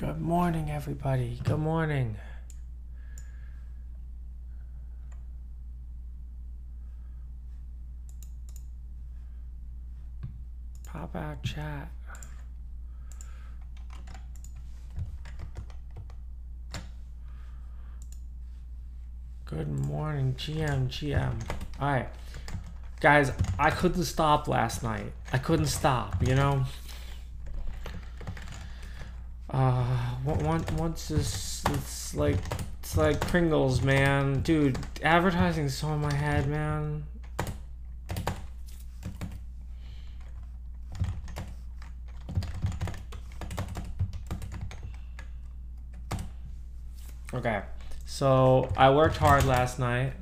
Good morning, everybody. Good morning. Pop out chat. Good morning, GM, GM. All right. Guys, I couldn't stop last night. I couldn't stop, you know? Uh, once, once this, it's like, it's like Pringles, man. Dude, advertising's so in my head, man. Okay, so I worked hard last night.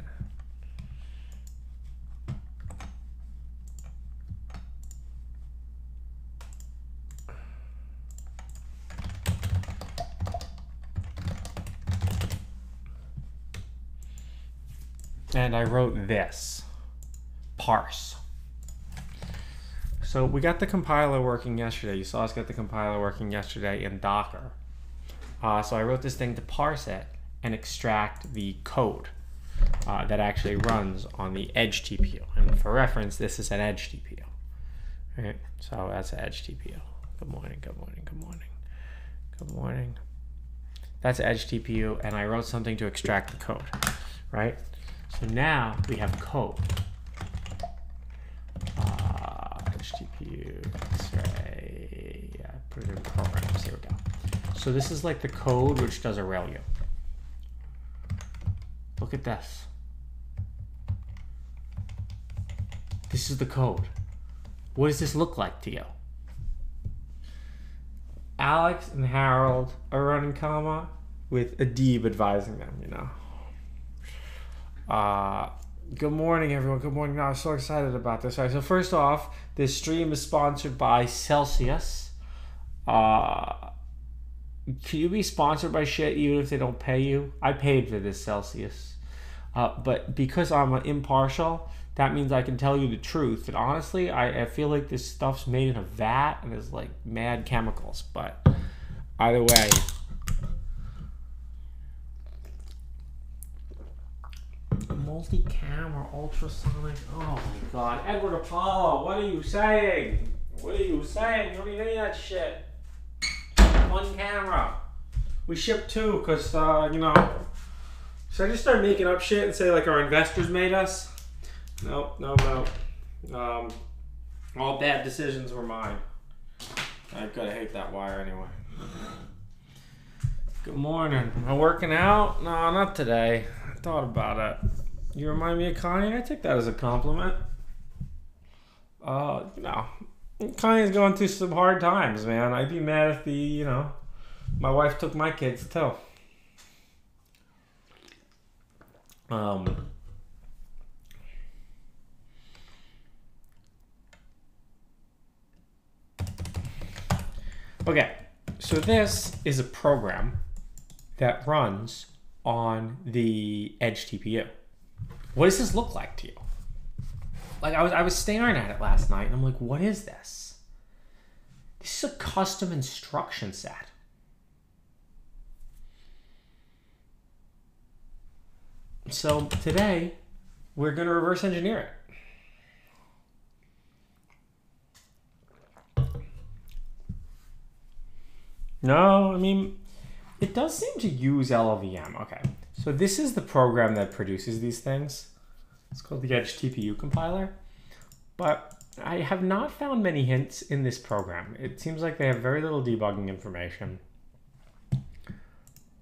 I wrote this parse. So we got the compiler working yesterday. You saw us get the compiler working yesterday in Docker. Uh, so I wrote this thing to parse it and extract the code uh, that actually runs on the edge TPU. And for reference, this is an edge TPU. Right? So that's an edge TPU. Good morning, good morning, good morning, good morning. That's edge TPU, and I wrote something to extract the code, right? So now we have code. Uh, TPU, yeah, put it in programs, here we go. So this is like the code which does a ReLU. Look at this. This is the code. What does this look like to you? Alex and Harald are running comma with Adeeb advising them, you know. Uh, good morning, everyone. Good morning. I'm so excited about this. All right, so first off, this stream is sponsored by Celsius. Uh, can you be sponsored by shit even if they don't pay you? I paid for this Celsius. Uh, but because I'm impartial, that means I can tell you the truth. And honestly, I, I feel like this stuff's made in a vat and there's like mad chemicals. But either way, multi-camera ultrasonic. Oh my god, Edward Apollo, what are you saying? What are you saying? You don't need any of that shit. One camera. We ship two because uh, you know. Should I just start making up shit and say like our investors made us? No, no, no. Um, all bad decisions were mine. I gotta hate that wire anyway. Good morning. Am I working out? No, not today. I thought about it. You remind me of Kanye. I take that as a compliment. Uh, you know, Kanye's going through some hard times, man. I'd be mad if the, you know, my wife took my kids too. Um, okay, so this is a program that runs on the Edge TPU. What does this look like to you? Like I was I was staring at it last night and I'm like, what is this? This is a custom instruction set. So today we're going to reverse engineer it. No, I mean, it does seem to use LLVM. Okay, so this is the program that produces these things. It's called the Edge TPU compiler. But I have not found many hints in this program. It seems like they have very little debugging information.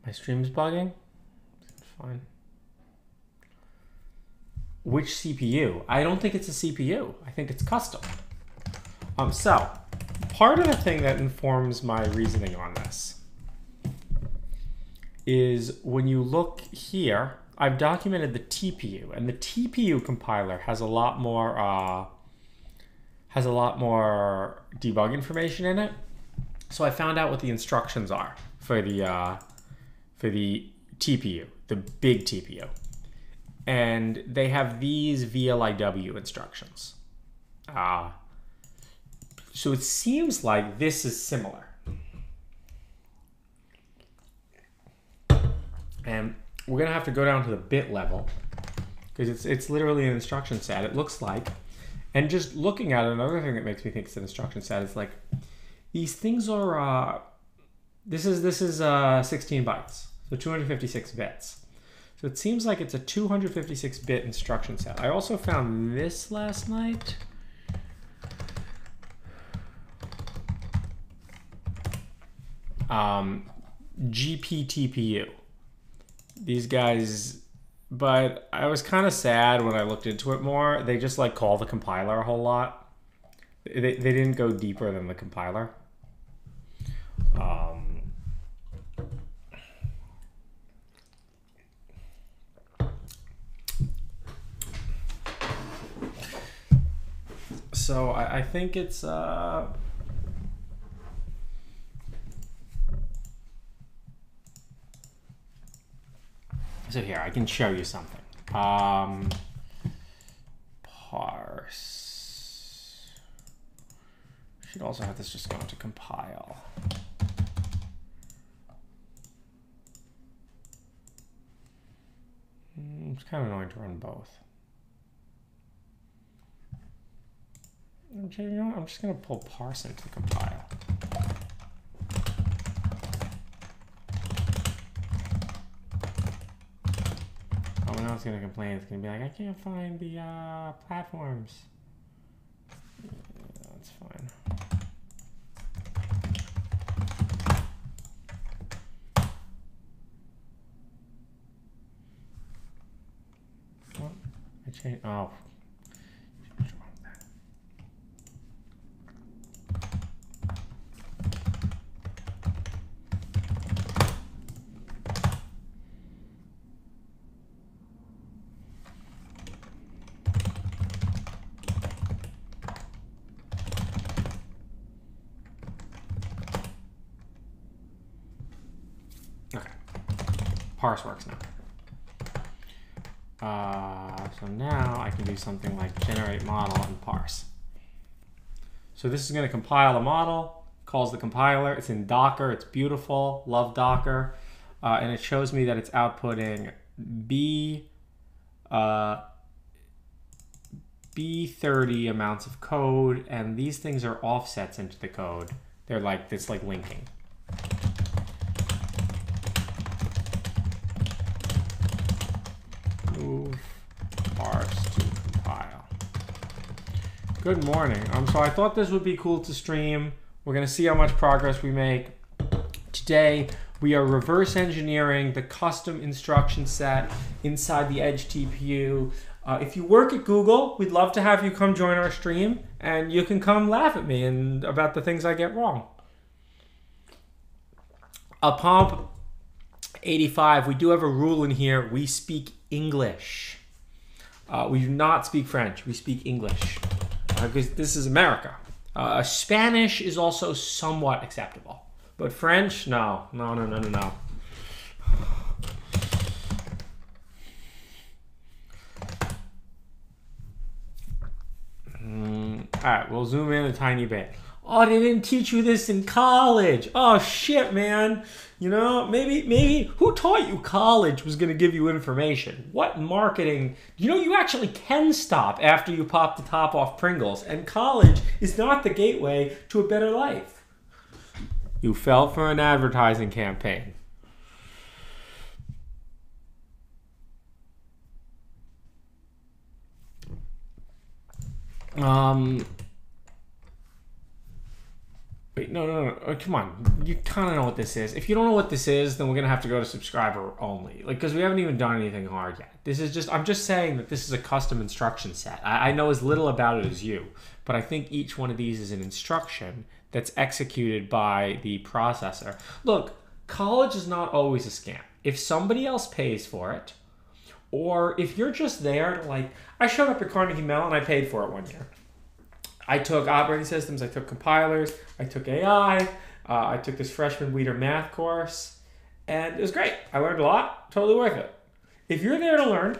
My stream's bugging? Fine. Which CPU? I don't think it's a CPU. I think it's custom. Um, so, part of the thing that informs my reasoning on this is when you look here, I've documented the TPU, and the TPU compiler has a lot more uh, has a lot more debug information in it. So I found out what the instructions are for the uh, for the TPU, the big TPU, and they have these VLIW instructions. Uh, so it seems like this is similar. And we're gonna have to go down to the bit level because it's it's literally an instruction set. It looks like, and just looking at it, another thing that makes me think it's an instruction set is like these things are. Uh, this is this is uh, 16 bytes, so 256 bits. So it seems like it's a 256 bit instruction set. I also found this last night. Um, GPTPU. These guys, but I was kind of sad when I looked into it more. They just like call the compiler a whole lot. They, they didn't go deeper than the compiler. Um, so I, I think it's uh, so here I can show you something. Um, parse should also have this just going to compile. Mm, It's kind of annoying to run both. You know? I'm just gonna pull parse into compile. Oh, now it's gonna complain. It's gonna be like, I can't find the uh, platforms. Yeah, that's fine. What? I changed. Oh. Parse works now. Uh, so now I can do something like generate model and parse. So this is going to compile a model, calls the compiler. It's in Docker. It's beautiful. Love Docker. Uh, and it shows me that it's outputting B, uh, B30 amounts of code. And these things are offsets into the code. They're like, it's like linking. Move to compile. Good morning. Um, so I thought this would be cool to stream. We're gonna see how much progress we make. Today we are reverse engineering the custom instruction set inside the Edge TPU. Uh, if you work at Google, we'd love to have you come join our stream, and you can come laugh at me and about the things I get wrong. A pump 85, we do have a rule in here. We speak English. Uh, we do not speak French. We speak English because this is America. Uh, Spanish is also somewhat acceptable, but French, no, no, no, no, no, no. Mm, all right, we'll zoom in a tiny bit. Oh, they didn't teach you this in college. Oh shit, man. You know, maybe maybe who taught you college was going to give you information? What marketing? You know, you actually can stop after you pop the top off Pringles, and college is not the gateway to a better life. You fell for an advertising campaign. Um No, no, no. Oh, come on. You kind of know what this is. If you don't know what this is, then we're going to have to go to subscriber only. Like, because we haven't even done anything hard yet. This is just, I'm just saying that this is a custom instruction set. I, I know as little about it as you, but I think each one of these is an instruction that's executed by the processor. Look, college is not always a scam. If somebody else pays for it, or if you're just there, like, I showed up at Carnegie Mellon, and I paid for it one year. I took operating systems, I took compilers, I took AI, uh, I took this freshman Weeder math course, and it was great. I learned a lot, totally worth it. If you're there to learn,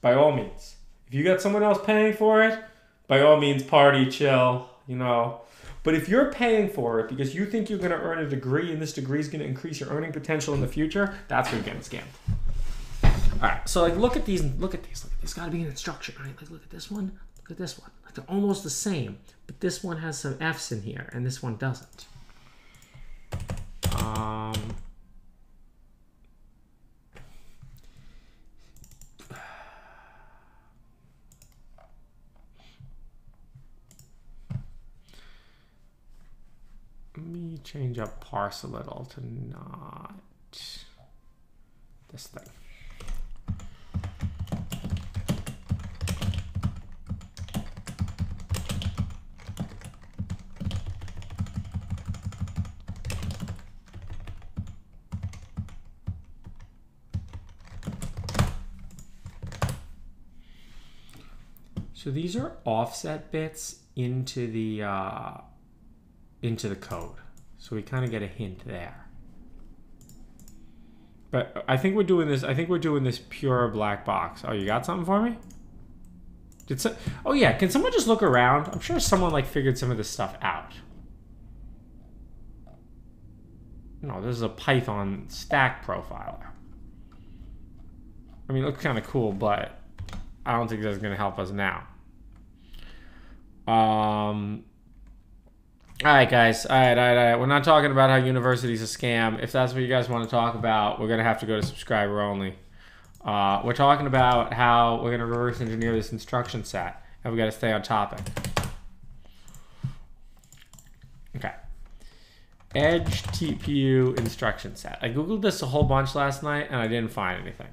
by all means. If you got someone else paying for it, by all means, party, chill, you know. But if you're paying for it because you think you're going to earn a degree and this degree is going to increase your earning potential in the future, that's where you're getting scammed. All right, so like look at these, look at these, look at these. Got to be an instruction, right? Like look at this one, look at this one. They're almost the same, but this one has some F's in here and this one doesn't. Um, let me change up parse a little to not this thing. So these are offset bits into the uh, into the code. So we kind of get a hint there. But I think we're doing this. I think we're doing this pure black box. Oh, you got something for me? Did so, oh yeah, can someone just look around? I'm sure someone like figured some of this stuff out. No, this is a Python stack profiler. I mean, it looks kind of cool, but I don't think that's going to help us now. Um, all right, guys. All right, all right, all right. We're not talking about how university's a scam. If that's what you guys want to talk about, we're going to have to go to subscriber only. Uh, we're talking about how we're going to reverse engineer this instruction set, and we got to stay on topic. Okay. Edge TPU instruction set. I Googled this a whole bunch last night, and I didn't find anything.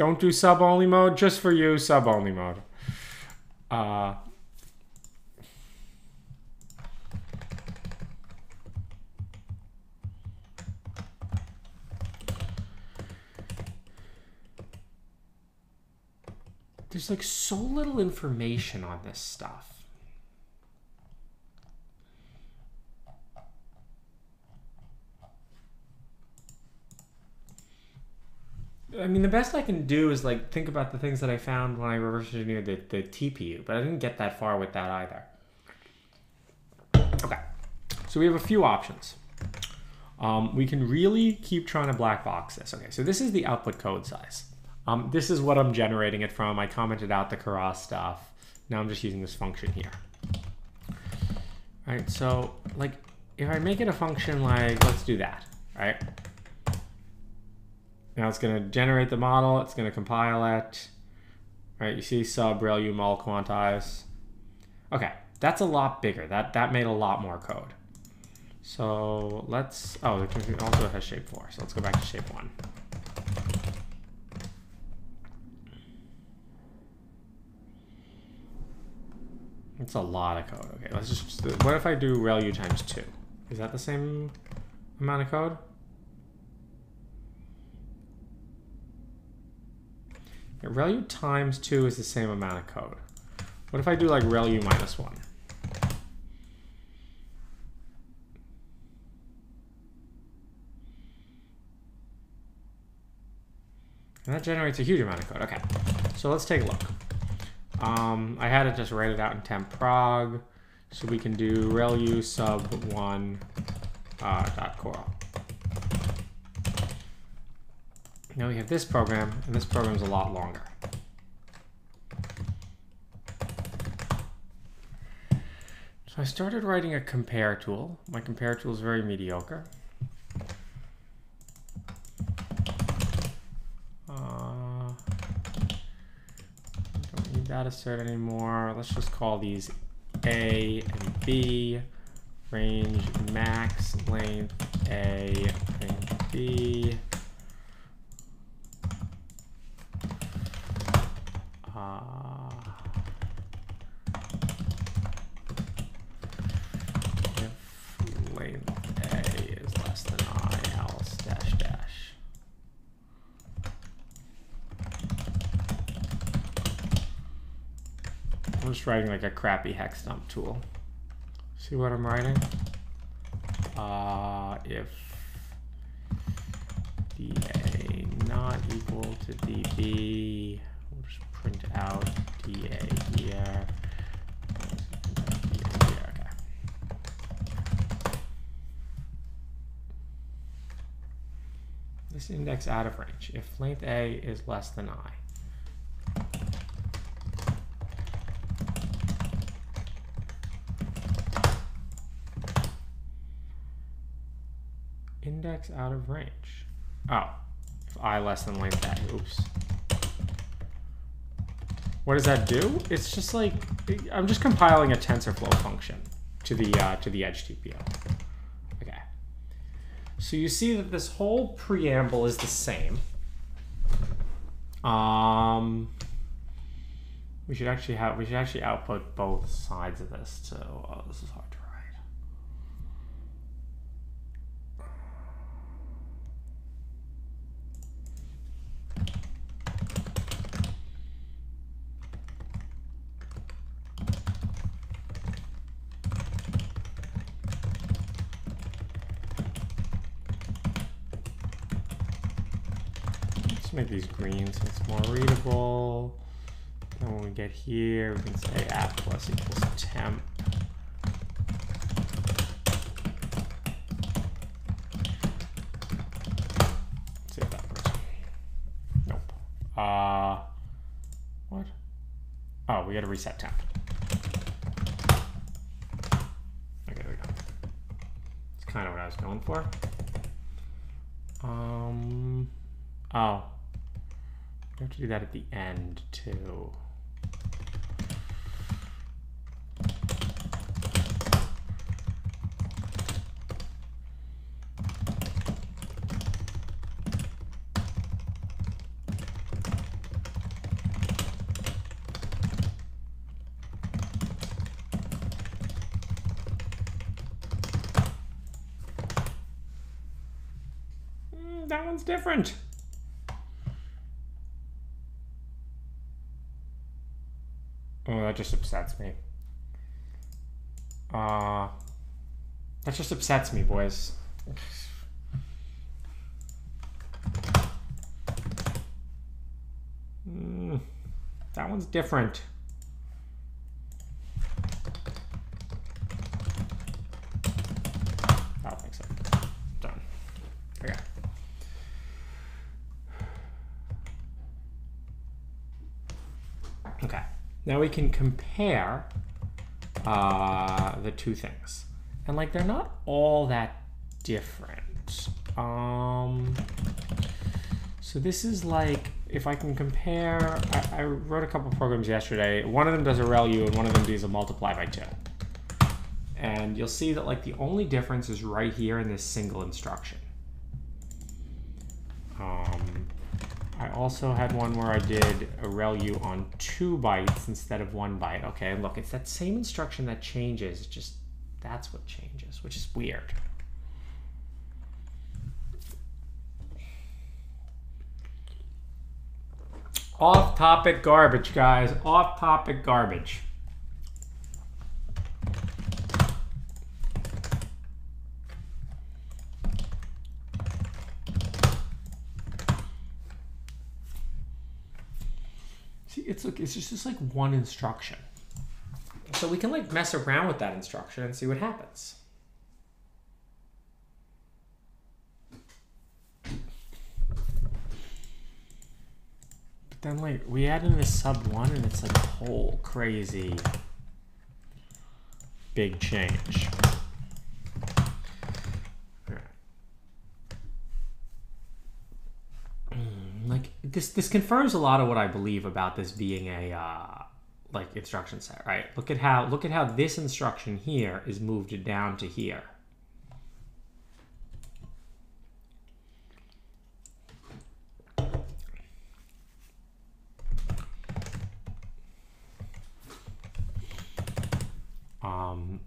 Don't do sub only mode, just for you, sub only mode. Uh, there's like so little information on this stuff. I mean, the best I can do is like think about the things that I found when I reverse engineered the, the TPU, but I didn't get that far with that either. Okay, so we have a few options. Um, we can really keep trying to black box this. Okay, so this is the output code size. Um, this is what I'm generating it from. I commented out the Keras stuff. Now I'm just using this function here. All right, so like if I make it a function like, let's do that, right? Now it's going to generate the model. It's going to compile it. Right, you see sub, ReLU, mul, quantize. Okay, that's a lot bigger. That that made a lot more code. So let's, oh, it also has shape 4. So let's go back to shape 1. It's a lot of code. Okay, let's just, what if I do ReLU times 2? Is that the same amount of code? Yeah, ReLU times 2 is the same amount of code. What if I do like ReLU minus 1? And that generates a huge amount of code. Okay, so let's take a look. Um, I had to just write it out in temp prog. So we can do ReLU sub 1 uh, dot coral. Now we have this program, and this program is a lot longer. So I started writing a compare tool. My compare tool is very mediocre. Uh, don't need that assert anymore. Let's just call these A and B. Range max length A, and B. if length A is less than I, else dash dash. I'm just writing like a crappy hex dump tool. See what I'm writing? Uh, if dA not equal to dB, print out dA here. This index out of range. If length A is less than I. Index out of range. Oh, if I less than length A, oops. What does that do? It's just like, I'm just compiling a TensorFlow function to the, uh, to the edge TPU. Okay. So you see that this whole preamble is the same. Um, we should actually have, we should actually output both sides of this too. Oh, this is hard to make these green so it's more readable. And when we get here, we can say app plus equals temp. Let's see if that works. Nope. Uh, what? Oh, we got to reset temp. Okay, there we go. It's kind of what I was going for. Um, oh. We have to do that at the end too. Mm, that one's different. Oh, that just upsets me. Uh, that just upsets me, boys. Mm, that one's different. That'll fix it. Done. Okay. Okay. Now we can compare uh, the two things. And like, they're not all that different. Um, so this is like, if I can compare, I, I wrote a couple programs yesterday. One of them does a ReLU and one of them does a multiply by two. And you'll see that like the only difference is right here in this single instruction. Um, I also had one where I did a ReLU on two bytes instead of one byte. Okay, look, it's that same instruction that changes, just that's what changes, which is weird. Off topic garbage, guys. Off topic garbage. It's like it's just, just like one instruction. So we can like mess around with that instruction and see what happens. But then like we add in this sub one and it's like a whole crazy big change. like this this confirms a lot of what I believe about this being a uh, like instruction set, right? Look at how look at how this instruction here is moved down to here. Um,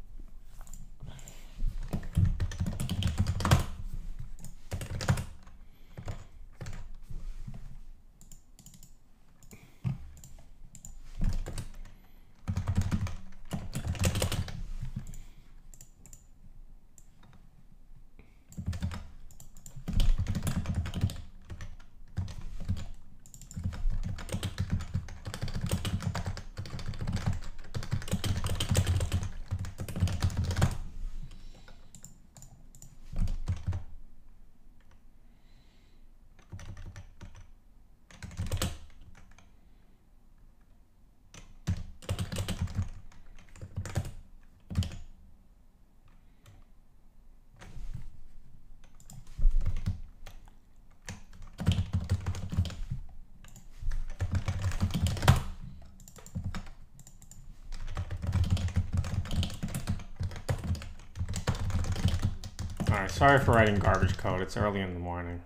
Alright, sorry for writing garbage code. It's early in the morning.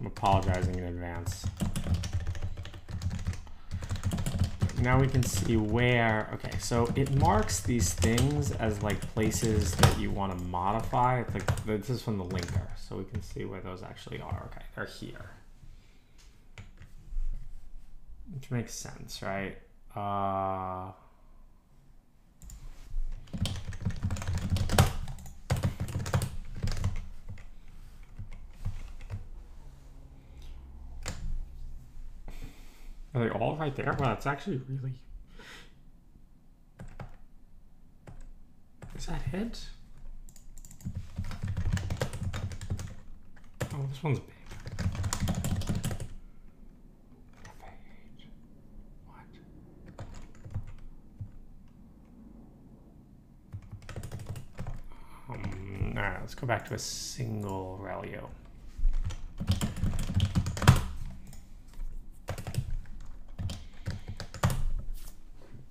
I'm apologizing in advance. Now we can see where, okay, so it marks these things as like places that you want to modify. It's like, this is from the linker, so we can see where those actually are. Okay, they're here. Which makes sense, right? Uh, Are they all right there? Wow, it's actually really... Is that it? Oh, this one's big. What? Um, all right, let's go back to a single ReLU.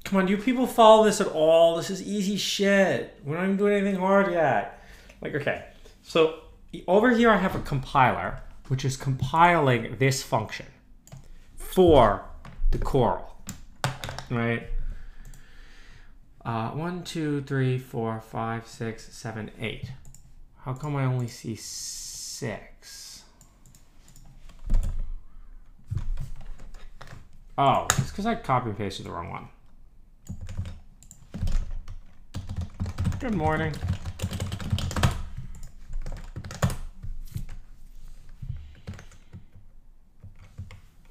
Come on, do you people follow this at all? This is easy shit. We're not even doing anything hard yet. Like, okay. So over here I have a compiler, which is compiling this function for the Coral, right? Uh, one, two, three, four, five, six, seven, eight. How come I only see six? Oh, it's because I copy and pasted the wrong one. Good morning.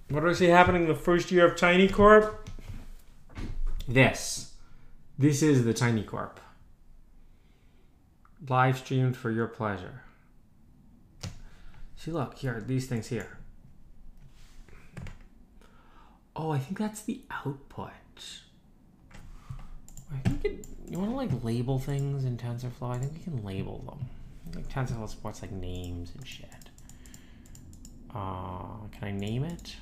What do I see happening the first year of Tiny Corp? This. This is the Tiny Corp. Live streamed for your pleasure. See, look, here, these things here. Oh, I think that's the output. I think it, you want to like label things in TensorFlow. I think we can label them. Like TensorFlow supports like names and shit. Uh, can I name it?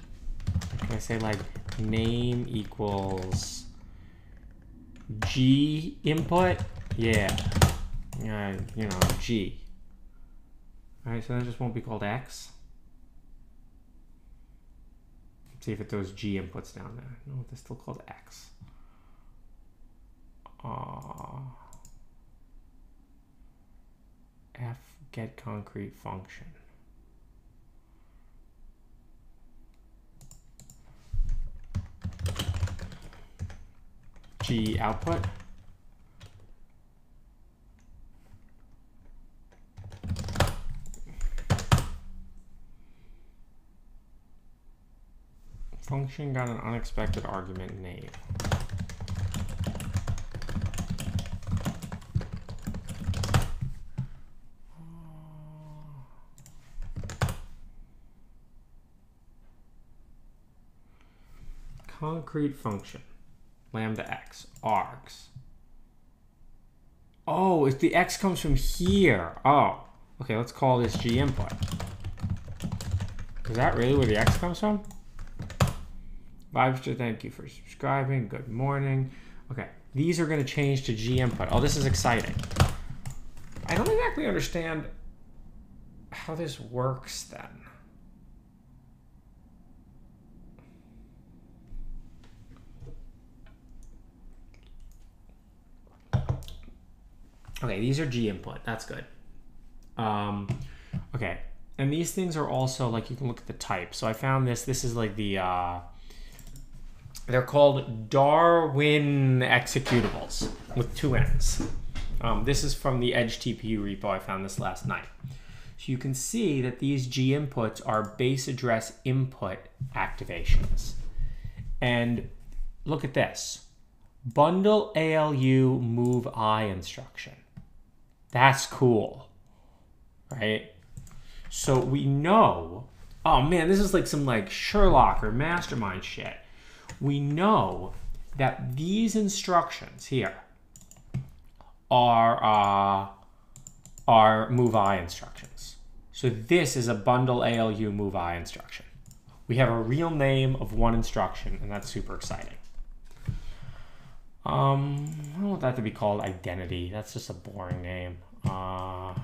Can I say like name equals G input? Yeah. Yeah, you know, G. Alright, so that just won't be called X. Let's see if it throws G inputs down there. No, they're still called X uh, f get concrete function. G output. Function got an unexpected argument name. Concrete function, lambda x, args. Oh, if the x comes from here. Oh, okay, let's call this g input. Is that really where the x comes from? Vibester, thank you for subscribing. Good morning. Okay, these are going to change to g input. Oh, this is exciting. I don't exactly understand how this works then. Okay, these are G input. That's good. Um, okay, and these things are also like you can look at the type. So I found this. This is like the uh, they're called Darwinn executables with two N's. Um, this is from the Edge TPU repo. I found this last night. So you can see that these G inputs are base address input activations. And look at this. Bundle ALU move I instruction. That's cool. Right? So we know, oh man, this is like some like Sherlock or mastermind shit. We know that these instructions here are uh, are move I instructions. So this is a bundle ALU move I instruction. We have a real name of one instruction, and that's super exciting. Um, I don't want that to be called identity. That's just a boring name. Uh,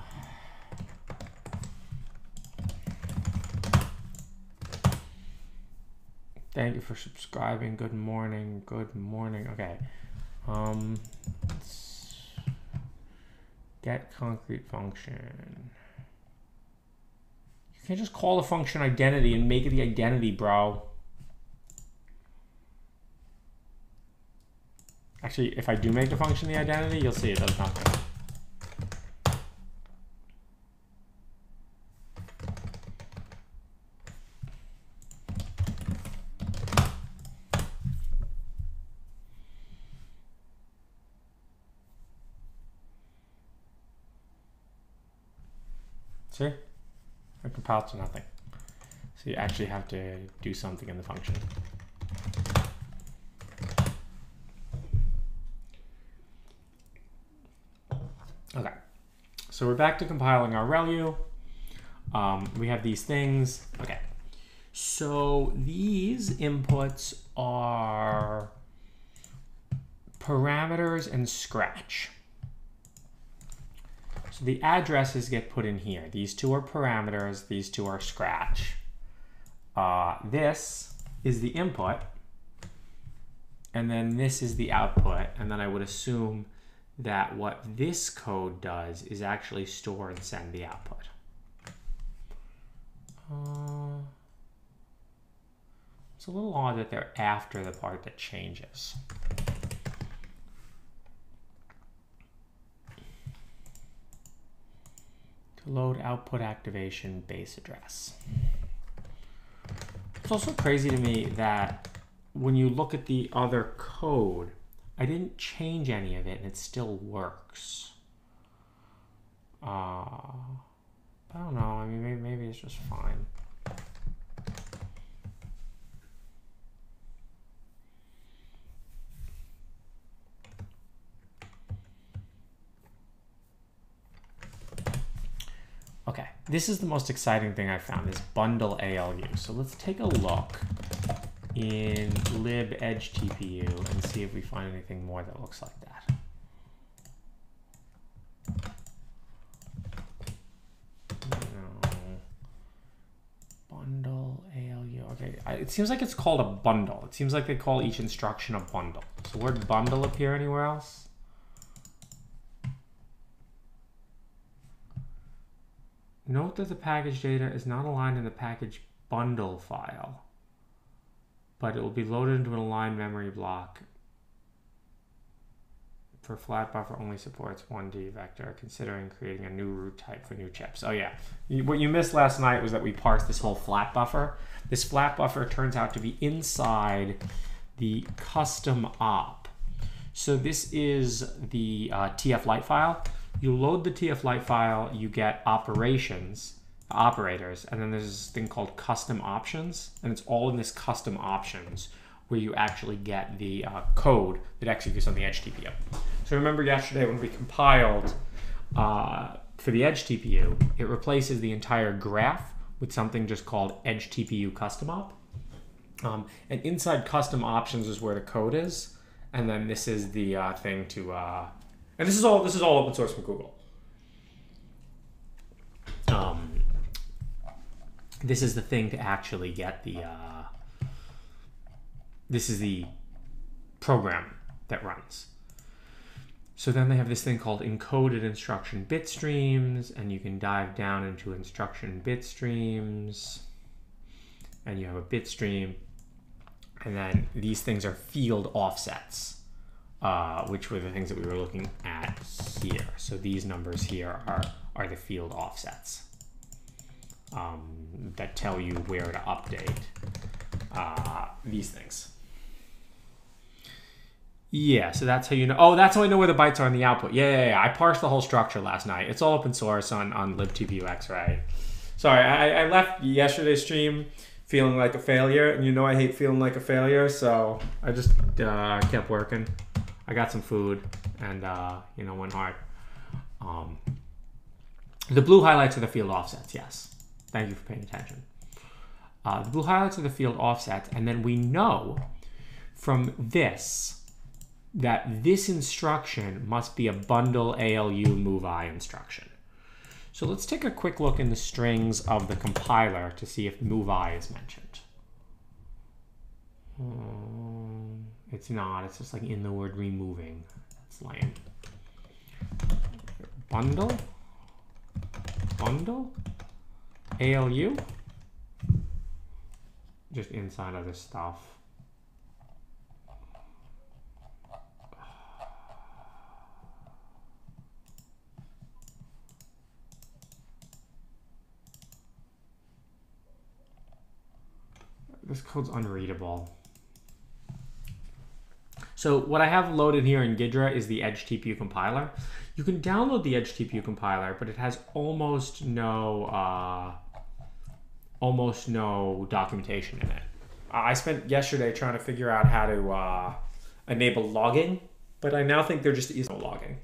thank you for subscribing. Good morning. Good morning. Okay. Um, get concrete function. You can't just call the function identity and make it the identity, bro. Actually, if I do make the function the identity, you'll see it does nothing. It compiles to nothing. So you actually have to do something in the function. Okay, so we're back to compiling our ReLU. Um, we have these things. Okay, so these inputs are parameters and scratch. So the addresses get put in here. These two are parameters, these two are scratch. Uh, this is the input, and then this is the output, and then I would assume that what this code does is actually store and send the output. Uh, it's a little odd that they're after the part that changes. Load output activation base address. It's also crazy to me that when you look at the other code, I didn't change any of it and it still works. Uh, I don't know. I mean, maybe, maybe it's just fine. Okay, this is the most exciting thing I found, this bundle ALU. So let's take a look in lib edge TPU and see if we find anything more that looks like that. No. Bundle ALU. Okay, it seems like it's called a bundle. It seems like they call each instruction a bundle. Does the word bundle appear anywhere else? Note that the package data is not aligned in the package bundle file but it will be loaded into an aligned memory block. For flat buffer only supports 1D vector, considering creating a new root type for new chips. Oh yeah, what you missed last night was that we parsed this whole flat buffer. This flat buffer turns out to be inside the custom op. So this is the uh, TF-lite file. You load the TF-lite file, you get operations, operators, and then there's this thing called custom options, and it's all in this custom options where you actually get the uh, code that executes on the edge TPU. So remember yesterday when we compiled uh, for the edge TPU, it replaces the entire graph with something just called edge TPU custom op. Um, and inside custom options is where the code is, and then this is the uh, thing to, uh, and this is all this is all open source from Google. Um, this is the thing to actually get the uh, this is the program that runs so then they have this thing called encoded instruction bit streams and you can dive down into instruction bit streams and you have a bit stream and then these things are field offsets uh, which were the things that we were looking at here so these numbers here are are the field offsets um, that tell you where to update uh, these things. Yeah, so that's how you know. Oh, that's how I know where the bytes are in the output. Yeah, yeah, yeah. I parsed the whole structure last night. It's all open source on, on libtpux, right? Sorry, I, I left yesterday's stream feeling like a failure, and you know I hate feeling like a failure, so I just uh, kept working. I got some food, and uh, you know went hard. Um, the blue highlights are the field offsets, yes. Thank you for paying attention. Uh, the blue highlights are the field offsets, and then we know from this that this instruction must be a bundle ALU move I instruction. So let's take a quick look in the strings of the compiler to see if move I is mentioned. Um, it's not. It's just like in the word removing. It's lame. Bundle? Bundle? ALU? Just inside of this stuff. This code's unreadable. So what I have loaded here in Ghidra is the Edge TPU compiler. You can download the Edge TPU compiler, but it has almost no uh, almost no documentation in it. I spent yesterday trying to figure out how to uh, enable logging, but I now think there just is no logging.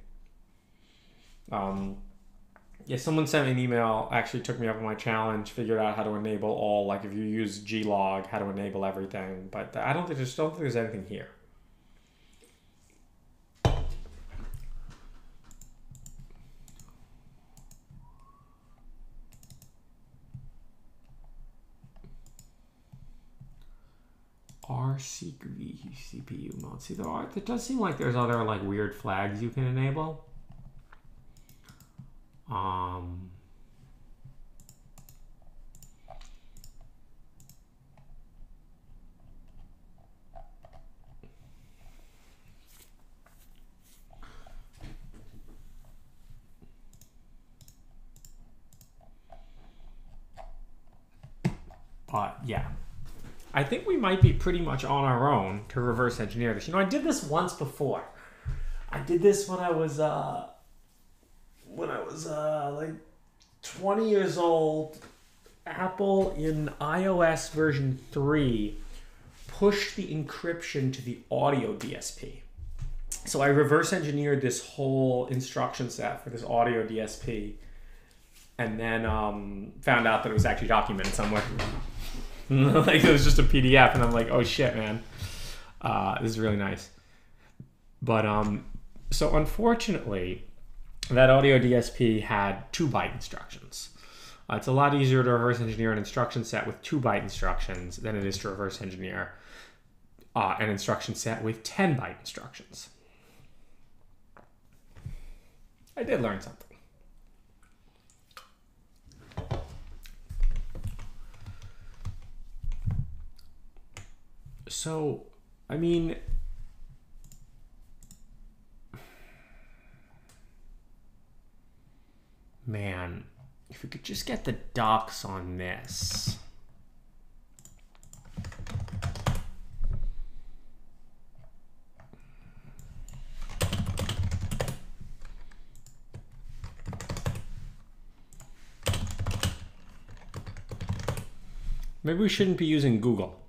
Um, yeah, someone sent me an email, actually took me up on my challenge, figured out how to enable all, like if you use glog, how to enable everything. But I don't think there's, don't think there's anything here. RSeek v CPU mode. See, there are, it does seem like there's other like weird flags you can enable. Um, but yeah. I think we might be pretty much on our own to reverse engineer this. You know, I did this once before. I did this when I was uh when I was uh like 20 years old. Apple in iOS version 3 pushed the encryption to the audio DSP. So I reverse engineered this whole instruction set for this audio DSP and then um, found out that it was actually documented somewhere. like it was just a PDF, and I'm like, oh shit, man, uh, this is really nice. But um, so unfortunately, that audio DSP had two byte instructions. Uh, it's a lot easier to reverse engineer an instruction set with two byte instructions than it is to reverse engineer uh, an instruction set with 10 byte instructions. I did learn something. So, I mean, man, if we could just get the docs on this. Maybe we shouldn't be using Google.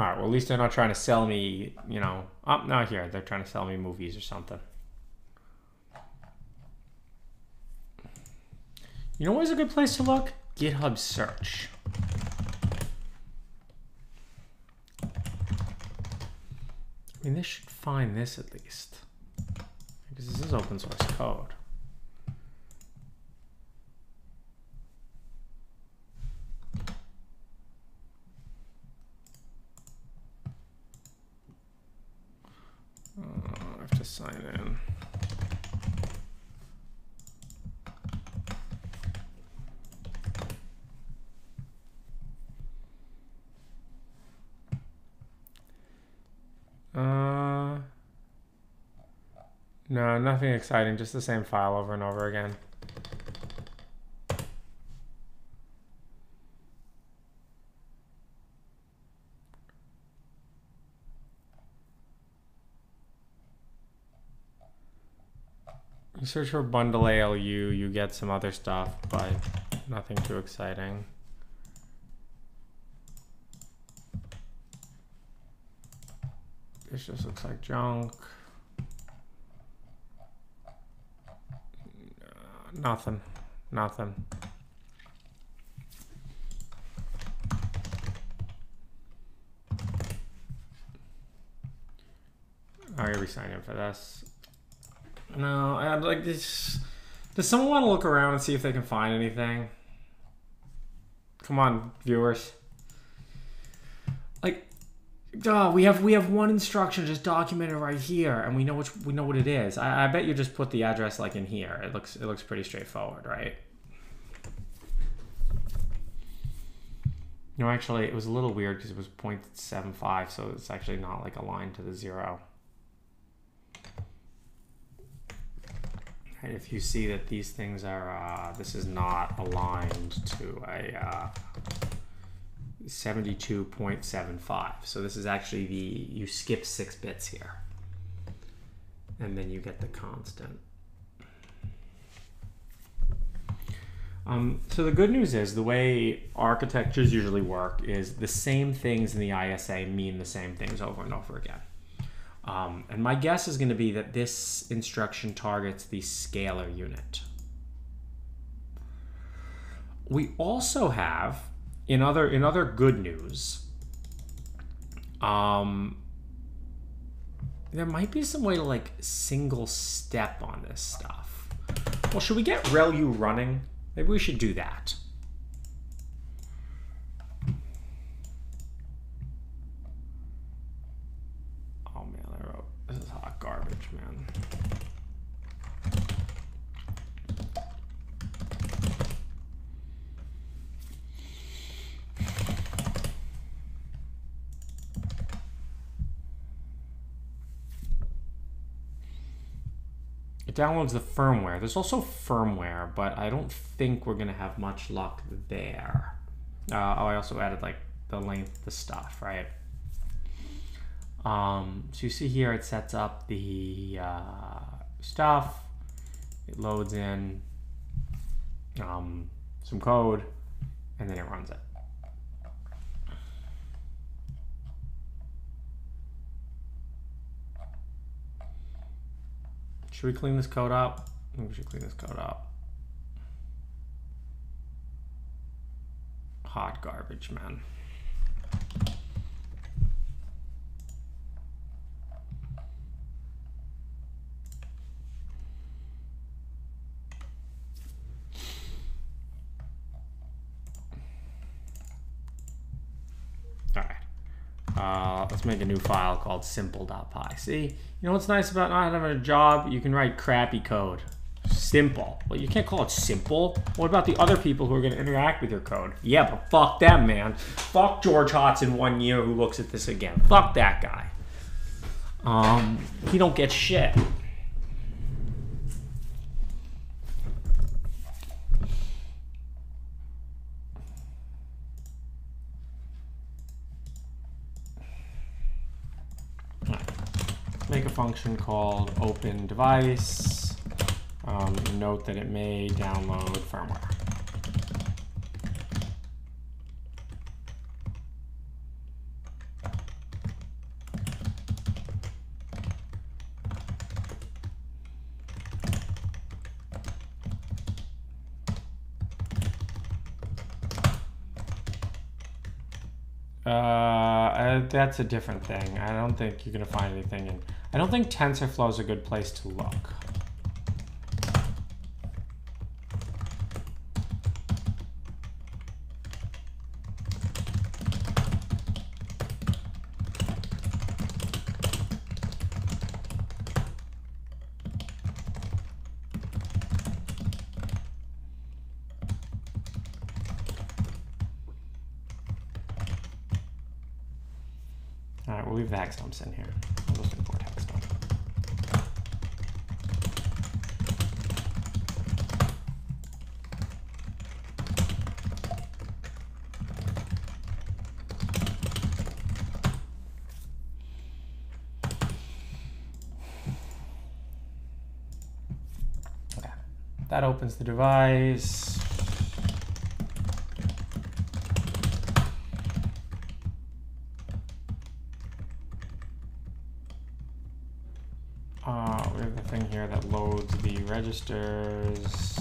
All right. Well, at least they're not trying to sell me, you know. Up oh, now here, they're trying to sell me movies or something. You know where's a good place to look? GitHub search. I mean, this should find this at least. Because this is open source code. Sign in. Uh, no, nothing exciting, just the same file over and over again. You search for bundle ALU, you get some other stuff, but nothing too exciting. This just looks like junk. nothing, nothing. I gotta sign in for this. No, I like this. Does someone want to look around and see if they can find anything? Come on, viewers. Like, duh, we have we have one instruction just documented right here, and we know which we know what it is. I, I bet you just put the address like in here. It looks it looks pretty straightforward, right? No, actually, it was a little weird because it was 0.75, so it's actually not like aligned to the zero. And if you see that these things are, uh, this is not aligned to a uh, 72.75. So this is actually the, you skip six bits here. And then you get the constant. Um, so the good news is the way architectures usually work is the same things in the ISA mean the same things over and over again. Um, and my guess is going to be that this instruction targets the scalar unit. We also have, in other in other good news, um, there might be some way to like single step on this stuff. Well, should we get ReLU running? Maybe we should do that. Oh man, I wrote this is hot garbage, man. It downloads the firmware. There's also firmware, but I don't think we're gonna have much luck there. Uh, oh, I also added like the length, the stuff, right? Um, so you see here, it sets up the uh, stuff. It loads in um, some code, and then it runs it. Should we clean this code up? We should clean this code up. Hot garbage, man. All right. Uh, let's make a new file called simple.py. See, you know what's nice about not having a job? You can write crappy code. Simple. Well, you can't call it simple. What about the other people who are going to interact with your code? Yeah, but fuck them, man. Fuck George Hotz in one year who looks at this again. Fuck that guy. Um, he don't get shit. Function called open device. Um, note that it may download firmware. Uh, that's a different thing. I don't think you're gonna find anything in. I don't think TensorFlow is a good place to look. All right, we'll leave the hex dumps in here. We'll just import hex dump. Okay, that opens the device. Uh, we have the thing here that loads the registers.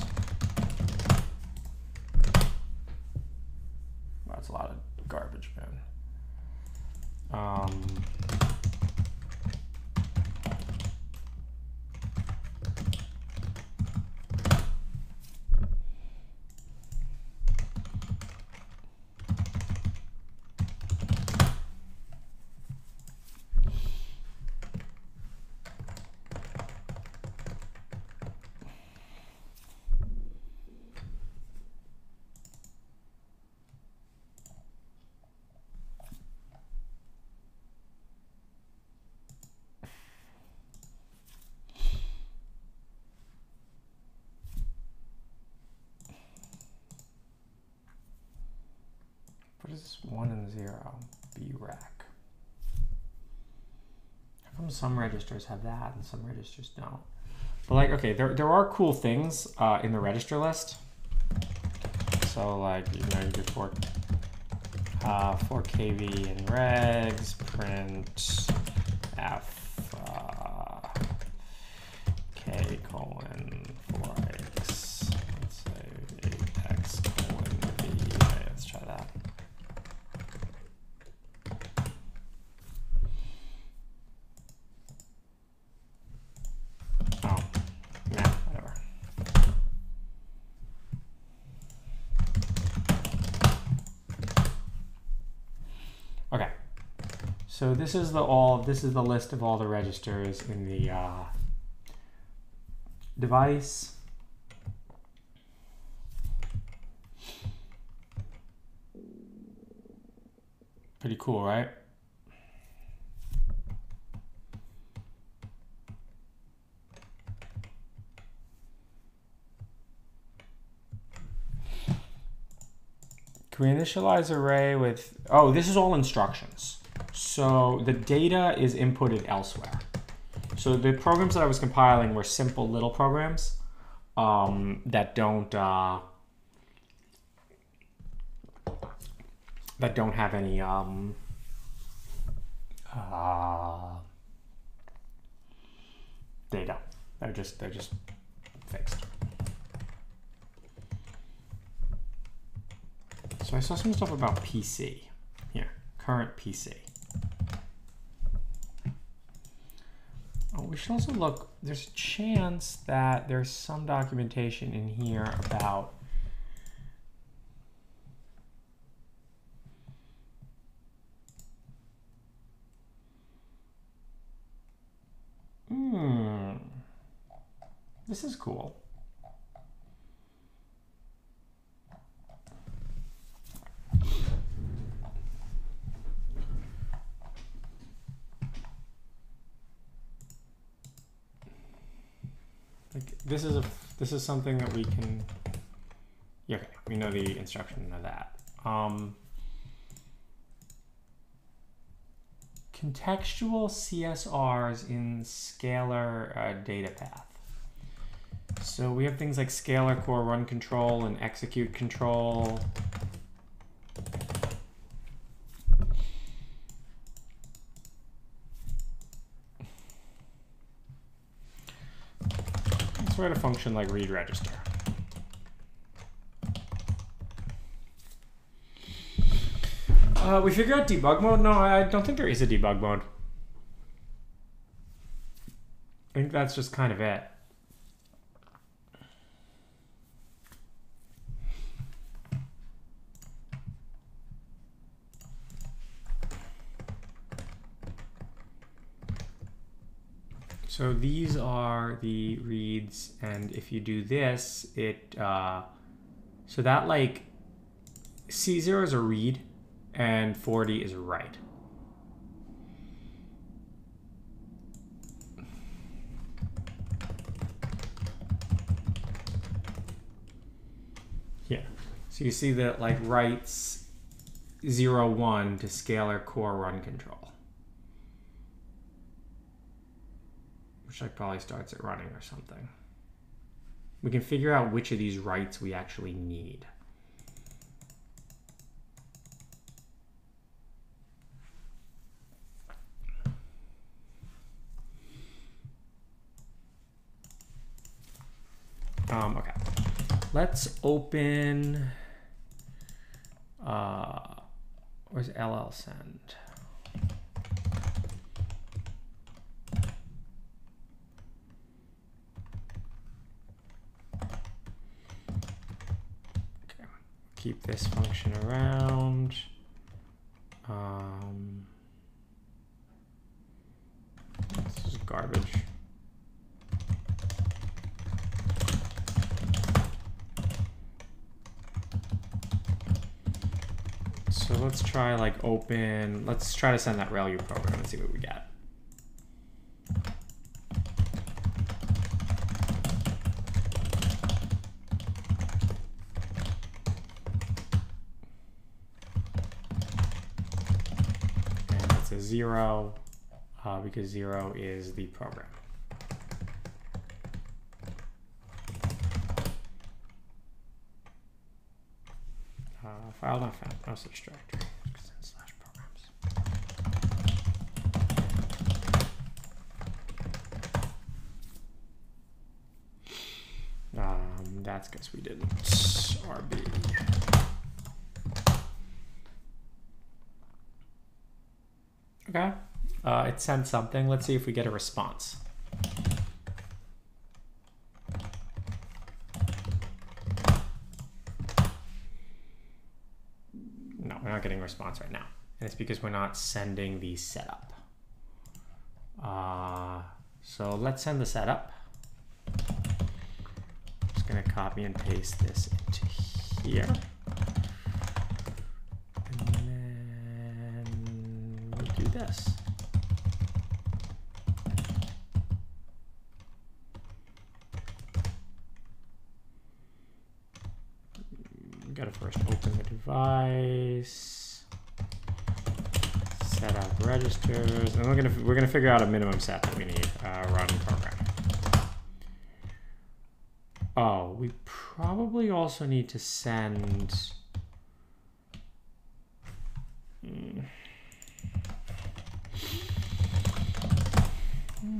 That's a lot of garbage, man. Um, what is one and zero? BREC. How come some registers have that and some registers don't? But like, okay, there, there are cool things uh, in the register list. So like, you know, you could for uh, for KV and regs, print F uh, K colon 4x, let's say 8x colon V. Okay, let's try that. Oh, nah, whatever. Okay. So this is the all this is the list of all the registers in the uh, device. Pretty cool, right? Can we initialize array with, oh, this is all instructions. So the data is inputted elsewhere. So the programs that I was compiling were simple little programs um, that don't uh, that don't have any um, uh, data. They're just they're just fixed. So I saw some stuff about PC. Here, current PC. We should also look, there's a chance that there's some documentation in here about Hmm. This is cool. Like this is a this is something that we can. Yeah, okay, we know the instruction of that. Um, contextual CSRs in scalar uh, data path. So we have things like scalar core run control and execute control. Write a function like read register. Uh, we figure out debug mode? No, I don't think there is a debug mode. I think that's just kind of it. So these are the reads, and if you do this, it uh, so that like C0 is a read, and 40 is a write. Yeah. So you see that like writes 0, 1 to scalar core run control. Like probably starts it running or something. We can figure out which of these rights we actually need. Um, okay. Let's open. Uh, where's LL send? Okay. Keep this function around. Um, this is garbage. So let's try like open, let's try to send that ReLU program and see what we get. response is zero uh, because zero is the program. Uh, file not found, no such directory. Slash programs. Um, that's because we didn't RB. Okay. Uh, it sent something. Let's see if we get a response. No, we're not getting a response right now. And it's because we're not sending the setup. Uh, so let's send the setup. I'm Just gonna copy and paste this into here. And then we do this. Gotta first open the device, set up registers, and we're gonna we're gonna figure out a minimum set that we need. Uh, run program. Oh, we probably also need to send. Hmm.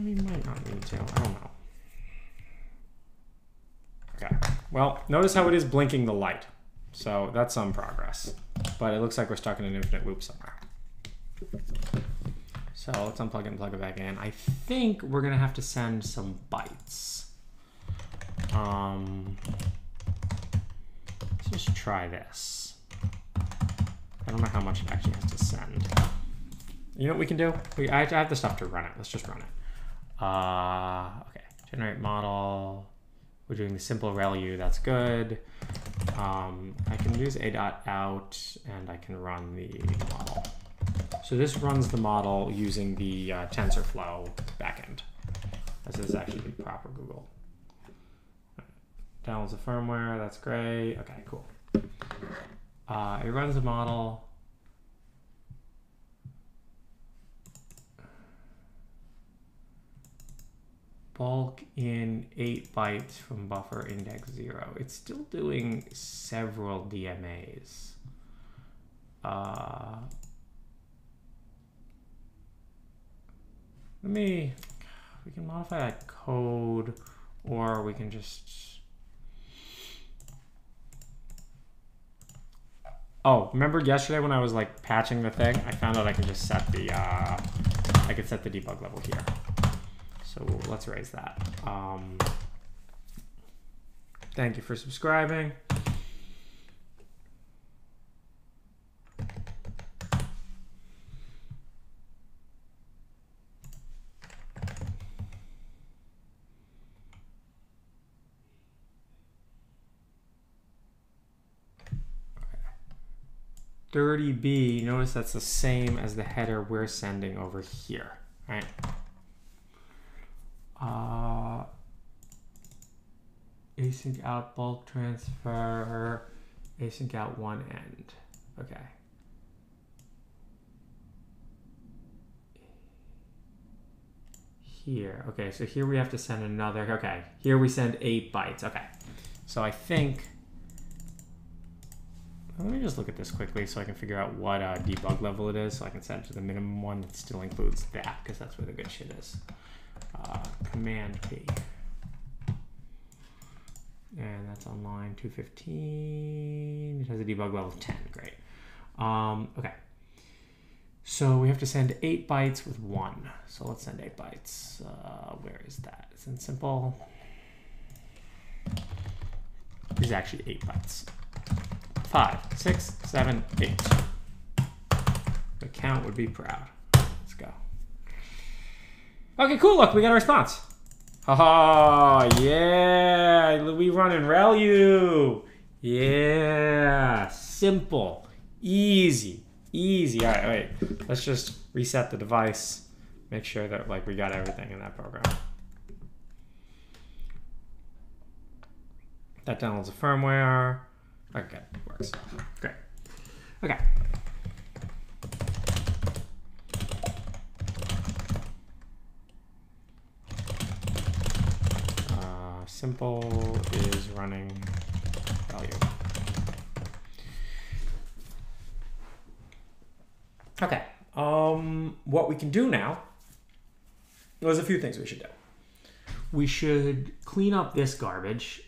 We might not need to. I don't know. Okay. Well, notice how it is blinking the light. So that's some progress. But it looks like we're stuck in an infinite loop somewhere. So let's unplug it and plug it back in. I think we're gonna have to send some bytes. Um, let's just try this. I don't know how much it actually has to send. You know what we can do? We, I, I have the stuff to run it. Let's just run it. Uh, okay, generate model. We're doing the simple ReLU, that's good. Um, I can use a dot out and I can run the model. So this runs the model using the uh, TensorFlow backend. This is actually the proper Google. Downloads the firmware, that's great. Okay, cool. Uh, it runs the model. Bulk in 8 bytes from buffer index 0. It's still doing several DMAs. Uh, let me, we can modify that code or we can just, oh, remember yesterday when I was like patching the thing, I found out I can just set the, uh, I could set the debug level here. So let's raise that. Um, thank you for subscribing. Thirty B. Notice that's the same as the header we're sending over here, right? Uh, async out bulk transfer, async out one end. Okay. Here, okay, so here we have to send another, okay, here we send eight bytes, okay. So I think, let me just look at this quickly so I can figure out what uh, debug level it is so I can set it to the minimum one that still includes that because that's where the good shit is uh, Command P. And that's on line 215. It has a debug level of 10. Great. Um, okay. So we have to send 8 bytes with 1. So let's send 8 bytes. Uh, where is that? It's in simple. It's actually 8 bytes. Five, six, seven, eight. The count would be proud. Okay, cool. Look, we got a response. Haha, -ha, yeah. We run in ReLU. Yeah. Simple. Easy. Easy. All right, wait. Let's just reset the device. Make sure that like we got everything in that program. That downloads the firmware. Okay, works. Great. Okay. Simple is running ReLU. Okay. Um, what we can do now, there's a few things we should do. We should clean up this garbage.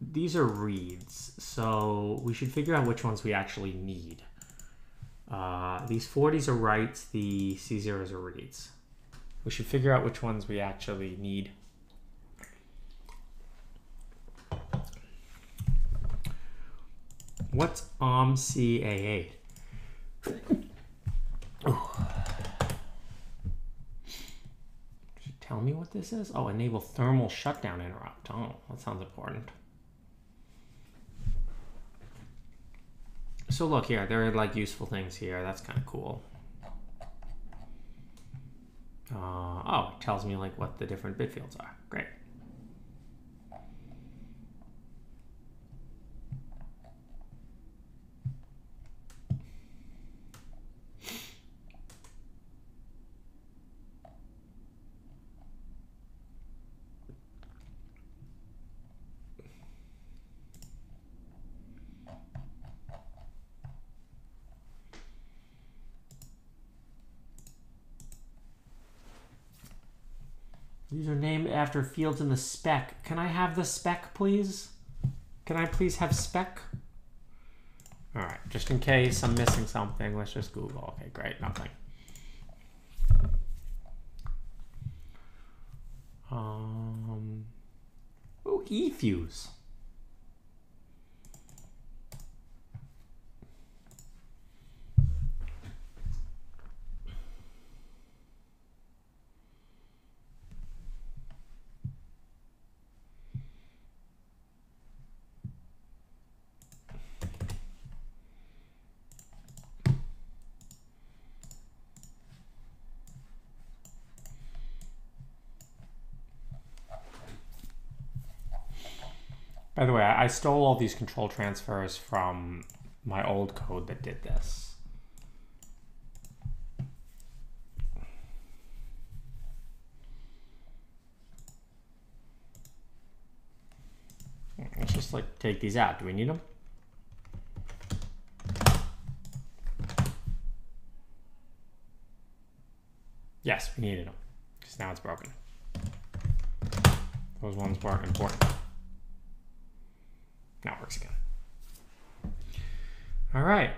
These are reads, so we should figure out which ones we actually need. Uh, these 40s are writes, the C0s are reads. We should figure out which ones we actually need. What's OMCAA? Tell me what this is? Oh, enable thermal shutdown interrupt. Oh, that sounds important. So look here, there are like useful things here. That's kind of cool. Uh, oh, it tells me like what the different bit fields are. Great. These are named after fields in the spec. Can I have the spec, please? Can I please have spec? All right, just in case I'm missing something, let's just Google. Okay, great, nothing. Um, oh, eFuse. By the way, I stole all these control transfers from my old code that did this. Let's just like take these out. Do we need them? Yes, we needed them because now it's broken. Those ones weren't important. Now it works again. All right.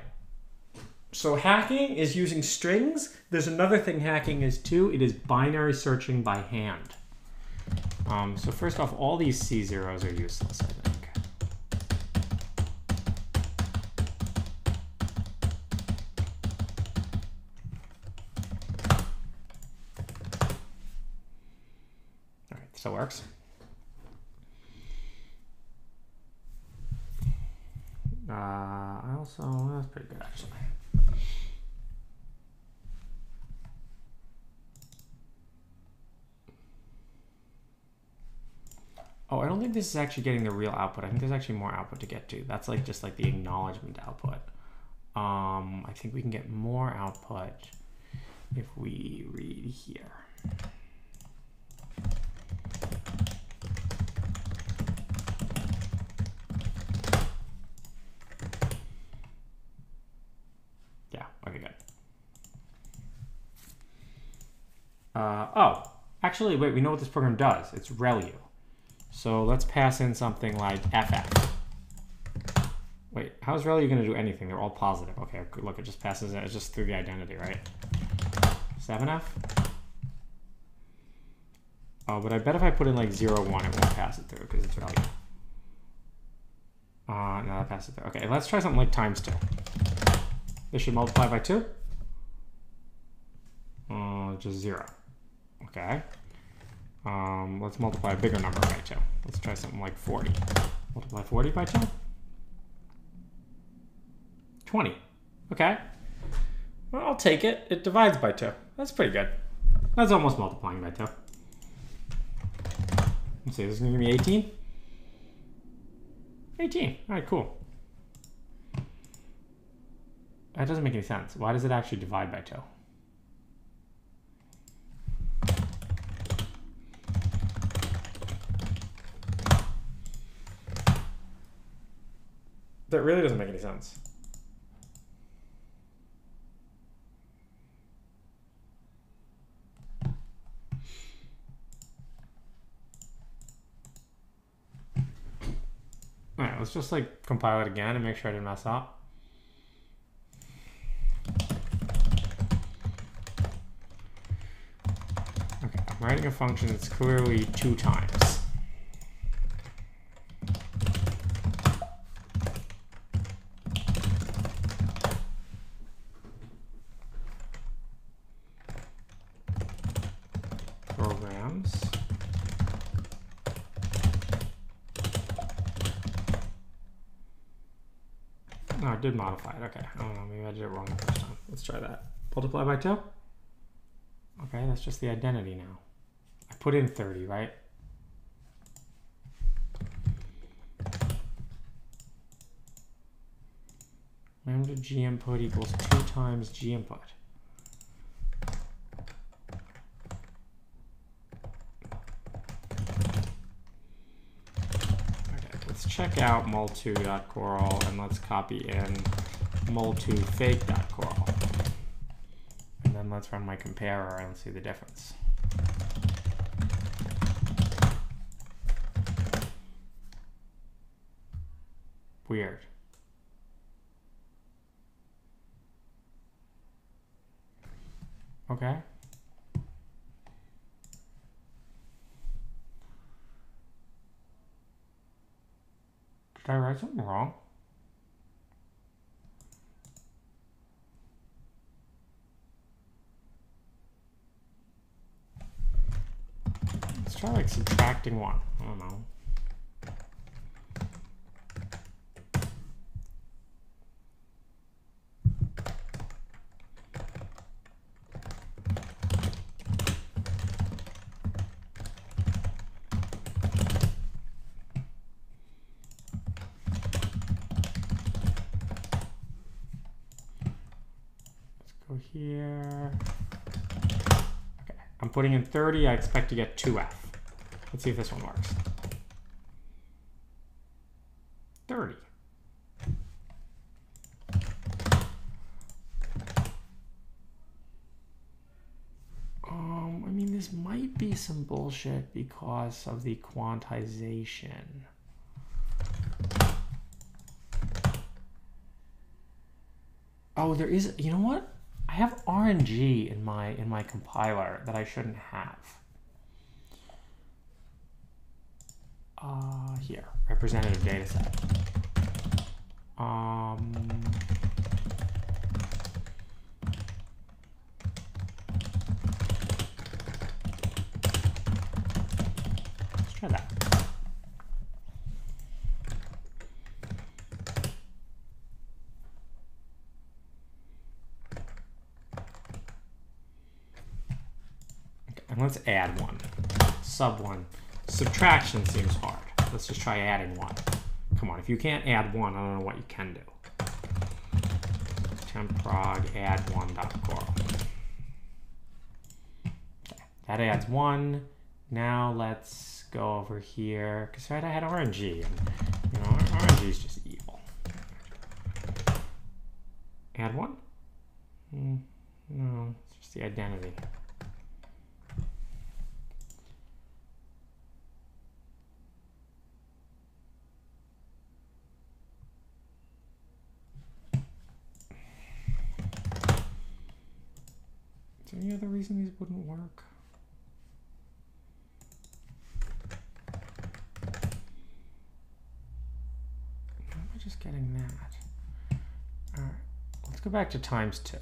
So hacking is using strings. There's another thing hacking is too. It is binary searching by hand. Um, so first off, all these C zeros are useless, I think. All right, still works. Uh, Also, that's pretty good actually. Oh, I don't think this is actually getting the real output. I think there's actually more output to get to. That's like just like the acknowledgement output. Um, I think we can get more output if we read here. Yeah, okay, good. Uh, oh, actually, wait, we know what this program does. It's ReLU. So let's pass in something like FF. Wait, how is ReLU going to do anything? They're all positive. Okay, look, it just passes it. It's just through the identity, right? 7F? Oh, but I bet if I put in like 0, 1, it won't pass it through because it's ReLU. Uh, no, that passes it through. Okay, let's try something like times 2. This should multiply by 2. Uh, just 0. Okay. Um, let's multiply a bigger number by 2. Let's try something like 40. Multiply 40 by 2. 20. Okay. Well, I'll take it. It divides by 2. That's pretty good. That's almost multiplying by 2. Let's see, this is going to give me 18? 18. All right, cool. That doesn't make any sense. Why does it actually divide by 2? That really doesn't make any sense. Alright, let's just like compile it again and make sure I didn't mess up. Okay, I'm writing a function that's clearly two times. Programs. It. Okay. I don't know. Maybe I did it wrong the first time. Let's try that. Multiply by 2. Okay, that's just the identity now. I put in 30, right? Lambda g input equals 2 times g input. Okay, let's check out mul2.coral and let's copy in mul2 And then let's run my comparer and see the difference. Weird. Okay. Did I write something wrong? Let's try like subtracting one. I don't know. go here. Okay, I'm putting in 30. I expect to get 2f. Let's see if this one works. 30. Um, I mean, this might be some bullshit because of the quantization. Oh, there is, you know what? I have RNG in my in my compiler that I shouldn't have. Uh, here, representative data set. Um, let's try that. And let's add one. Sub one. Subtraction seems hard. Let's just try adding one. Come on, if you can't add one, I don't know what you can do. Temprog add one dot coral. Okay, that adds one. Now let's go over here. Because right, I had RNG. And, you know, RNG is just evil. Add one? Mm, no, it's just the identity. Is there any other reason these wouldn't work? How am I just getting that? All right, let's go back to times two.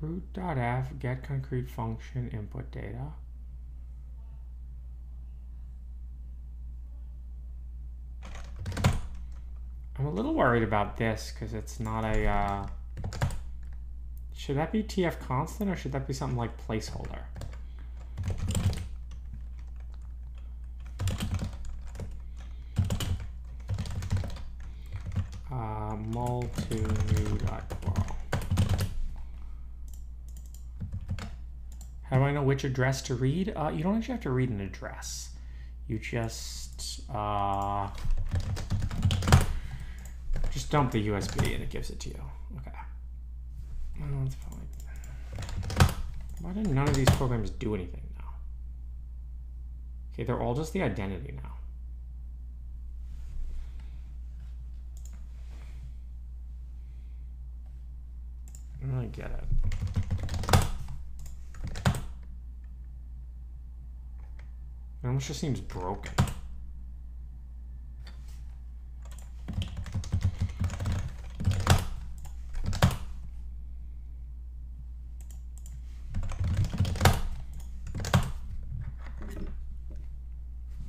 root.f get concrete function input data. I'm a little worried about this because it's not a. Uh, should that be TF constant or should that be something like placeholder? Uh, How do I know which address to read? Uh, you don't actually have to read an address. You just uh, just dump the USB and it gives it to you. Okay. Why didn't none of these programs do anything now? Okay, they're all just the identity now. Get it. It almost just seems broken.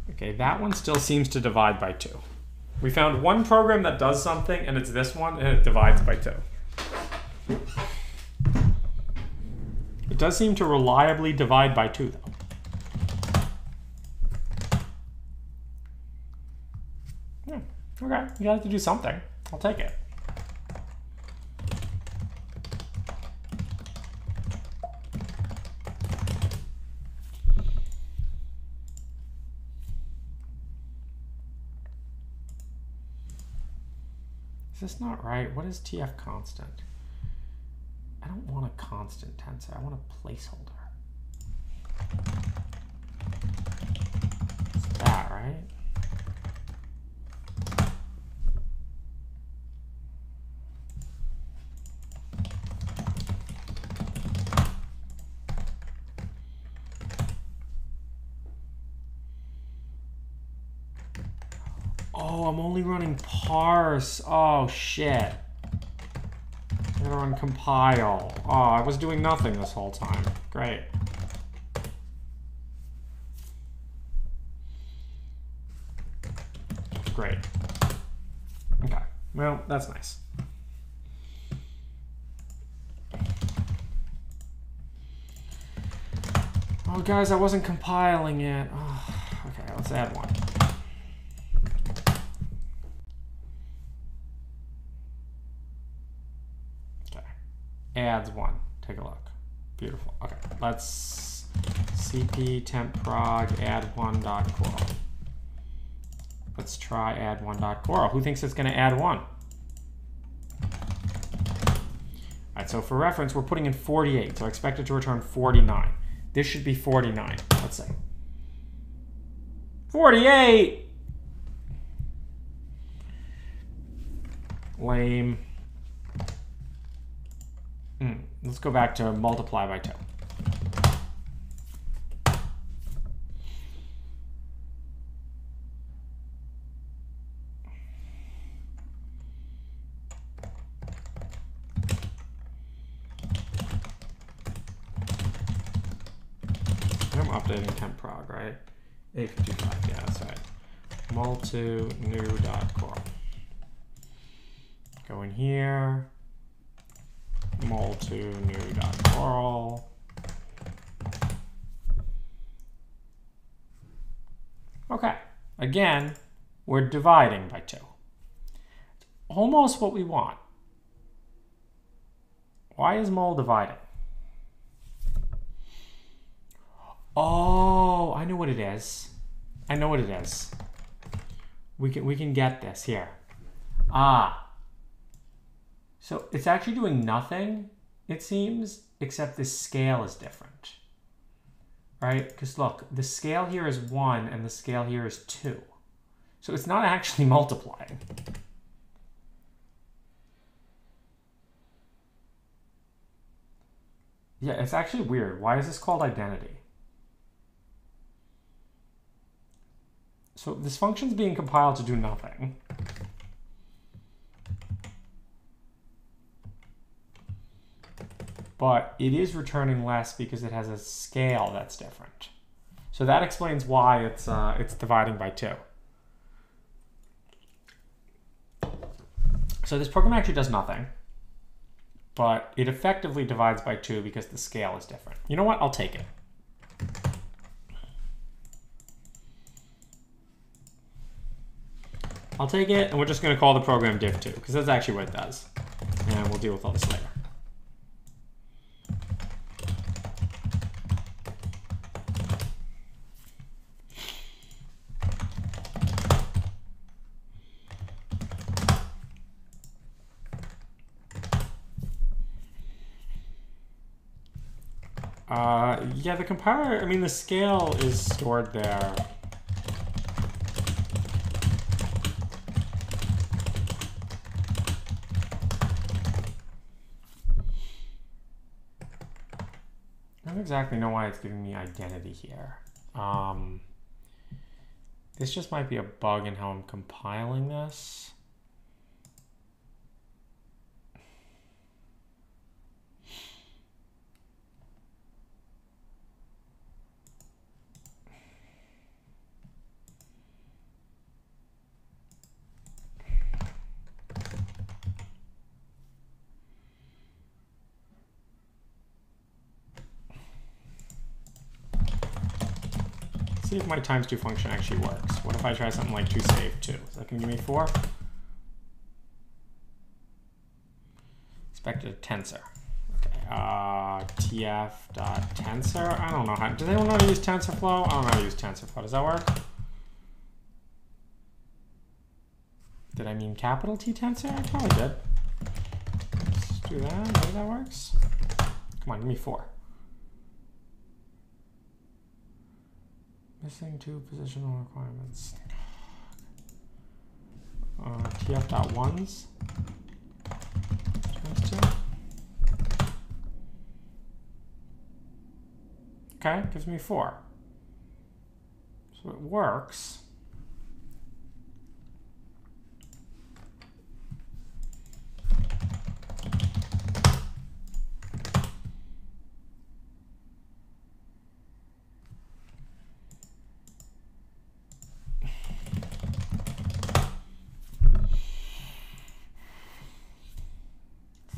Okay, that one still seems to divide by two. We found one program that does something, and it's this one, and it divides by two. It does seem to reliably divide by two, though. Yeah, okay, you have to do something. I'll take it. Is this not right? What is TF constant? I don't want a constant tensor. I want a placeholder. It's that, right? Oh, I'm only running parse. Oh, shit. Run compile. Oh, I was doing nothing this whole time. Great. Great. Okay. Well, that's nice. Oh, guys, I wasn't compiling it. Oh, okay, let's add one. Adds one. Take a look. Beautiful. Okay, let's cp temp prog add one dot coral. Let's try add one dot coral. Who thinks it's going to add one? All right, so for reference, we're putting in 48, so I expect it to return 49. This should be 49. Let's see. 48! Lame. Mm, let's go back to multiply by 2. I'm updating temp prog, right? 855, yeah, that's right. Mul2 new dot coral. Go in here mul2 new dot coral. Okay, again, we're dividing by 2. It's almost what we want. Why is mole dividing? Oh, I know what it is. I know what it is. We can we can get this here. Ah, so it's actually doing nothing, it seems, except the scale is different. Right? Because look, the scale here is 1 and the scale here is 2. So it's not actually multiplying. Yeah, it's actually weird. Why is this called identity? So this function's being compiled to do nothing. But it is returning less because it has a scale that's different. So that explains why it's uh, it's dividing by two. So this program actually does nothing, but it effectively divides by two because the scale is different. You know what? I'll take it. I'll take it, and we're just going to call the program div2, because that's actually what it does. And we'll deal with all this later. Uh, yeah, the compiler, I mean, the scale is stored there. I don't exactly know why it's giving me identity here. Um, this just might be a bug in how I'm compiling this. See if my times two function actually works. What if I try something like two save two? Is that gonna give me four? Expected tensor. Okay, uh, tensor. I don't know how. Does anyone know how to use TensorFlow? I don't know how to use TensorFlow. Does that work? Did I mean capital T tensor? I probably did. Let's do that. Maybe that works. Come on, give me four. Missing two positional requirements. Uh, TF dot ones. Okay, gives me four. So it works.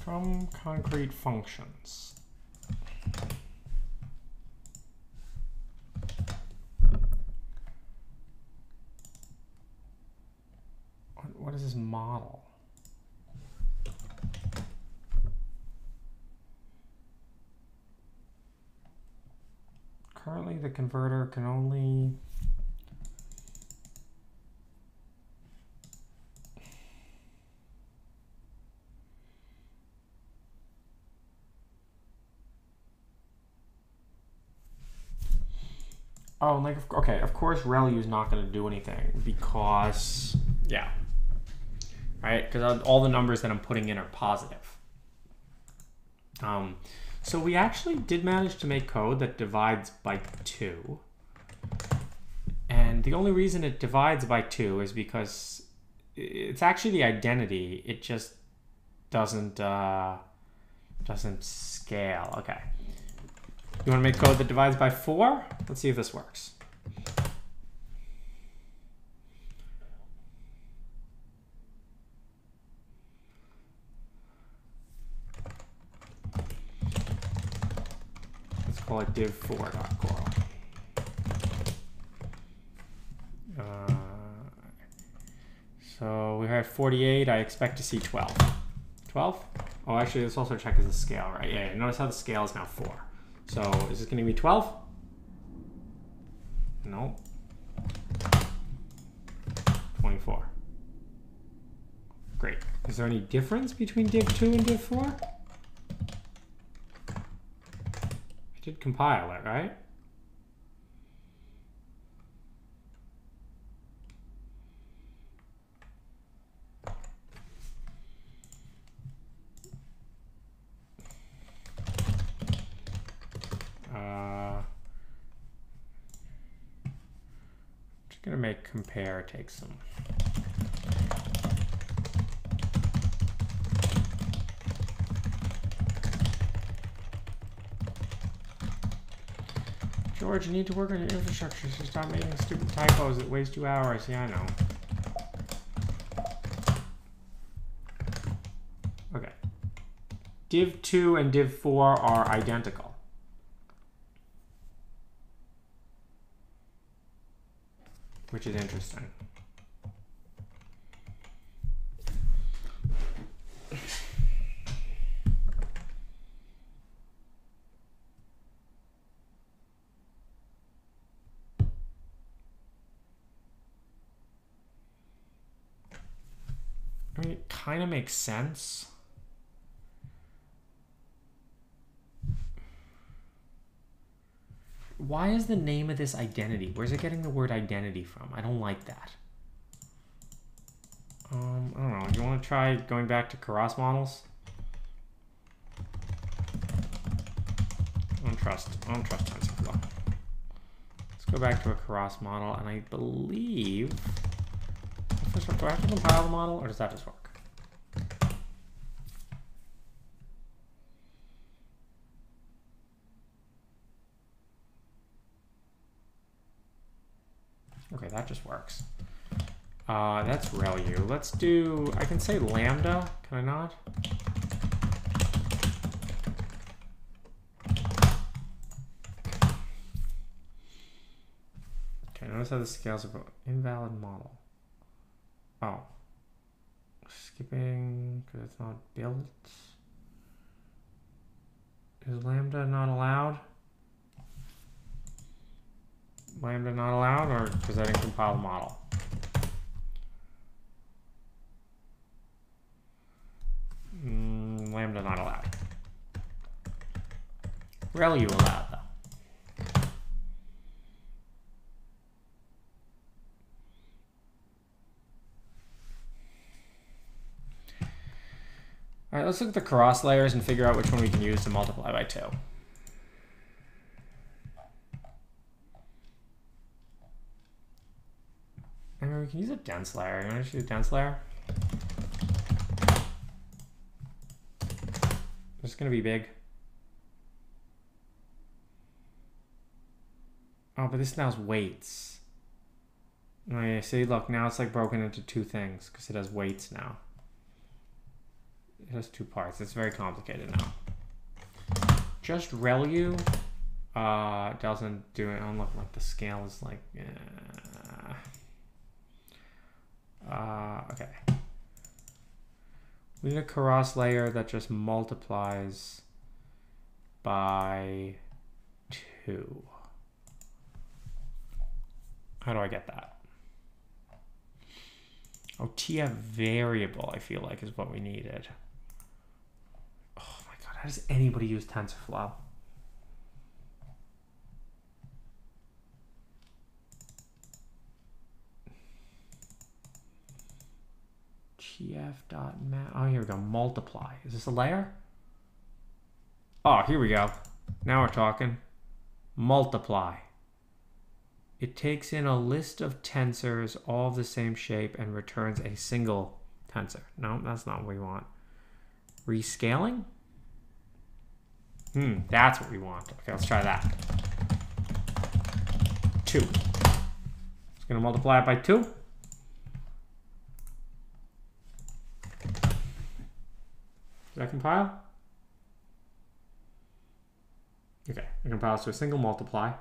from concrete functions. What, is this model? Currently the converter can only Oh, like okay, of course ReLU is not going to do anything because yeah, right? Because all the numbers that I'm putting in are positive. Um, so we actually did manage to make code that divides by two, and the only reason it divides by two is because it's actually the identity. It just doesn't uh, doesn't scale. Okay. You want to make code that divides by 4? Let's see if this works. Let's call it div4.coral. Uh, so we have 48. I expect to see 12. 12? Oh, actually, let's also check as the scale, right? Yeah, notice how the scale is now 4. So is this going to be 12? No. 24. Great. Is there any difference between div 2 and div 4? I did compile it, right? Compare take some. George, you need to work on your infrastructure, so stop making stupid typos that waste two hours. Yeah, I know. Okay. Div 2 and div 4 are identical. Which is interesting. I mean, it kind of makes sense. Why is the name of this identity? Where's it getting the word identity from? I don't like that. Um, I don't know. You want to try going back to Keras models? I don't trust. I don't trust TensorFlow. Let's go back to a Keras model, and I believe. First, do I have to compile the model, or does that just work? Okay, that just works. Uh, that's ReLU. Let's do, I can say lambda, can I not? Okay, notice how the scales are invalid model. Oh. Skipping, because it's not built. Is lambda not allowed? Lambda not allowed, or because I didn't compile the model? Mm, lambda not allowed. ReLU allowed, though. All right, let's look at the Keras layers and figure out which one we can use to multiply by 2. I mean, we can use a dense layer. You want to use a dense layer? It's going to be big. Oh, but this now has weights. Oh, yeah, see, look, now it's like broken into two things because it has weights now. It has two parts. It's very complicated now. Just ReLU uh, doesn't do it. Oh, look, like the scale is like... Uh, uh, okay. We need a Keras layer that just multiplies by 2. How do I get that? Oh, TF variable, I feel like, is what we needed. Oh my god, how does anybody use TensorFlow? tf.mat. Oh, here we go. Multiply. Is this a layer? Oh, here we go. Now we're talking. Multiply. It takes in a list of tensors, all of the same shape, and returns a single tensor. No, that's not what we want. Rescaling? Hmm, that's what we want. Okay, let's try that. Two. It's going to multiply it by two. Did I compile? Okay, it compiles to a single multiply.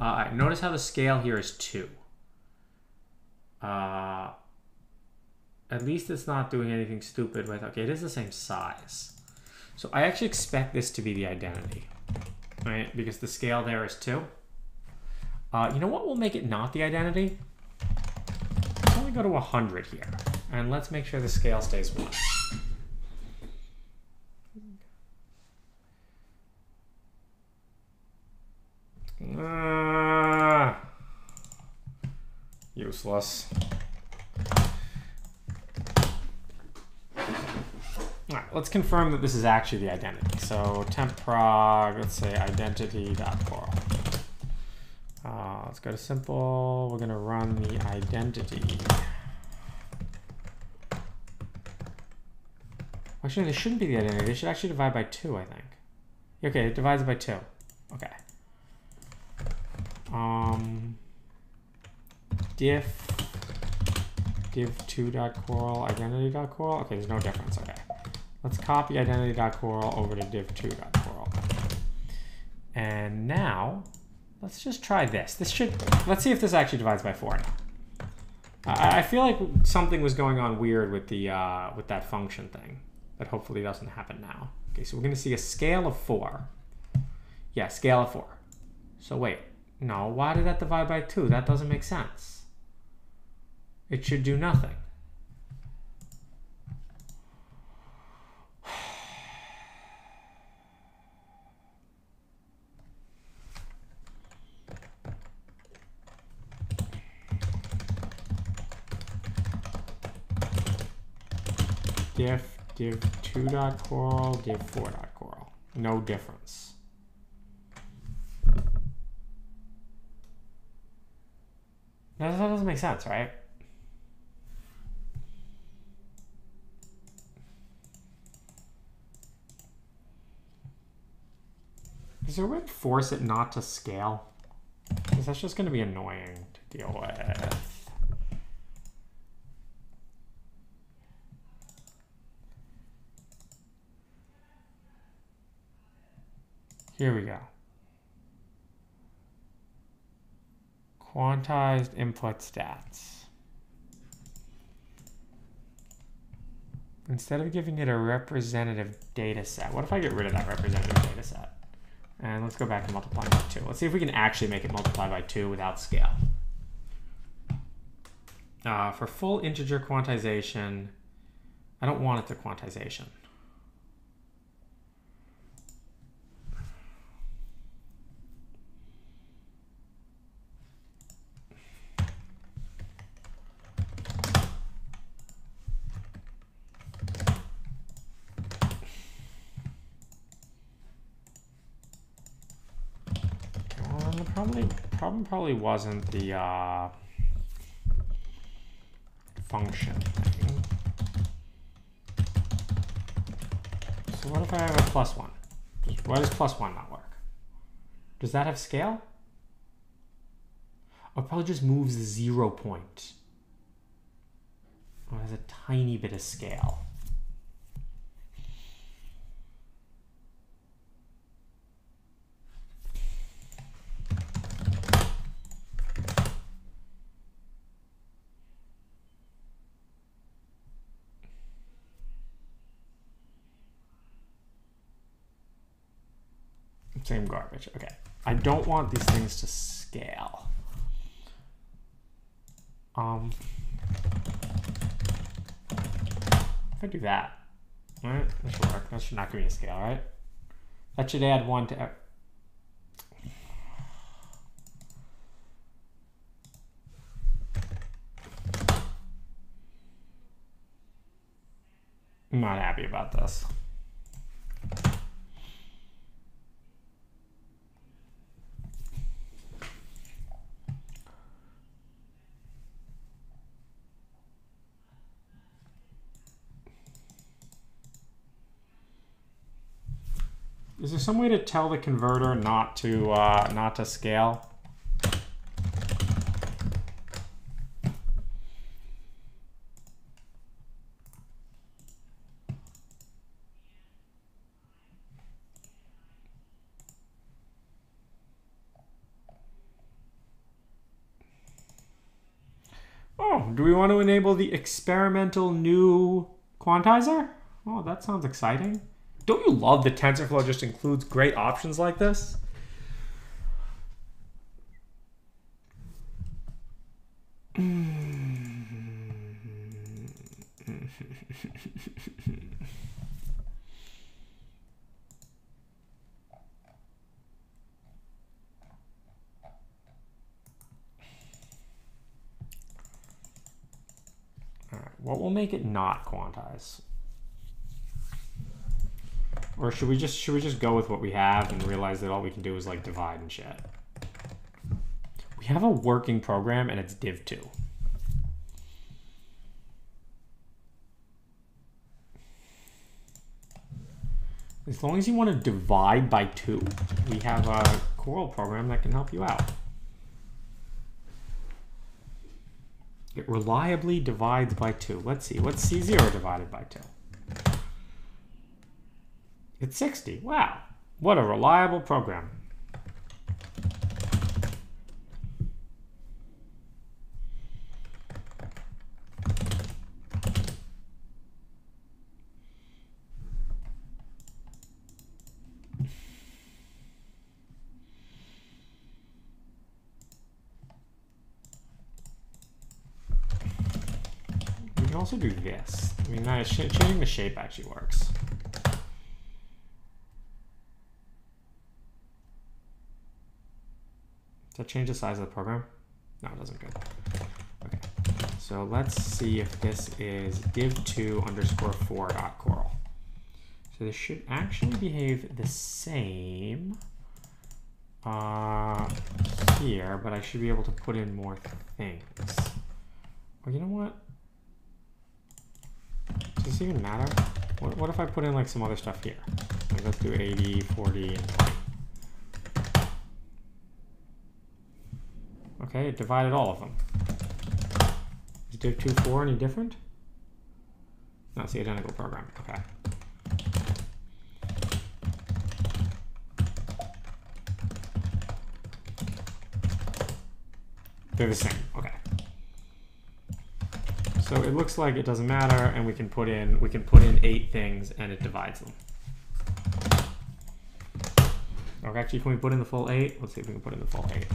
Uh, notice how the scale here is 2. Uh, at least it's not doing anything stupid with, okay, it is the same size. So I actually expect this to be the identity, right? Because the scale there is 2. Uh, you know what will make it not the identity? Let's only go to 100 here. And let's make sure the scale stays 1. Uh, useless. Alright, let's confirm that this is actually the identity. So temp prog, let's say identity.coral. Uh, let's go to simple. We're going to run the identity. Actually, this shouldn't be the identity. They should actually divide by 2, I think. Okay, it divides by 2. Okay. Um, diff div2.coral identity.coral. Okay, there's no difference. Okay. Let's copy identity.coral over to div2.coral. And now, let's just try this. This should, let's see if this actually divides by 4 now. I, I feel like something was going on weird with the uh, with that function thing but hopefully doesn't happen now. Okay, so we're going to see a scale of 4. Yeah, scale of 4. So wait, no, why did that divide by 2? That doesn't make sense. It should do nothing. If div 2 dot coral, div 4 dot coral. No difference. That that doesn't make sense, right? Is there a way to force it not to scale? Because that's just going to be annoying to deal with. Here we go. Quantized input stats. Instead of giving it a representative data set, what if I get rid of that representative data set? And let's go back and multiply by 2. Let's see if we can actually make it multiply by 2 without scale. Uh, for full integer quantization, I don't want it to quantization. probably problem probably wasn't the uh, function thing. So what if I have a plus one? Why does plus one not work? Does that have scale? It probably just moves the zero point. Oh, it has a tiny bit of scale. Same garbage. Okay. I don't want these things to scale. Um, if I do that, right, that should work. That should not give me a scale, right? That should add one to. I'm not happy about this. Is there some way to tell the converter not to uh, not to scale? Oh, do we want to enable the experimental new quantizer? Oh, that sounds exciting. Don't you love that TensorFlow just includes great options like this? what will make it not quantize? Or should we just should we just go with what we have and realize that all we can do is like divide and shit? We have a working program and it's div 2. As long as you want to divide by 2, we have a Coral program that can help you out. It reliably divides by 2. Let's see, what's C0 divided by 2? It's 60. Wow. What a reliable program. We can also do this. I mean, changing the shape actually works. Does that change the size of the program? No, it doesn't. Good. Okay. So let's see if this is div2 underscore 4 dot coral. So this should actually behave the same uh, here, but I should be able to put in more things. Or you know what? Does this even matter? What, what if I put in like some other stuff here? Like let's do 80, 40, and 20. Okay, it divided all of them. Is div 2 4 any different? No, it's the identical program. Okay. They're the same. Okay. So it looks like it doesn't matter, and we can put in we can put in eight things, and it divides them. Okay, actually, can we put in the full eight? Let's see if we can put in the full eight.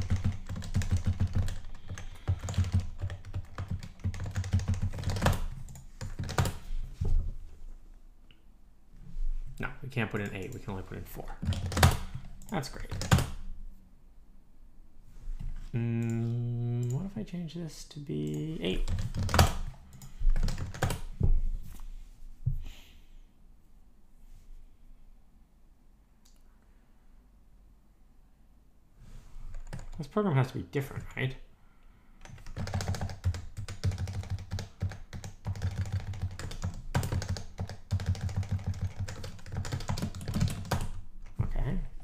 No, we can't put in eight. We can only put in four. That's great. Mm, what if I change this to be 8? This program has to be different, right?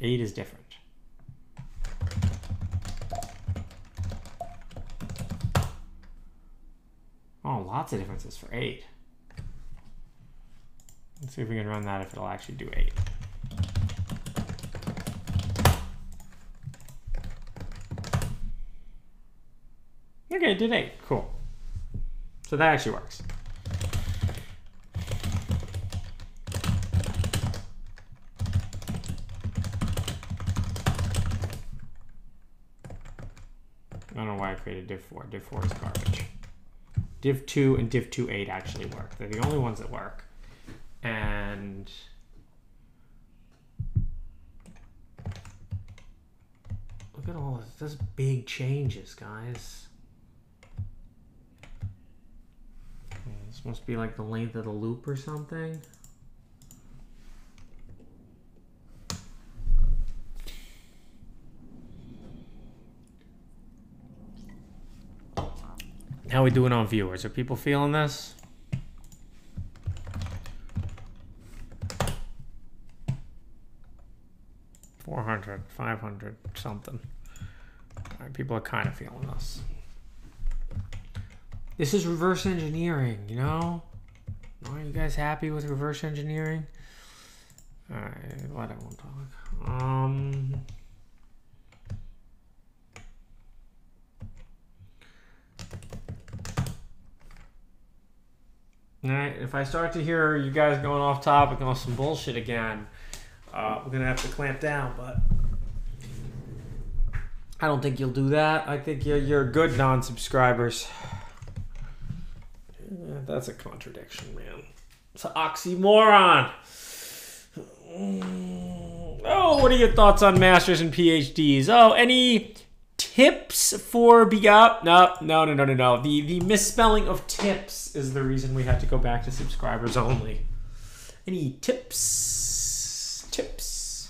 8 is different. Oh, lots of differences for 8. Let's see if we can run that if it'll actually do 8. Okay, it did 8. Cool. So that actually works. I don't know why I created div 4. Div 4 is garbage div 2 and div 2.8 actually work. They're the only ones that work. And look at all this. Big changes, guys. This must be like the length of the loop or something. How we doing on viewers? Are people feeling this? Four hundred, five hundred, something. People are kind of feeling this. This is reverse engineering, you know? Are you guys happy with reverse engineering? All right, what I want to talk. Um. Alright, if I start to hear you guys going off topic on some bullshit again, uh, we're gonna have to clamp down, but I don't think you'll do that. I think you're, you're good non-subscribers. That's a contradiction, man. It's an oxymoron. Oh, what are your thoughts on masters and PhDs? Oh, any tips for be up? No, no, no, no, no, no. The the misspelling of tips is the reason we had to go back to subscribers only. Any tips? Tips.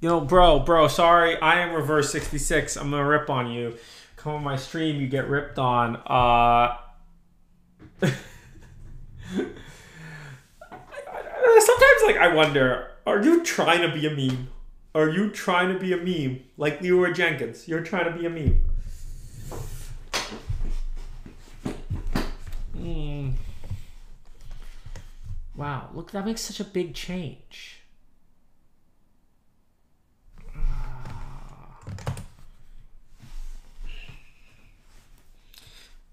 Yo, bro, bro, sorry. I am reverse 66. I'm gonna rip on you. Come on my stream, you get ripped on. Uh sometimes like I wonder, are you trying to be a meme? Are you trying to be a meme? Like Leroy Jenkins, you're trying to be a meme. Mm. Wow, look, that makes such a big change.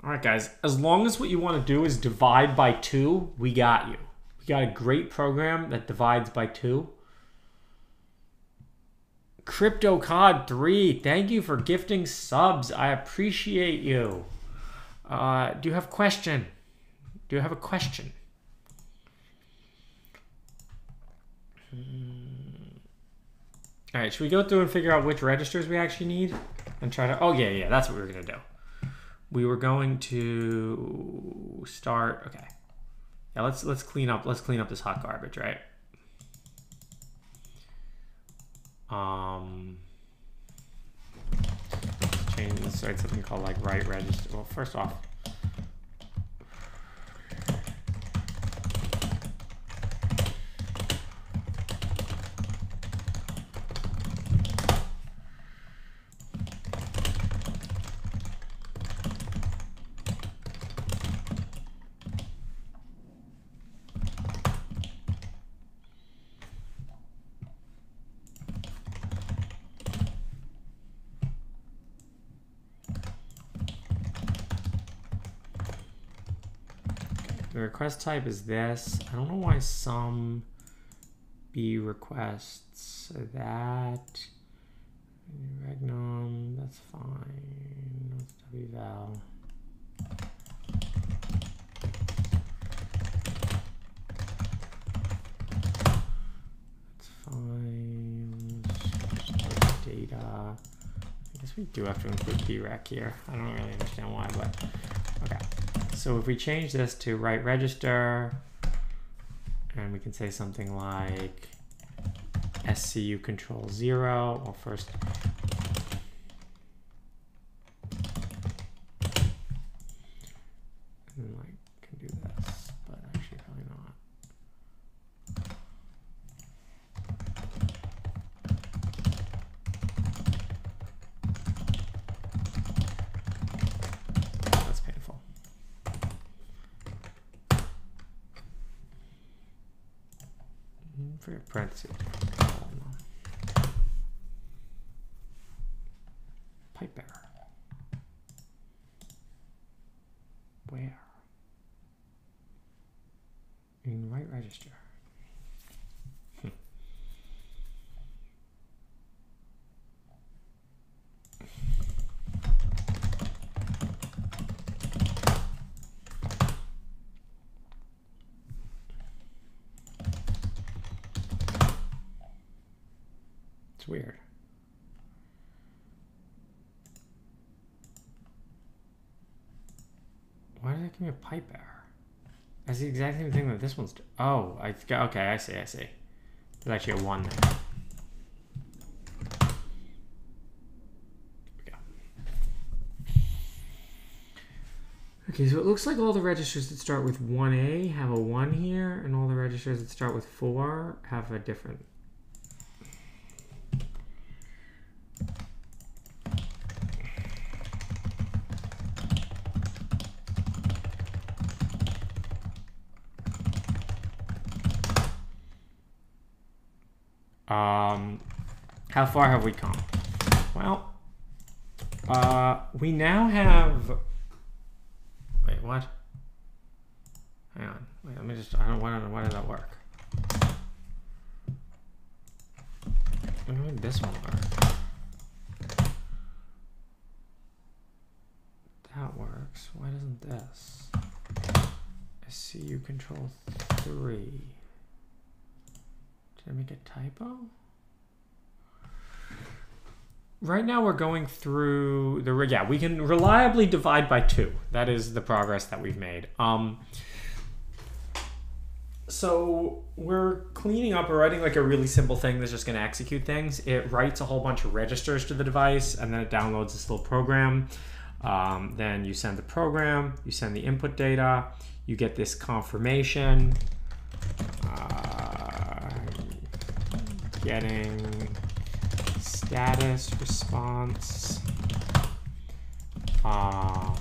All right, guys, as long as what you want to do is divide by two, we got you got a great program that divides by two. Crypto Cod 3, thank you for gifting subs. I appreciate you. Uh, do you have a question? Do you have a question? All right, should we go through and figure out which registers we actually need and try to? Oh yeah, yeah, that's what we were gonna do. We were going to start. Okay, yeah. Let's let's clean up. Let's clean up this hot garbage, right? Um, change. Let's write something called like write register. Well, first off, The request type is this. I don't know why some B requests that. Regnum, that's fine. That's wval. That's fine. Data. I guess we do have to include brec here. I don't really understand why, but okay. So if we change this to write register, and we can say something like SCU control zero, well first, and like can do this, but actually probably not. That's painful. For parentheses. Pipe error. Where? In right register. Hmm. It's weird. A pipe error? That's the exact same thing that this one's. Oh, I got. Okay, I see. I see. There's actually a one there. Okay, so it looks like all the registers that start with 1A have a 1 here, and all the registers that start with 4 have a different. Um, how far have we come? Well, uh, we now have. Wait, what? Hang on. Wait, let me just. I don't. Why, don't, why did that work? Why did this one work? That works. Why doesn't this? SCU control three. Did I make a typo? Right now we're going through the yeah we can reliably divide by two. That is the progress that we've made. Um, so we're cleaning up. We're writing like a really simple thing that's just going to execute things. It writes a whole bunch of registers to the device, and then it downloads this little program. Um, then you send the program. You send the input data. You get this confirmation. Uh, getting status response. Uh,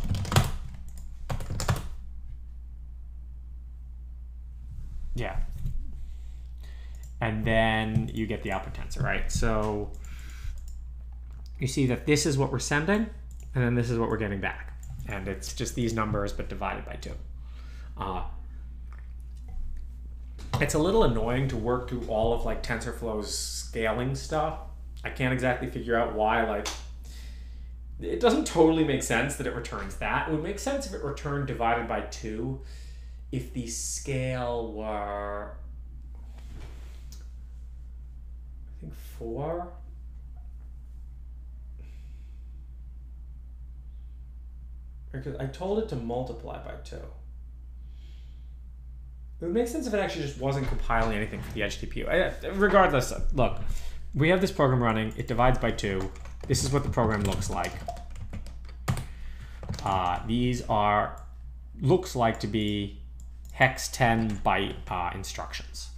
yeah. And then you get the output tensor, right? So you see that this is what we're sending, and then this is what we're getting back. And it's just these numbers, but divided by two. Uh, it's a little annoying to work through all of like TensorFlow's scaling stuff. I can't exactly figure out why like it doesn't totally make sense that it returns that. It would make sense if it returned divided by two if the scale were I think four. Because I told it to multiply by two. It would make sense if it actually just wasn't compiling anything for the TPU. Regardless, look, we have this program running. It divides by two. This is what the program looks like. Uh, these are looks like to be hex 10 byte uh, instructions.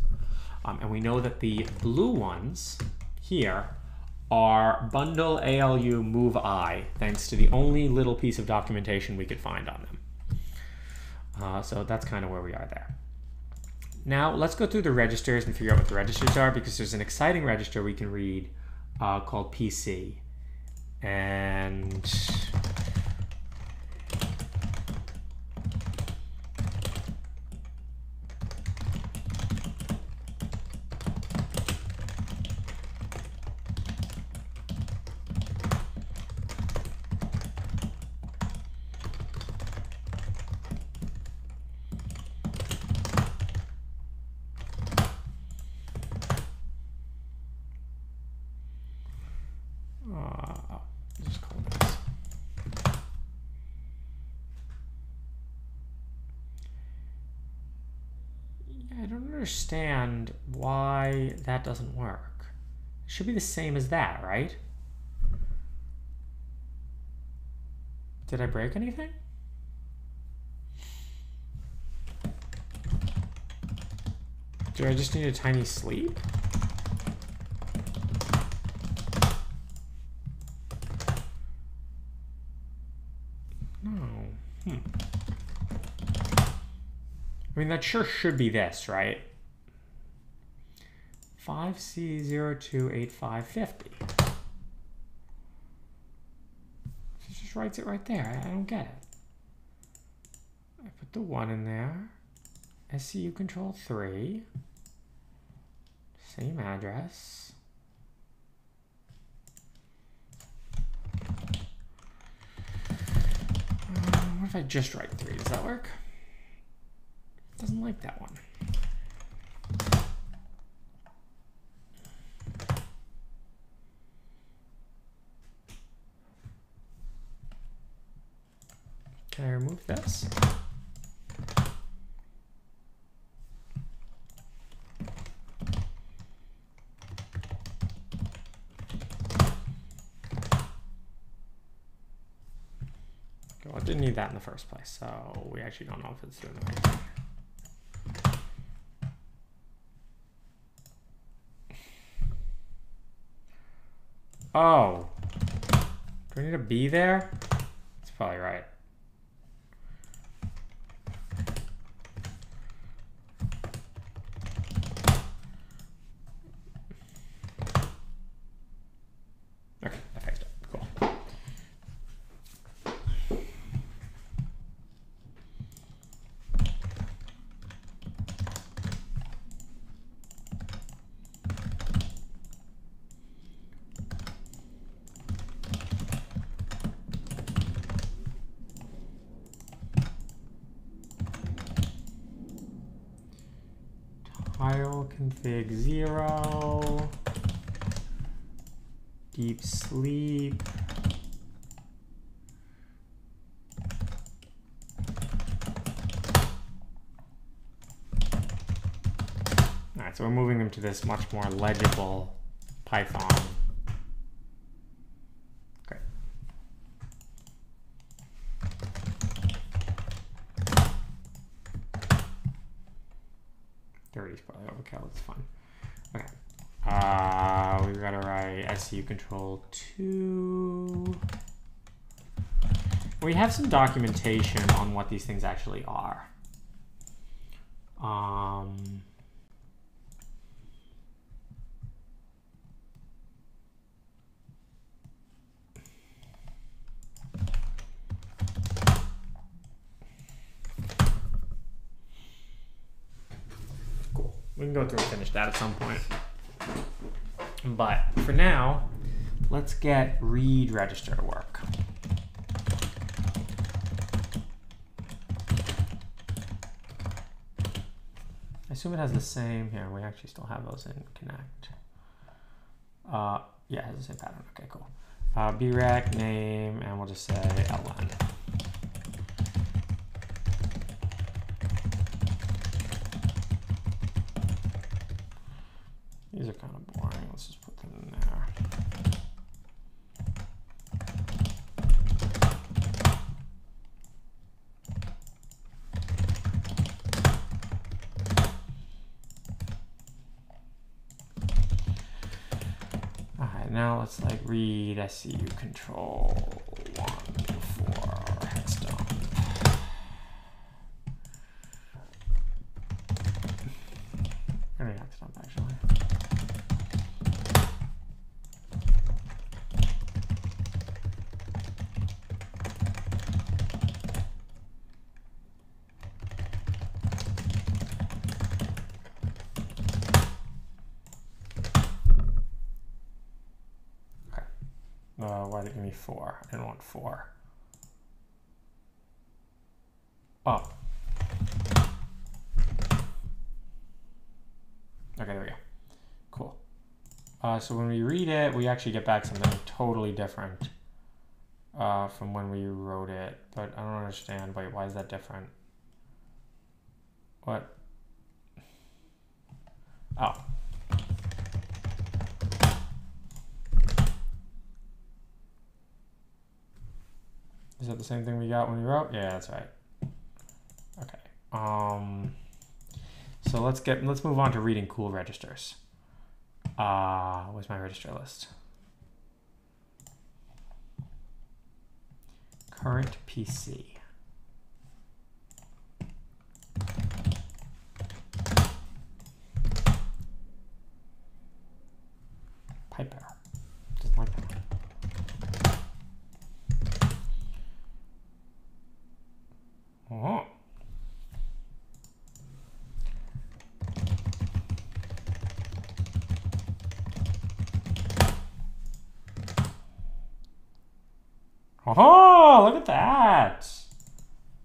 Um, and we know that the blue ones here are bundle ALU move I, thanks to the only little piece of documentation we could find on them. Uh, so that's kind of where we are there. Now let's go through the registers and figure out what the registers are because there's an exciting register we can read uh, called PC. And Uh, just call this. Yeah, I don't understand why that doesn't work. It should be the same as that, right? Did I break anything? Do I just need a tiny sleep? No. Hmm. I mean, that sure should be this, right? 5C028550. It just writes it right there. I I don't get it. I put the 1 in there. SCU control 3. Same address. Um, what if I just write 3? Does that work? Doesn't like that one. Can I remove this? Well, it didn't need that in the first place, so we actually don't know if it's doing the right thing. Oh. Do I need a B there? That's probably right. Okay, I fixed it. Cool. Tile config zero. Deep sleep. All right, so we're moving them to this much more legible Python. Great. Thirty is probably overkill. It's fine. Okay. Uh, we gotta write SCU control two. We have some documentation on what these things actually are. Um, cool. We can go through and finish that at some point. But for now, let's get read register to work. I assume it has the same here. We actually still have those in Connect. Uh, yeah, it has the same pattern. Okay, cool. Uh, brec name, and we'll just say ln. These are kind of boring. Let's just put them in there. Alright, now let's like read SCU control one for hex dump. I don't hex dump actually. Uh, why did it give me four? I didn't want four. Oh. Okay, there we go. Cool. Uh, so when we read it, we actually get back something totally different uh, from when we wrote it. But I don't understand. Wait, why is that different? What? Oh. Is that the same thing we got when we wrote? Yeah, that's right. Okay. Um, so let's get let's move on to reading cool registers. Uh, where's my register list? Current PC. Piper. Doesn't like that. Oh. Oh, look at that.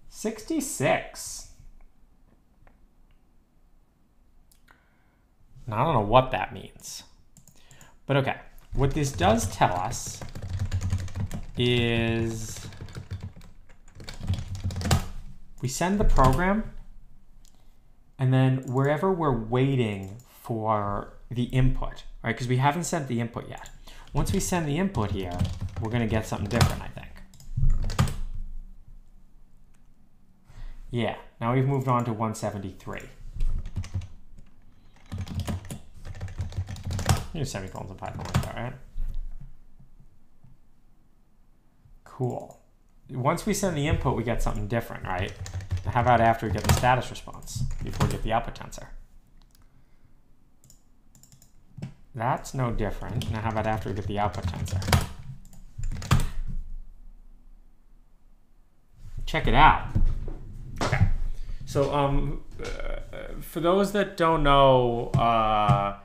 66. Now, I don't know what that means. But okay, what this does tell us is we send the program and then wherever we're waiting for the input, right? Because we haven't sent the input yet. Once we send the input here, we're going to get something different, I think. Yeah, now we've moved on to 173. Use semicolons in Python like that, right? Cool. Once we send the input, we get something different, right? How about after we get the status response, before we get the output tensor? That's no different. Now how about after we get the output tensor? Check it out. Okay. So um, uh, for those that don't know, uh,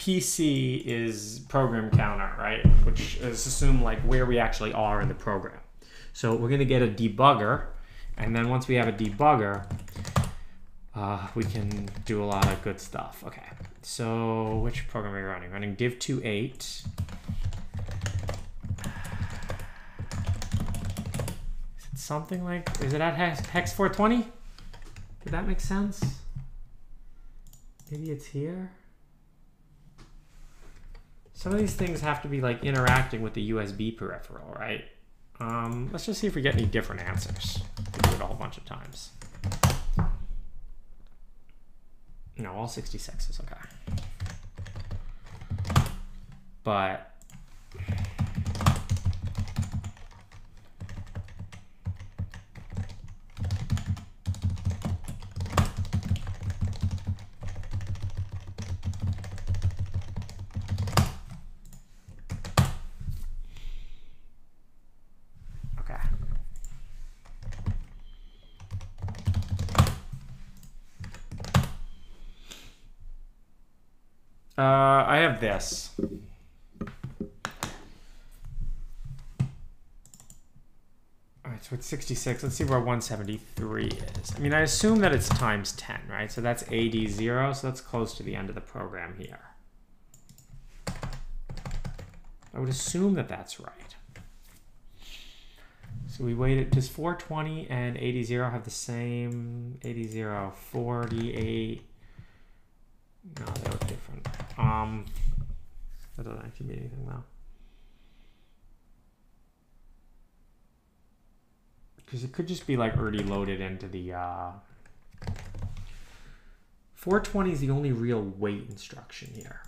PC is program counter, right? Which is assume like where we actually are in the program. So we're gonna get a debugger, and then once we have a debugger, uh, we can do a lot of good stuff. Okay, so which program are we running? Running div2.8. Is it something like, is it at hex, hex 420? Did that make sense? Maybe it's here? Some of these things have to be like interacting with the USB peripheral, right? Um, let's just see if we get any different answers. We do it a whole bunch of times. No, all 66 is okay. But okay. Uh, I have this. All right, so it's 66. Let's see where 173 is. I mean, I assume that it's times 10, right? So that's AD0, so that's close to the end of the program here. I would assume that that's right. So we waited, does 420 and 80 have the same 80 48? No, they. Um, that doesn't actually mean anything though. Because it could just be like already loaded into the, uh, 420 is the only real wait instruction here.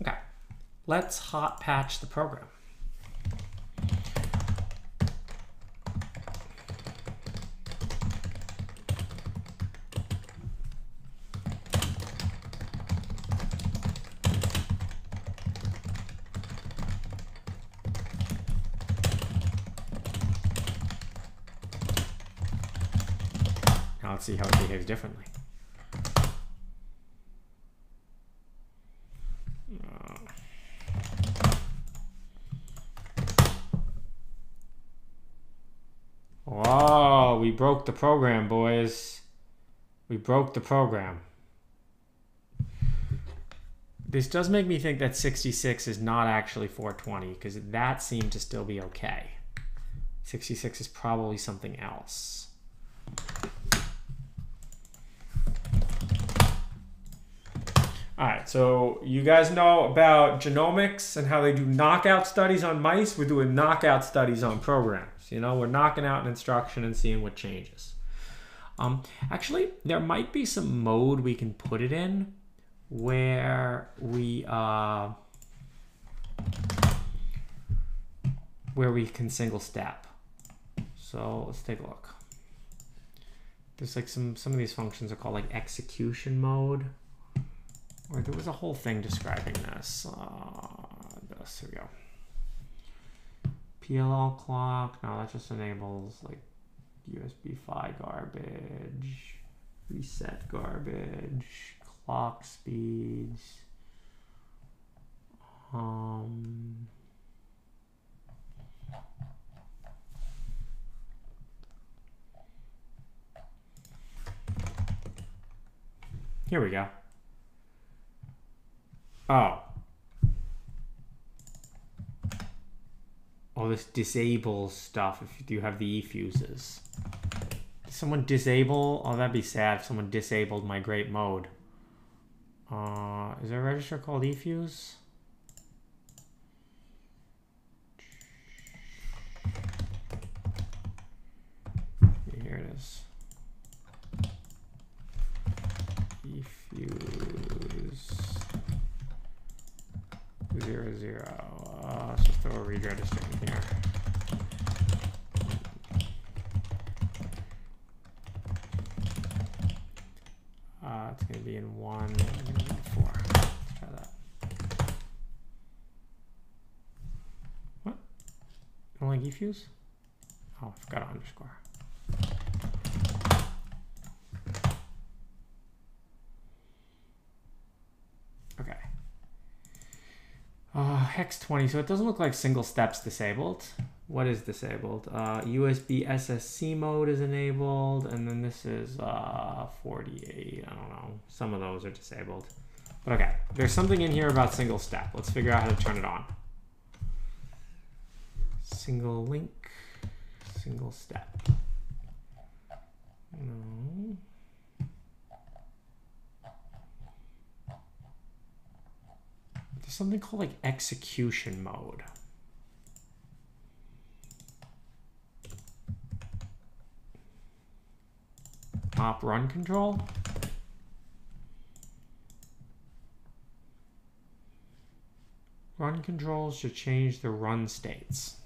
Okay, let's hot patch the program. see how it behaves differently. Oh, we broke the program, boys. We broke the program. This does make me think that 66 is not actually 420 because that seemed to still be okay. 66 is probably something else. All right, so you guys know about genomics and how they do knockout studies on mice. We're doing knockout studies on programs. You know, we're knocking out an instruction and seeing what changes. Um, actually, there might be some mode we can put it in where we uh, where we can single step. So let's take a look. There's like some some of these functions are called like execution mode. There was a whole thing describing this. Uh, this, here we go. PLL clock. No, that just enables like USB PHY garbage, reset garbage, clock speeds. Um, here we go. Oh. Oh, this disables stuff if you have the e-fuses. Someone disable? Oh, that'd be sad if someone disabled my great mode. Uh, is there a register called e-fuse? Here it is. Zero zero. Uh, let's just throw a read register in here. Uh, it's going to be in one, four. Let's try that. What? You don't like eFuse? Oh, I forgot an underscore. Uh, hex 20, so it doesn't look like single steps disabled. What is disabled? Uh, USB SSC mode is enabled, and then this is uh, 48. I don't know. Some of those are disabled. But okay, there's something in here about single step. Let's figure out how to turn it on. Single link, single step. No. There's something called like execution mode. Op run control. Run controls should change the run states.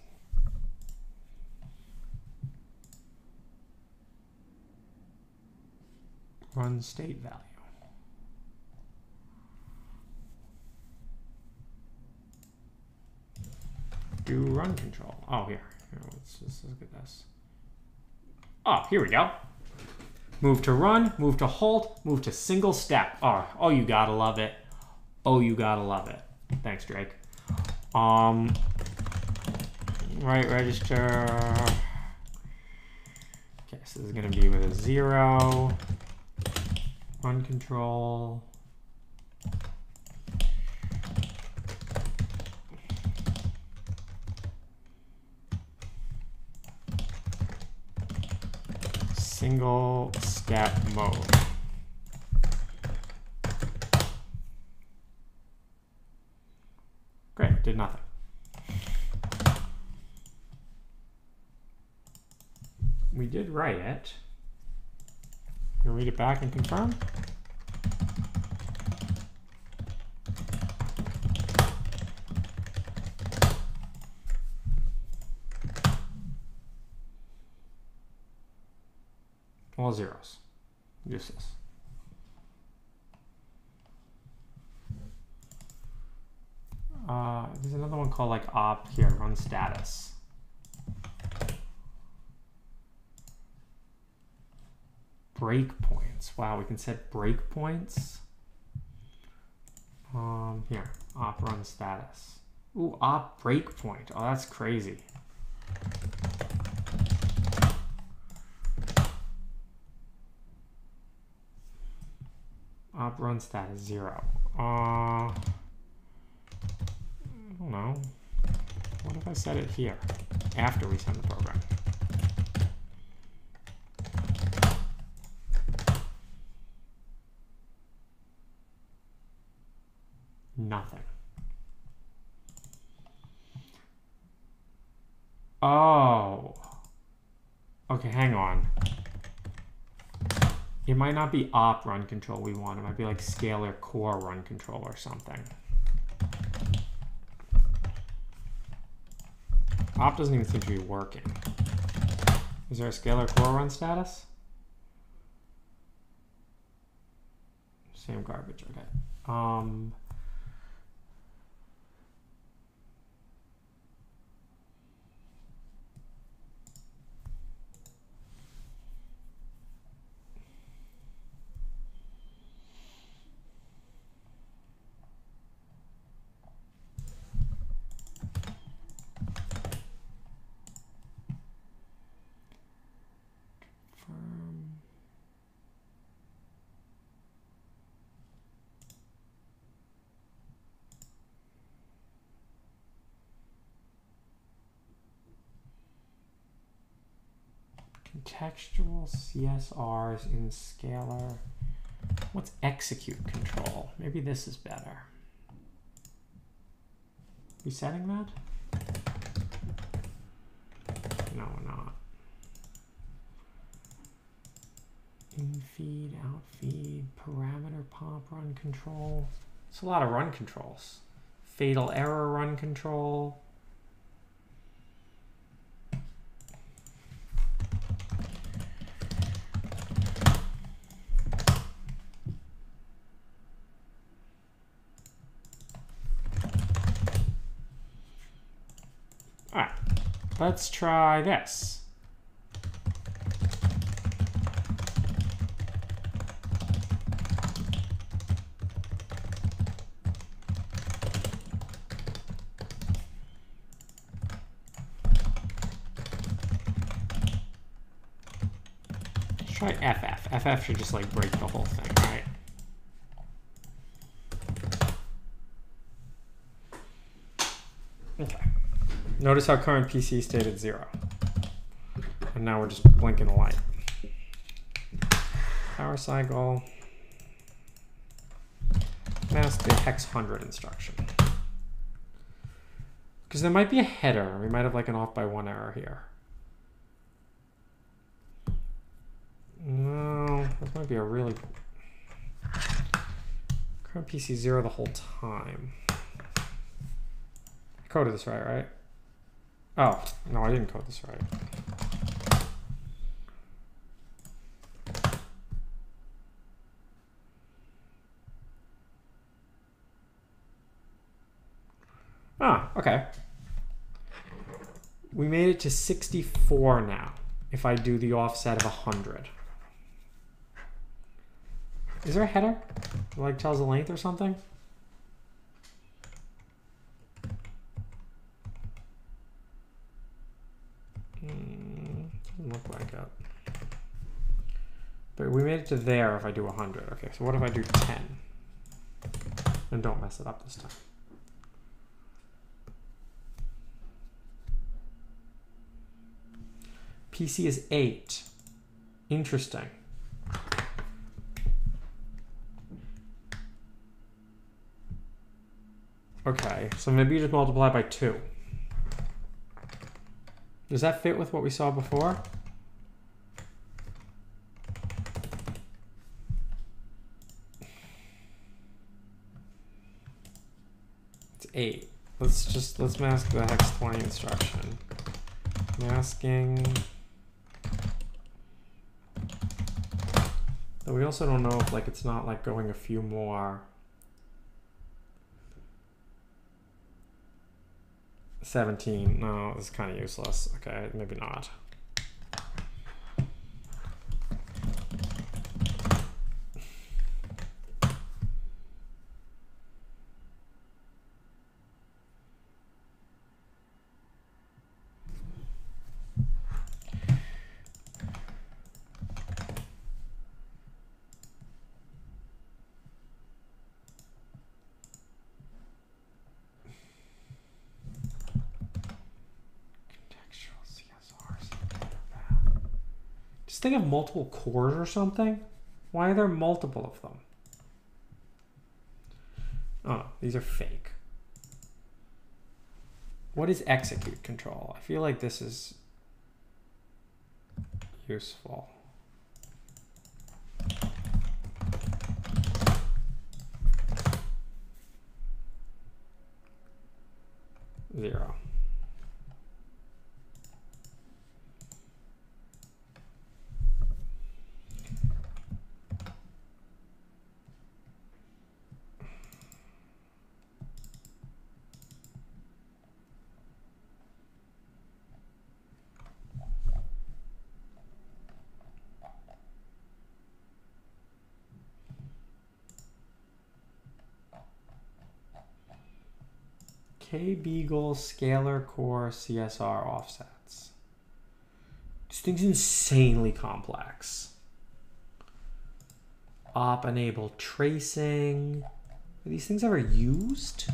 Run state value. Do run control. Oh, here. here let's, let's look at this. Oh, here we go. Move to run, move to halt, move to single step. Oh, oh, you gotta love it. Oh, you gotta love it. Thanks, Drake. Um, right register. Okay, so this is gonna be with a zero. Run control. Single step mode. Great, did nothing. We did write it. You read it back and confirm? All zeros. Useless. Uh, there's another one called like op here, run status. Breakpoints. Wow, we can set breakpoints. Um, here, op run status. Ooh, op breakpoint. Oh, that's crazy. Op run status zero. Uh, I don't know. What if I set it here after we send the program? Nothing. Oh. Okay, hang on. It might not be op run control we want. It might be like scalar core run control or something. Op doesn't even seem to be working. Is there a scalar core run status? Same garbage, okay. Um, confirm. Contextual CSRs in scalar. What's execute control? Maybe this is better. Resetting that? No, we're not. In feed, out feed, parameter pop run control. It's a lot of run controls. Fatal error run control. Alright, let's try this. Let's try FF. FF should just like break the whole thing, right? Okay. Notice how current PC stayed at zero. And now we're just blinking a light. Power cycle. Mask the hex 100 instruction. Because there might be a header. We might have like an off by one error here. No, this might be a really... Current PC zero the whole time. I coded this right, right? Oh, no, I didn't code this right. Ah, okay. We made it to 64 now if I do the offset of 100. Is there a header? Like tells the length or something? Mm, doesn't look like it. But we made it to there if I do 100. Okay, so what if I do 10? And don't mess it up this time. PC is 8. Interesting. Okay, so maybe you just multiply by 2. Does that fit with what we saw before? 8. Let's just, let's mask the hex 20 instruction. Masking. But we also don't know if like it's not like going a few more. Seventeen. No, it's kind of useless. Okay, maybe not. Contextual CSRs. Have multiple cores or something? Why are there multiple of them? Oh, these are fake. What is execute control? I feel like this is useful. Zero. K Beagle scalar core CSR offsets. This thing's insanely complex. Op enable tracing. Are these things ever used?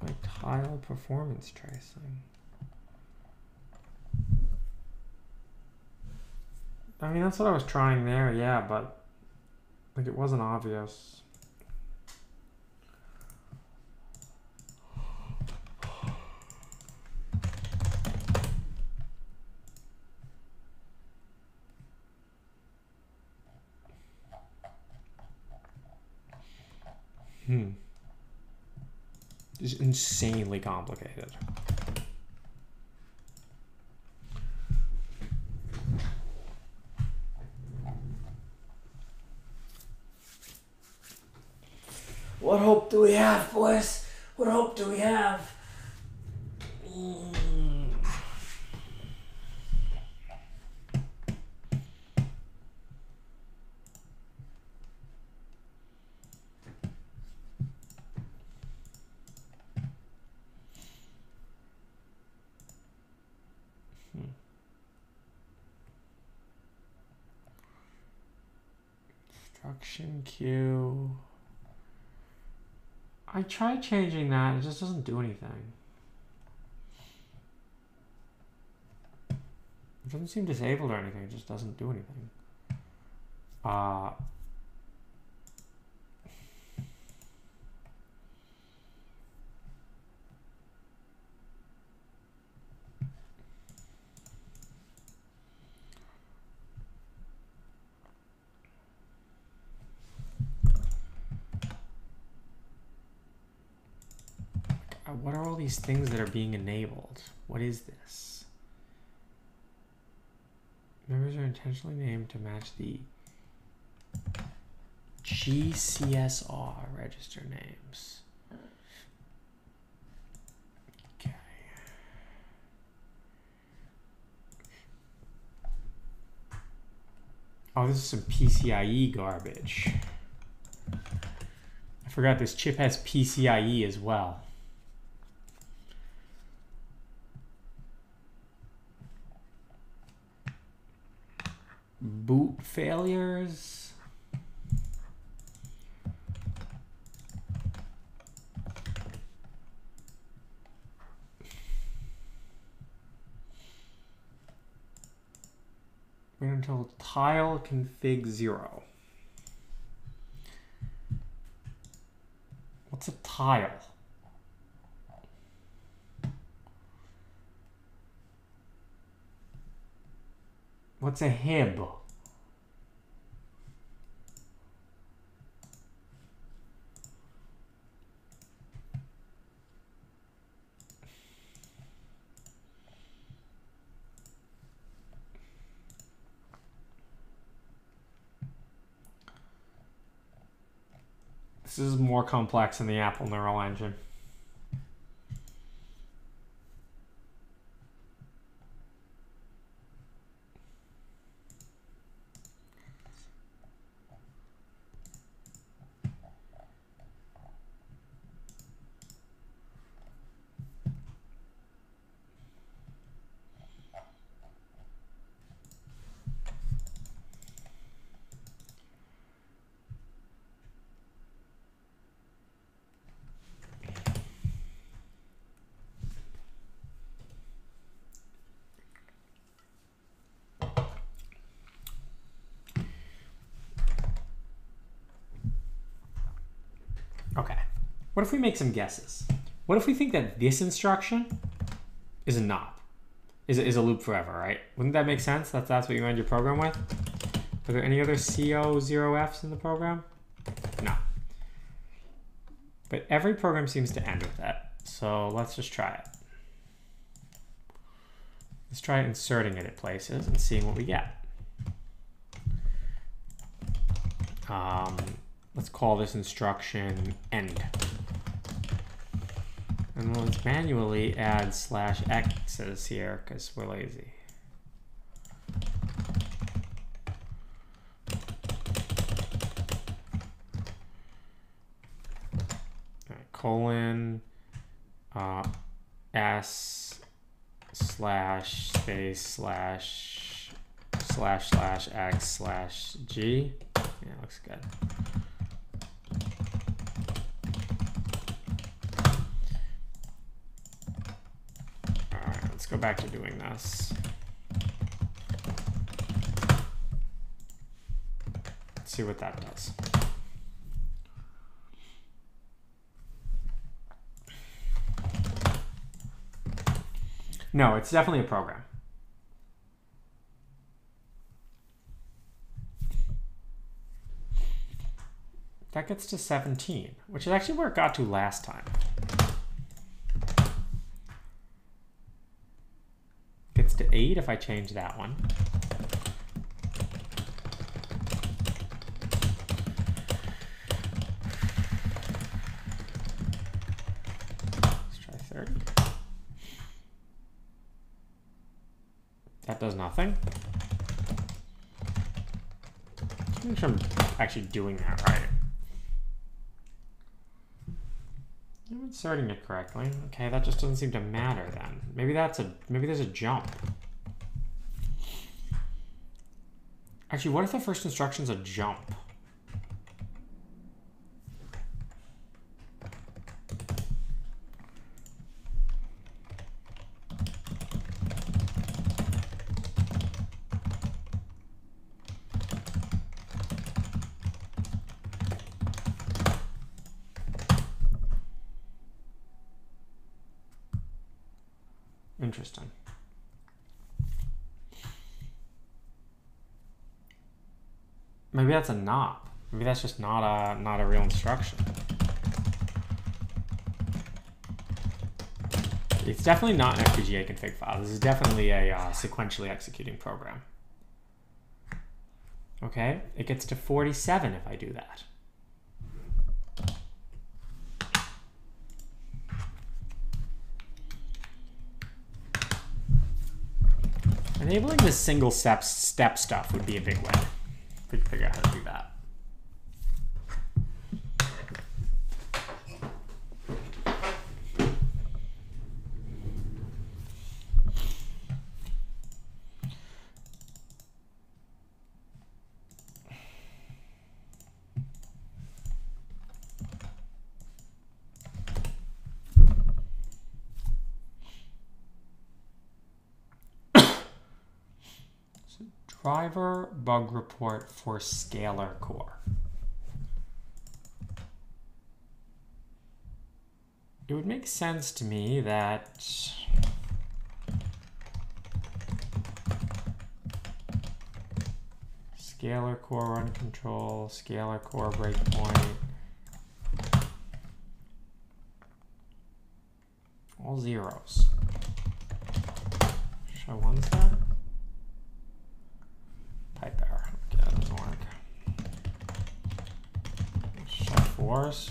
My tile performance tracing. I mean, that's what I was trying there, yeah, but like it wasn't obvious. Hmm. Just insanely complicated. What hope do we have, boys? What hope do we have? Hmm. Instruction queue. I tried changing that, it just doesn't do anything. It doesn't seem disabled or anything, it just doesn't do anything. Uh, what are all these things that are being enabled? What is this? Members are intentionally named to match the GCSR register names. Okay. Oh, this is some PCIe garbage. I forgot this chip has PCIe as well. boot failures. Wait until tile config zero. What's a tile? What's a hib? This is more complex than the Apple Neural Engine. Okay. What if we make some guesses? What if we think that this instruction is a NOP? Is, is a loop forever, right? Wouldn't that make sense? That's, that's what you end your program with? Are there any other CO0Fs in the program? No. But every program seems to end with that. So let's just try it. Let's try inserting it at places and seeing what we get. Um, let's call this instruction end. And let's manually add slash x's here because we're lazy. Colon uh, s slash space slash slash slash x slash g. Yeah, looks good. Alright, let's go back to doing this. Let's see what that does. No, it's definitely a program. That gets to 17, which is actually where it got to last time. To 8 if I change that one. Let's try 30. That does nothing. Make sure I'm actually doing that right. I'm inserting it correctly. Okay, that just doesn't seem to matter then. Maybe that's a maybe there's a jump. Actually, what if the first instruction's a jump? Interesting. Maybe that's a knob. Maybe that's just not a not a real instruction. It's definitely not an FPGA config file. This is definitely a uh, sequentially executing program. Okay, it gets to 47 if I do that. Enabling this single step step stuff would be a big win. Figure out how to do that. Driver bug report for scalar core. It would make sense to me that scalar core run control, scalar core breakpoint, all zeros. Should I one that? Type error. Okay, that doesn't work. Fours.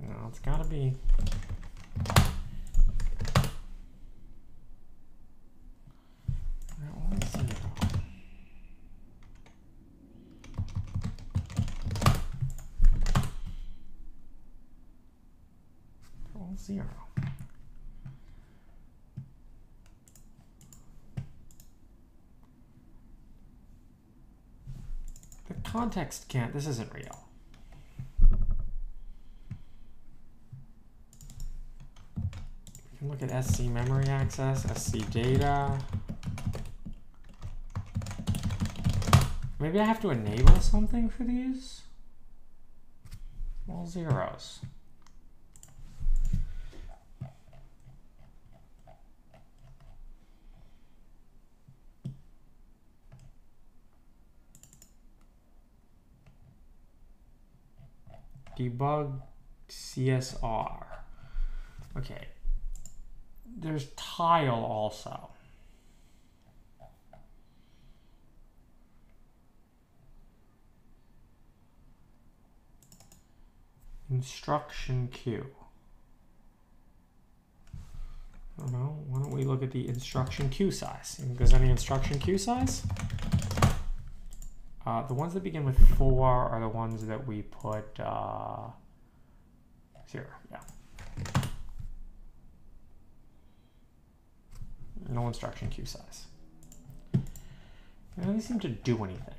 No, it's gotta be. They're all zero. They're all zero. The context can't, this isn't real. We can look at SC memory access, SC data. Maybe I have to enable something for these? All zeros. Debug CSR. Okay. There's tile also. Instruction queue. I don't know. Why don't we look at the instruction queue size? There's any instruction queue size? Uh, the ones that begin with four are the ones that we put uh, zero. Yeah. No instruction queue size. They don't seem to do anything.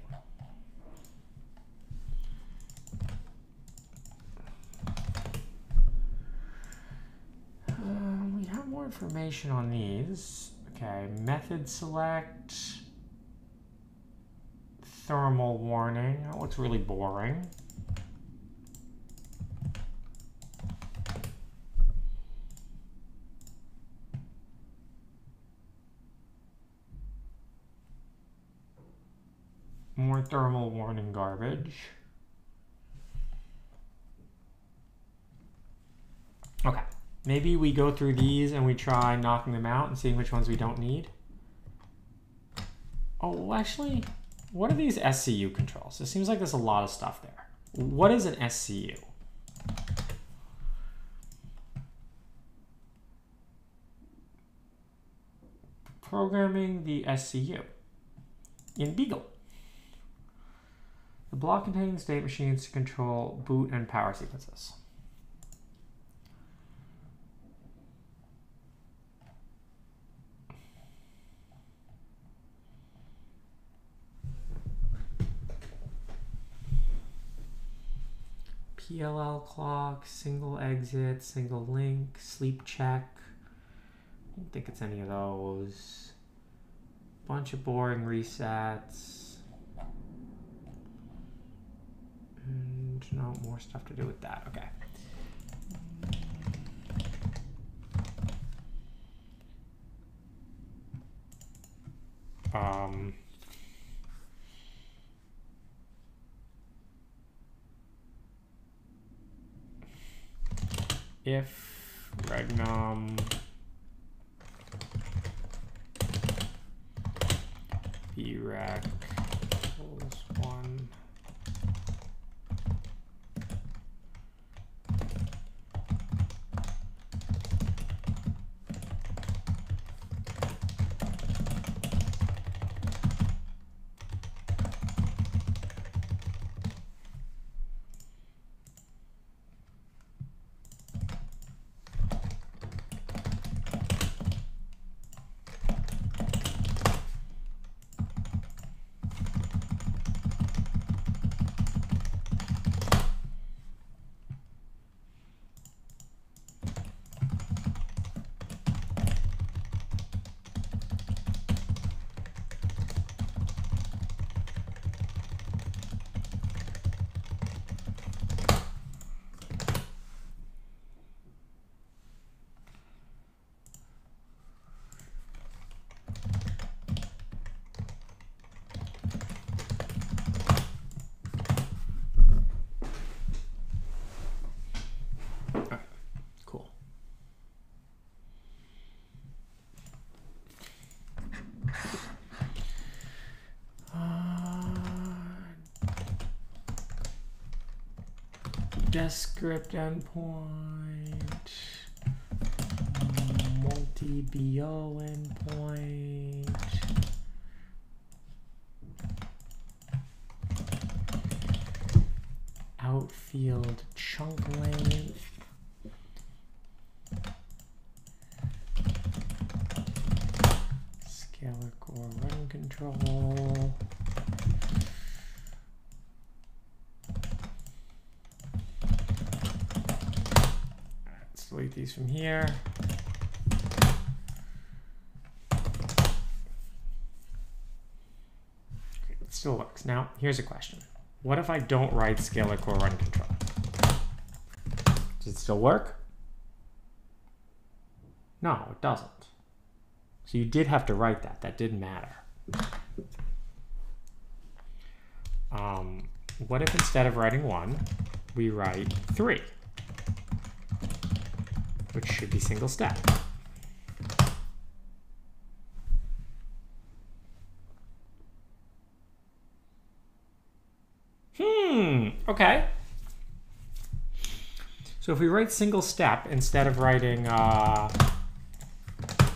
Uh, we have more information on these. Okay, method select, thermal warning. That looks really boring. More thermal warning garbage. Okay. Maybe we go through these and we try knocking them out and seeing which ones we don't need. Oh, actually, what are these SCU controls? It seems like there's a lot of stuff there. What is an SCU? Programming the SCU in Beagle. The block containing state machines to control boot and power sequences. PLL clock, single exit, single link, sleep check. I don't think it's any of those. Bunch of boring resets. And no more stuff to do with that. Okay. Um. If regnum brec equals one Descript endpoint. Multi-BO endpoint. Outfeed chunk length. Scalar core run control. Let's delete these from here. It still works. Now, here's a question. What if I don't write scalar core run control? Does it still work? No, it doesn't. So you did have to write that. That didn't matter. Um, what if instead of writing one, we write three? Which should be single step. Hmm, okay. So if we write single step instead of writing uh,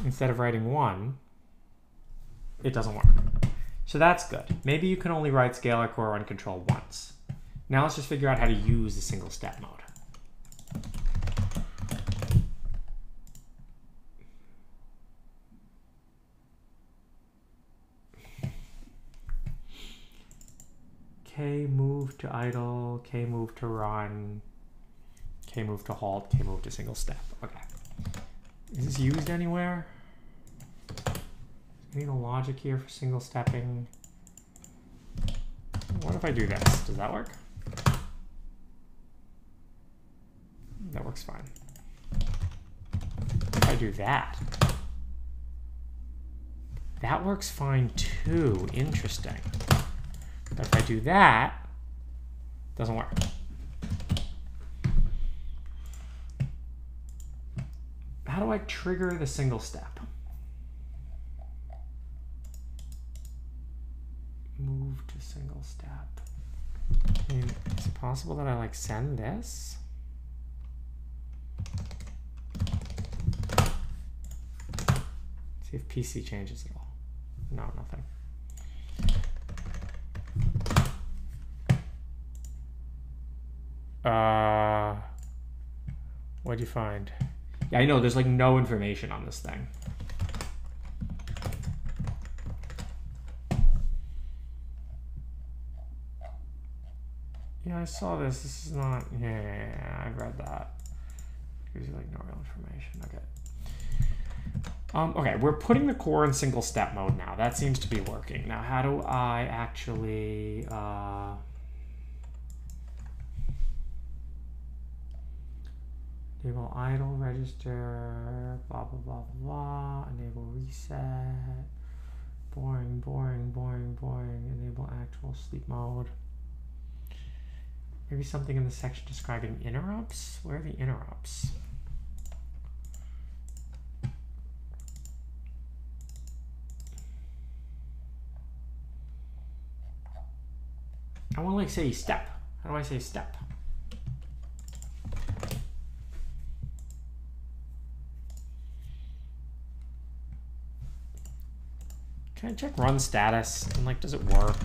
instead of writing one, it doesn't work. So that's good. Maybe you can only write scalar core run control once. Now let's just figure out how to use the single step mode. K move to K move to run, K move to halt, K move to single step. Okay. Is this used anywhere? Any logic here for single stepping? What if I do this? Does that work? That works fine. If I do that, that works fine too. Interesting. But if I do that, doesn't work. How do I trigger the single step? Move to single step. I mean, is it possible that I like send this? See if PC changes at all. No, nothing. Uh, what'd you find? Yeah, I know. There's like no information on this thing. Yeah, I saw this. This is not. Yeah, yeah, yeah, I've read that. Gives you like no real information. Okay. Um, okay, we're putting the core in single step mode now. That seems to be working. Now, how do I actually? Uh, Enable idle register, blah, blah, blah, blah, enable reset, boring, boring, boring, boring, enable actual sleep mode. Maybe something in the section describing interrupts? Where are the interrupts? I want to like say step. How do I say step? Can I check run status? And like, does it work?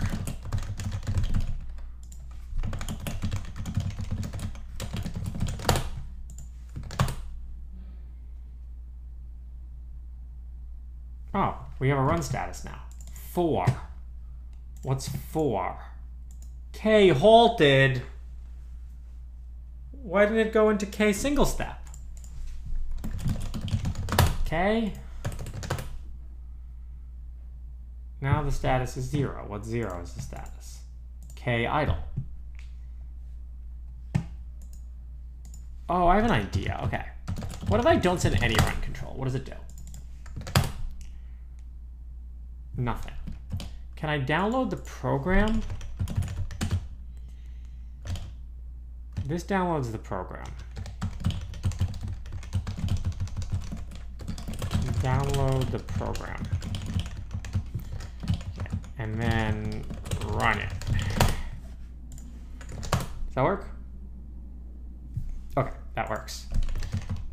Oh, we have a run status now. Four. What's four? K halted. Why didn't it go into K single step? K. Now the status is zero. What zero is the status? K idle. Oh, I have an idea. Okay. What if I don't send any run control? What does it do? Nothing. Can I download the program? This downloads the program. Download the program. And then run it. Does that work? Okay, that works.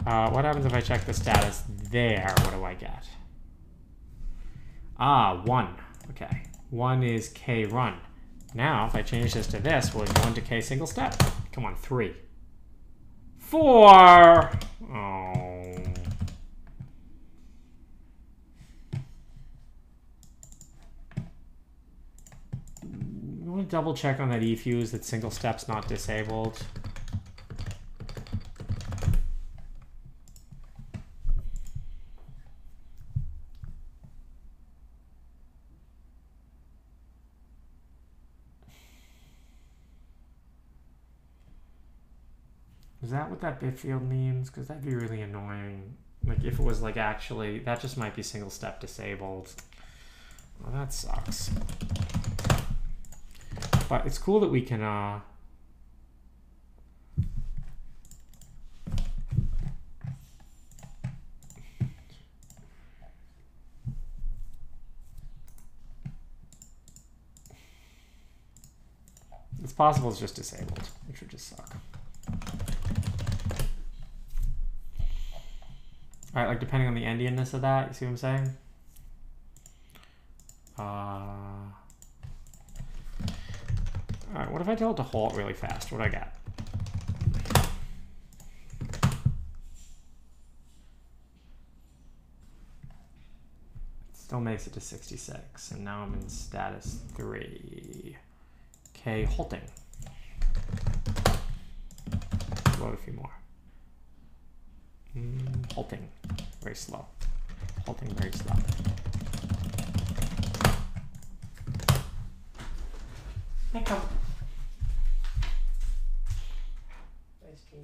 Uh, what happens if I check the status there? What do I get? Ah, one. Okay. One is K run. Now, if I change this to this, will it go into K single step? Come on, three. Four! Oh. Want to double check on that E fuse that single step's not disabled. Is that what that bit field means? Because that'd be really annoying. Like if it was like actually, that just might be single step disabled. Well, that sucks. It's cool that we can, uh... It's possible it's just disabled, which would just suck. Alright, like depending on the endianness of that, you see what I'm saying? Uh... Alright, what if I tell it to halt really fast? What do I got? Still makes it to 66, and now I'm in status 3. Okay, halting. Load a few more. Mm, halting, very slow. Halting, very slow. Come. Nice dream.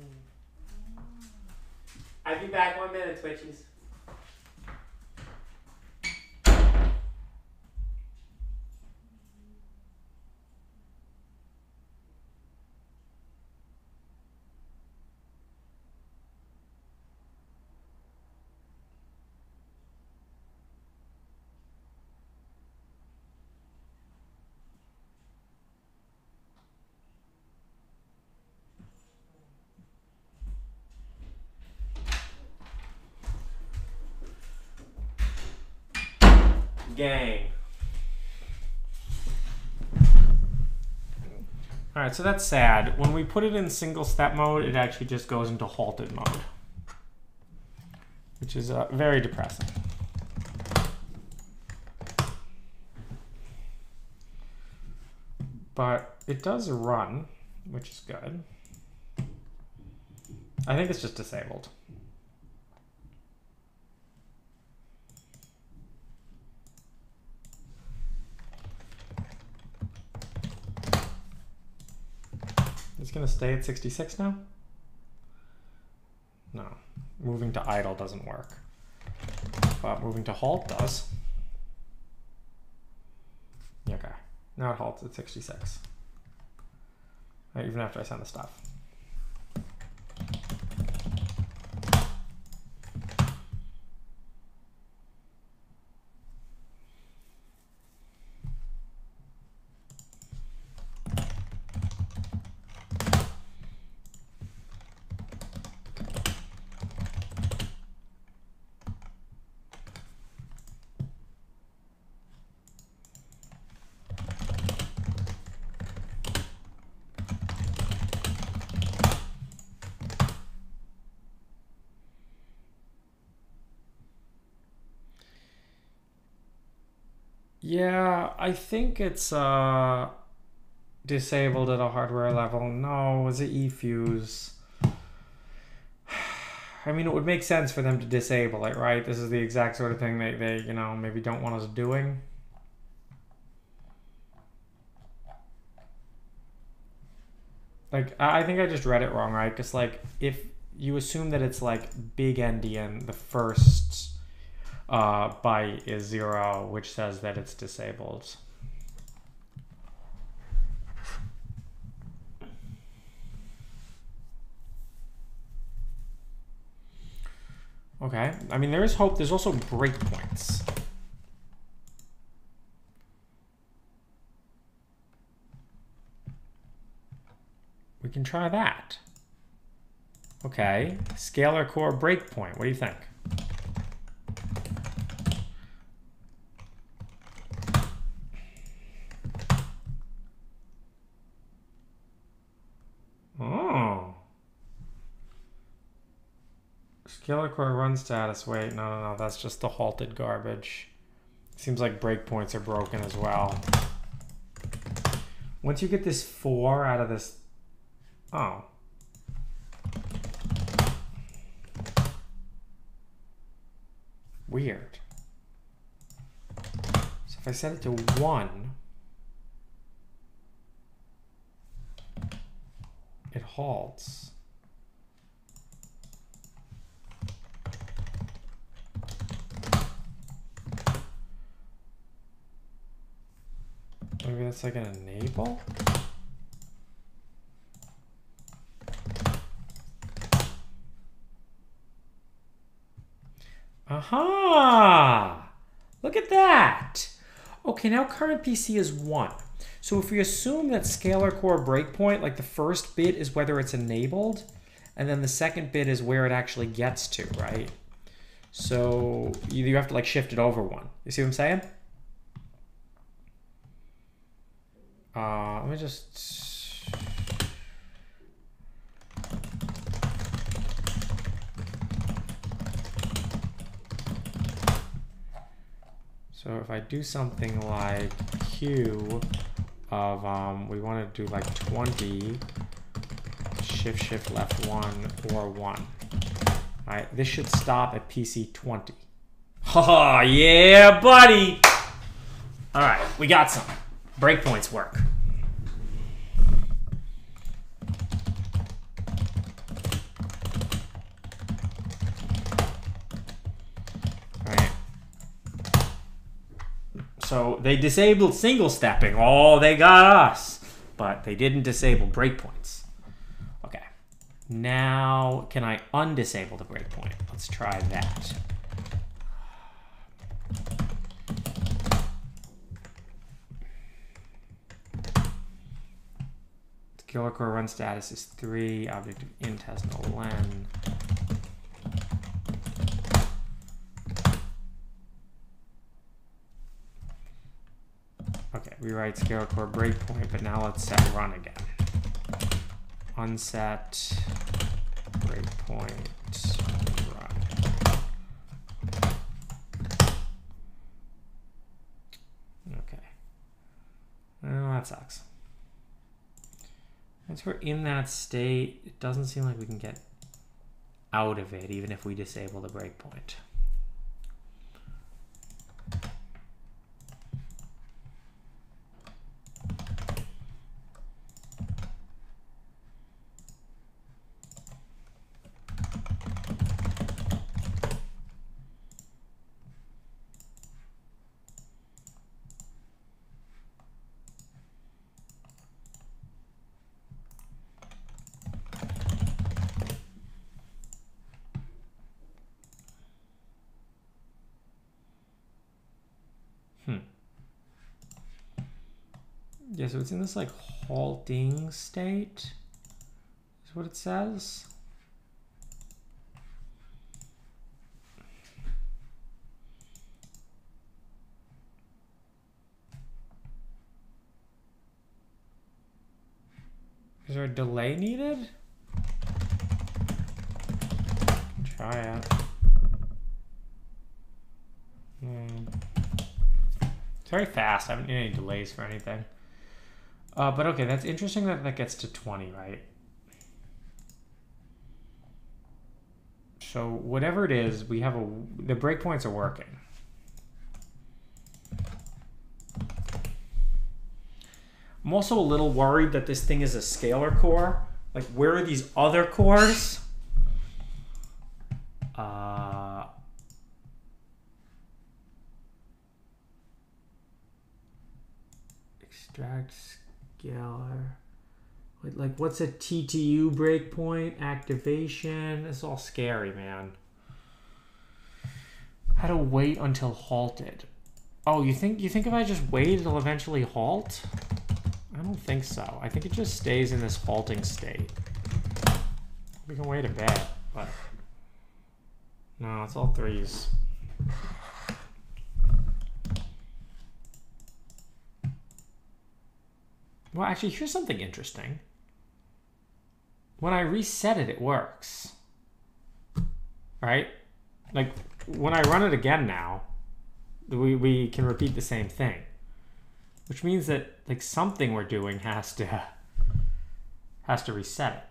I'll be back one minute, Twitchies. Gang. Alright, so that's sad. When we put it in single step mode, it actually just goes into halted mode. Which is uh, very depressing. But it does run, which is good. I think it's just disabled. It's gonna stay at 66 now? No. Moving to idle doesn't work. But moving to halt does. Okay. Now it halts at 66. Right, even after I send the stuff. Yeah, I think it's uh, disabled at a hardware level. No, it's an eFuse. I mean, it would make sense for them to disable it, right? This is the exact sort of thing they, they you know, maybe don't want us doing. Like, I I think I just read it wrong, right? Because, like, if you assume that it's, like, big endian, the first uh, is zero, which says that it's disabled. Okay, I mean, there is hope. There's also breakpoints. We can try that. Okay. Scalar core breakpoint. What do you think? Oh. Scalar core run status. Wait, no, no, no. That's just the halted garbage. Seems like breakpoints are broken as well. Once you get this four out of this... Oh. Weird. So if I set it to one, it halts. That's like an enable? Aha! Look at that! Okay, now current PC is 1. So if we assume that scalar core breakpoint, like the first bit is whether it's enabled, and then the second bit is where it actually gets to, right? So you have to like shift it over one. You see what I'm saying? Uh, let me just... So if I do something like Q of, um, we want to do like 20, shift, shift, left one, or one. All right, this should stop at PC 20. Oh, yeah, buddy! All right, we got some. Breakpoints work. So they disabled single stepping. Oh, they got us. But they didn't disable breakpoints. Okay. Now, can I undisable the breakpoint? Let's try that. Scalar core run status is 3, object of int has no len. Okay, rewrite scalar core breakpoint, but now let's set run again. Unset breakpoint run. Okay. Well, that sucks. Once we're in that state, it doesn't seem like we can get out of it, even if we disable the breakpoint. Yeah, so it's in this like halting state, is what it says. Is there a delay needed? Try it. Hmm. It's very fast. I haven't need any delays for anything. Uh, but okay, that's interesting that that gets to 20, right? So whatever it is, we have a the breakpoints are working. I'm also a little worried that this thing is a scalar core. Like, where are these other cores? Uh, extract scalar. Like, what's a TTU breakpoint? Activation? It's all scary, man. How to wait until halted. Oh, you think you think if I just wait, it'll eventually halt? I don't think so. I think it just stays in this halting state. We can wait a bit, but no, it's all threes. Well, actually, here's something interesting. When I reset it, it works. Right? Like, when I run it again now, we, we can repeat the same thing. Which means that, like, something we're doing has to, has to reset it.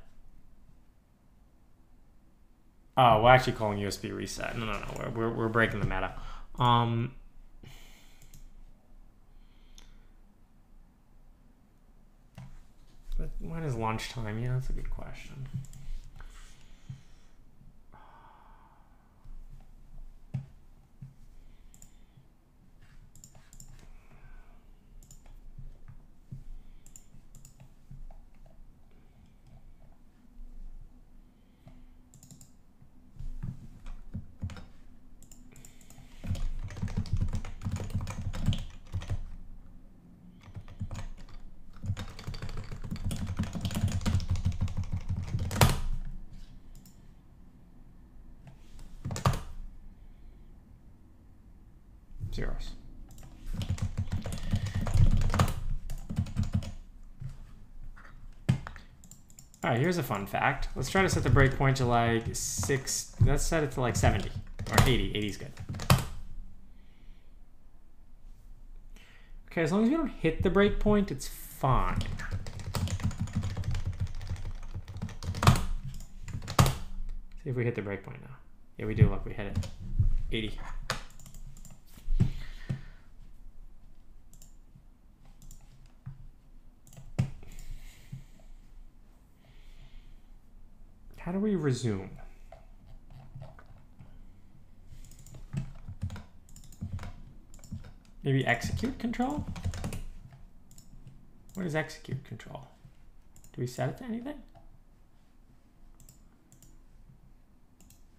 Oh, we're actually calling USB reset. No, no, no. We're, we're, we're breaking the meta. Um, but when is lunchtime? Yeah, that's a good question. zeros. All right, here's a fun fact. Let's try to set the breakpoint to like six. Let's set it to like 70 or 80. 80 is good. Okay, as long as we don't hit the breakpoint, it's fine. See if we hit the breakpoint now. Yeah, we do. Look, we hit it. 80. How do we resume? Maybe execute control? What is execute control? Do we set it to anything?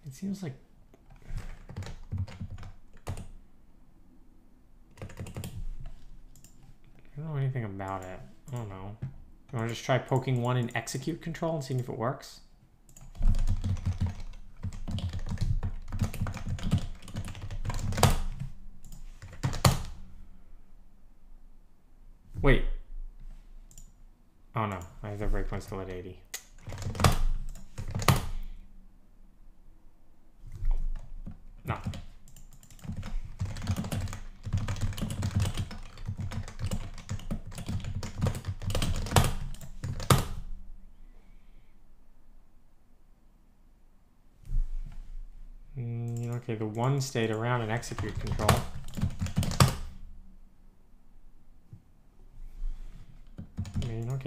It seems like I don't know anything about it. I don't know. You want to just try poking one in execute control and seeing if it works? Wait. Oh the breakpoint still at 80. No. Mm, okay, the one stayed around and execute control.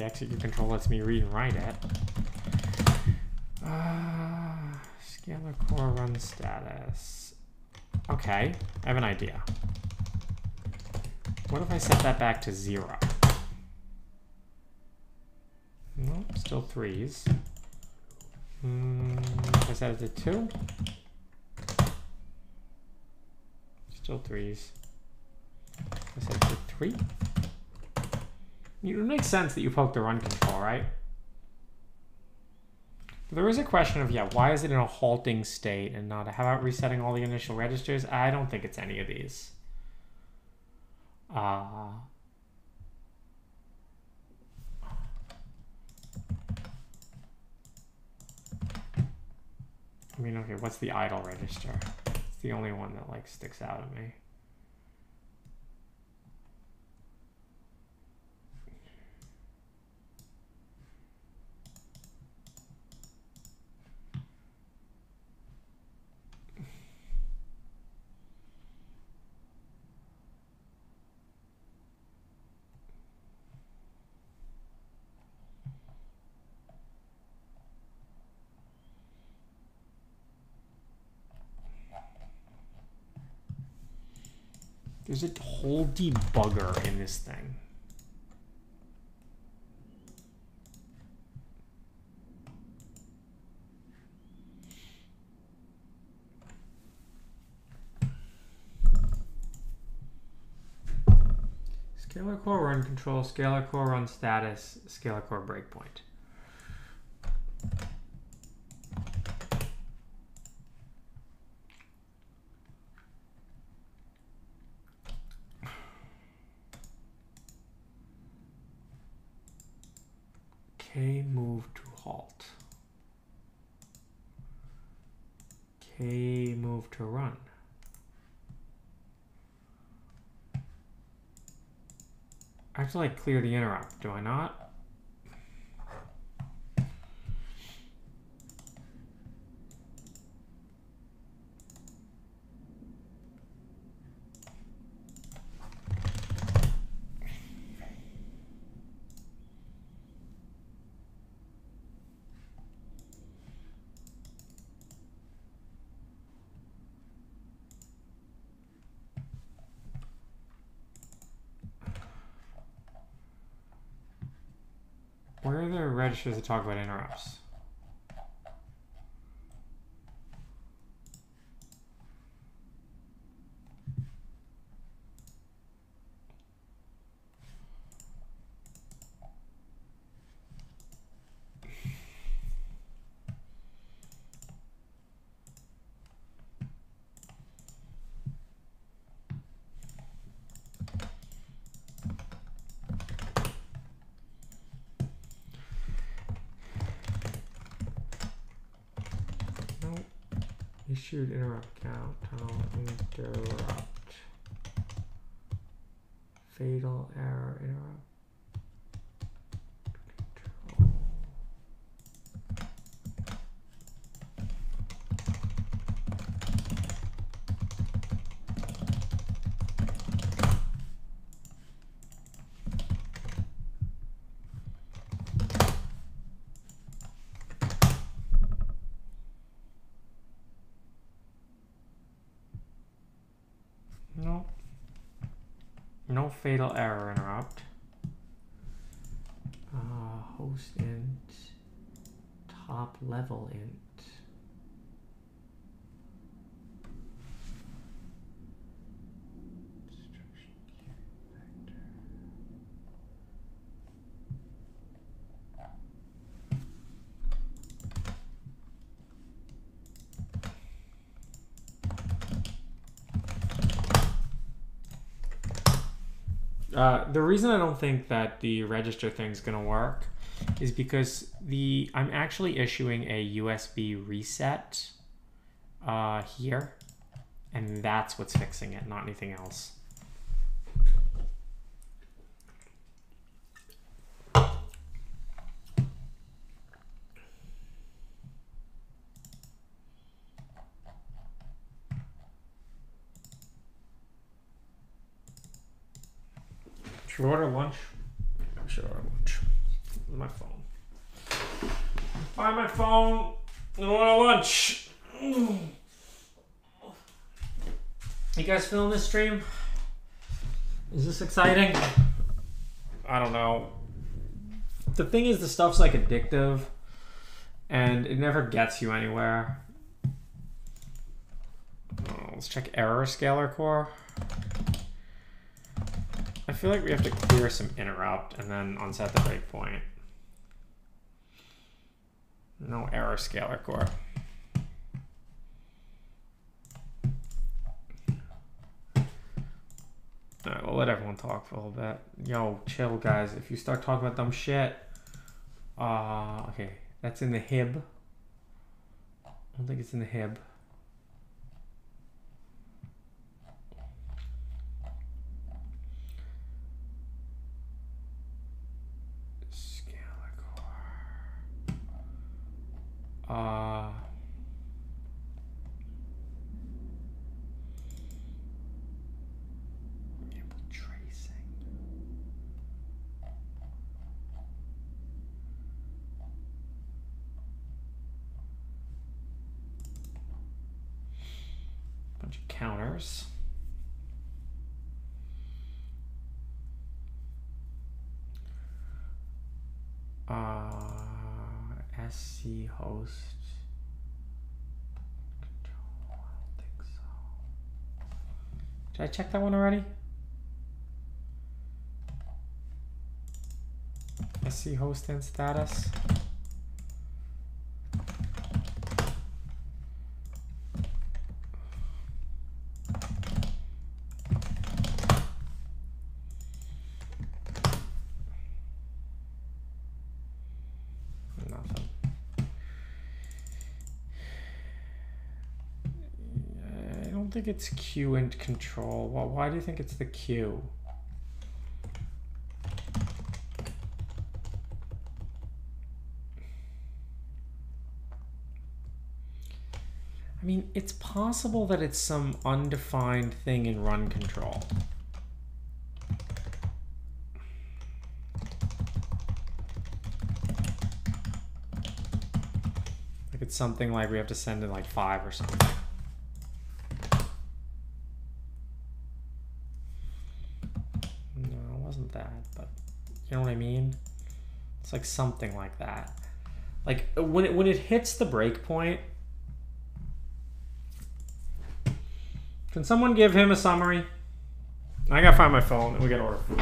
Mean, okay, execute control lets me read and write it. Uh, scalar core run status. Okay, I have an idea. What if I set that back to zero? Nope, still threes. Mm, I set it to two? Still threes. I set it to three? It makes sense that you poke the run control, right? But there is a question of, yeah, why is it in a halting state and not, how about resetting all the initial registers? I don't think it's any of these. Uh, I mean, okay, what's the idle register? It's the only one that like sticks out at me. There's a whole debugger in this thing. Scalar core run control, scalar core run status, scalar core breakpoint. K move to halt. K move to run. I have to like clear the interrupt, do I not? Where the that talk about interrupts? No. Issued interrupt count. Tunnel interrupt. Fatal error interrupt. Control. No. No fatal error interrupt. Uh, host int. Top level int. Uh, the reason I don't think that the register thing's gonna work is because the I'm actually issuing a USB reset uh, here, and that's what's fixing it, not anything else. Should we order lunch? I should order lunch. My phone. Find my phone and You guys feeling this stream? Is this exciting? I don't know. The thing is, the stuff's like addictive, and it never gets you anywhere. Oh, let's check error scalar core. I feel like we have to clear some interrupt and then unset the breakpoint. No error scalar core. Alright, we'll let everyone talk for a little bit. Yo, chill guys. If you start talking about dumb shit, uh, okay, that's in the hib. I don't think it's in the hib. Scalar core. Uh, enable tracing. Bunch of counters. Uh, SC host. Control. I don't think so. Did I check that one already? I see host and status. Think it's Q and control. Well, why do you think it's the Q? I mean, it's possible that it's some undefined thing in run control. Like it's something like we have to send in like five or something. No, it wasn't that, but you know what I mean? It's like something like that. Like when it when it hits the breakpoint, Can someone give him a summary? I gotta find my phone and we gotta order food.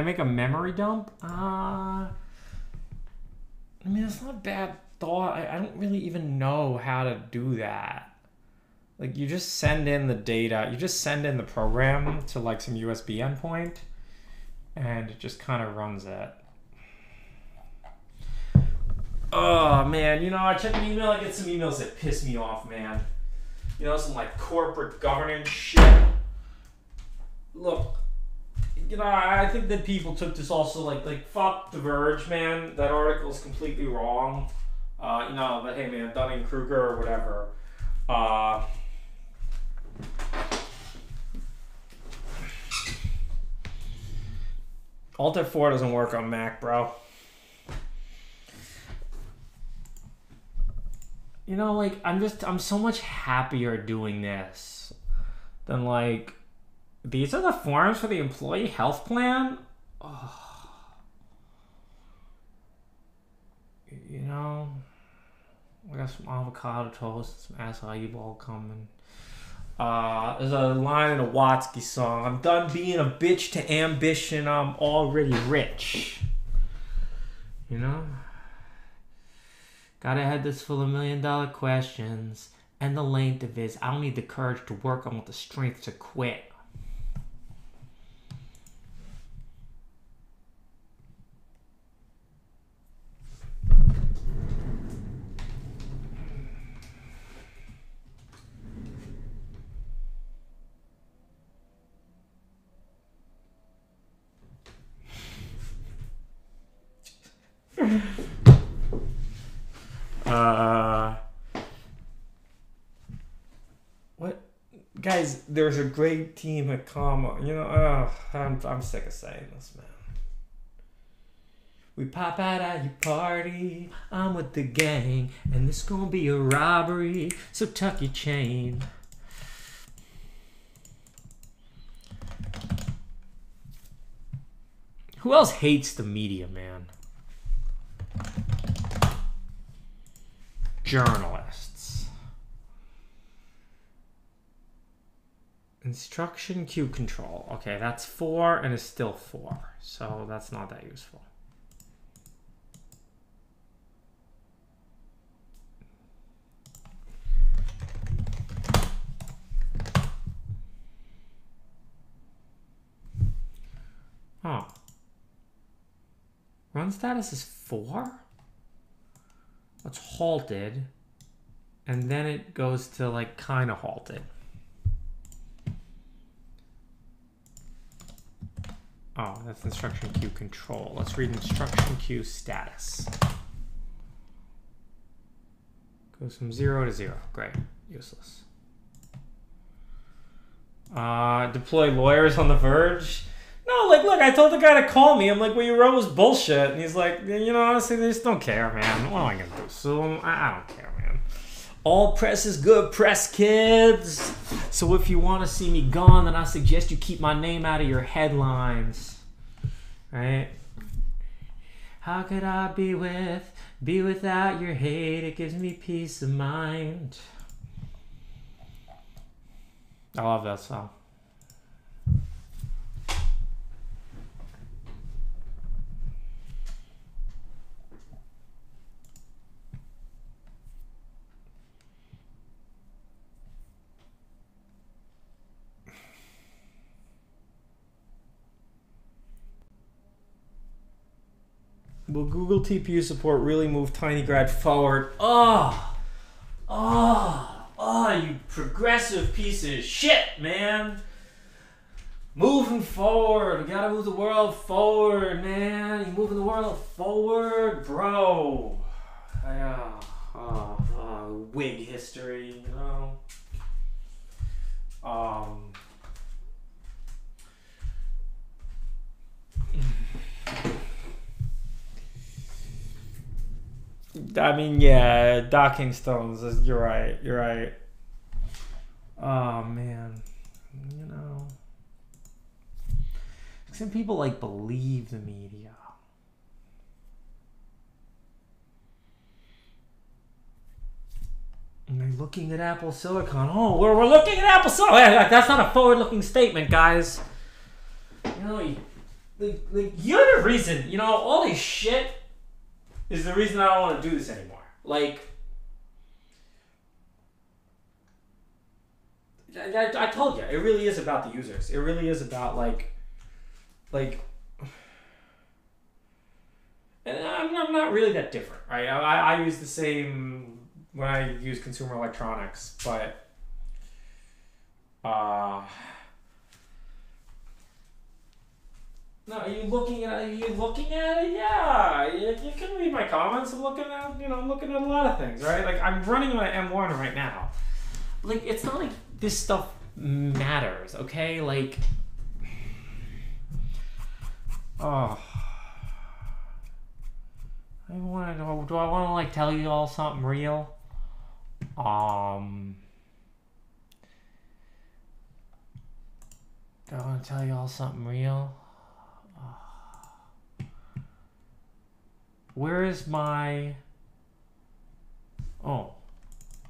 I make a memory dump? Uh, I mean, it's not a bad thought. I, I don't really even know how to do that. Like, you just send in the data, you just send in the program to like some USB endpoint, and it just kind of runs it. Oh man, you know, I check an email, I get some emails that piss me off, man. You know, some like corporate governance shit. Look, you know, I think that people took this also like like fuck The Verge, man. That article is completely wrong. Uh, you know, but hey, man, Dunning Kruger or whatever. Uh, Alt F4 doesn't work on Mac, bro. You know, like I'm just I'm so much happier doing this than like these are the forms for the employee health plan. Oh. You know, we got some avocado toast, some acai bowl coming. Uh, there's a line in a Watsky song. I'm done being a bitch to ambition. I'm already rich. You know. Gotta head this full of million dollar questions. And the length of is I don't need the courage to work, I want the strength to quit. Uh, what? Guys, there's a great team at Comma. You know, uh, I'm, I'm sick of saying this, man. We pop out at your party. I'm with the gang, and this gonna be a robbery. So tuck your chain. Who else hates the media, man? Journalists. Instruction queue control. Okay, that's four and it's still four. So that's not that useful. Oh. Run status is four? It's halted. And then it goes to like kind of halted. Oh, that's instruction queue control. Let's read instruction queue status. Goes from zero to zero. Great. Useless. Uh, deploy lawyers on the verge. No, like, look, I told the guy to call me. I'm like, what you wrote was bullshit. And he's like, you know, honestly, they just don't care, man. What am I going to do? So, I, I don't care, man. All press is good press, kids. So if you want to see me gone, then I suggest you keep my name out of your headlines. Right? How could I be with, be without your hate? It gives me peace of mind. I love that song. TPU support really move TinyGrad forward? Oh, oh, oh, you progressive piece of shit, man. Moving forward. We gotta move the world forward, man. You moving the world forward, bro. Yeah. Uh, oh, uh, oh, uh, Whig history, you know. Um. I mean, yeah, docking stones. You're right. You're right. Oh man, you know, some people like believe the media. And they're looking at Apple Silicon. Oh, we're, we're looking at Apple Silicon. That's not a forward-looking statement, guys. You know, like, like you're the reason. You know, all this shit is the reason I don't want to do this anymore. Like, I, I, told you, it really is about the users. It really is about like, like, and I'm, I'm not really that different, right? I, I I use the same when I use consumer electronics, but, uh. No, are you looking at? Are you looking at it? Yeah, you, you can read my comments. I'm looking at, you know, I'm looking at a lot of things, right? Like I'm running my M1 right now. Like it's not like this stuff matters, okay? Like, oh, I want to. Do I want to like tell you all something real? Um. Do I want to tell you all something real? Where is my Oh.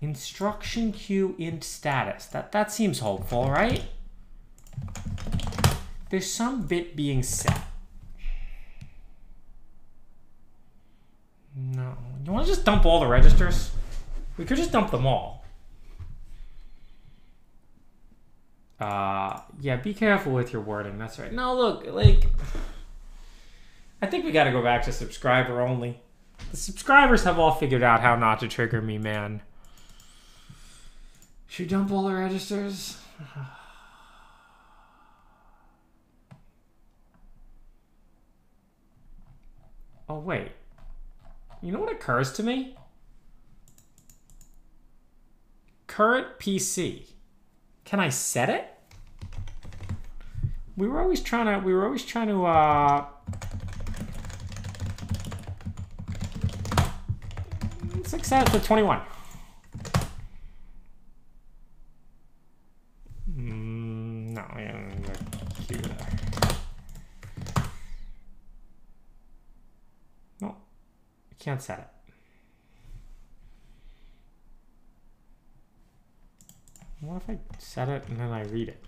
Instruction queue int status. That that seems hopeful, right? There's some bit being set. No. You want to just dump all the registers? We could just dump them all. Uh, yeah, be careful with your wording. That's right. No, look, like I think we got to go back to subscriber only. The subscribers have all figured out how not to trigger me, man. Should we dump all the registers? Oh, wait. You know what occurs to me? Current PC. Can I set it? We were always trying to, we were always trying to, uh, set it to 21. Mm, no. No, I can't set it. What if I set it and then I read it?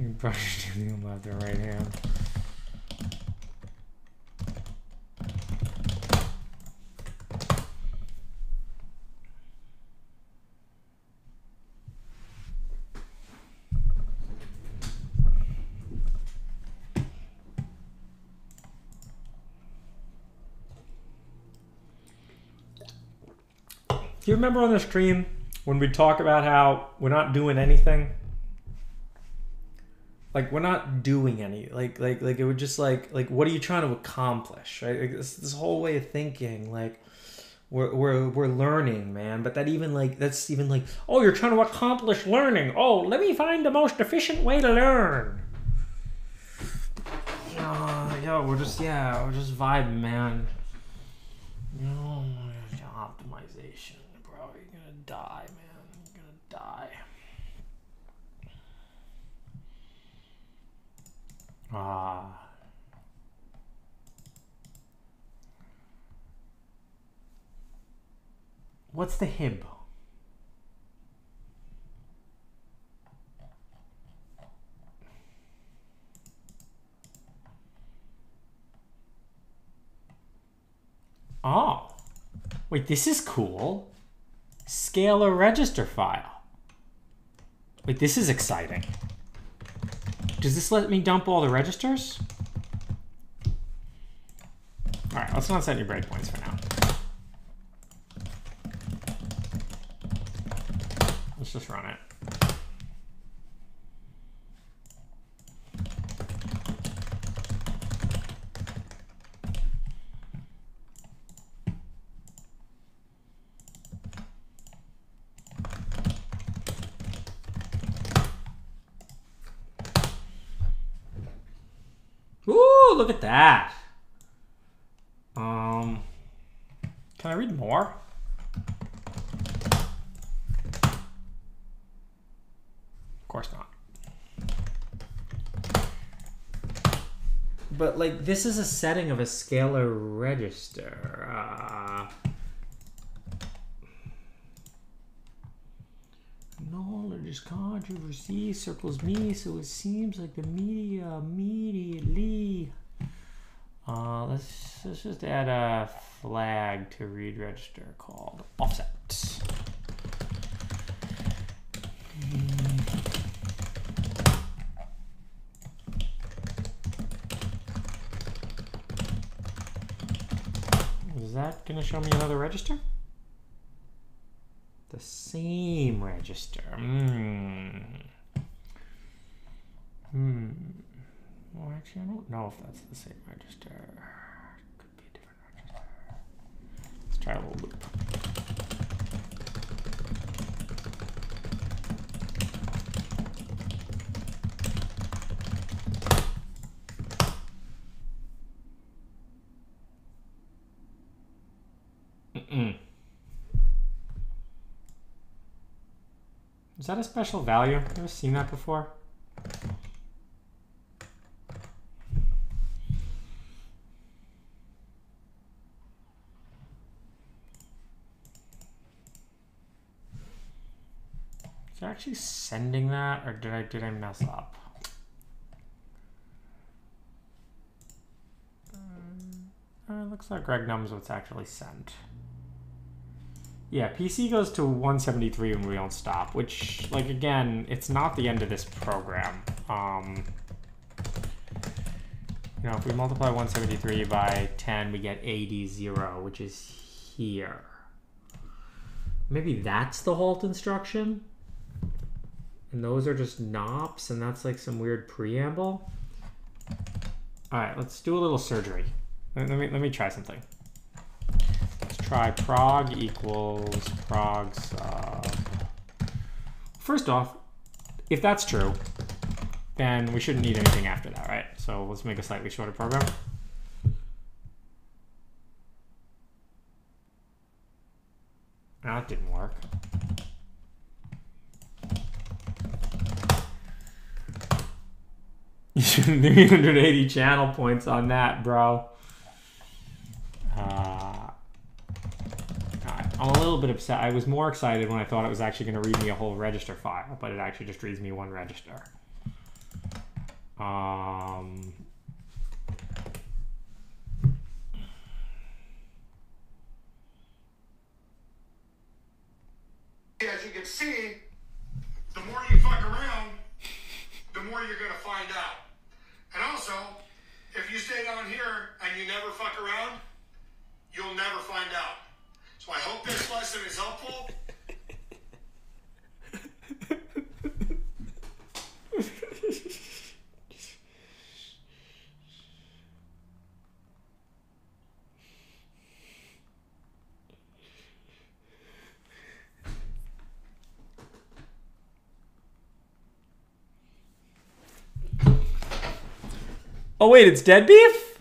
You brush to the left or right hand. Do you remember on the stream when we talk about how we're not doing anything? Like we're not doing any like like like it would just like like what are you trying to accomplish? Right? Like this this whole way of thinking like we're, we're we're learning, man. But that even like that's even like oh you're trying to accomplish learning. Oh let me find the most efficient way to learn. Uh, yo, we're just yeah, we're just vibing, man. No optimization, bro. You're gonna die, man. You're gonna die. Ah. What's the hib? Oh. Wait, this is cool. Scalar register file. Wait, this is exciting. Does this let me dump all the registers? All right, let's not set any breakpoints for now. Let's just run it. Ooh, look at that. Um, can I read more? Of course not. But like, this is a setting of a scalar register. Uh, knowledge is controversy circles me, so it seems like the media immediately. Uh, let's let's just add a flag to read register called offset. Is that gonna show me another register? The same register. Hmm. Hmm. Well, actually, I don't know if that's the same register. Could be a different register. Let's try a little loop. Mm-mm. Is that a special value? You ever seen that before? Actually sending that, or did I did I mess up? Uh, it looks like Greg knows what's actually sent. Yeah, PC goes to 173 when we don't stop, which, like, again, it's not the end of this program. Um, you know, if we multiply 173 by 10, we get AD0, which is here. Maybe that's the halt instruction? And those are just nops, and that's like some weird preamble. All right, let's do a little surgery. Let let me let me try something. Let's try prog equals prog sub. First off, if that's true, then we shouldn't need anything after that, right? So let's make a slightly shorter program. That didn't work. You should 380 channel points on that, bro. Uh, I'm a little bit upset. I was more excited when I thought it was actually going to read me a whole register file, but it actually just reads me one register. Um, As you can see, the more you fuck around, the more you're gonna find out. And also, if you stay down here and you never fuck around, you'll never find out. So I hope this lesson is helpful. Oh wait, it's dead beef?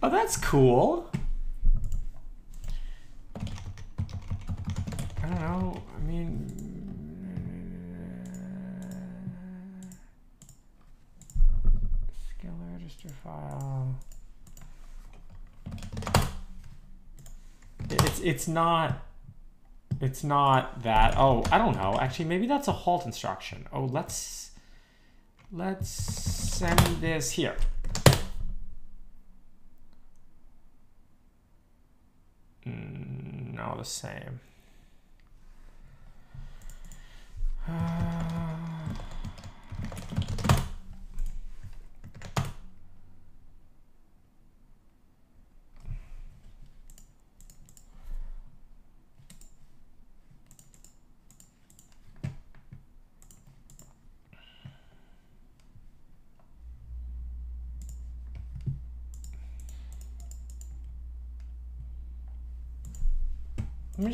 Oh, that's cool. I don't know. I mean, scalar register file. It's it's not. It's not that. Oh, I don't know. Actually, maybe that's a halt instruction. Oh, let's let's send this here. Mm, No, the same. Uh,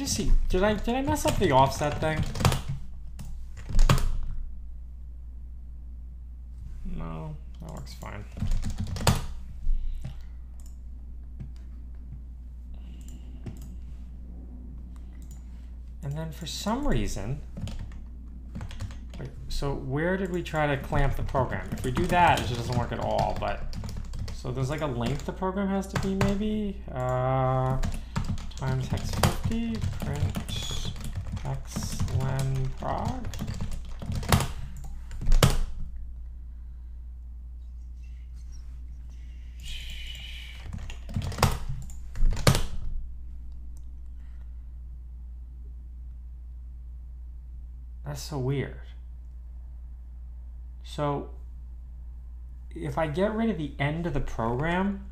just see. Did I did I mess up the offset thing? No, that works fine. And then for some reason, wait, so where did we try to clamp the program? If we do that, it just doesn't work at all, but, so there's like a length the program has to be maybe? Uh, times hex 50, print hex len prog. That's so weird. So, if I get rid of the end of the program,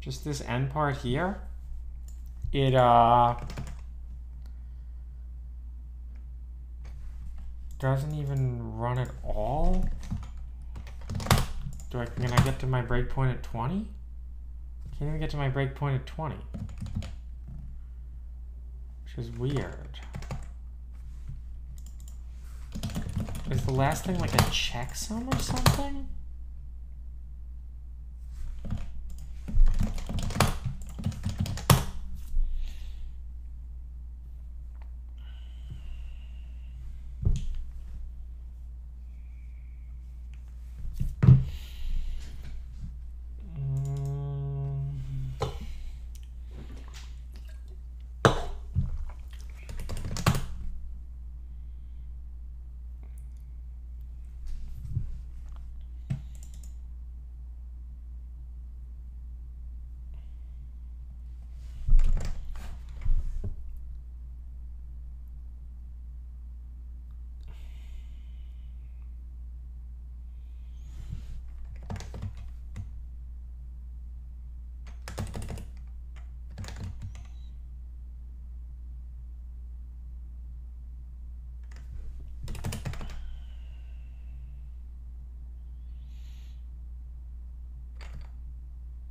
just this end part here, it uh doesn't even run at all. Do I can I get to my breakpoint at 20? Can't even get to my breakpoint at 20. Which is weird. Is the last thing like a checksum or something?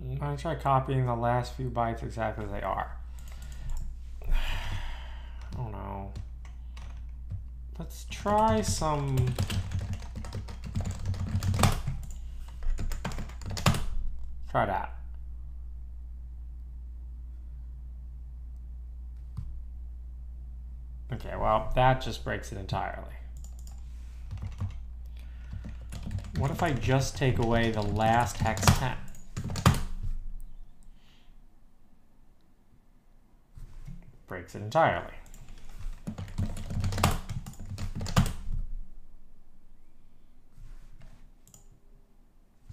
Mm. I'm gonna try copying the last few bytes exactly as they are. Don't know. Let's try some. Try that. Okay, well, that just breaks it entirely. What if I just take away the last hex 10? Breaks it entirely.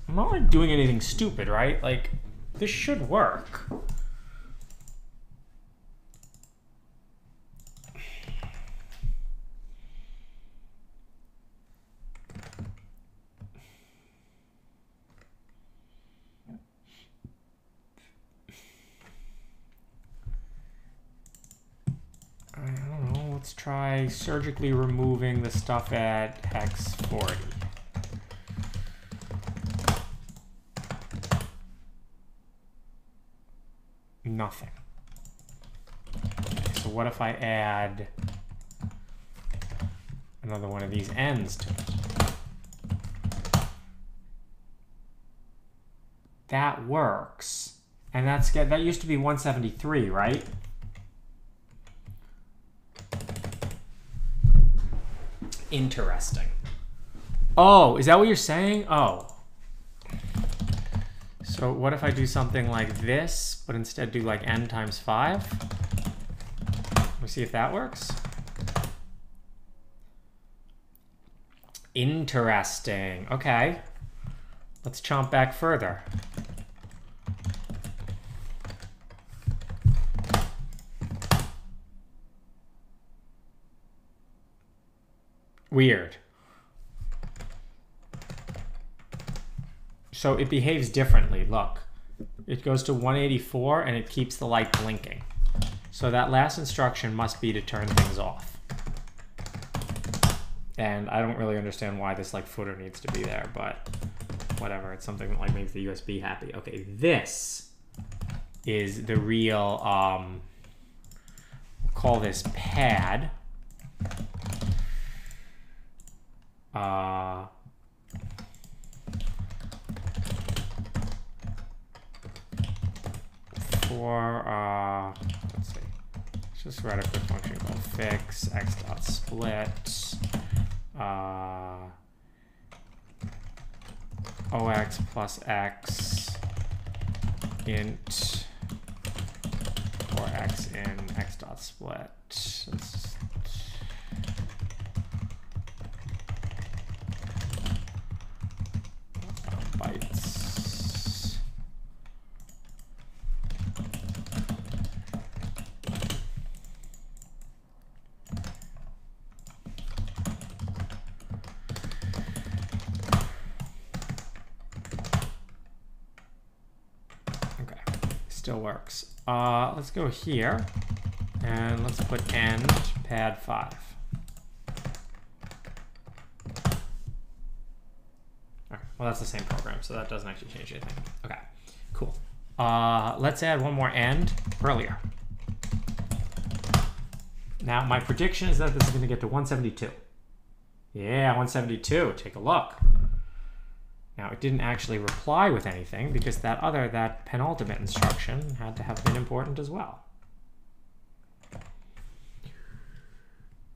I'm not like doing anything stupid, right? Like, this should work. I don't know. Let's try surgically removing the stuff at hex 40. Nothing. So what if I add another one of these ends to it? That works. And that's that used to be 173, right? Interesting. Oh, is that what you're saying? Oh. So what if I do something like this, but instead do like n times 5? Let me see if that works. Interesting. Okay. Let's chomp back further. Weird. So it behaves differently. Look, it goes to 184 and it keeps the light blinking. So that last instruction must be to turn things off. And I don't really understand why this like footer needs to be there, but whatever. It's something that like makes the USB happy. Okay, this is the real um call this pad. Uh for uh let's see. Let's just write a quick function called fix x dot split uh ox plus x int or x in x dot split. Let's bytes. Okay, still works. Uh, let's go here and let's put end pad five. Okay, well that's the same program, so that doesn't actually change anything. Okay, cool. Uh, let's add one more end earlier. Now my prediction is that this is going to get to 172. Yeah, 172. Take a look. Now it didn't actually reply with anything because that other, that penultimate instruction had to have been important as well.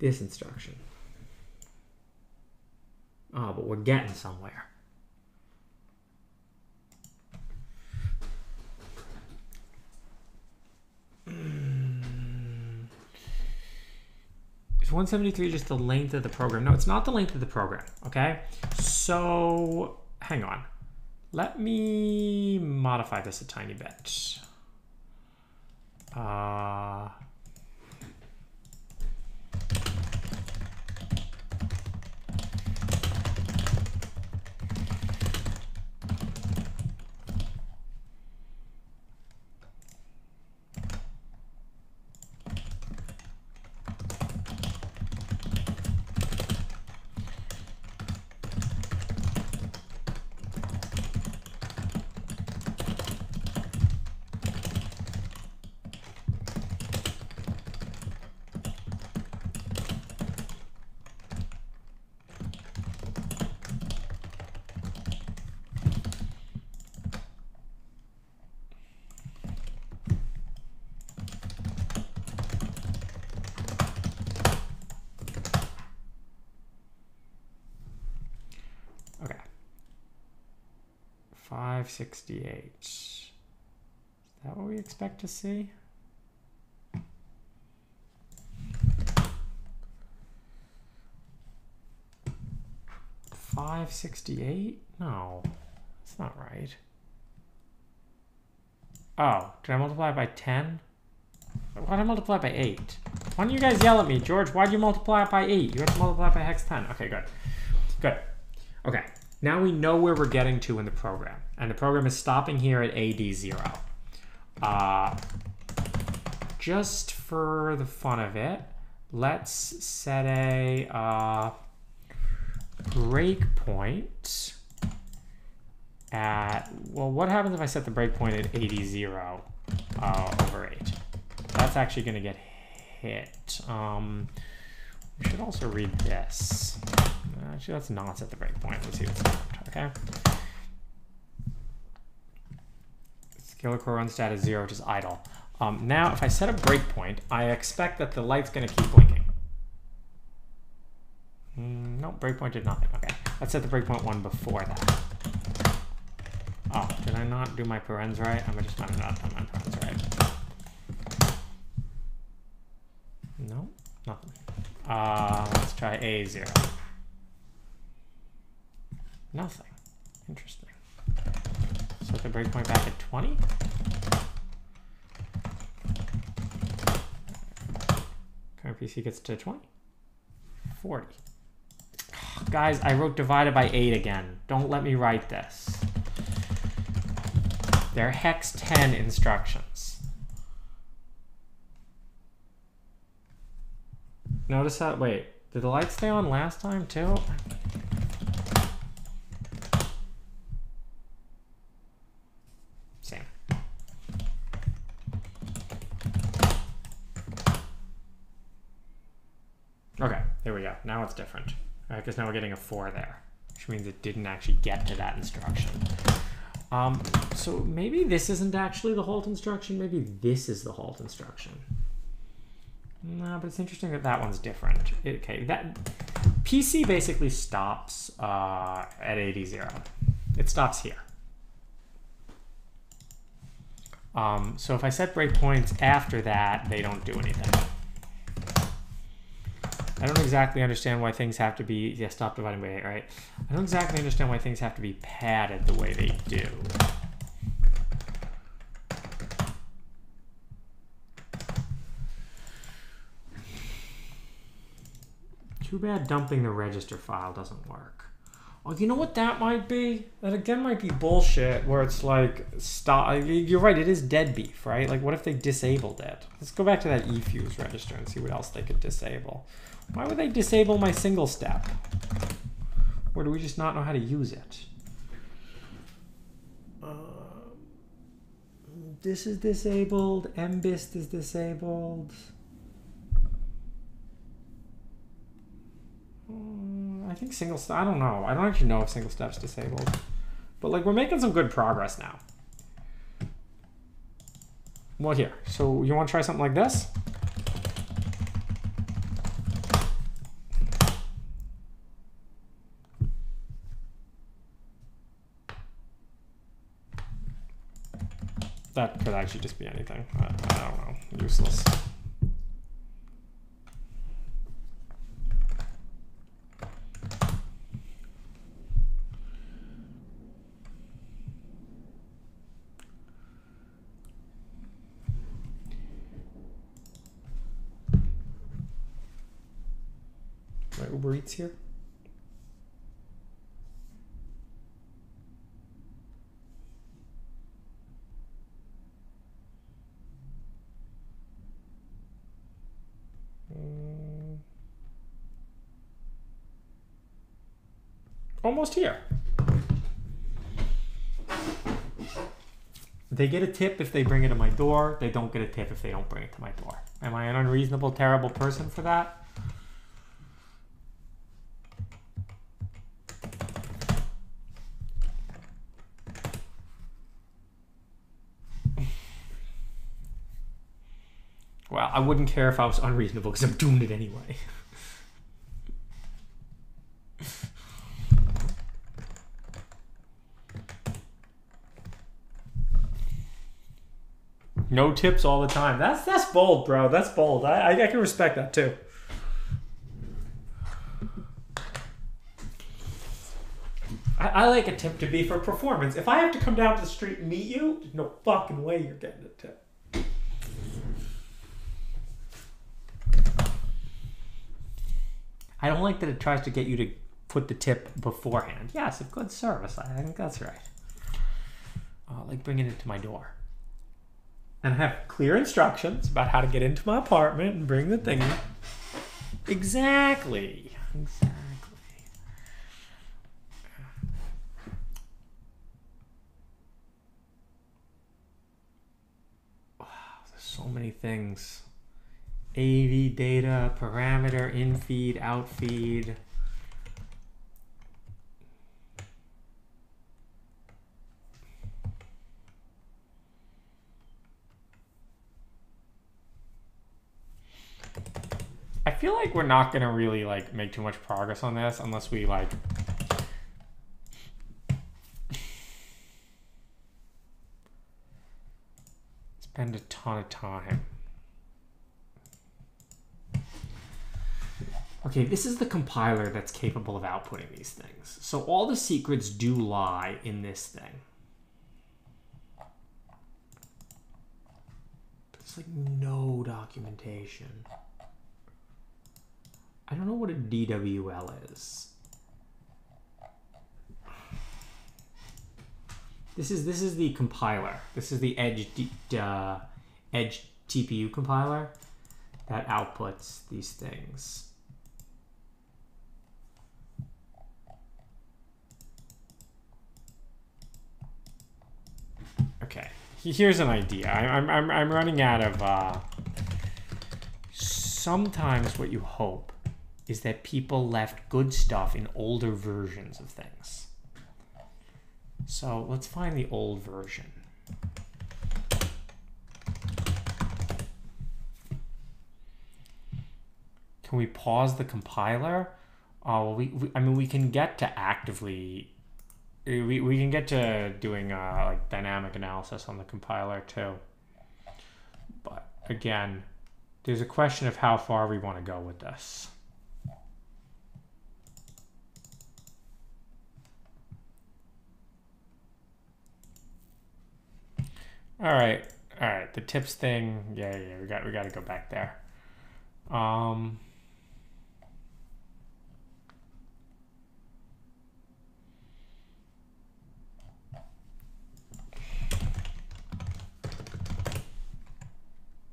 This instruction. Oh, but we're getting somewhere. Mm. Is 173 just the length of the program? No, it's not the length of the program, okay? So, hang on. Let me modify this a tiny bit. Uh, 568. Is that what we expect to see? Five sixty eight? No, that's not right. Oh, did I multiply by ten? Why did I multiply by eight? Why don't you guys yell at me, George? Why do you multiply by eight? You have to multiply by hex ten. Okay, good, good. Okay, now we know where we're getting to in the program, and the program is stopping here at AD zero. Uh, just for the fun of it, let's set a uh, breakpoint at, well, what happens if I set the breakpoint at 80, 0 uh, over 8? That's actually going to get hit. Um, we should also read this. Actually, let's not set the breakpoint. Let's see what's happened, okay? Scalar core run stat is 0, which is idle. Um, now, if I set a breakpoint, I expect that the light's going to keep blinking. Mm, no, breakpoint did nothing. Okay, let's set the breakpoint one before that. Oh, did I not do my parens right? I'm just not not done my parens right. No, nothing. Uh, let's try A zero. Nothing. Interesting. Set the breakpoint back at 20. Current PC gets to 20. 40. Guys, I wrote divided by 8 again. Don't let me write this. They're hex 10 instructions. Notice that, wait, did the light stay on last time too? Same. Okay, there we go. Now it's different. Because now we're getting a 4 there, which means it didn't actually get to that instruction. Um, so maybe this isn't actually the halt instruction. Maybe this is the halt instruction. No, but it's interesting that that one's different. Okay, that PC basically stops uh, at 80 0. It stops here. Um, so if I set breakpoints after that, they don't do anything. I don't exactly understand why things have to be, yeah, stop dividing by 8, right? I don't exactly understand why things have to be padded the way they do. Too bad dumping the register file doesn't work. Oh, you know what that might be? That again might be bullshit. Where it's like, stop. You're right. It is dead beef, right? Like, what if they disabled it? Let's go back to that eFuse register and see what else they could disable. Why would they disable my single step? Or do we just not know how to use it? Uh, this is disabled. MBIST is disabled. Uh, I think single step. I don't know. I don't actually know if single step's disabled. But like we're making some good progress now. Well, here. So you want to try something like this? That could actually just be anything. I, I don't know. Useless. Uber Eats here. Almost here. They get a tip if they bring it to my door. They don't get a tip if they don't bring it to my door. Am I an unreasonable, terrible person for that? Well, I wouldn't care if I was unreasonable because I'm doing it anyway. No tips all the time. That's that's bold, bro. That's bold. I I, I can respect that too. I, I like a tip to be for performance. If I have to come down to the street and meet you, no fucking way you're getting a tip. I don't like that it tries to get you to put the tip beforehand. Yes, a good service. I think that's right. Uh, like bringing it to my door. And I have clear instructions about how to get into my apartment and bring the thing. Exactly. Exactly. Wow, there's so many things. AV data, parameter, in feed, out feed. Feel like we're not gonna really like make too much progress on this unless we like spend a ton of time. Okay, this is the compiler that's capable of outputting these things. So all the secrets do lie in this thing. There's like no documentation. I don't know what a DWL is. This is this is the compiler. This is the Edge uh, Edge TPU compiler that outputs these things. Okay, here's an idea. I'm I'm I'm running out of. Uh, sometimes what you hope is that people left good stuff in older versions of things. So let's find the old version. Can we pause the compiler? Oh, we, we I mean, we can get to actively, we, we can get to doing uh, like dynamic analysis on the compiler too. But again, there's a question of how far we want to go with this. All right, all right. The tips thing, yeah, yeah. We got we got to go back there. Um.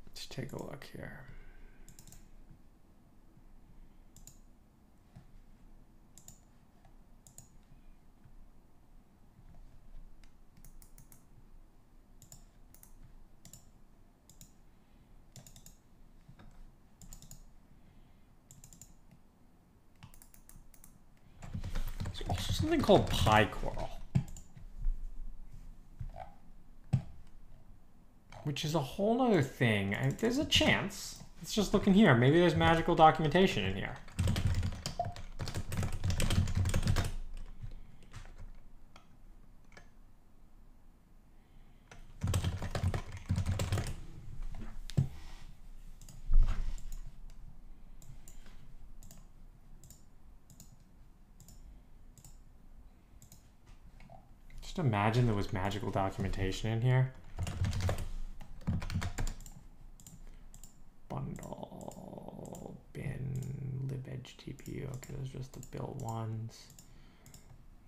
Let's take a look here. There's also something called PyCoral. Which is a whole other thing. I, there's a chance. Let's just look in here. Maybe there's magical documentation in here. Just imagine there was magical documentation in here. Bundle, bin, libedge TPU. Okay, those are just the built ones.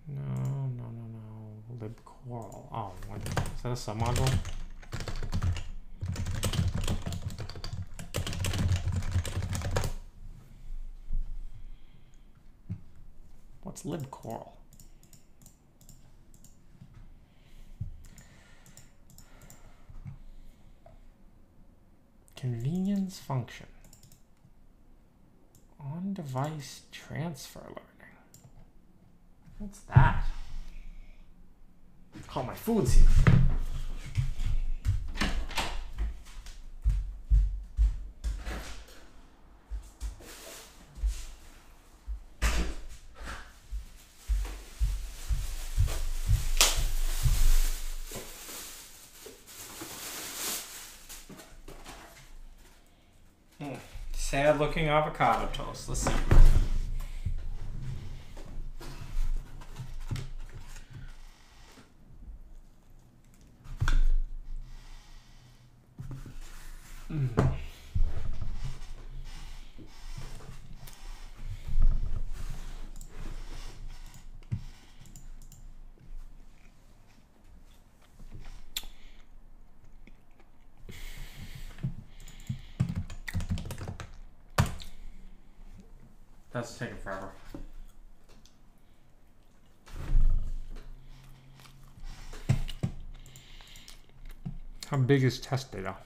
No, no, no, no. libcoral. Oh, what, is that a submodule? What's libcoral? Function. On device transfer learning. What's that? Call my food's here. Sad looking avocado toast. Let's see. That's taking forever. How big is test data?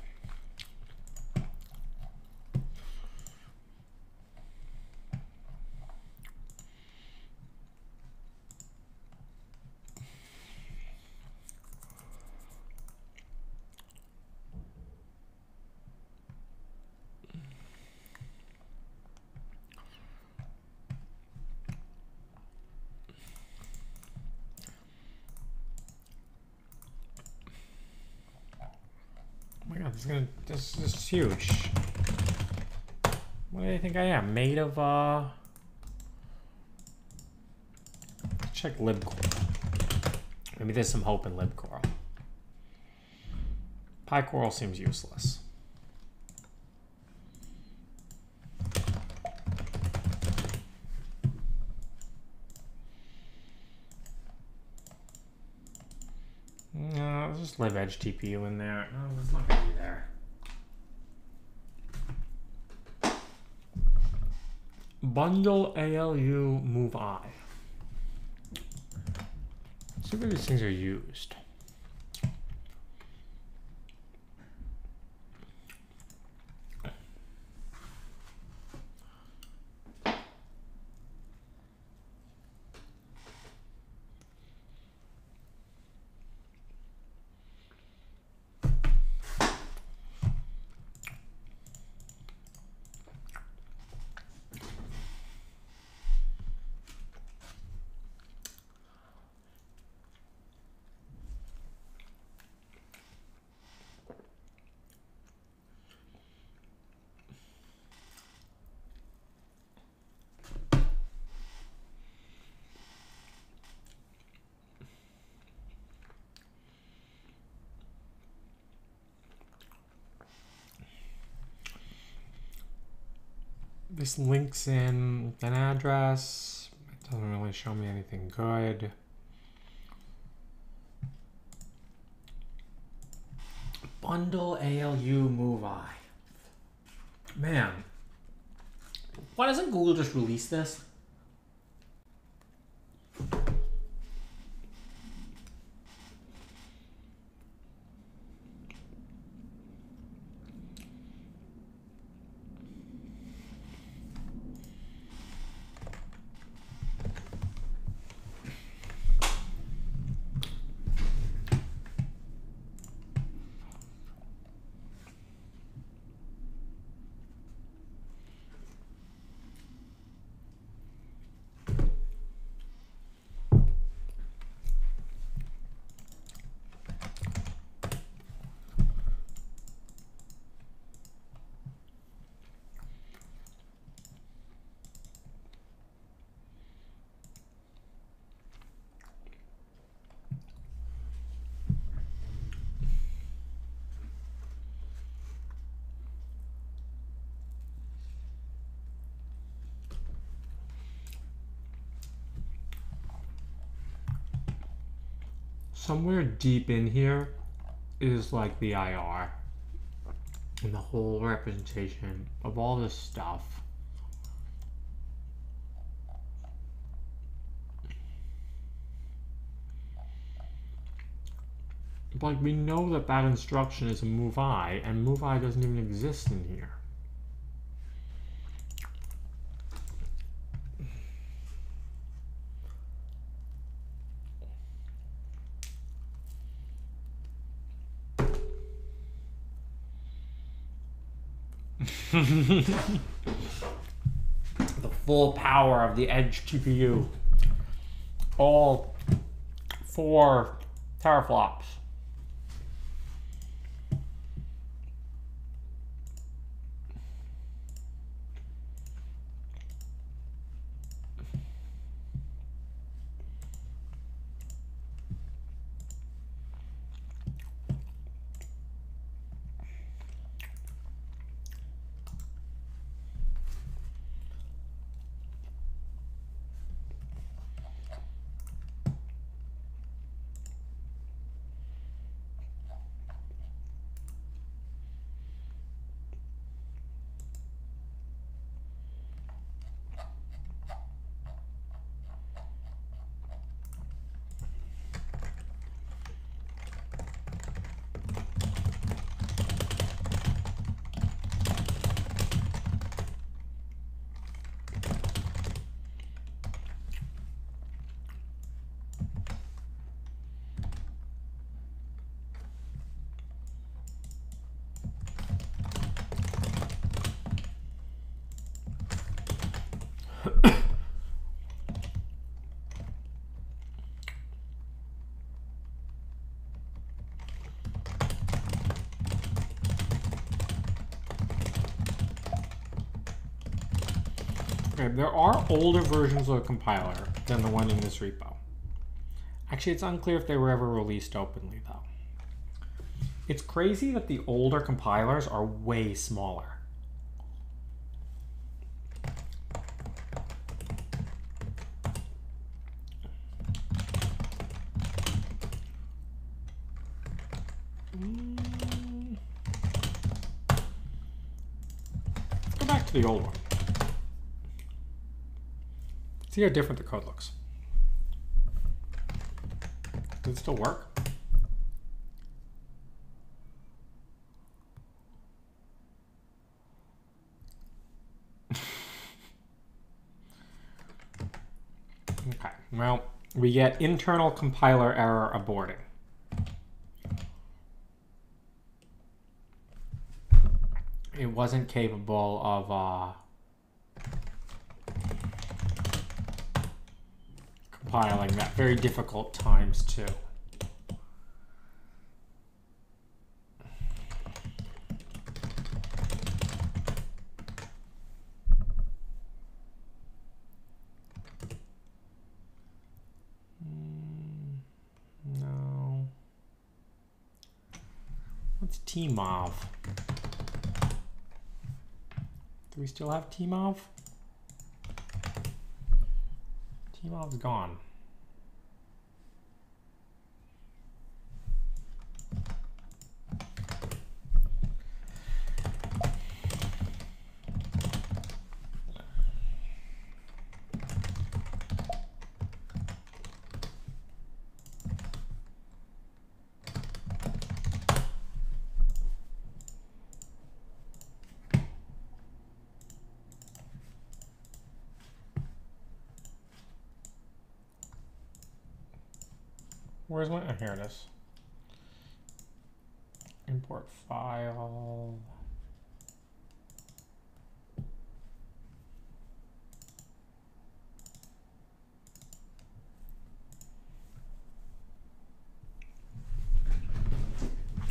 Oh my god, this is gonna huge. What do you think I am? Made of uh check libcoral. Maybe there's some hope in libcoral. Pycoral seems useless. No, let's just libedge TPU in there. No, it's not gonna be there. Bundle ALU move I. Let's see where these things are used. Links in an address. It doesn't really show me anything good. Bundle ALU move I. Man. Why doesn't Google just release this? Somewhere deep in here is like the IR and the whole representation of all this stuff. Like we know that that instruction is a move I, and move I doesn't even exist in here. the full power of the Edge TPU. All four teraflops. There are older versions of the compiler than the one in this repo. Actually, it's unclear if they were ever released openly, though. It's crazy that the older compilers are way smaller. Go back to the old one. See how different the code looks. Does it still work? okay, well, we get internal compiler error aborting. It wasn't capable of uh, compiling that very difficult times two. Mm, No. What's Tmov? Do we still have Tmov? Tmov's gone. Where's my? Oh, here it is. Import file.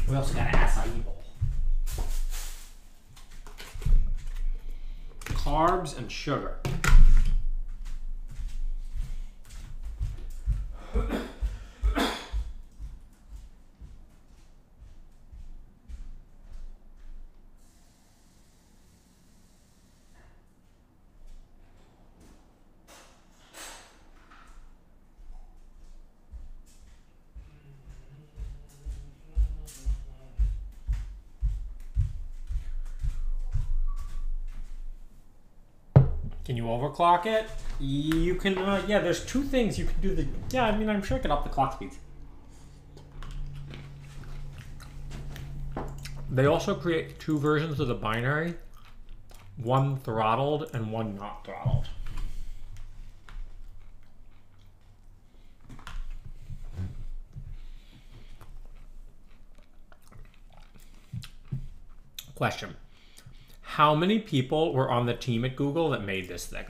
We also got acai bowl. Carbs and sugar. Overclock it? You can, uh, yeah, there's two things you can do the, yeah, I mean, I'm sure I can up the clock speeds. They also create two versions of the binary, one throttled and one not throttled. Question. How many people were on the team at Google that made this thing?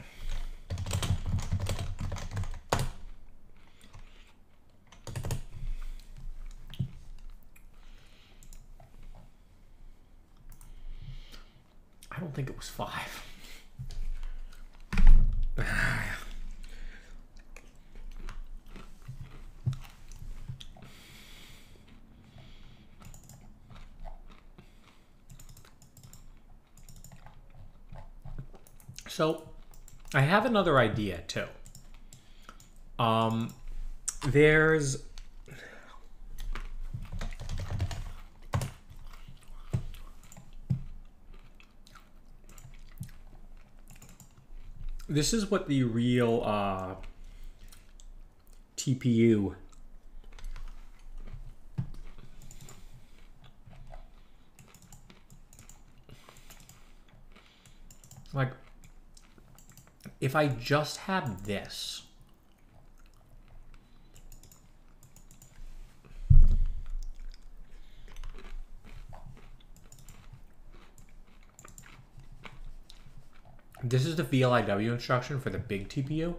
I don't think it was five. So, I have another idea too. Um, there's this is what the real uh, TPU like if I just have this This is the VLIW instruction for the big TPU.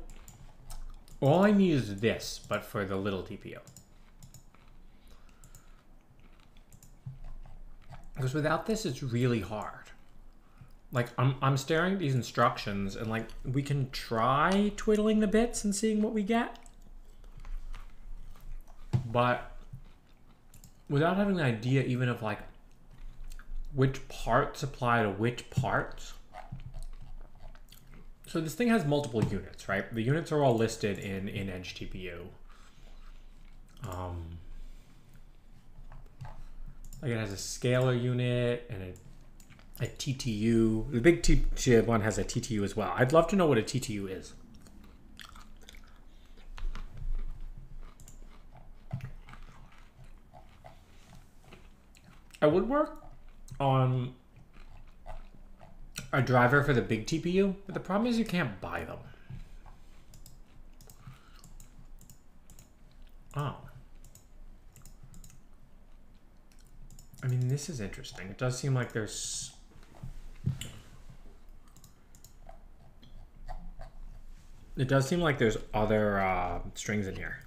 All I need is this, but for the little TPU. Because without this, it's really hard. Like I'm I'm staring at these instructions and like we can try twiddling the bits and seeing what we get. But without having an idea even of like which parts apply to which parts. So this thing has multiple units, right? The units are all listed in in Edge TPU. Um, like it has a scalar unit and a, a TTU. The big TTU one has a TTU as well. I'd love to know what a TTU is. I would work on a driver for the big TPU, but the problem is you can't buy them. Oh. I mean, this is interesting. It does seem like there's. It does seem like there's other uh, strings in here.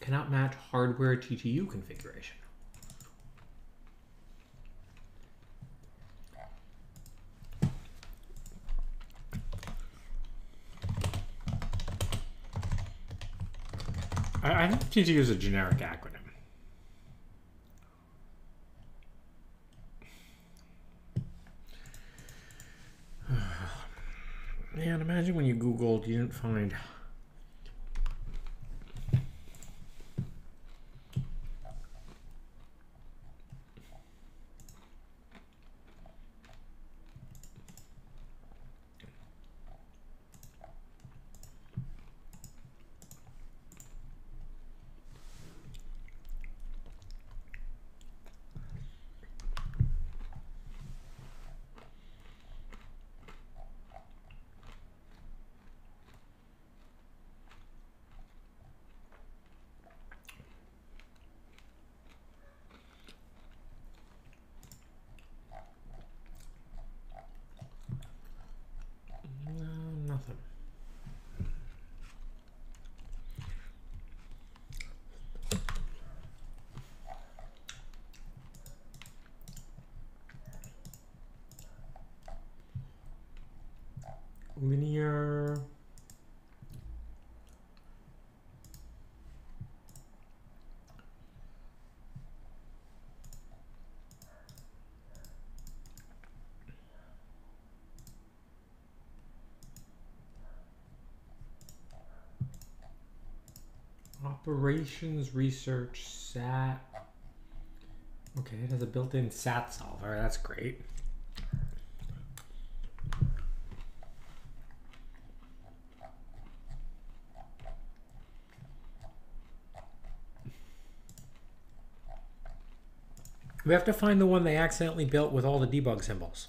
Cannot match hardware TTU configuration. I, I think TTU is a generic acronym. Man, imagine when you Googled, you didn't find. No, nothing. Linear. Operations research SAT. Okay, it has a built-in SAT solver. That's great. We have to find the one they accidentally built with all the debug symbols.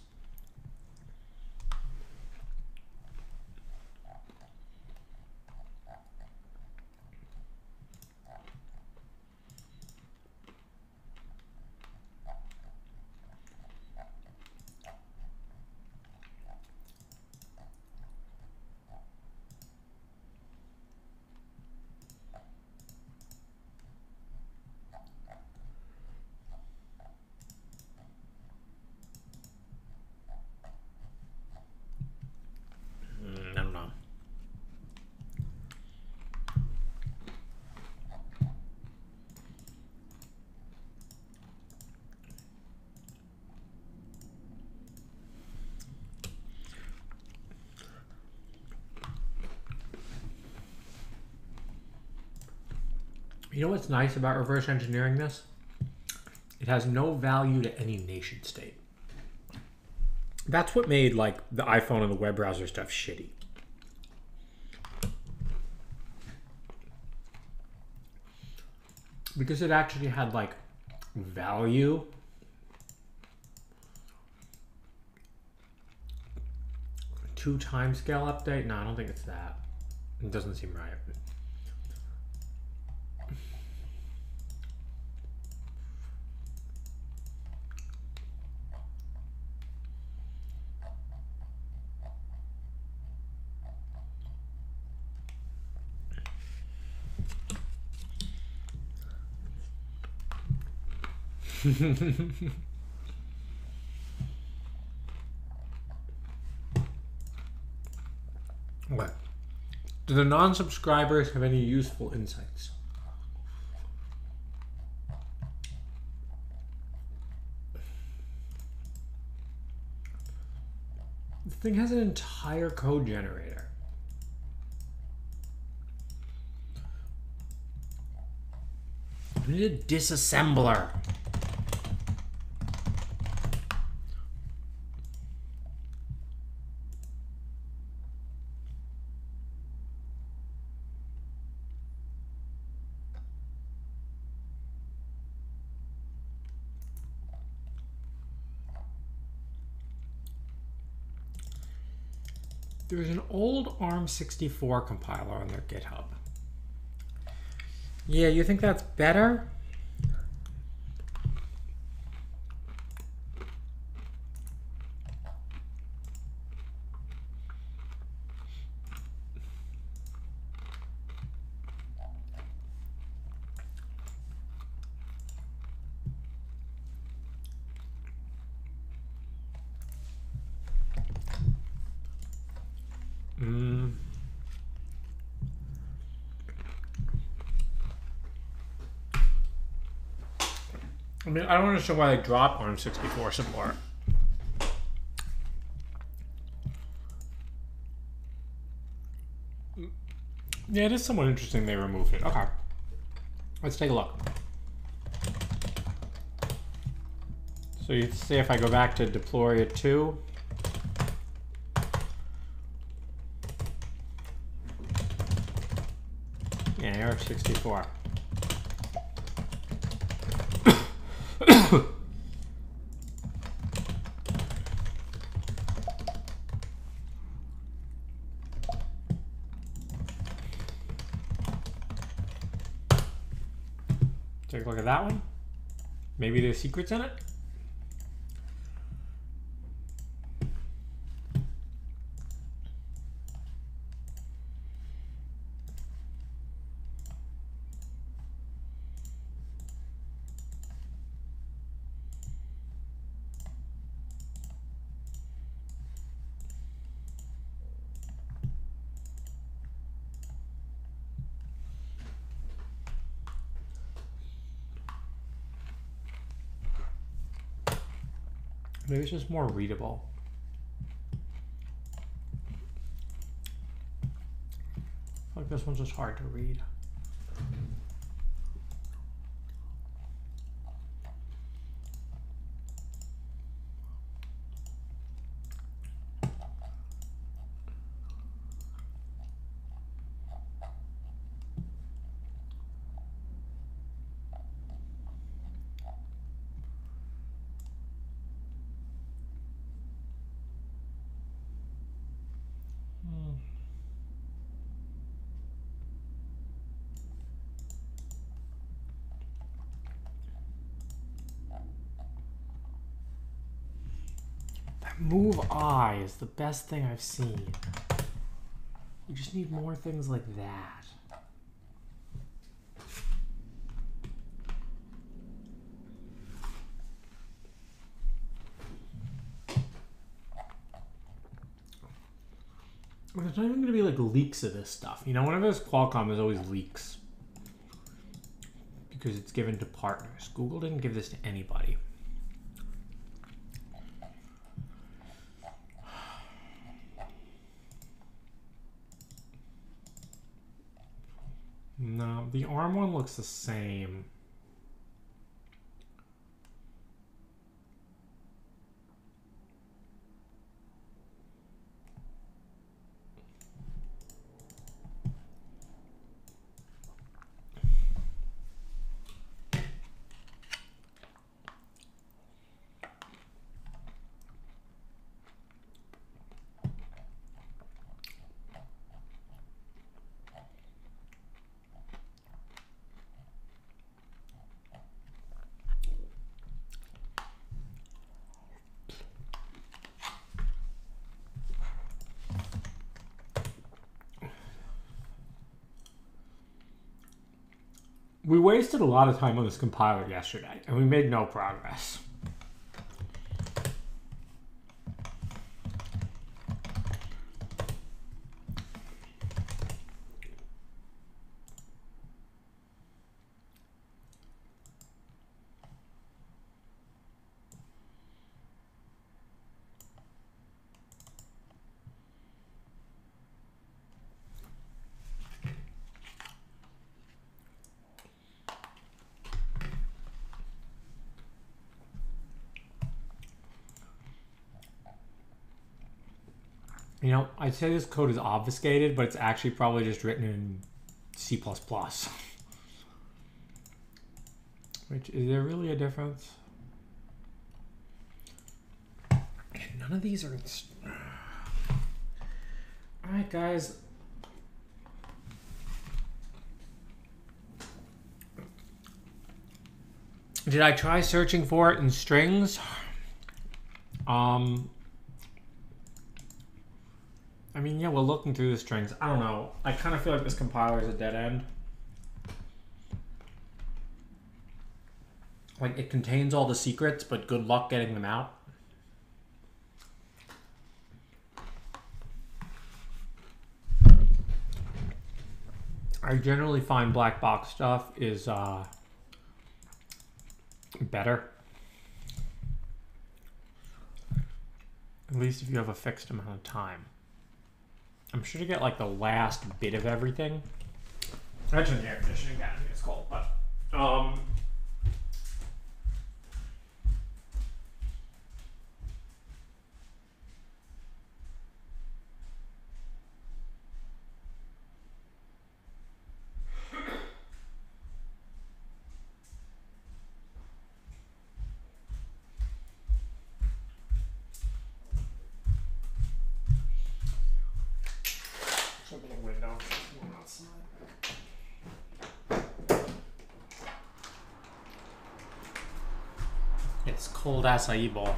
Mm, I don't know. You know what's nice about reverse engineering this? It has no value to any nation state. That's what made like the iPhone and the web browser stuff shitty. Because it actually had like value. Two timescale update? No, I don't think it's that. It doesn't seem right. what? Do the non-subscribers have any useful insights? The thing has an entire code generator. We need a disassembler. There's an old ARM64 compiler on their GitHub. Yeah, you think that's better? Mm. I don't understand why they dropped ARM64 support. Yeah, it is somewhat interesting they removed it. Okay. Let's take a look. So you see if I go back to Deploria 2. Yeah, ARM 64. At that one. Maybe there's secrets in it. It's just more readable. Like this one's just hard to read. That move eye is the best thing I've seen. You just need more things like that. There's not even going to be like leaks of this stuff. You know, whenever there's Qualcomm, there's always leaks. Because it's given to partners. Google didn't give this to anybody. No, the arm one looks the same. Wasted a lot of time on this compiler yesterday, and we made no progress. You know, I'd say this code is obfuscated, but it's actually probably just written in C++. Which, is there really a difference? None of these are... Alright, guys. Did I try searching for it in strings? Um, mean, yeah, we're looking through the strings. I don't know. I kind of feel like this compiler is a dead end. Like, it contains all the secrets, but good luck getting them out. I generally find black box stuff is uh, better. At least if you have a fixed amount of time. I'm sure to get like the last bit of everything. Actually, the air conditioning it's called, but um. Open the window. It's warm outside. Cold acai bowl.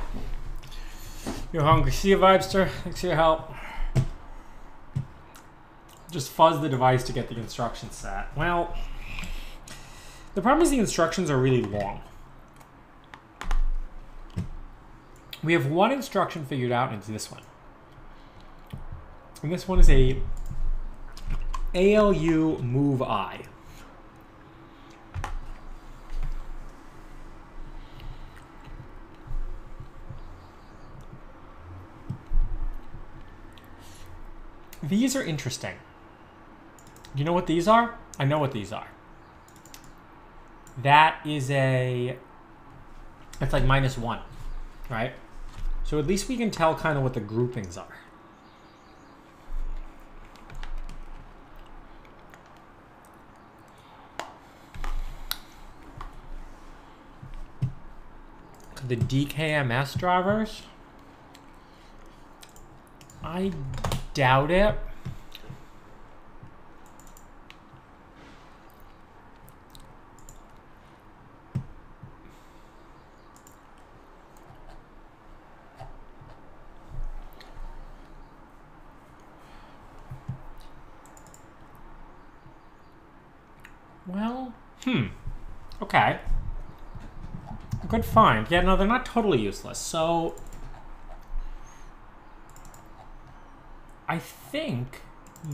You're hungry. See you, Vibester. Thanks for your help. Just fuzz the device to get the instructions set. Well, the problem is the instructions are really long. We have one instruction figured out, and it's this one. And this one is a ALU move I. These are interesting. You know what these are? I know what these are. That is a, it's like minus one, right? So at least we can tell kind of what the groupings are. the DKMS drivers? I doubt it. Well, hmm. Okay. Good find. Yeah, no, they're not totally useless. So, I think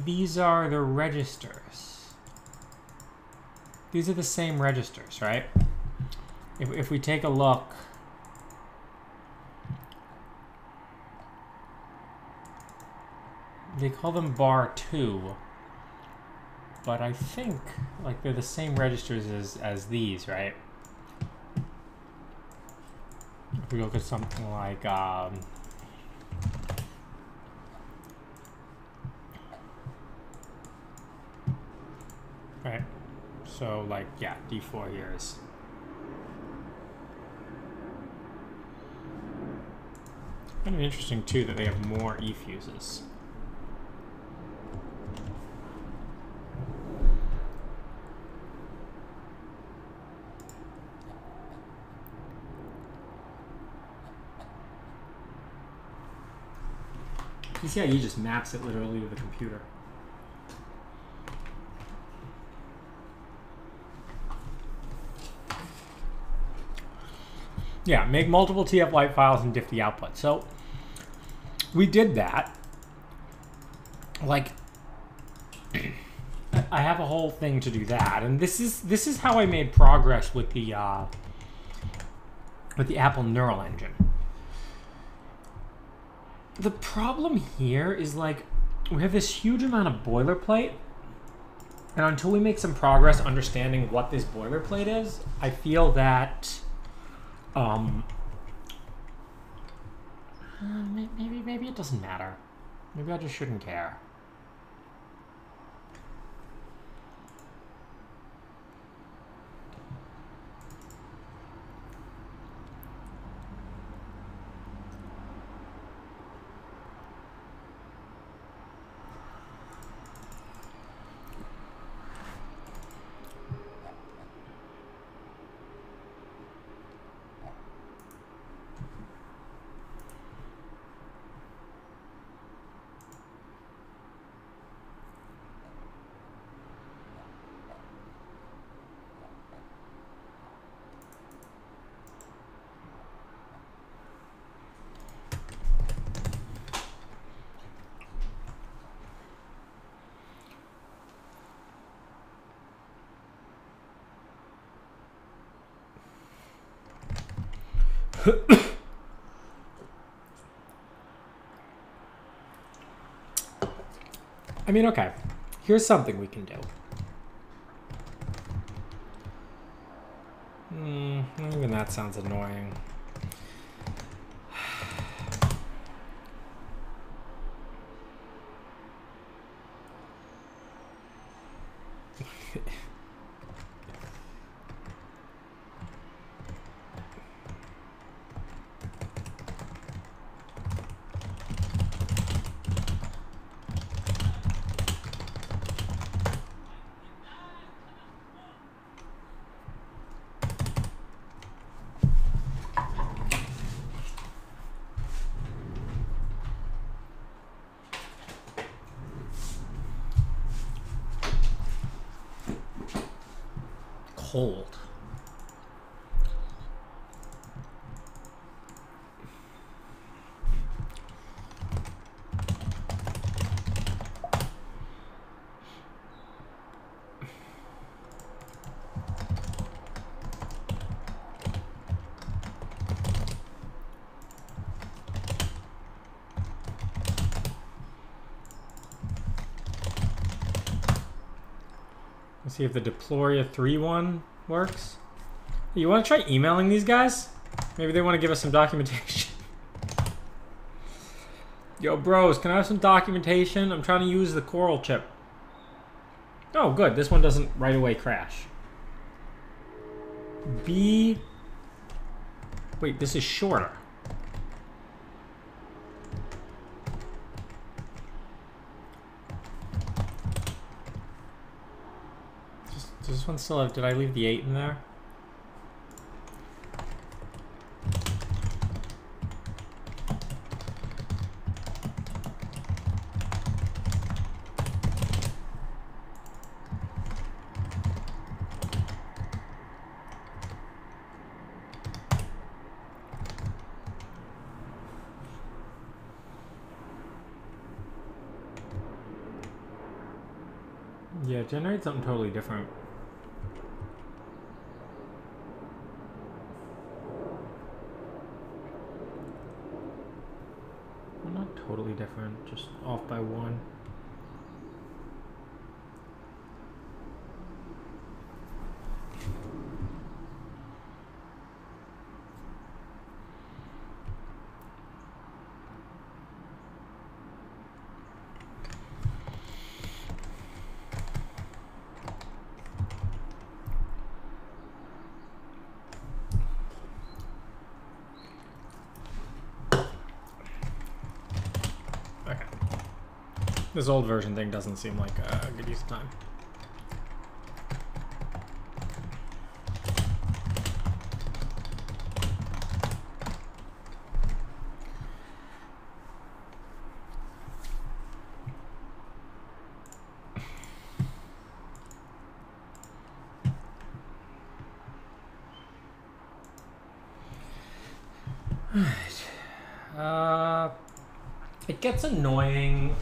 these are the registers. These are the same registers, right? If, if we take a look, they call them bar 2, but I think like they're the same registers as, as these, right? If we look at something like um, right. So like yeah d4 here is kind of interesting too that they have more e fuses. PCIe just maps it literally to the computer. Yeah, make multiple TF Lite files and diff the output. So we did that. Like I- have a whole thing to do that, and this is this is how I made progress with the uh, with the Apple Neural Engine. The problem here is like we have this huge amount of boilerplate, and until we make some progress understanding what this boilerplate is, I feel that um uh, maybe maybe it doesn't matter. Maybe I just shouldn't care. I mean, okay. Here's something we can do. Hmm, even that sounds annoying. Cold. Let's see if the Deploria 3 one works. You want to try emailing these guys? Maybe they want to give us some documentation. Yo, bros, can I have some documentation? I'm trying to use the Coral chip. Oh, good. This one doesn't right away crash. B. Wait, this is shorter. Does, does this one still have. Did I leave the 8 in there? Yeah, generate something totally different. Well, not totally different, just off by one. Okay. This old version thing doesn't seem like a good use of time.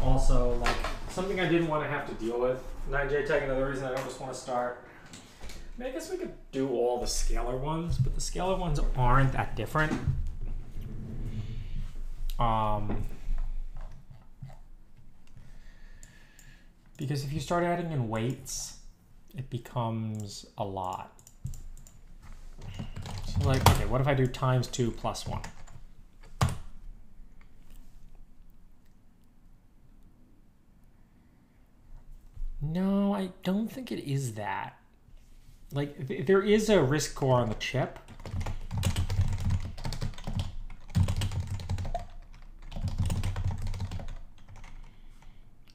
Also, like something I didn't want to have to deal with. 9J Tech. Another reason I don't just want to start. I, mean, I guess we could do all the scalar ones, but the scalar ones aren't that different. Um, because if you start adding in weights, it becomes a lot. So like, okay, what if I do times two plus one? No, I don't think it is that. Like, th- there is a RISC core on the chip.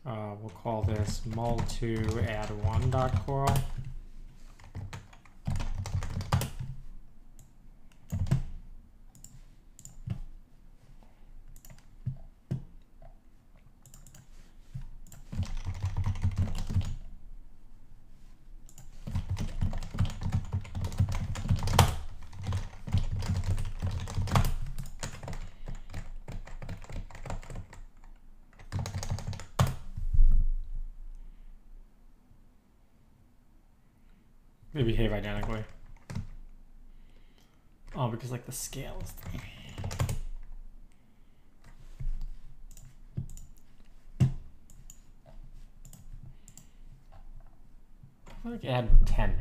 Uh, we'll call this mul2 add one dot coral. They behave identically. Like the scale is. I like add ten.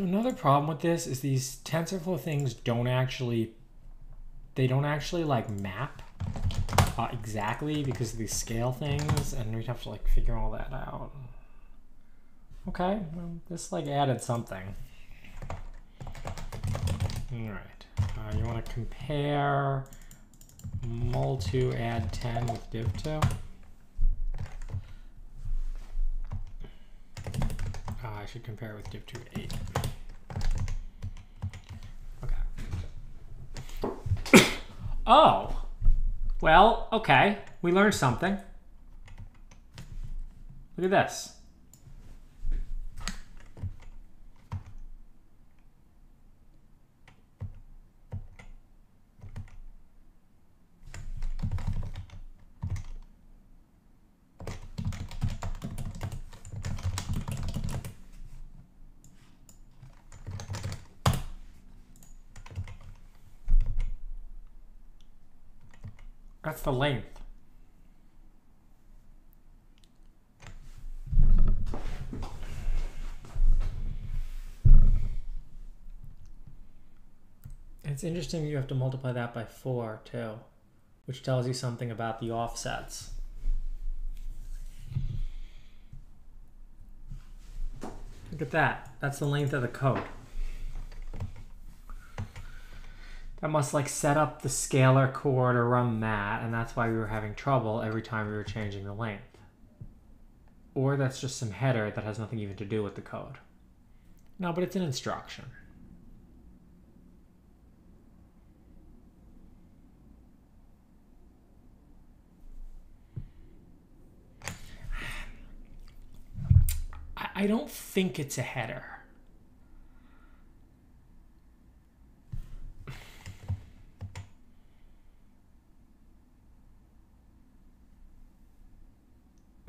So another problem with this is these TensorFlow things don't actually, they don't actually like map uh, exactly because of these scale things, and we'd have to like figure all that out. Okay, well, this like added something. All right, uh, you want to compare mul2 add 10 with div2. Uh, I should compare it with div2 8. Oh. Well, okay. We learned something. Look at this. That's the length. It's interesting you have to multiply that by 4 too, which tells you something about the offsets. Look at that. That's the length of the code. That must like set up the scalar to run that, and that's why we were having trouble every time we were changing the length. Or that's just some header that has nothing even to do with the code. No, but it's an instruction. I don't think it's a header.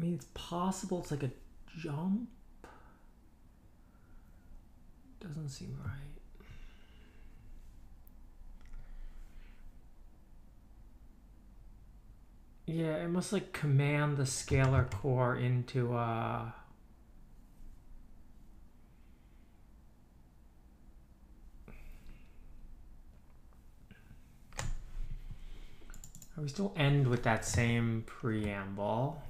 I mean, it's possible it's like a jump. Doesn't seem right. Yeah, it must like command the scalar core into uh we still end with that same preamble.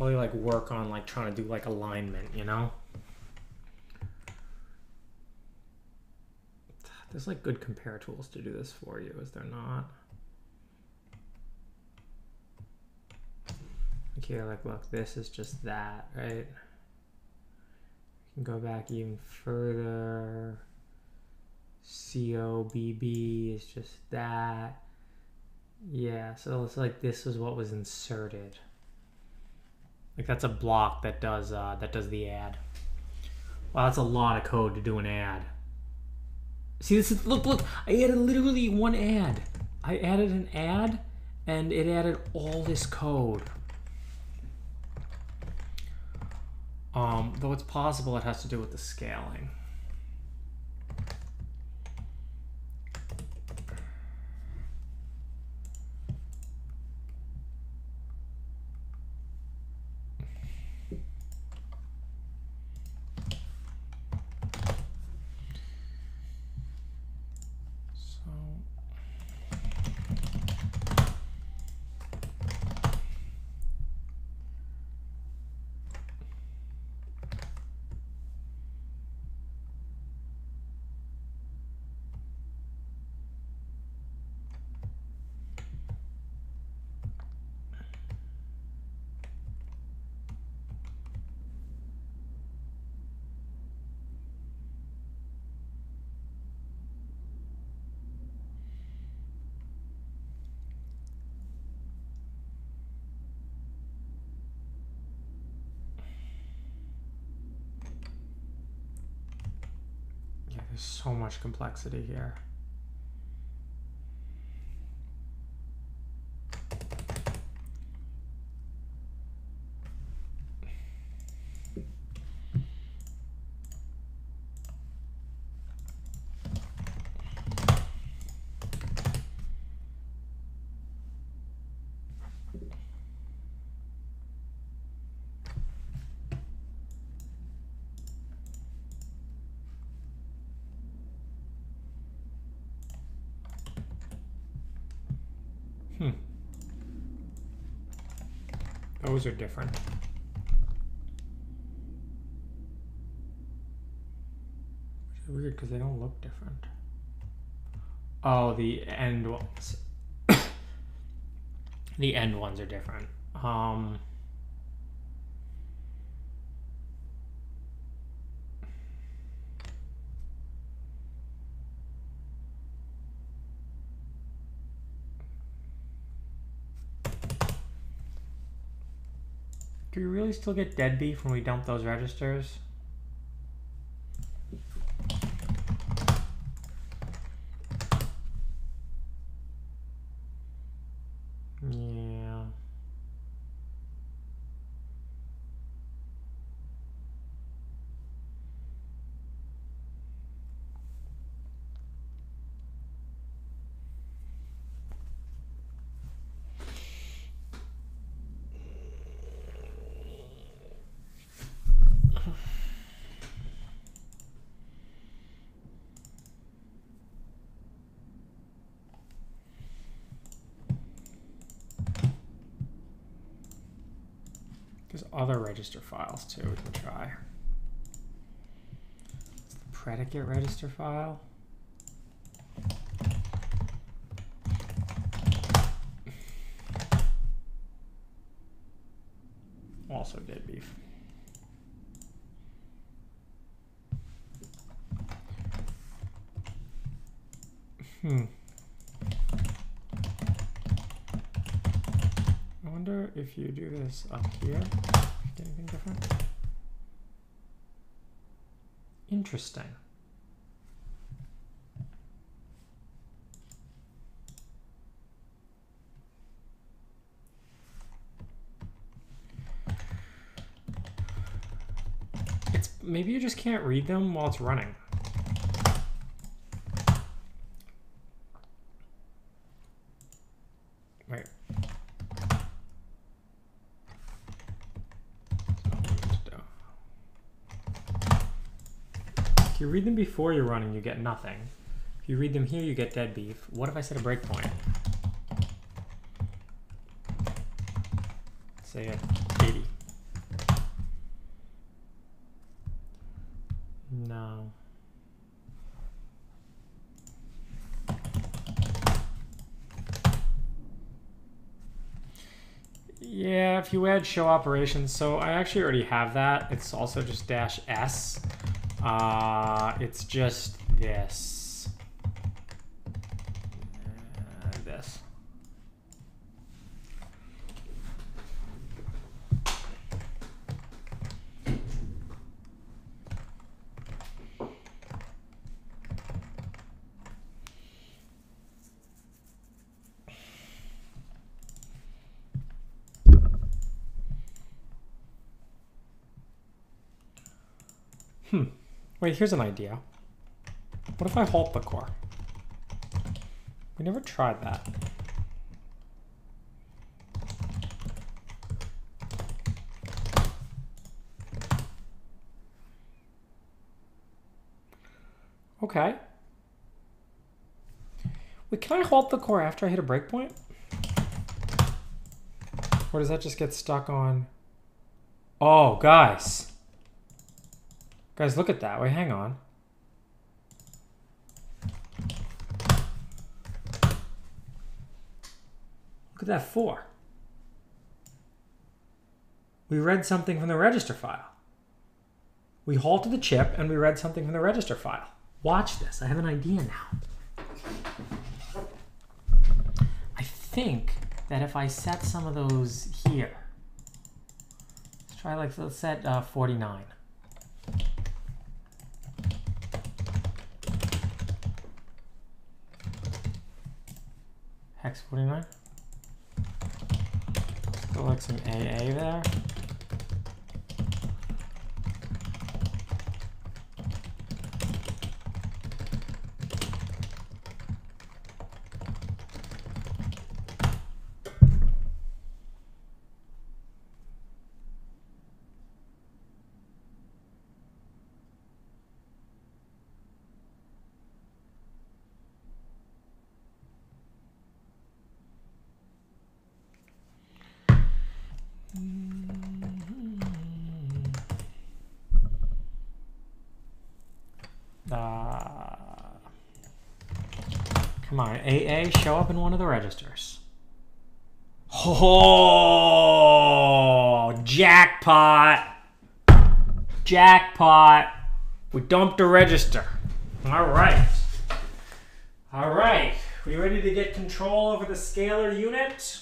Probably like work on like trying to do like alignment, you know? There's like good compare tools to do this for you, is there not? Okay, like look, this is just that, right? You can go back even further. COBB is just that. Yeah, so it's like this is what was inserted. Like that's a block that does uh, that does the add. Wow, that's a lot of code to do an add. See this is look look I added literally one add. I added an add and it added all this code. Um, though it's possible it has to do with the scaling. So Yeah, there's so much complexity here. Hmm. Those are different. Which is weird because they don't look different. Oh, the end ones. the end ones are different. Um. We really still get dead beef when we dump those registers? Yeah. There's other register files too we can try. It's the predicate register file. Also dead beef. Hmm. I wonder if you do this up here, anything different? Interesting. It's maybe you just can't read them while it's running. read them before you're running, you get nothing. If you read them here, you get dead beef. What if I set a breakpoint? Say at 80. No. Yeah, if you add show operations, so I actually already have that. It's also just dash S. Uh, it's just this. Uh, this. Wait, here's an idea. What if I halt the core? We never tried that. Okay. Wait, can I halt the core after I hit a breakpoint? Or does that just get stuck on... Oh, guys. Guys, look at that. Wait, hang on. Look at that four. We read something from the register file. We halted the chip and we read something from the register file. Watch this. I have an idea now. I think that if I set some of those here, let's try like, let's set uh, 49. Hex 49. Let's like some AA there. AA, show up in one of the registers. Oh, jackpot! Jackpot! We dumped a register. All right. All right. We ready to get control over the scalar unit?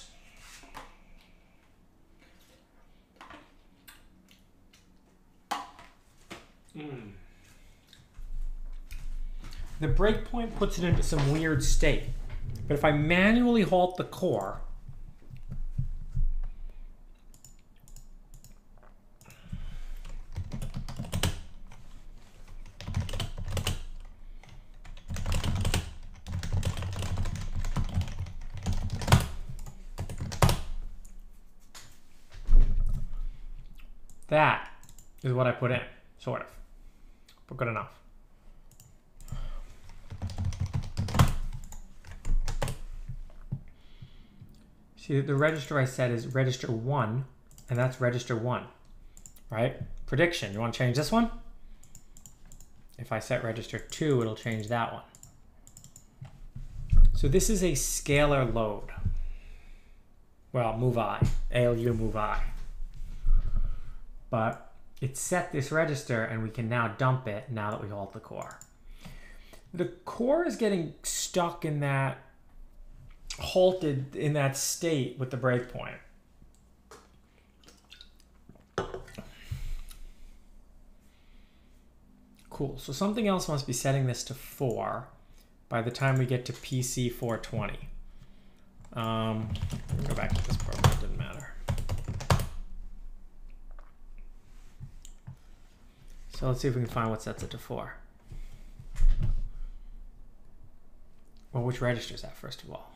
Hmm. The breakpoint puts it into some weird state. But if I manually halt the core, that is what I put in, sort of. But good enough. The register I said is register 1, and that's register 1, right? Prediction, you want to change this one? If I set register 2, it'll change that one. So this is a scalar load. Well, move I, ALU move I. But it set this register, and we can now dump it now that we halt the core. The core is getting stuck in that halted in that state with the breakpoint. Cool. So something else must be setting this to 4 by the time we get to PC 420. Um, go back to this program. It didn't matter. So let's see if we can find what sets it to 4. Well, which register is that, first of all?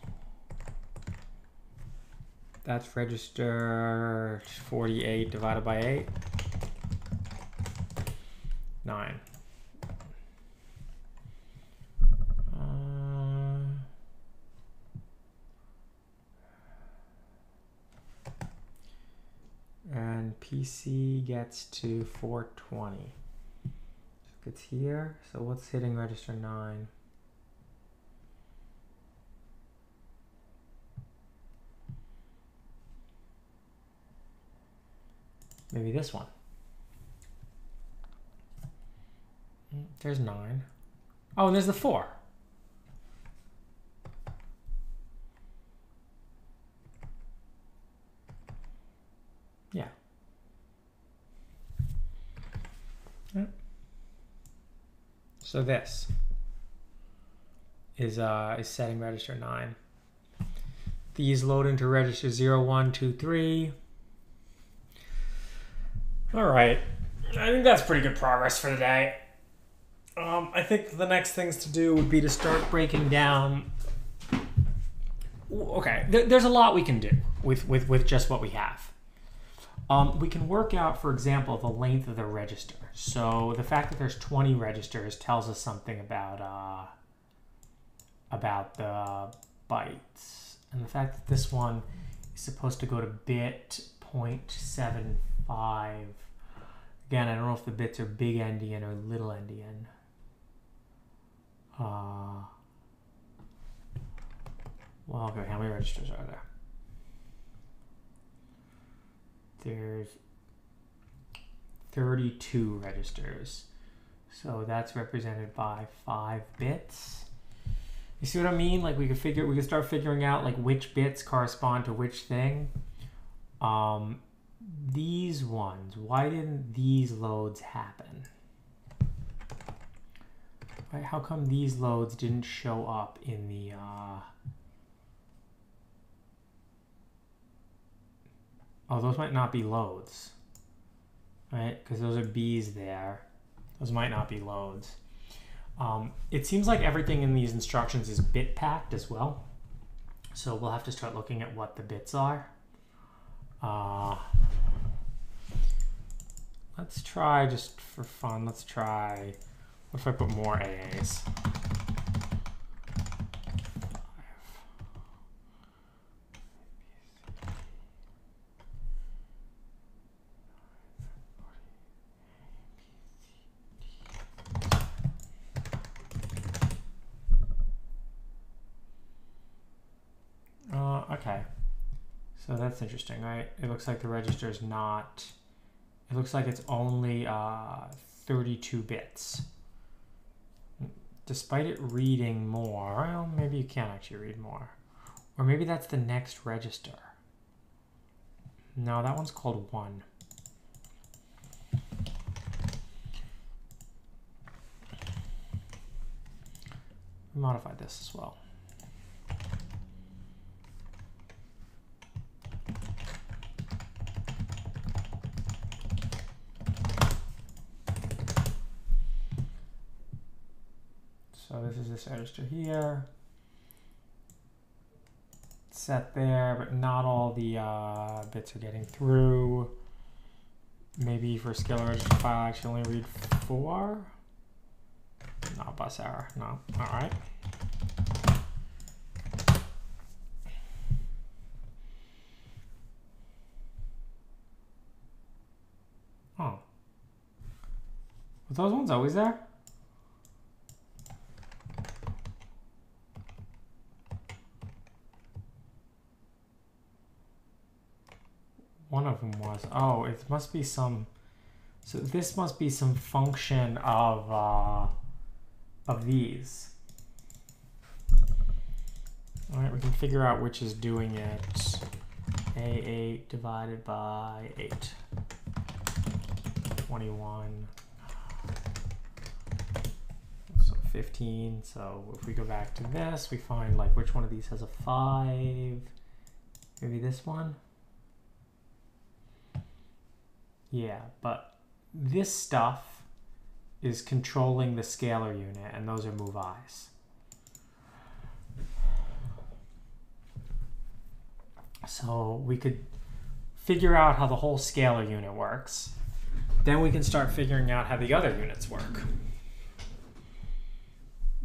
That's register 48 divided by 8. 9. Uh, and PC gets to 420. It's here. So what's hitting register 9? Maybe this one. Mm, There's nine. Oh, and there's the four. Yeah. Yep. So this is uh is setting register nine. These load into register zero, one, two, three. All right. I think that's pretty good progress for today. Um, I think the next things to do would be to start breaking down. Okay, there, there's a lot we can do with, with, with just what we have. Um, we can work out, for example, the length of the register. So the fact that there's 20 registers tells us something about uh, about the bytes, and the fact that this one is supposed to go to bit 0.75. Again, I don't know if the bits are big endian or little endian. Uh, well, okay, how many registers are there? There's 32 registers. So that's represented by five bits. You see what I mean? Like we could figure, we could start figuring out like which bits correspond to which thing. Um, these ones, why didn't these loads happen? Right, how come these loads didn't show up in the, uh... Oh, those might not be loads. Right, because those are B's there. Those might not be loads. Um, it seems like everything in these instructions is bit packed as well. So we'll have to start looking at what the bits are. Uh, let's try just for fun. Let's try. What if I put more AAs? Uh, okay. So that's interesting, right? It looks like the register is not. It looks like it's only uh, 32 bits. Despite it reading more, well, maybe you can actually read more. Or maybe that's the next register. No, that one's called 1. Modify this as well. So this is this register here. Set there, but not all the uh, bits are getting through. Maybe for scalar register file, I actually only read four. No, bus error. No. All right. Oh. Were those ones always there? One of them was. Oh, it must be some. So this must be some function of uh, of these. All right, we can figure out which is doing it. A8 divided by 8. 21. So 15. So if we go back to this, we find like which one of these has a 5. Maybe this one. Yeah, but this stuff is controlling the scalar unit, and those are move i's. So we could figure out how the whole scalar unit works. Then we can start figuring out how the other units work.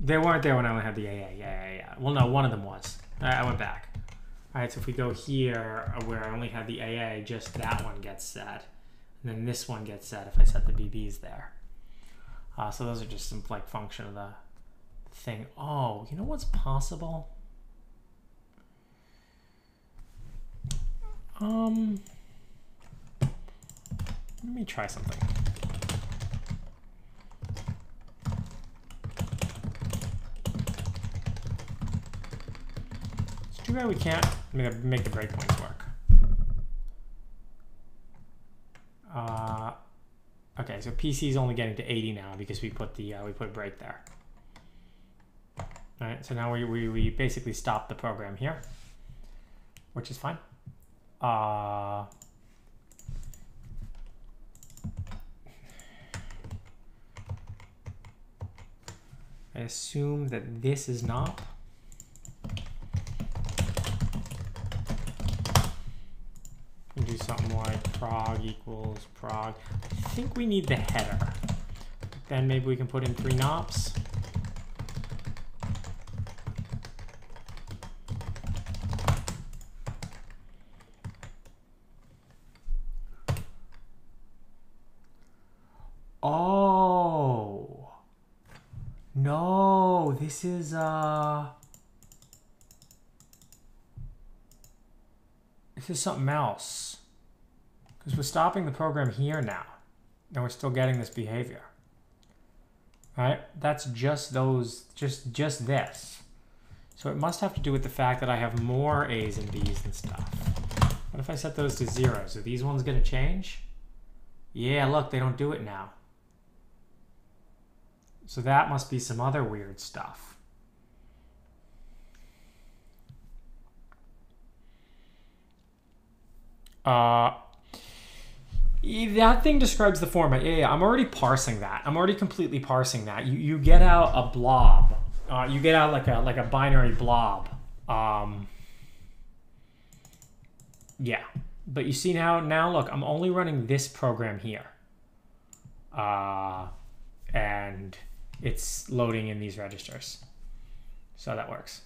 They weren't there when I only had the AA. Yeah, yeah, yeah. Well, no, one of them was. I I went back. All right, so if we go here uh, where I only had the AA, just that one gets set. And then this one gets set if I set the BBs there. Uh, so those are just some like function of the thing. Oh, you know what's possible? Um, Let me try something. It's too bad we can't make make the breakpoints work. Uh, okay, so PC is only getting to 80 now because we put the uh, we put a break there. All right, so now we, we, we basically stop the program here, which is fine. Uh, I assume that this is not. Do something like prog equals prog. I think we need the header. Then maybe we can put in three nops. Oh. No, this is uh Is something else. Because we're stopping the program here now. And we're still getting this behavior. Right? That's just those just just this. So it must have to do with the fact that I have more A's and B's and stuff. What if I set those to zero? So these ones gonna change? Yeah, look, they don't do it now. So that must be some other weird stuff. Uh, that thing describes the format. Yeah, yeah, I'm already parsing that. I'm already completely parsing that. You you get out a blob. Uh, you get out like a like a binary blob. Um, yeah, but you see now now look, I'm only running this program here. Uh, and it's loading in these registers. So that works.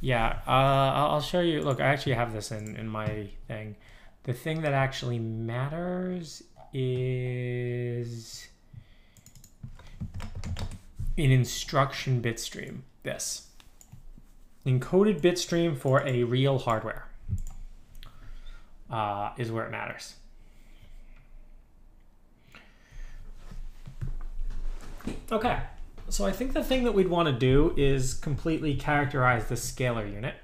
Yeah, uh, I'll show you. Look, I actually have this in, in my thing. The thing that actually matters is an instruction bit stream. This encoded bit stream for a real hardware uh, is where it matters. Okay, so I think the thing that we'd want to do is completely characterize the scalar unit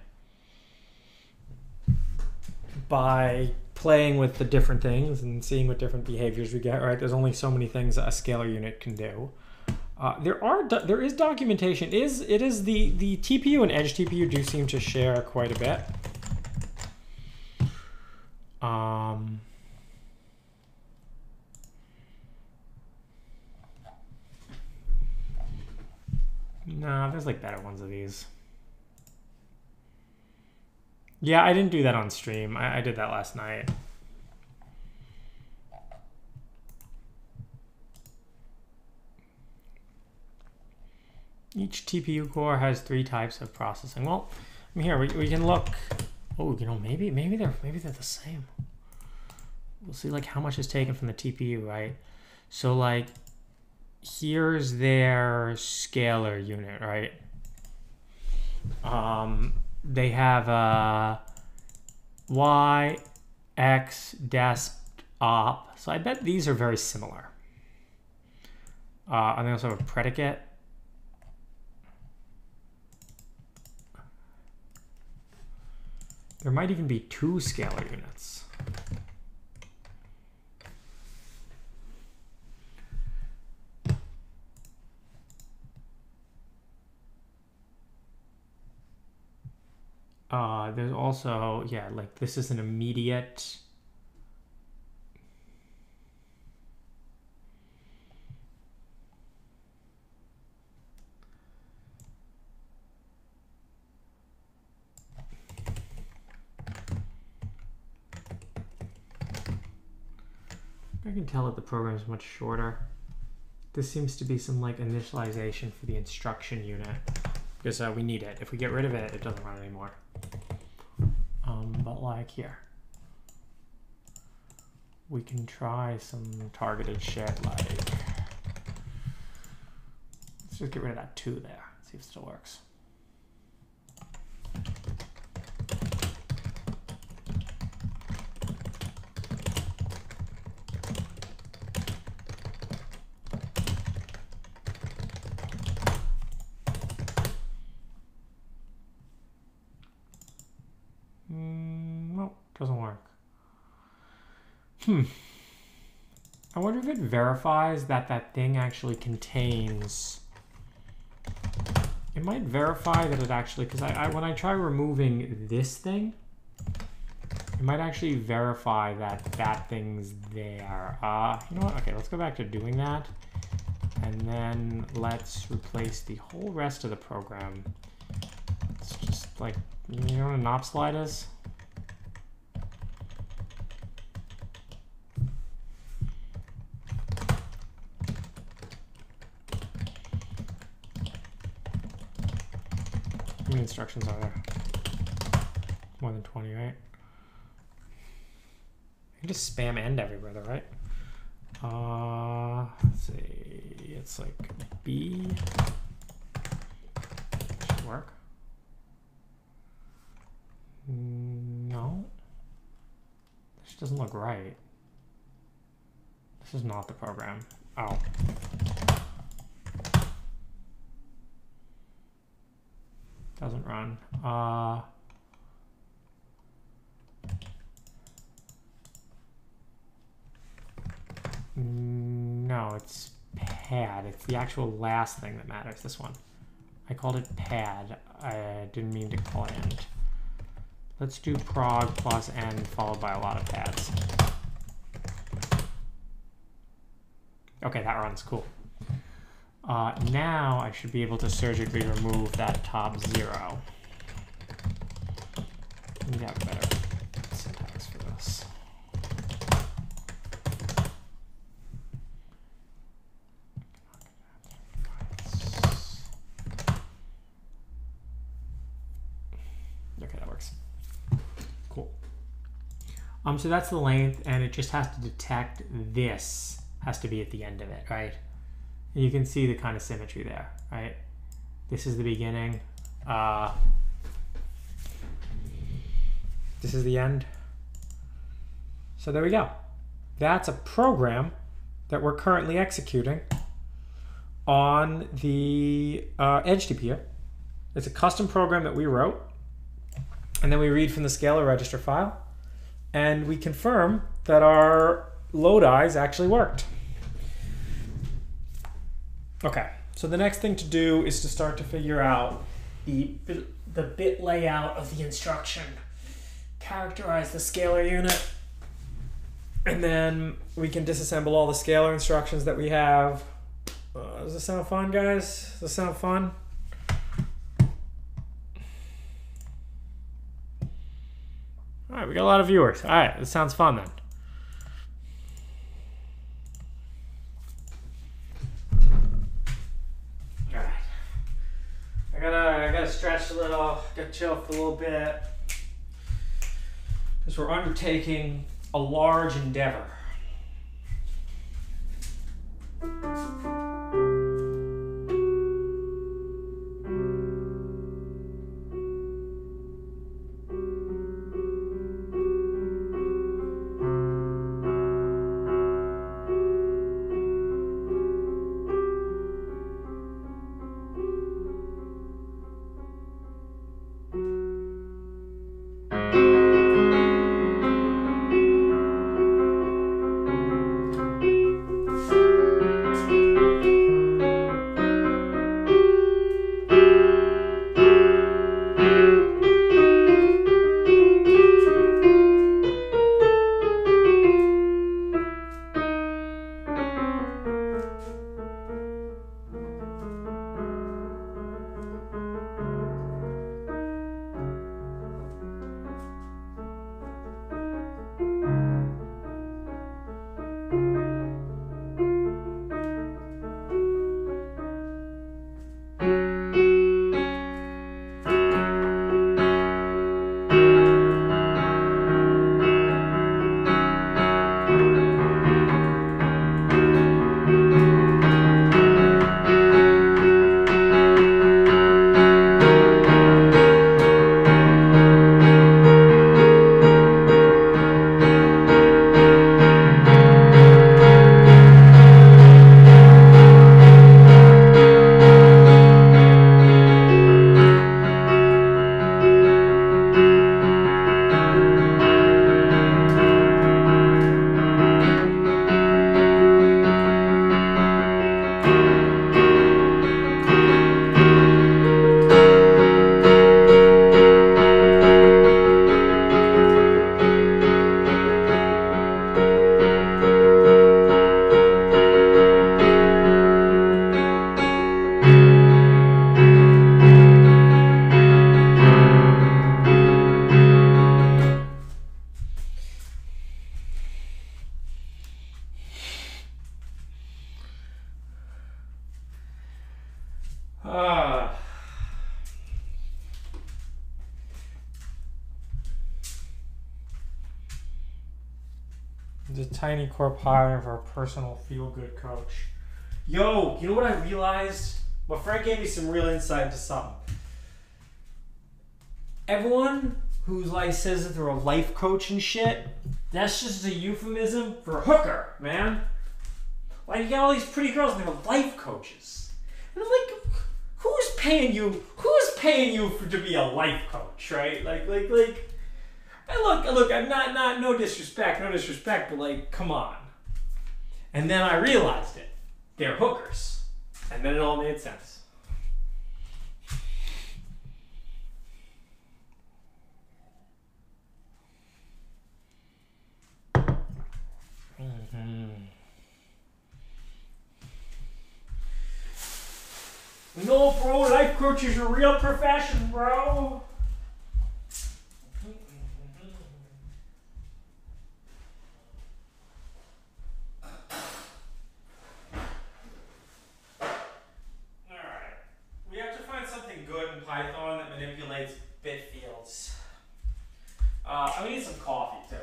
by playing with the different things and seeing what different behaviors we get. Right? There's only so many things a scalar unit can do. Uh, there are there is documentation. It is it is the the TPU and Edge TPU do seem to share quite a bit. Um, nah, there's like better ones of these. Yeah, I didn't do that on stream. I, I did that last night. Each TPU core has three types of processing. Well, I'm here we, we can look. Oh, you know, maybe maybe they're maybe they're the same. We'll see like how much is taken from the TPU, right? So like here's their scalar unit, right? Um, they have a Y, X, desp, op. So I bet these are very similar. Uh, and they also have a predicate. There might even be two scalar units. Uh, there's also, yeah, like this is an immediate. I can tell that the program is much shorter. This seems to be some like initialization for the instruction unit because uh, we need it. If we get rid of it, it doesn't run anymore. Um, but like here, we can try some targeted shit like, let's just get rid of that two there. See See if it still works. Mm, no, doesn't work. Hmm. I wonder if it verifies that that thing actually contains. It might verify that it actually, because I, I when I try removing this thing, it might actually verify that that thing's there. Uh, you know what? Okay, let's go back to doing that, and then let's replace the whole rest of the program. It's just like you know what a nop slide is. Instructions are there? More than 20, right? You can just spam end everywhere, though, right? Uh, let's see. It's like B. Should work. Mm, No. This doesn't look right. This is not the program. Oh. Doesn't run. Uh. No, it's pad. It's the actual last thing that matters. This one. I called it pad. I didn't mean to call it end. Let's do prog plus n followed by a lot of pads. Okay, that runs cool. Uh, now I should be able to surgically remove that top zero. Maybe have better syntax for this. Okay, that works. Cool. Um, so that's the length, and it just has to detect this has to be at the end of it, right? And you can see the kind of symmetry there, right? This is the beginning. Uh, this is the end. So there we go. That's a program that we're currently executing on the uh, Edge TPU. It's a custom program that we wrote. And then we read from the scalar register file. And we confirm that our load eyes actually worked. Okay, so the next thing to do is to start to figure out the, the bit layout of the instruction. Characterize the scalar unit. And then we can disassemble all the scalar instructions that we have. Uh, does this sound fun, guys? Does this sound fun? All right, we got a lot of viewers. All right, this sounds fun then. Gotta chill for a little bit, because we're undertaking a large endeavor. Personal feel good coach. Yo, you know what I realized? My friend gave me some real insight into something. Everyone who's like says that they're a life coach and shit, that's just a euphemism for hooker, man. Like you got all these pretty girls and they're life coaches. And I'm like, who's paying you? Who's paying you for to be a life coach, right? Like, like, like. And look, look, I'm not, not, no disrespect, no disrespect, but like, come on. And then I realized it. They're hookers. And then it all made sense. Mm-hmm. No, bro, life coach is a real profession, bro. Alright. We have to find something good in Python that manipulates bit fields. Uh, I need some coffee too.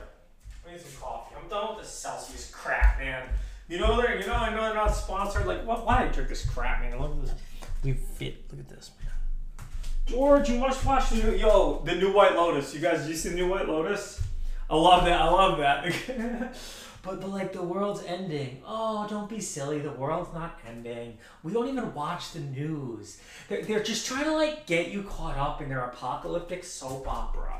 I need some coffee. I'm done with this Celsius crap, man. You know they're you know I know they're not sponsored. Like what why I drink this crap, man? Look at this. We fit. Look at this, man. George, you must watch the new yo, the new White Lotus. You guys, you see the new White Lotus? I love that. I love that. but but like the world's ending. Oh, don't be silly. The world's not ending. We don't even watch the news. They're, they're just trying to like get you caught up in their apocalyptic soap opera.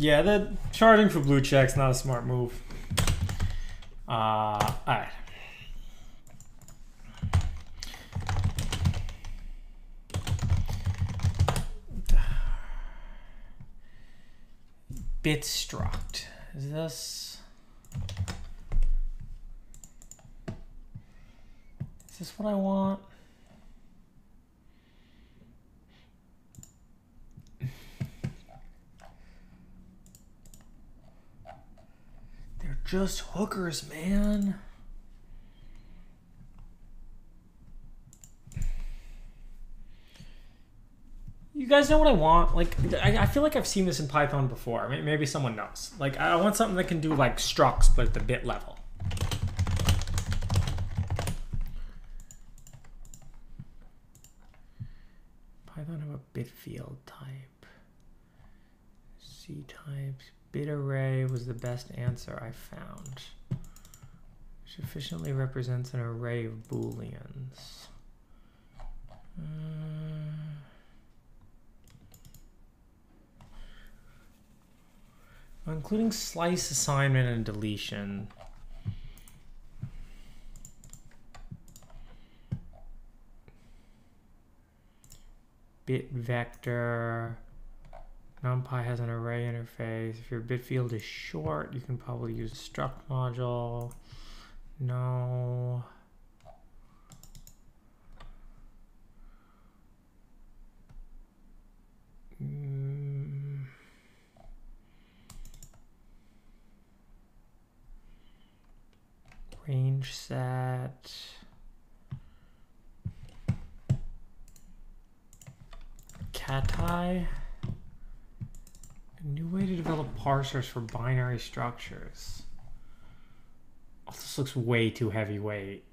Yeah, the charging for blue check's not a smart move. Uh, alright. Bitstruct. Is this... Is this what I want? They're just hookers, man. You guys know what I want? Like, I, I feel like I've seen this in Python before. May- Maybe someone knows. Like, I want something that can do like structs, but at the bit level. Python have a bit field type. C types. Bit array was the best answer I found. Which efficiently represents an array of booleans. Uh, including slice assignment and deletion. Bit vector. NumPy has an array interface. If your bit field is short, you can probably use struct module. No. Mm. Range set. Kaitai. A new way to develop parsers for binary structures. Oh, this looks way too heavyweight.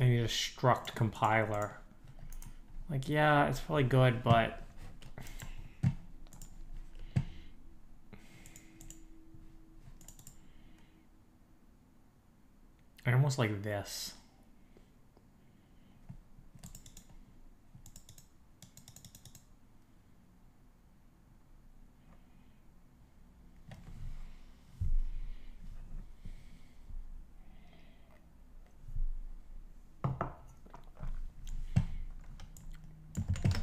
I need a struct compiler. Like, yeah, it's probably good, but I almost like this.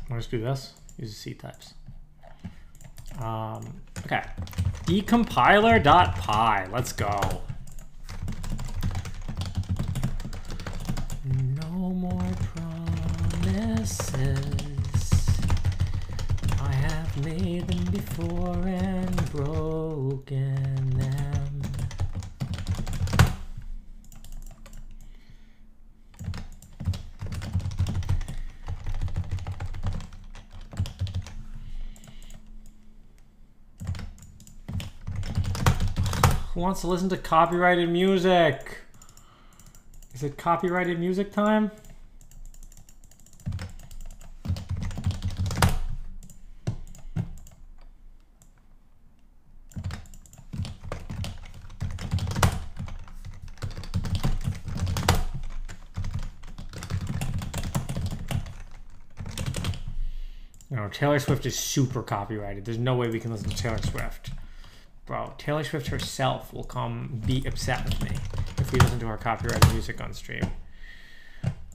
I'll just do this. Use the C types. Um, okay. Decompiler.py. Let's go. No more promises. I have made them before and broken them. Who wants to listen to copyrighted music? Is it copyrighted music time? No, Taylor Swift is super copyrighted. There's no way we can listen to Taylor Swift. Bro, Taylor Swift herself will come be upset with me if we listen to her copyrighted music on stream.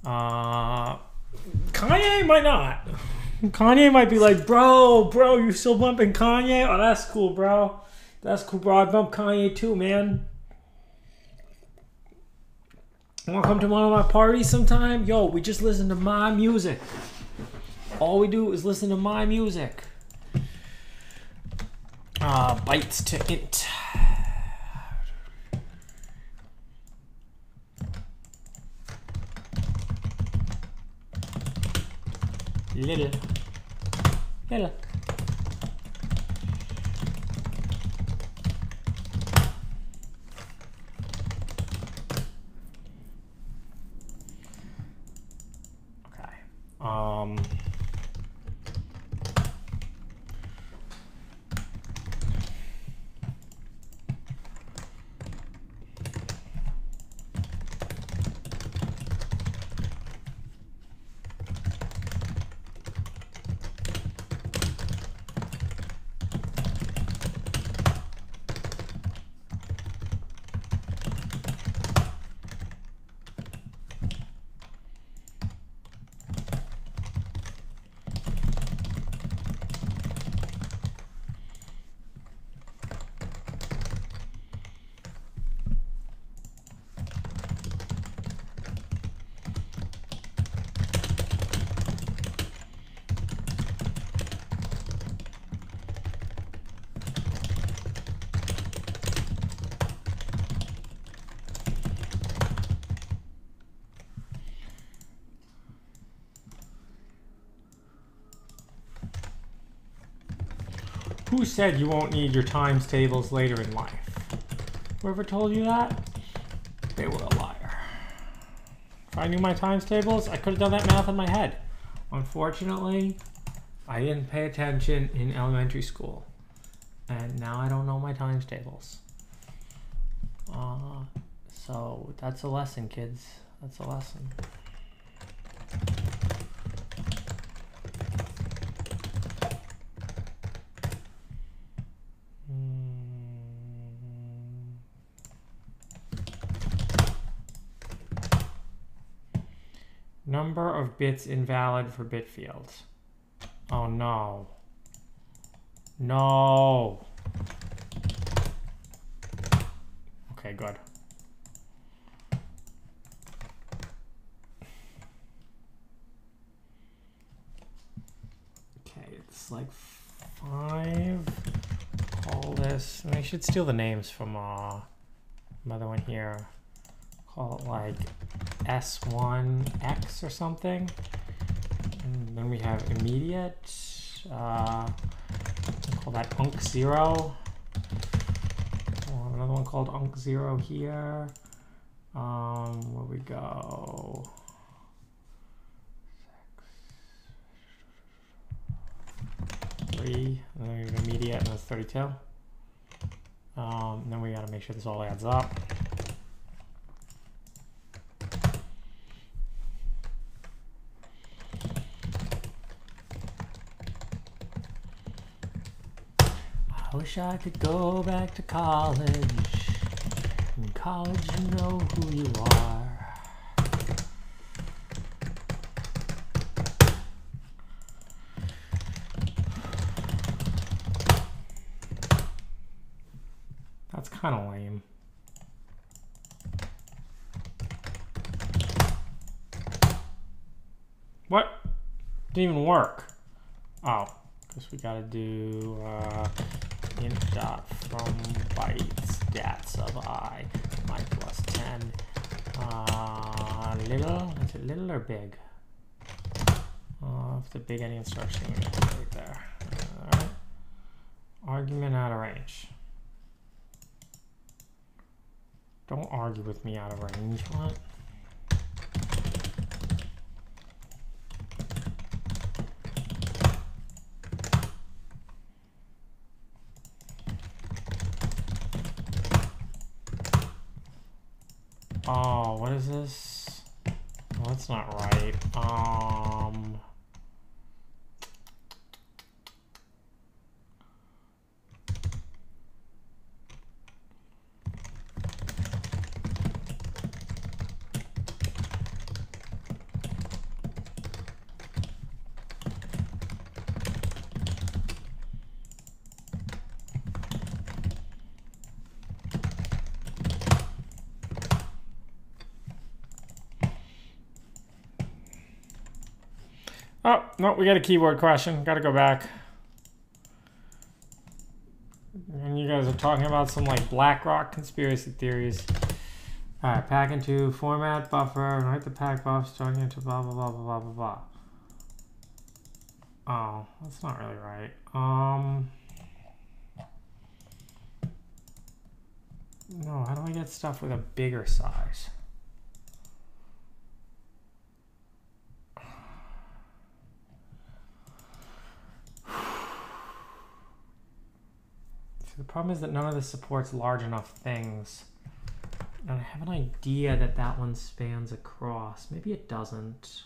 Uh, Kanye might not. Kanye might be like, bro, bro, you still bumping Kanye? Oh, that's cool, bro. That's cool, bro. I bump Kanye too, man. Want to come to one of my parties sometime? Yo, we just listen to my music. All we do is listen to my music. Uh, bytes to int. Little. Little. Okay. Um. Said you won't need your times tables later in life? Whoever told you that? They were a liar. If I knew my times tables, I could have done that math in my head. Unfortunately, I didn't pay attention in elementary school. And now I don't know my times tables. Uh, so that's a lesson, kids. That's a lesson. Mm. Number of bits invalid for bit fields. Oh no. No. Okay, good. Okay, it's like five. Call this. And I should steal the names from uh, another one here. Call it like S1X or something. And then we have immediate. Uh, call that Unk Zero. Oh, another one called Unk Zero here. Um, where we go? Six, Three, and then we have immediate, and that's 32. Um, then we gotta make sure this all adds up. wish I could go back to college. In college, you know who you are. That's kind of lame. What? Didn't even work. Oh, guess we gotta do uh, int dot from bytes stats of i my plus 10. Uh, little? Is it little or big? Uh, the big any instruction right there. Alright. Argument out of range. Don't argue with me out of range. What? Oh, what is this? Oh, that's not right. Um. Oh, no, we got a keyboard question. Got to go back. And you guys are talking about some like BlackRock conspiracy theories. All right, pack into format buffer, write the pack buff, starting into blah blah blah blah blah blah. Oh, that's not really right. Um. No, how do I get stuff with a bigger size? Problem is that none of this supports large enough things. And I have an idea that that one spans across. Maybe it doesn't.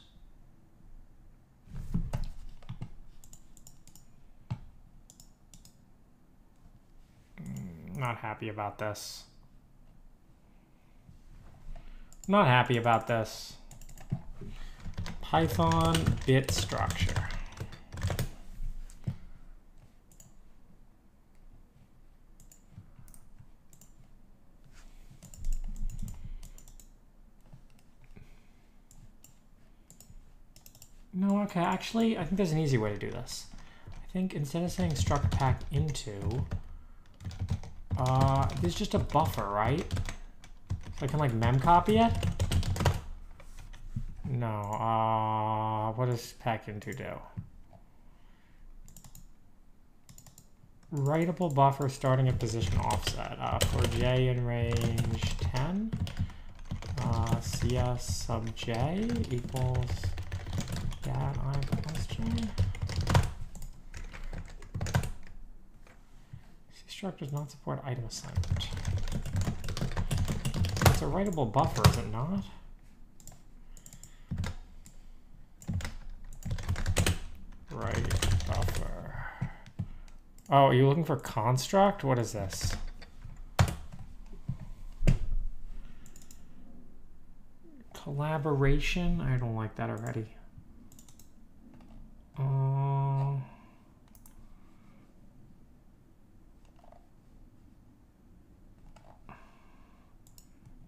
Mm, Not happy about this. Not happy about this. Python bit structure. No, okay, actually, I think there's an easy way to do this. I think instead of saying struct pack into, uh, there's just a buffer, right? So I can like mem copy it? No, uh, what does pack into do? Writable buffer starting at position offset uh, for j in range 10. Uh, cs sub j equals that I question. j. C-struct does not support item assignment. It's a writable buffer, is it not? Write buffer. Oh, are you looking for construct? What is this? Collaboration? I don't like that already. Uh,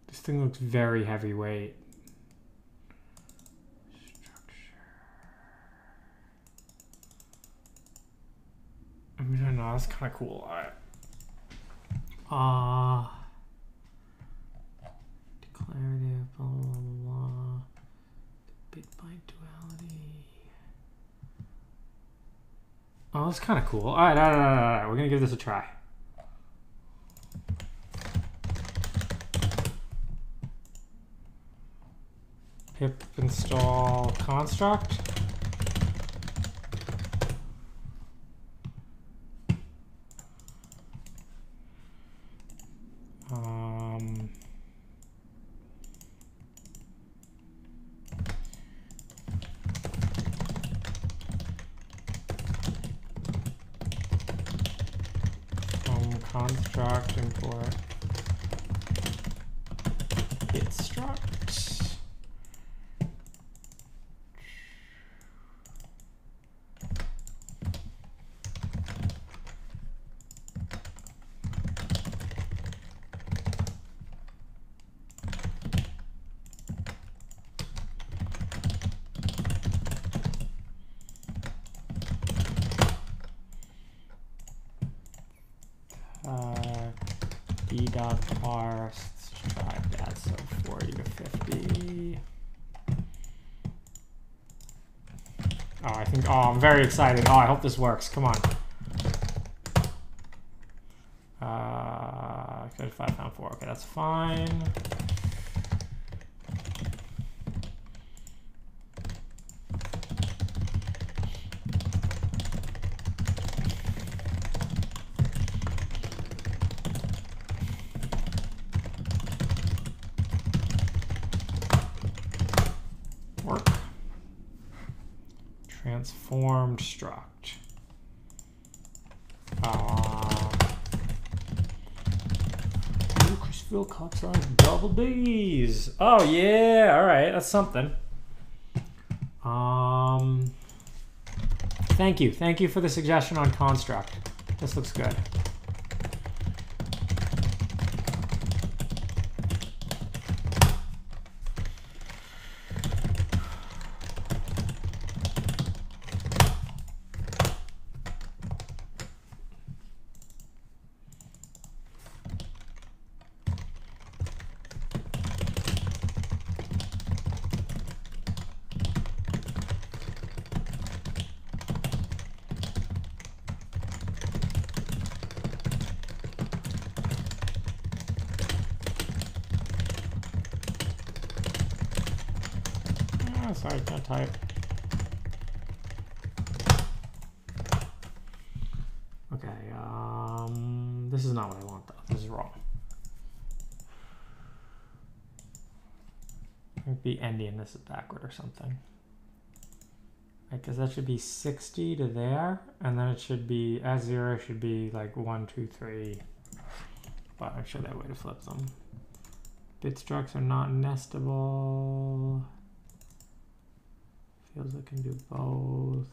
this thing looks very heavyweight. I mean, I know. That's kind of cool. Alright. Uh, declarative, blah, blah, blah. Bit byte Oh, that's kind of cool. All right, all right, all right, all right. We're gonna give this a try. Pip install construct. Um, construct import bit struct. d dot parse. Try that. So 40 to 50. Oh, I think. Oh, I'm very excited. Oh, I hope this works. Come on. Uh, 35 pound four. Okay, that's fine. Work. Transformed struct. Uh, Lucasville cup D's. Oh yeah, all right, that's something. Um, thank you, thank you for the suggestion on construct. This looks good. 90 and this is backward or something. Because that should be 60 to there, and then it should be, S0 should be like 1, 2, 3. But I'm sure that way to flip them. Bit structs are not nestable. Feels it can do both.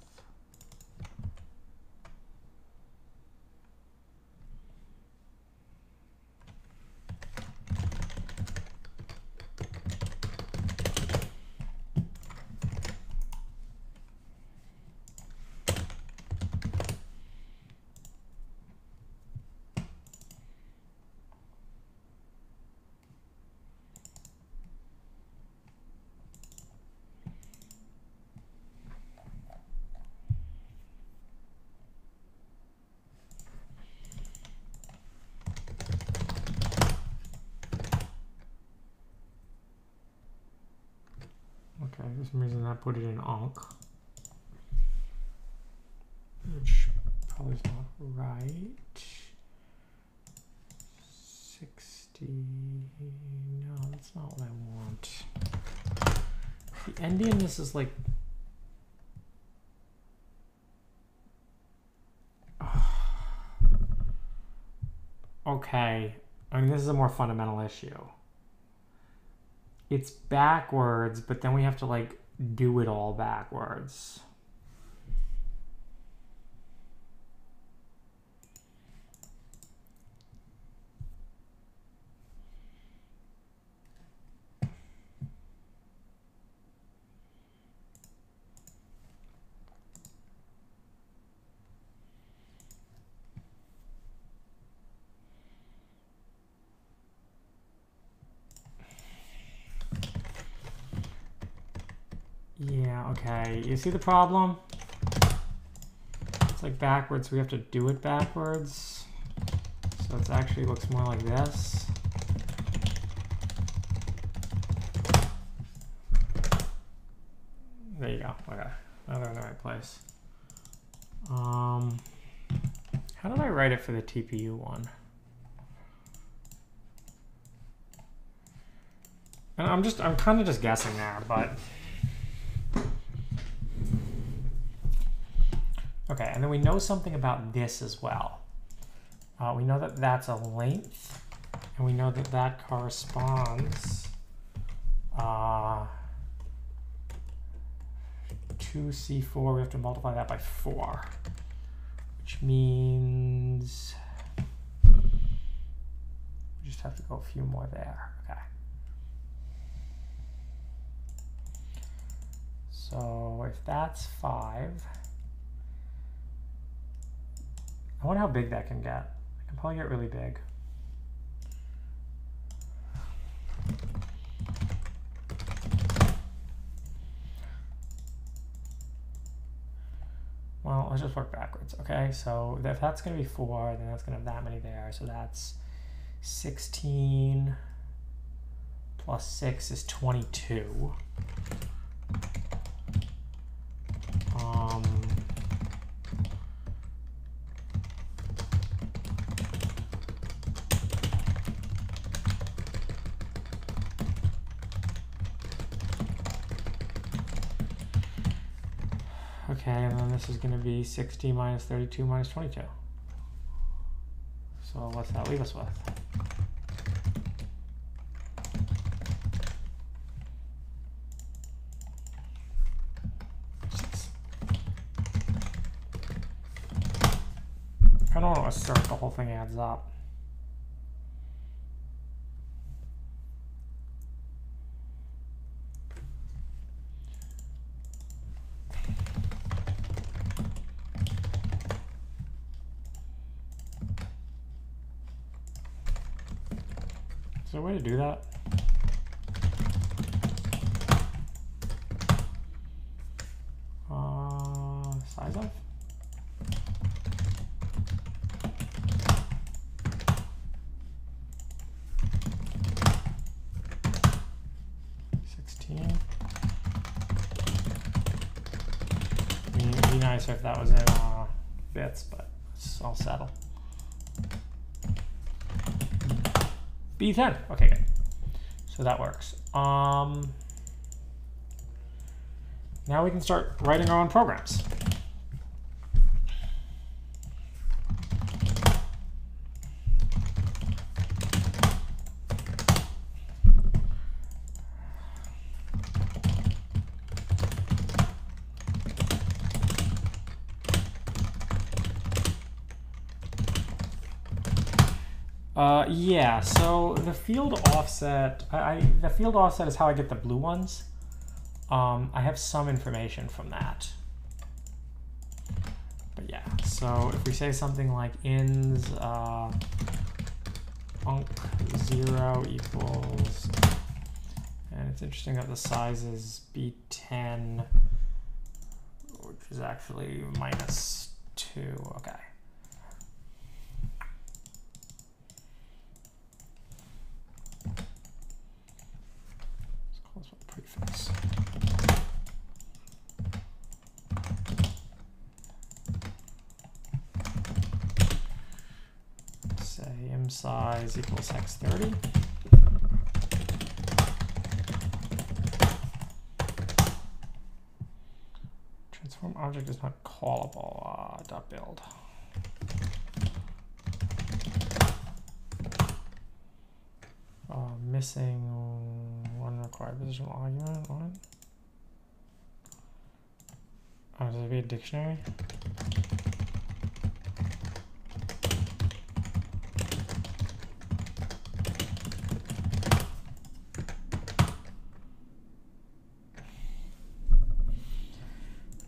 Put it in unc. Which probably is not right. 60. No, that's not what I want. The ending in this is like. Okay. I mean, this is a more fundamental issue it's backwards, but then we have to like do it all backwards. Yeah, okay. You see the problem? It's like backwards. We have to do it backwards. So it actually looks more like this. There you go. Okay. Now they're in the right place. Um, how did I write it for the TPU one? And I'm just, I'm kind of just guessing there, but. Okay, and then we know something about this as well. Uh, we know that that's a length, and we know that that corresponds uh, to C4. We have to multiply that by 4, which means we just have to go a few more there. Okay. So if that's 5, I wonder how big that can get. It can probably get really big. Well, let's just work backwards, okay? So if that's gonna be four, then that's gonna have that many there. So that's 16 plus six is 22. Going to be 60 minus 32 minus 22. So what's that leave us with? I don't want to assert the whole thing adds up. To do that? Uh, size of? Sixteen. I mean, it'd be nicer if that was in uh, bits, but it's- I'll settle. B10. Okay, good. So that works. Um, now we can start writing our own programs. Uh, yeah, so the field offset, I, I the field offset is how I get the blue ones. Um, I have some information from that. But yeah, so if we say something like ins uh, unc zero equals, and it's interesting that the size is b10, which is actually minus two. Okay. Let's call this one prefix. Say m equals hex30. Transform object is not callable. Uh, dot build. Uh, missing one required positional argument. What? Oh, does it be a dictionary?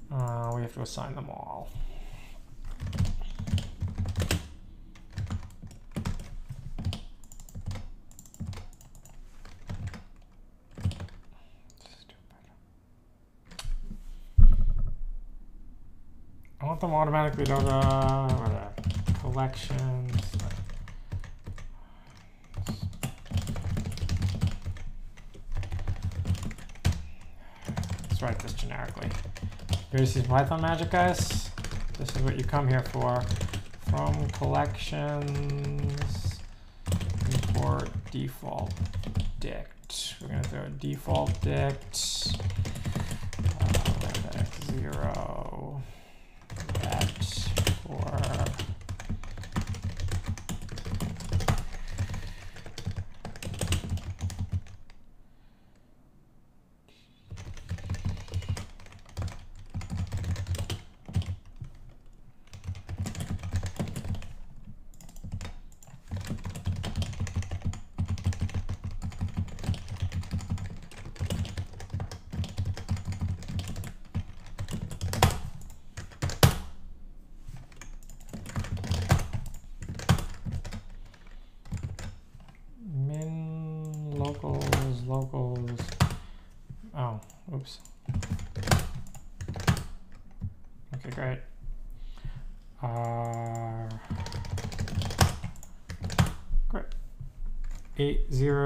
Uh, we have to assign them all. I want them automatically to the collections. Let's write this generically. The Python magic, guys. This is what you come here for. From collections, import default dict. We're gonna throw a default dict. Uh, zero.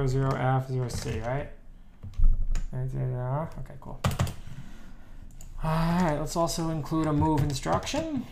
0, F, 0, C, right? Okay, cool. All right, let's also include a move instruction.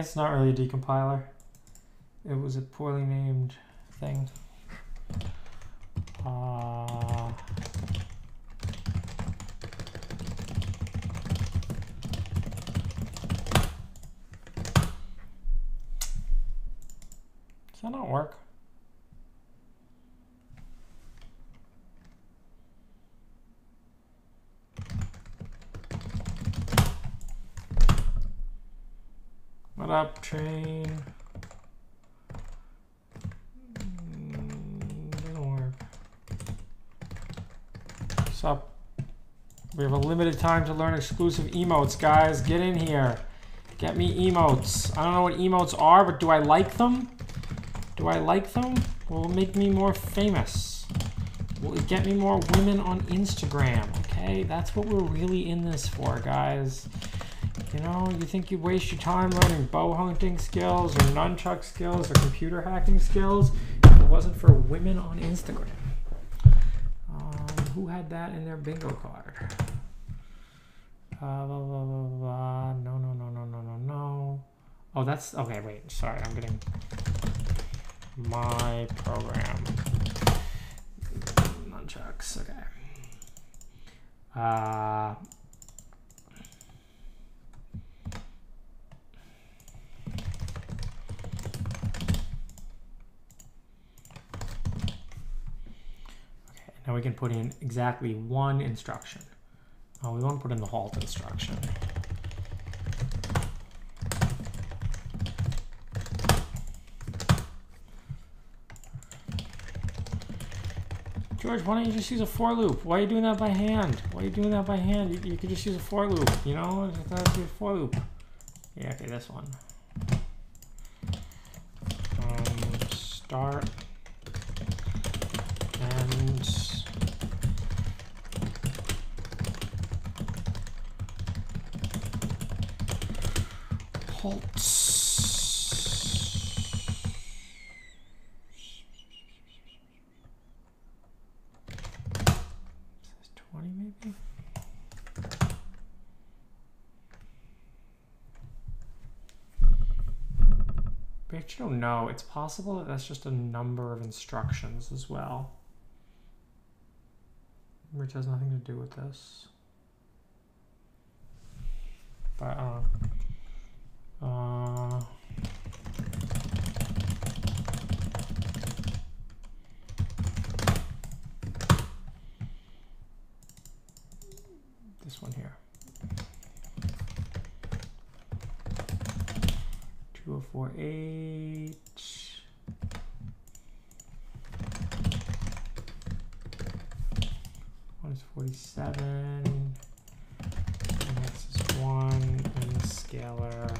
Guess it's not really a decompiler. It was a poorly named thing. Uh, does that not work? Train? Mm, Doesn't work. What's up? We have a limited time to learn exclusive emotes, guys. Get in here. Get me emotes. I don't know what emotes are, but do I like them? Do I like them? Will make me more famous? Will it get me more women on Instagram? Okay, that's what we're really in this for, guys. You know, you think you'd waste your time learning bow hunting skills or nunchuck skills or computer hacking skills if it wasn't for women on Instagram. Um, who had that in their bingo card? Uh, blah, blah, blah, blah. No, no, no, no, no, no, no. Oh, that's okay. Wait, sorry, I'm getting my program. Nunchucks. Okay. Uh, we can put in exactly one instruction. Oh, we want to put in the halt instruction. George, why don't you just use a for loop? Why are you doing that by hand? Why are you doing that by hand? You, you could just use a for loop, you know? That's your for loop. Yeah, okay, this one. Um, start and halt. Says 20 maybe? We actually don't know. It's possible that that's just a number of instructions as well. Which has nothing to do with this. But, uh, this one here. Two oh four eight. One is forty-seven. And X is one, and the scalar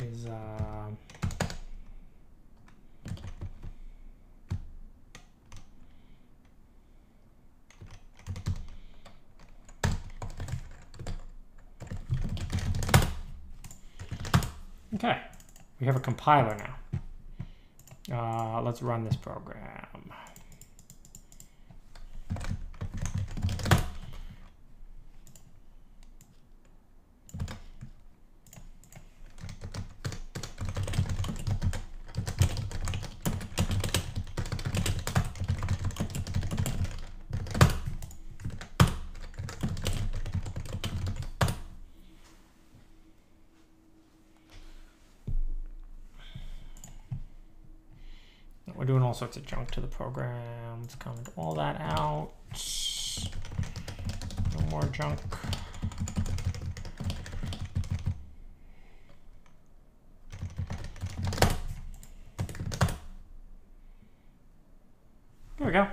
is uh. Okay, we have a compiler now. Uh, let's run this program. We're doing all sorts of junk to the program. Let's comment all that out. No more junk. There we go.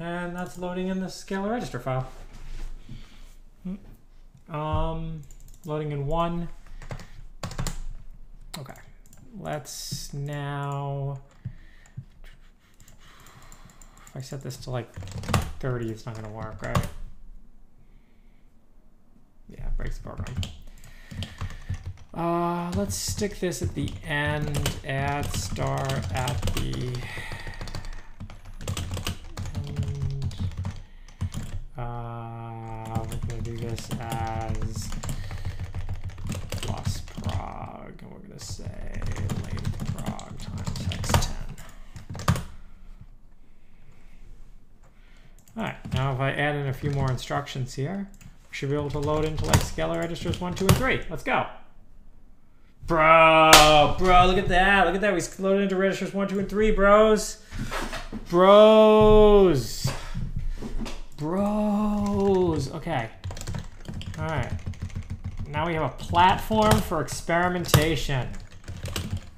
And that's loading in the scalar register file. Hmm. Um, loading in one. Okay. Let's now. Set this to like 30, it's not going to work, right? Yeah, breaks the program. Uh, let's stick this at the end, add star at the end. Uh, we're going to do this as plus prog, and we're going to say length prog times hex 10. Alright, now if I add in a few more instructions here, we should be able to load into like scalar registers 1, 2, and 3. Let's go. Bro, bro, look at that. Look at that. We loaded into registers 1, 2, and 3, bros. Bros. Bros. Okay. Alright. Now we have a platform for experimentation.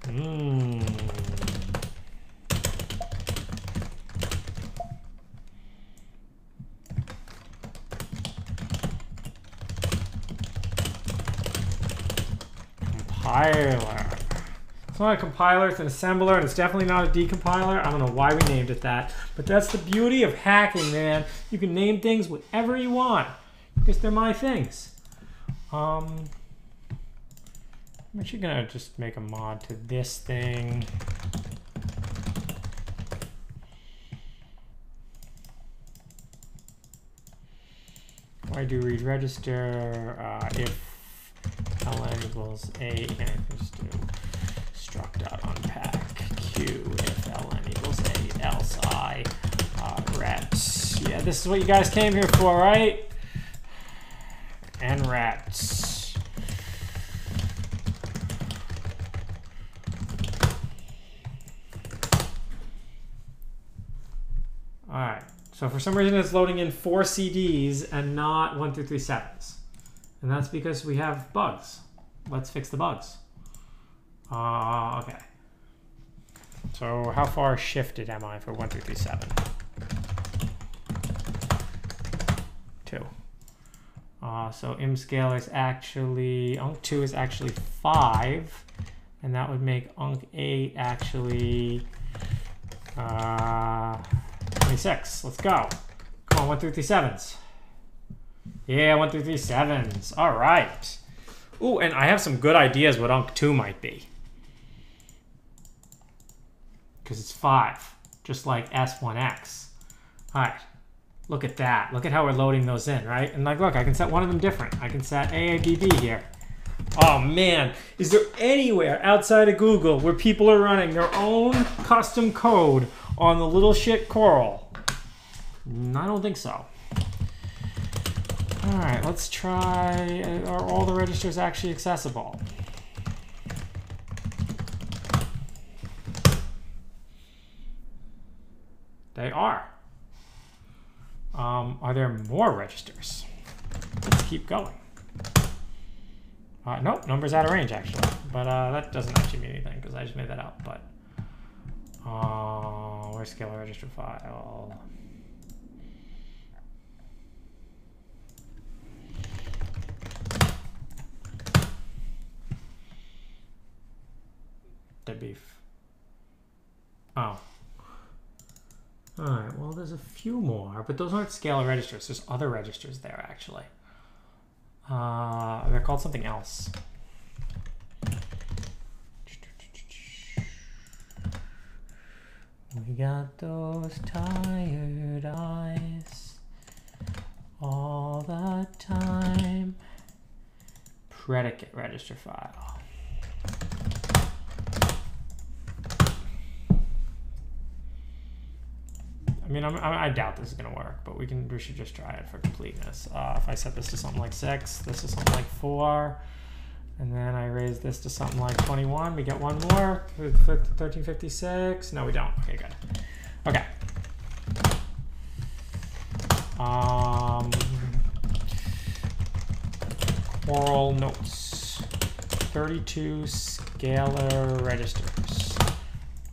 Mmm. Compiler. It's not a compiler, it's an assembler, and it's definitely not a decompiler. I don't know why we named it that, but that's the beauty of hacking, man. You can name things whatever you want, because they're my things. Um, I'm actually gonna just make a mod to this thing. Why do read register uh, if ln equals a and equals to struct dot unpack q if ln equals a else i uh, ret. Yeah, this is what you guys came here for, right? And rats. Alright, so for some reason it's loading in four CDs and not one through three sevens. And that's because we have bugs. Let's fix the bugs. Uh, okay. So how far shifted am I for one through three seven? Two. Uh, so scale is actually, unc2 is actually 5, and that would make unc8 actually uh, 26. Let's go. Come on, 1 3 sevens. Yeah, 1 through 3 sevens. All right. Ooh, and I have some good ideas what unc2 might be. Because it's 5, just like S1X. All right. Look at that. Look at how we're loading those in, right? And like, look, I can set one of them different. I can set AABB here. Oh man, is there anywhere outside of Google where people are running their own custom code on the little shit Coral? I don't think so. All right, let's try, are all the registers actually accessible? They are. Um, are there more registers? Let's keep going. Uh, nope, number's out of range actually, but uh, that doesn't actually mean anything because I just made that up. But uh, where's scalar register file? the beef. Oh. Alright, well, there's a few more, but those aren't scale registers. There's other registers there, actually. Uh, they're called something else. We got those tired eyes all the time. Predicate register file. I mean, I'm, I doubt this is gonna work, but we can we should just try it for completeness. Uh, if I set this to something like six, this is something like four, and then I raise this to something like 21, we get one more. 1356. No, we don't. Okay, good. Okay. Um, Coral notes. 32 scalar registers.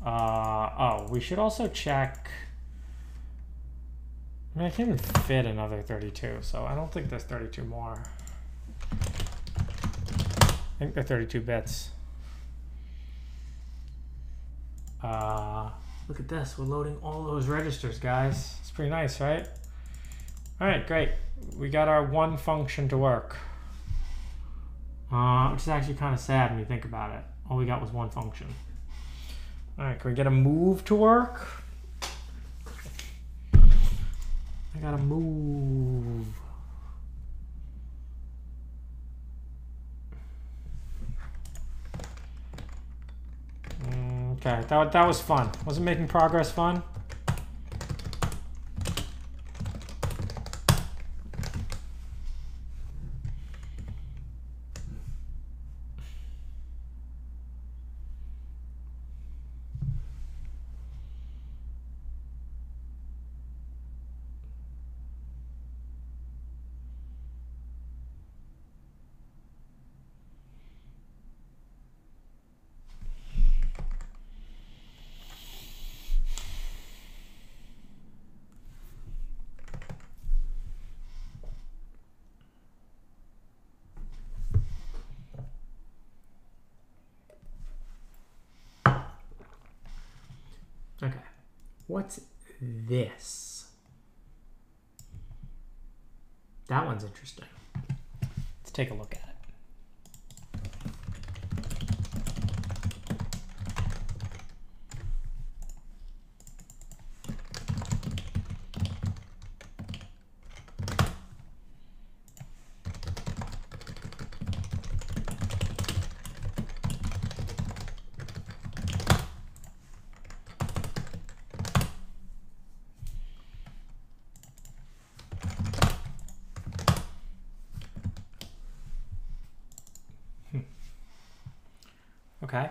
Uh, oh, we should also check. I mean, I can't fit another 32, so I don't think there's 32 more. I think they're 32 bits. Uh, look at this. We're loading all those registers, guys. It's pretty nice, right? All right, great. We got our one function to work. Uh, which is actually kind of sad when you think about it. All we got was one function. All right, can we get a move to work? I gotta move. Mm, Okay, that, that was fun. Wasn't making progress fun? Okay. What's this? That one's interesting. Let's take a look at it. Okay.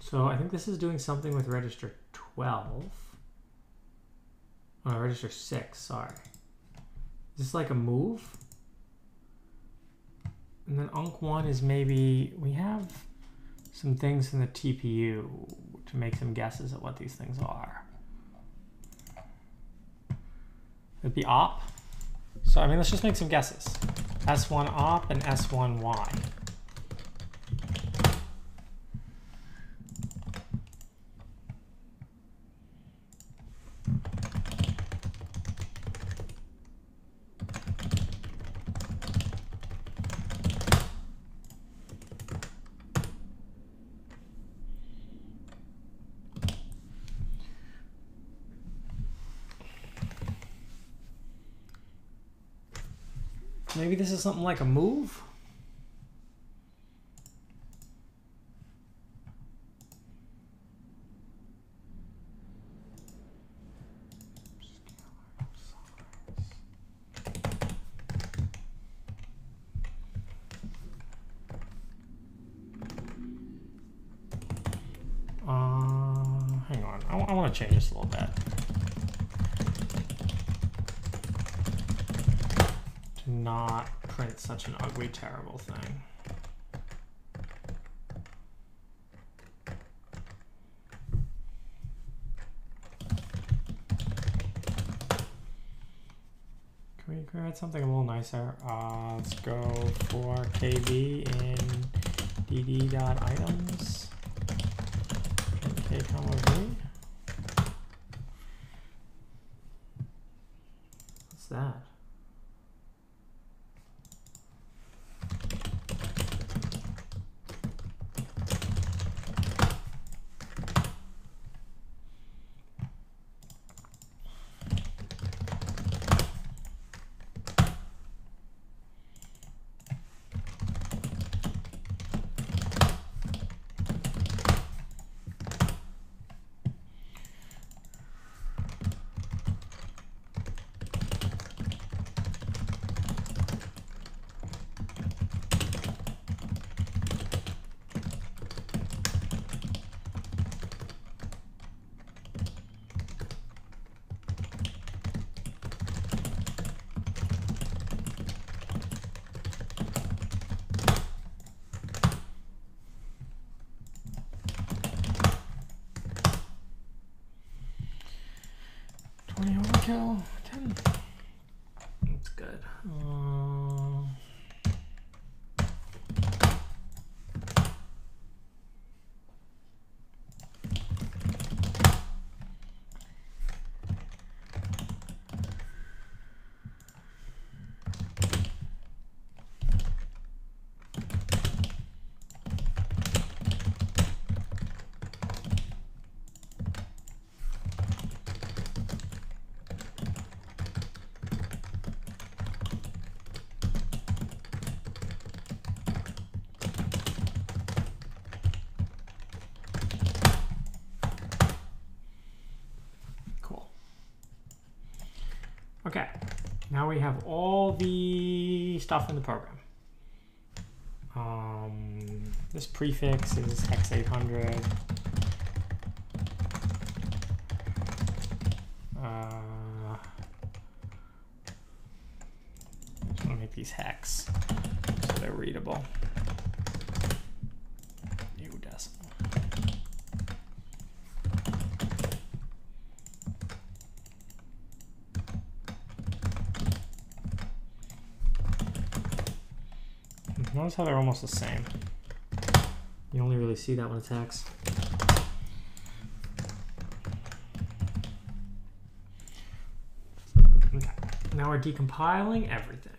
So I think this is doing something with register 12. Oh, register 6, sorry. Is this like a move? And then UNC1 is maybe, we have some things in the TPU to make some guesses at what these things are. It'd be op. So, I mean, let's just make some guesses. S1 op and S1 Y. Maybe this is something like a move? Uh, hang on. I, want to change this a little bit. to not print such an ugly, terrible thing. Can we create something a little nicer? Uh, let's go for kb in dd.items. k comma v. What's now we have all the stuff in the program. Um, this prefix is hex 800. Uh, just want to make these hex so they're readable. New decimal. Notice how they're almost the same. You only really see that when it's hex. Okay, now we're decompiling everything.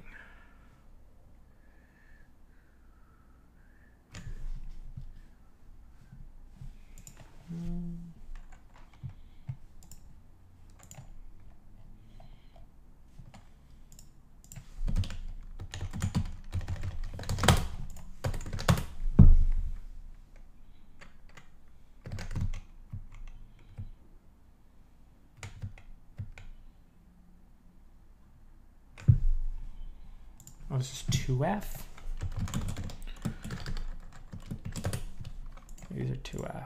Oh, this is 2F? These are 2F.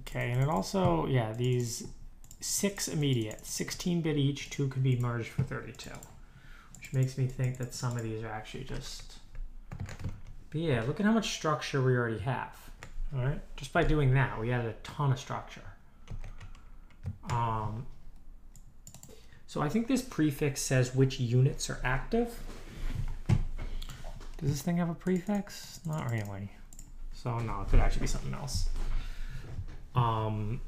Okay, and it also, yeah, these six immediate, 16 bit each, two could be merged for 32 which makes me think that some of these are actually just. But yeah, look at how much structure we already have. All right, just by doing that, we added a ton of structure. Um, so I think this prefix says which units are active. Does this thing have a prefix? Not really. So no, it could actually be something else. Um,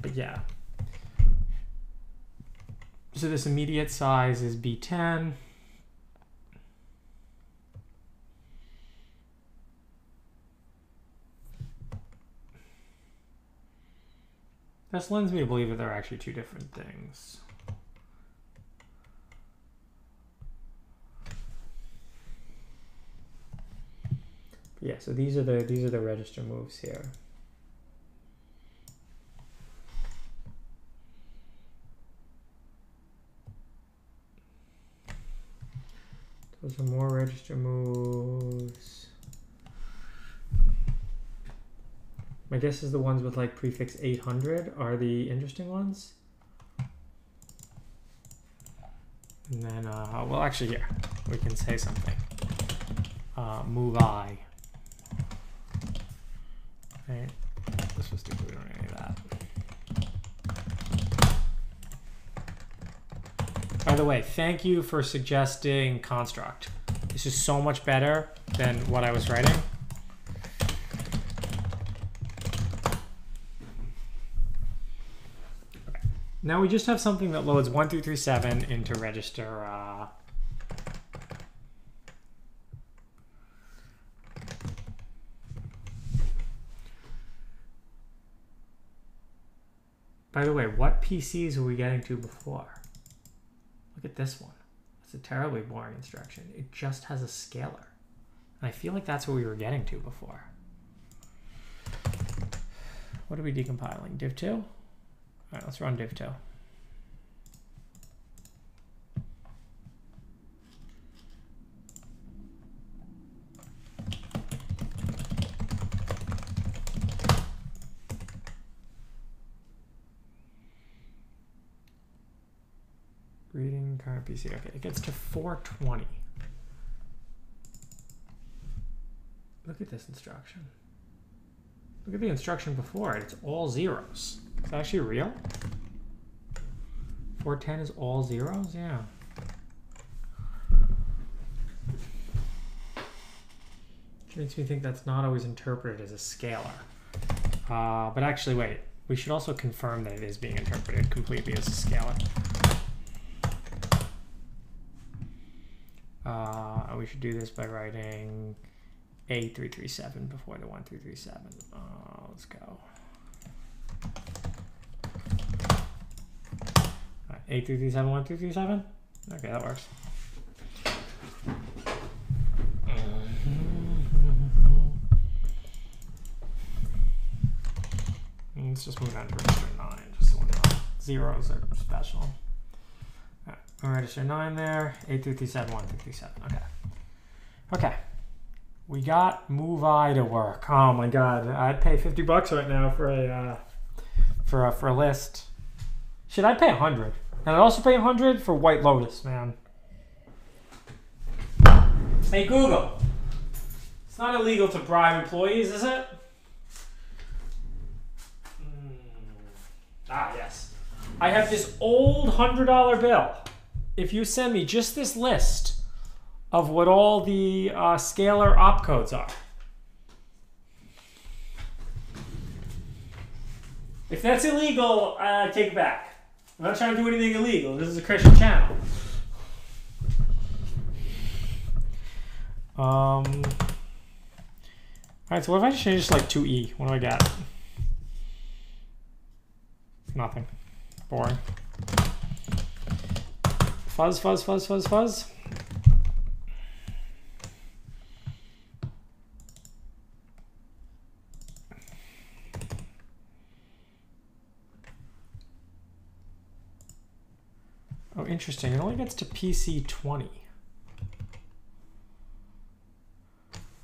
but yeah, so this immediate size is B10. This lends me to believe that they're actually two different things. Yeah, so these are the these are the register moves here. Those are more register moves. My guess is the ones with like prefix 800 are the interesting ones. And then, uh, well, actually, here, we can say something. Uh, move I. Right? Let's just don't need any of that. By the way, thank you for suggesting construct. This is so much better than what I was writing. Now we just have something that loads 1 through 3, 7 into register uh, By the way, what PCs were we getting to before? Look at this one. It's a terribly boring instruction. It just has a scalar. And I feel like that's what we were getting to before. What are we decompiling? Div2? All right, let's run div2. Reading current PC. Okay, it gets to 420. Look at this instruction. Look at the instruction before it. It's all zeros. Is that actually real? 410 is all zeros? Yeah. Which makes me think that's not always interpreted as a scalar. Uh, but actually, wait. We should also confirm that it is being interpreted completely as a scalar. Uh, we should do this by writing A337 before the 1337. Uh, let's go. Alright, A337, 1337? Okay, that works. Mm, Let's just move on to register 9, just so we're. Zeros are special. Alright, register 9 there. 8337, 1337. Okay. Okay. We got Move I to work. Oh my god. I'd pay 50 bucks right now for a uh, for a, for a list. Should I pay 100? And I'd also pay 100 for White Lotus, man. Hey Google. It's not illegal to bribe employees, is it? Hmm. Ah, yes. I have this old $100 bill. If you send me just this list of what all the uh, scalar opcodes are. If that's illegal, uh, take it back. I'm not trying to do anything illegal. This is a Christian channel. Um. Alright, so what if I just change like 2E? What do I got? Nothing. Boring. Fuzz, fuzz, fuzz, fuzz, fuzz. Oh, interesting. It only gets to PC 20.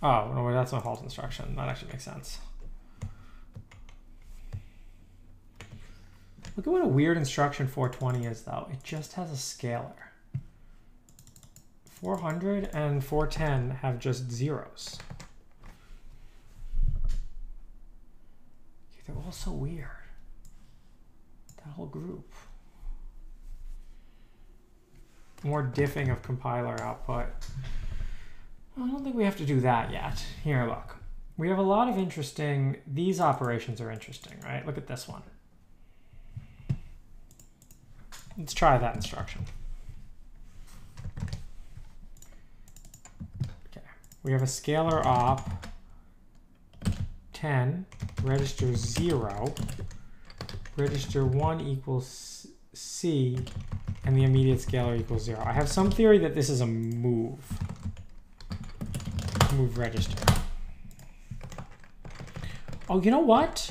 Oh, no, that's my halt instruction. That actually makes sense. Look at what a weird instruction 420 is, though. It just has a scalar. 400 and 410 have just zeros. They're all so weird. That whole group. More diffing of compiler output. I don't think we have to do that yet. Here, look. We have a lot of interesting, these operations are interesting, right? Look at this one. Let's try that instruction. Okay, we have a scalar op 10, register 0, register 1 equals C, and the immediate scalar equals 0. I have some theory that this is a move. Move register. Oh, you know what?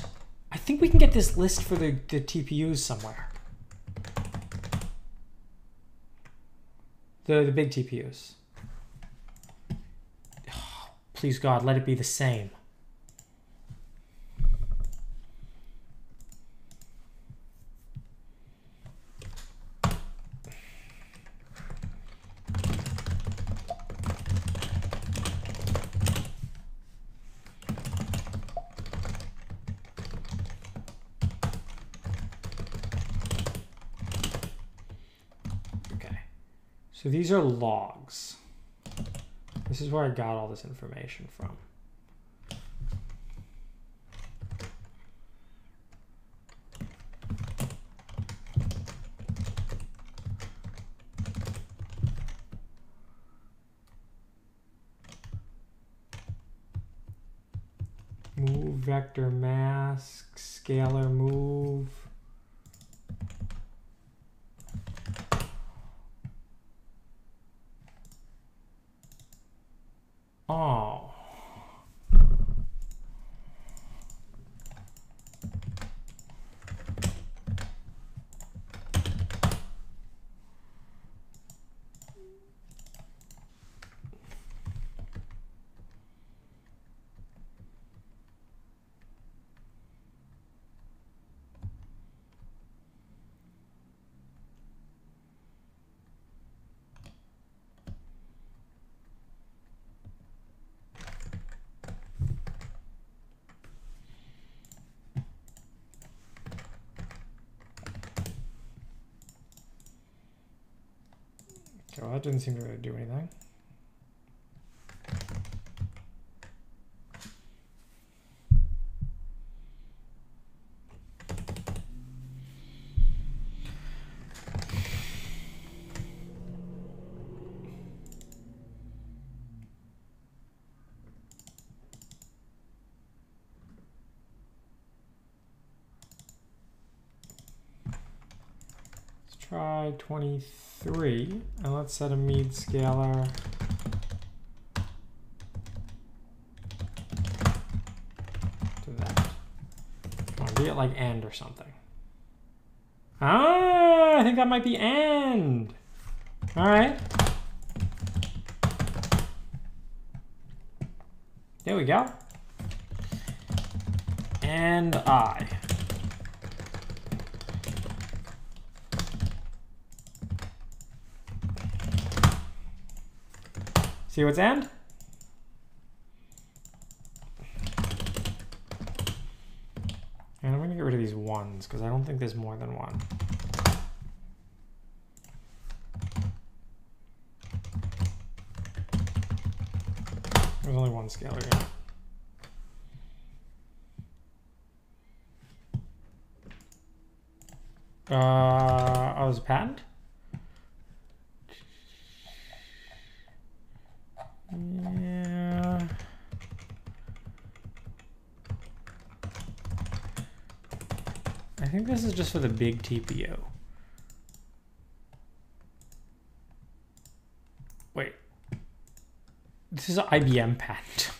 I think we can get this list for the, the TPUs somewhere. The, the big TPUs. Please God, let it be the same. Okay. So these are logs. This is where I got all this information from. That didn't seem to really do anything. Let's try 23 and let's set a Mead scalar. To that. Be it like end or something. Ah, I think that might be and. All right. There we go. And I. See what's end? And I'm gonna get rid of these ones because I don't think there's more than one. There's only one scalar here. Uh, oh, it patent? Yeah. I think this is just for the big TPU. Wait. This is an IBM patent.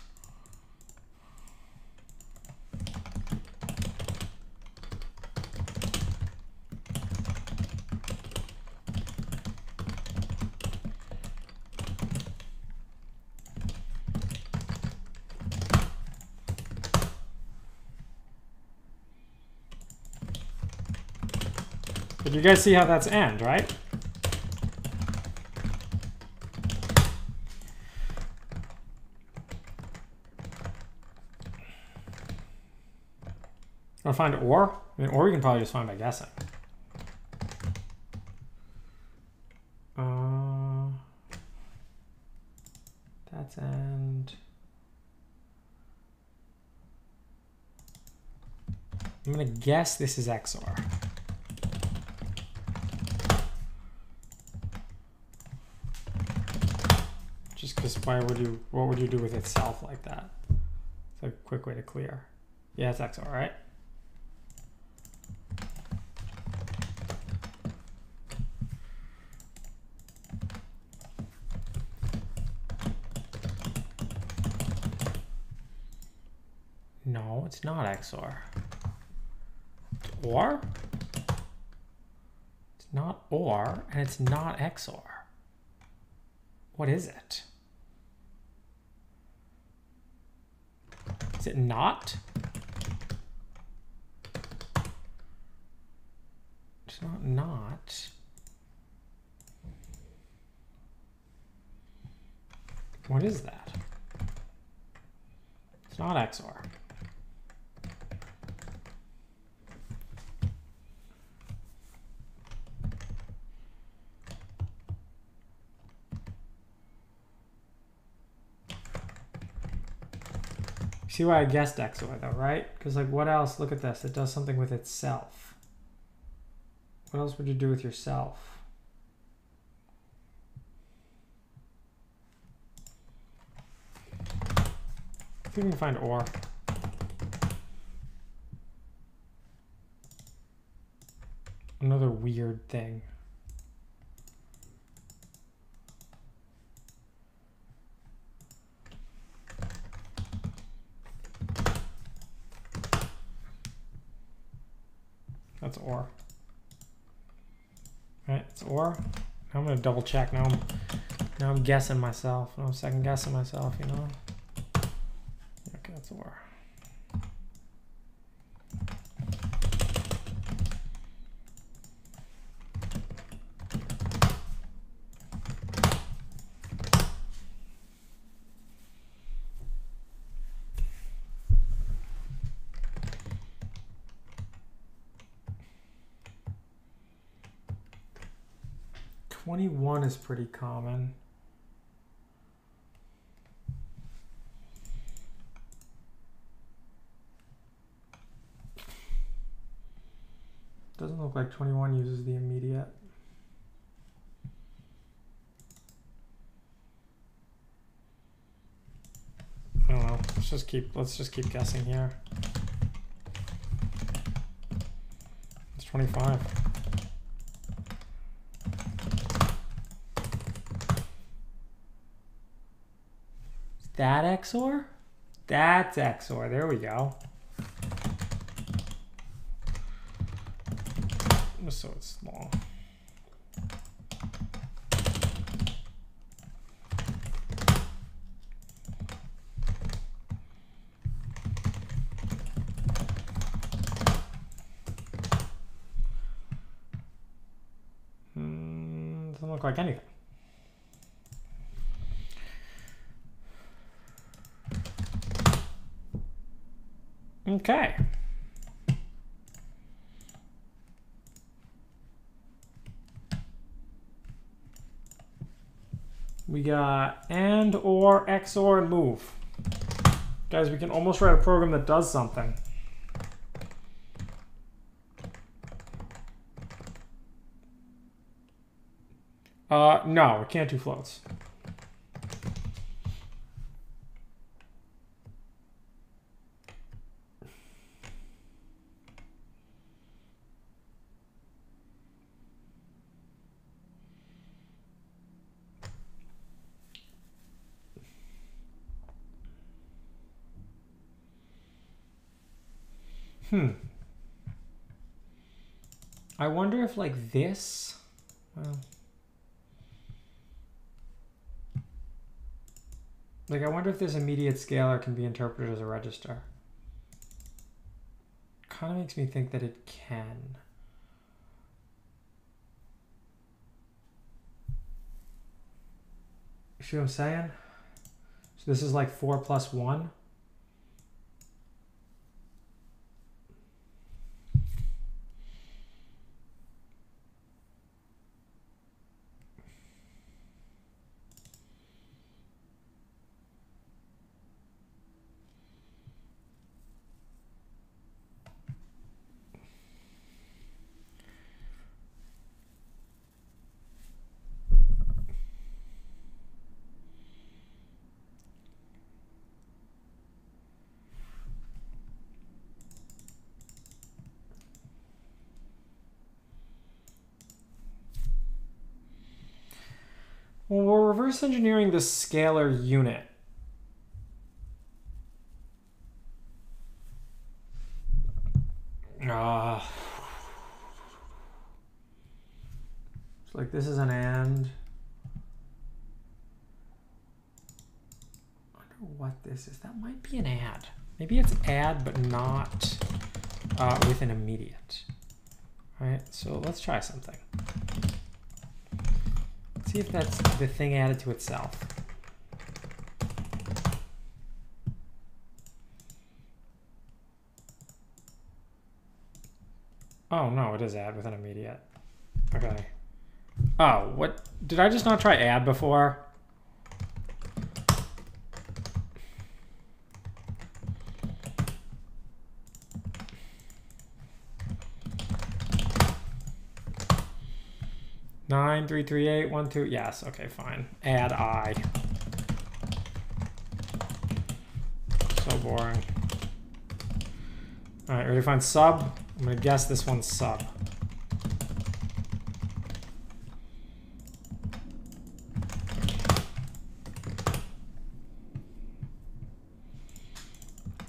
you guys see how that's end, right? Or find or? I mean, or you can probably just find by guessing. Uh, that's end. I'm gonna guess this is XOR. Just why would you, what would you do with itself like that? It's a quick way to clear. Yeah, it's XOR, right? No, it's not XOR. It's OR? It's not OR, and it's not XOR. What is it? Is it not? It's not not. What is that? It's not XOR. See why I guessed XOR though, right? Because like what else? Look at this. It does something with itself. What else would you do with yourself? If we can find OR. Another weird thing. That's OR. Right, it's OR. Now I'm gonna double check. Now I'm now I'm guessing myself. I'm second guessing myself, you know. Is pretty common. Doesn't look like 21 uses the immediate. I don't know. Let's just keep let's just keep guessing here. It's 25. That XOR? That's XOR. There we go. So it's long. Hmm, doesn't look like anything. Okay. We got and or XOR and move. Guys, we can almost write a program that does something. Uh, no, it can't do floats. I wonder if like this, well, like I wonder if this immediate scalar can be interpreted as a register. Kind of makes me think that it can. See what I'm saying? So this is like 4 plus 1. Reverse engineering the scalar unit. Ah. It's like this is an and. I wonder what this is. That might be an add. Maybe it's add, but not uh, with an immediate. All right, so let's try something. See if that's the thing added to itself. Oh no, it is add with an immediate. Okay. Oh, what? Did I just not try add before? Nine, three, three, eight, one, two. Yes, okay, fine. Add I. So boring. Alright, ready to find sub? I'm gonna guess this one's sub.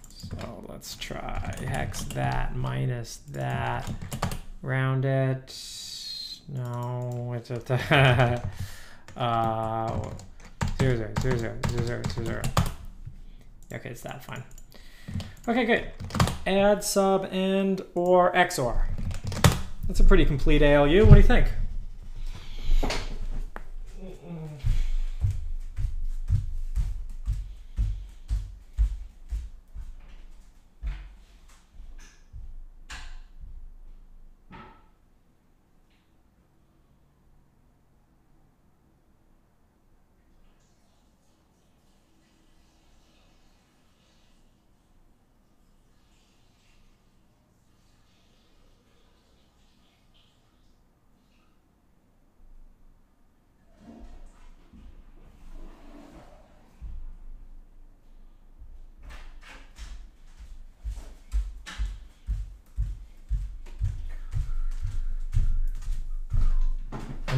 So let's try hex that minus that. Round it. No, it's a uh zero zero zero zero zero zero zero zero. Okay, it's that fine. Okay, good. Add sub and or XOR. That's a pretty complete ALU. What do you think?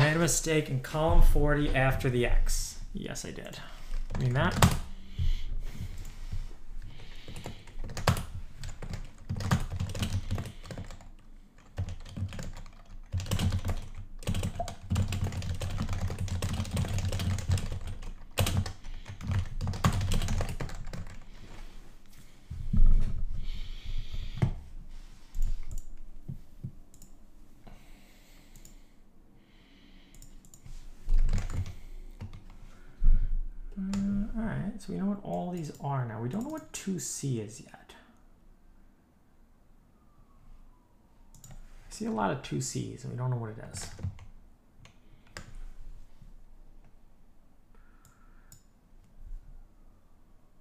made a mistake in column 40 after the X. Yes, I did. Mean that. Uh, all right, so we know what all these are now. We know what 2C yet. I see a lot of 2Cs and we don't know what it is.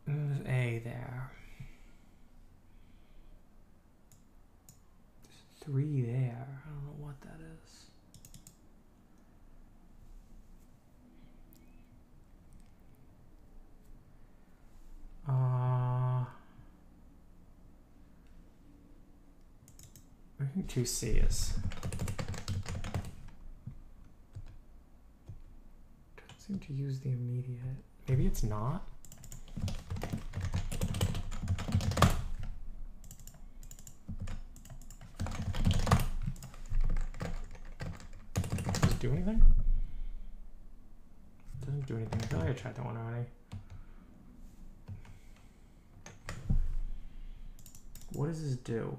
And There's A there. There's three there. I don't know what that is. Uh, Think 2C is. Doesn't seem to use the immediate. Maybe it's not. Does it do anything? It Doesn't do anything. I feel like I tried that one already. What does this do?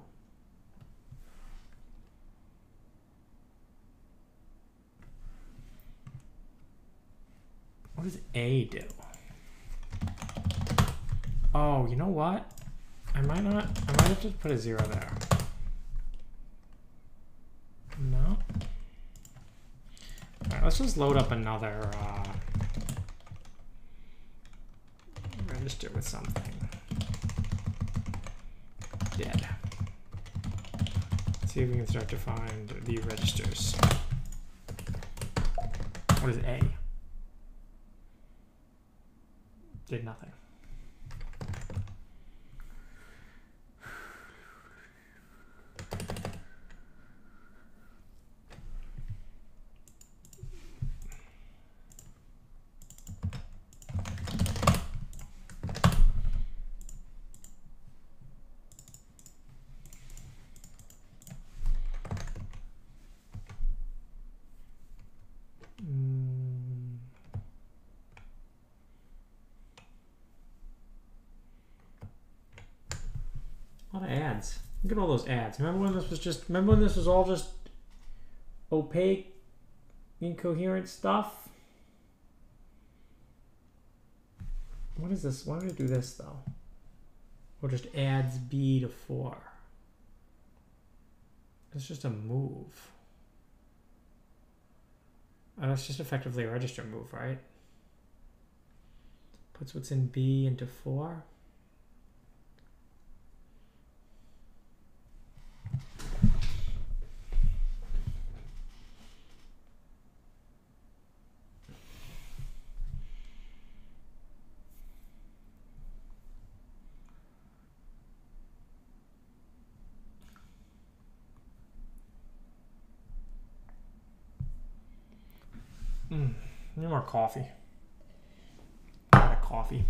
What does A do? Oh, you know what? I might not. I might have to put a zero there. No. Alright, let's just load up another uh, register with something dead. See if we can start to find the registers. What is A? Did nothing. Mm. A lot of adds. Look at all those adds. Remember when this was just remember when this was all just opaque, incoherent stuff? What is this? Why did I do this though? Or just adds B to four. It's just a move. And that's just effectively a register move, right? Puts what's in B into 4. Mm, need more coffee. A coffee.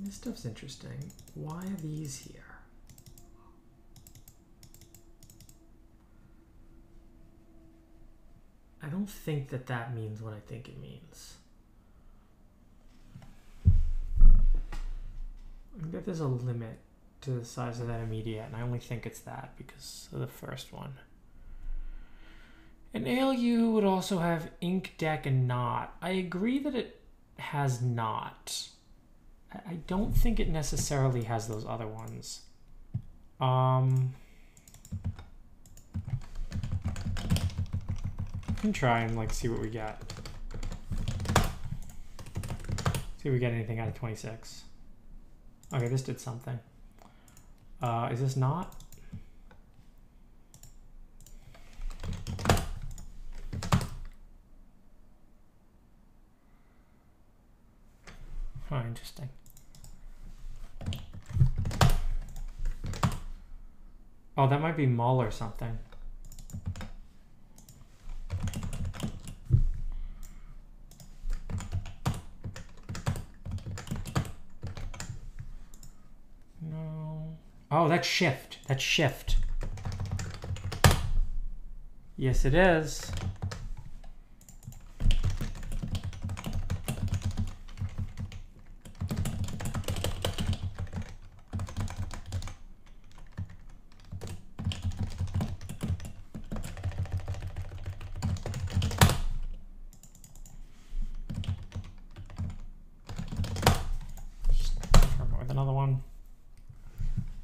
This stuff's interesting. Why are these here? I don't think that that means what I think it means. I think that there's a limit to the size of that immediate, and I only think it's that because of the first one. An ALU would also have inc dec and not. I agree that it has not. I I don't think it necessarily has those other ones. Um, can try and like see what we get. See if we get anything out of 26. Okay, this did something. Uh, is this not? Oh, interesting. Oh, that might be Mull or something. That's shift. That's shift. Yes, it is. Confirm it with another one.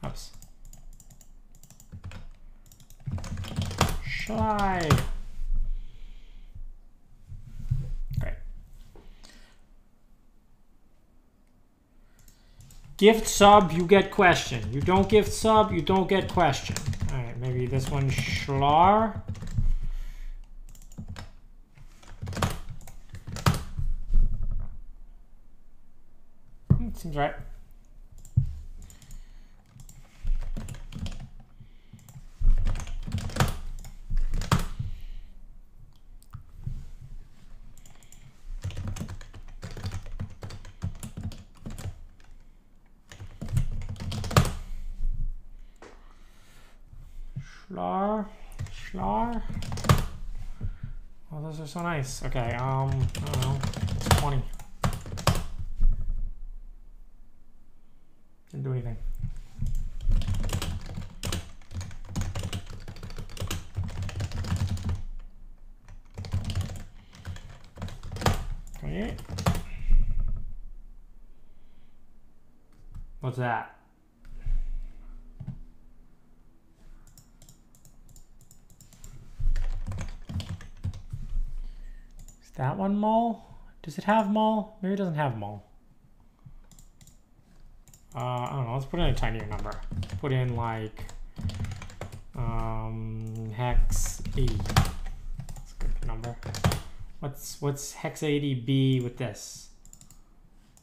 Oops. Shy. Great. Gift sub, you get question. You don't gift sub, you don't get question. Alright, maybe this one Schlar. Hmm, Seems right. Schlar. Schlar. Oh, those are so nice. Okay, um, I don't know. It's 20. Didn't do anything. What's that? Is that one mole? Does it have mole? Maybe it doesn't have mole. Uh, I don't know. Let's put in a tinier number. Put in like um, hex 80. That's a good number. What's what's hex 80b with this?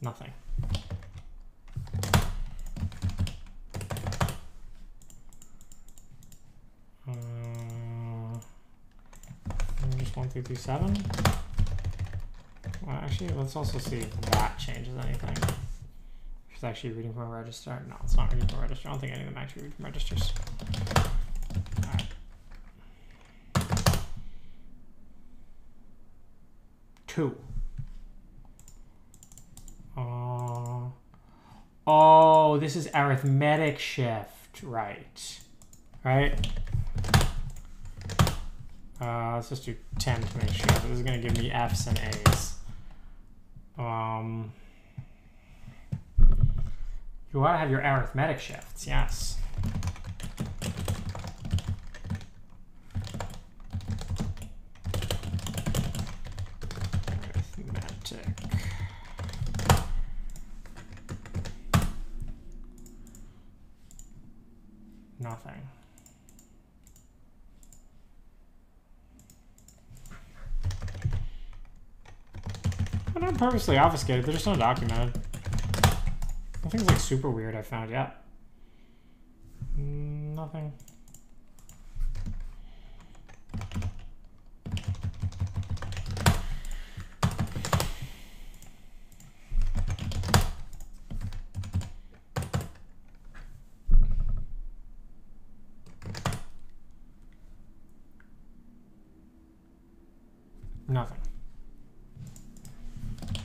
Nothing. Uh, just one, two, three, seven. Actually, let's also see if that changes anything. If it's actually reading from a register. No, it's not reading from a register. I don't think any of them actually read from registers. Alright. Two. Uh, oh, this is arithmetic shift. Right. Right? Uh, let's just do 10 to make sure. This is going to give me F's and A's. Um, you want to have your arithmetic shifts, yes. Arithmetic. Nothing. They're not purposely obfuscated, they're just undocumented. Nothing's like super weird I found yet. Mm, Nothing. Nothing.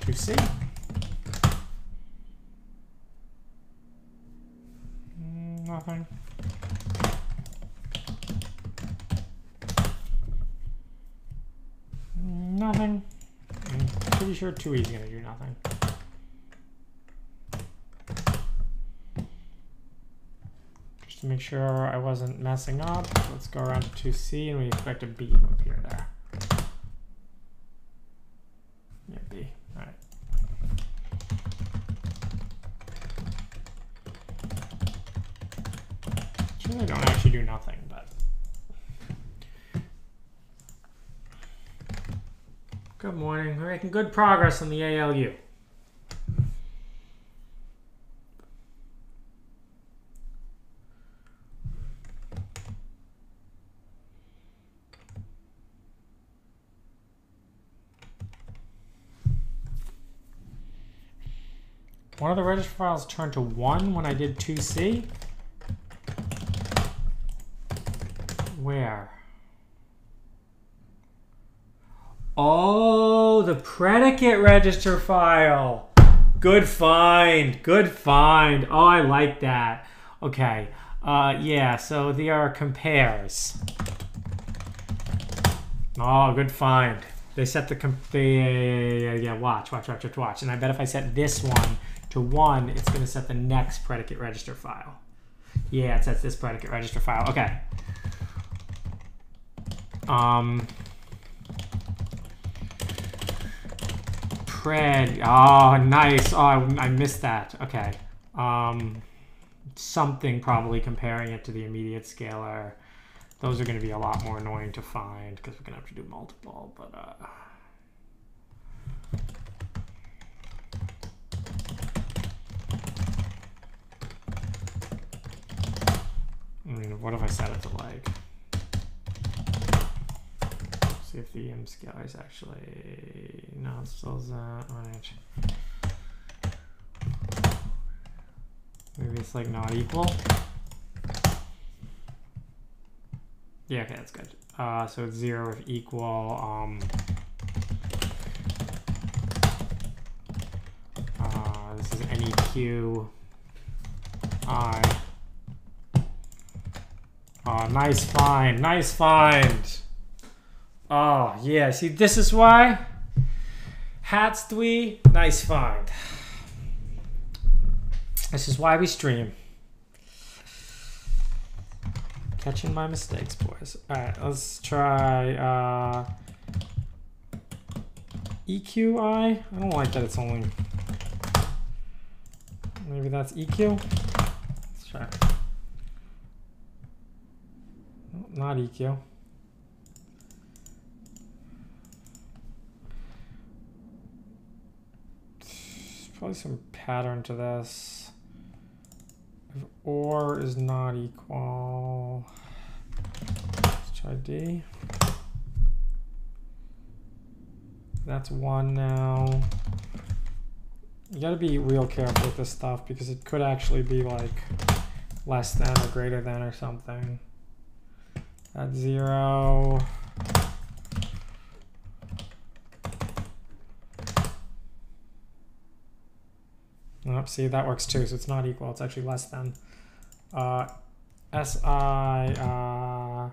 You see? Mm, Nothing. Mm, Nothing. I'm pretty sure 2e is gonna do nothing. Just to make sure I wasn't messing up, let's go around to 2C and we expect a B to appear there. making good progress in the ALU. One of the register files turned to 1 when I did 2C. Predicate register file. Good find. Good find. Oh, I like that. Okay. Uh, yeah, so they are compares. Oh, good find. They set the comp- they, yeah, yeah, watch, watch, watch, watch, watch. And I bet if I set this one to one, it's going to set the next predicate register file. Yeah, it sets this predicate register file. Okay. Um. Pred. Oh, nice. Oh, I, I missed that. Okay. Um, something probably comparing it to the immediate scalar. Those are going to be a lot more annoying to find because we're going to have to do multiple. But uh, I mean, what if I set it to like? See if the m scalar is actually no, it still that right. Maybe it's like not equal. Yeah, okay, that's good. Uh, so it's zero if equal. Um, uh, this is any q i. Oh, nice find, nice find. Oh, yeah, see, this is why. Hats three, nice find. This is why we stream. Catching my mistakes, boys. Alright, let's try uh, EQI. I don't like that it's only... Maybe that's EQ? Let's try. Not EQ. There's probably some pattern to this. If or is not equal, let's try D. That's one now. You gotta be real careful with this stuff because it could actually be like less than or greater than or something. That's zero. See, that works too, so it's not equal, it's actually less than. Uh, SI, uh,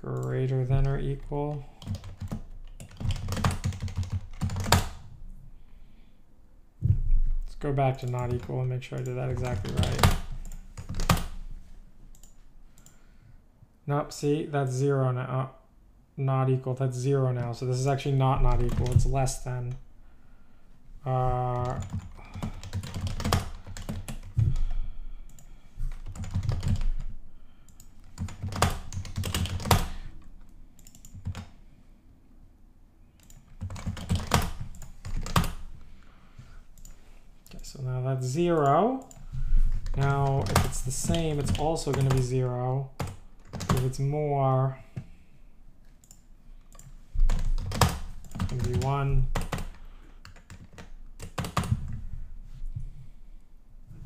greater than or equal. Let's go back to not equal and make sure I did that exactly right. Nope, see, that's zero now. Not equal, that's zero now. So this is actually not not equal, it's less than. Uh, okay, so now that's zero. Now, if it's the same, it's also going to be zero. If it's more, to be one.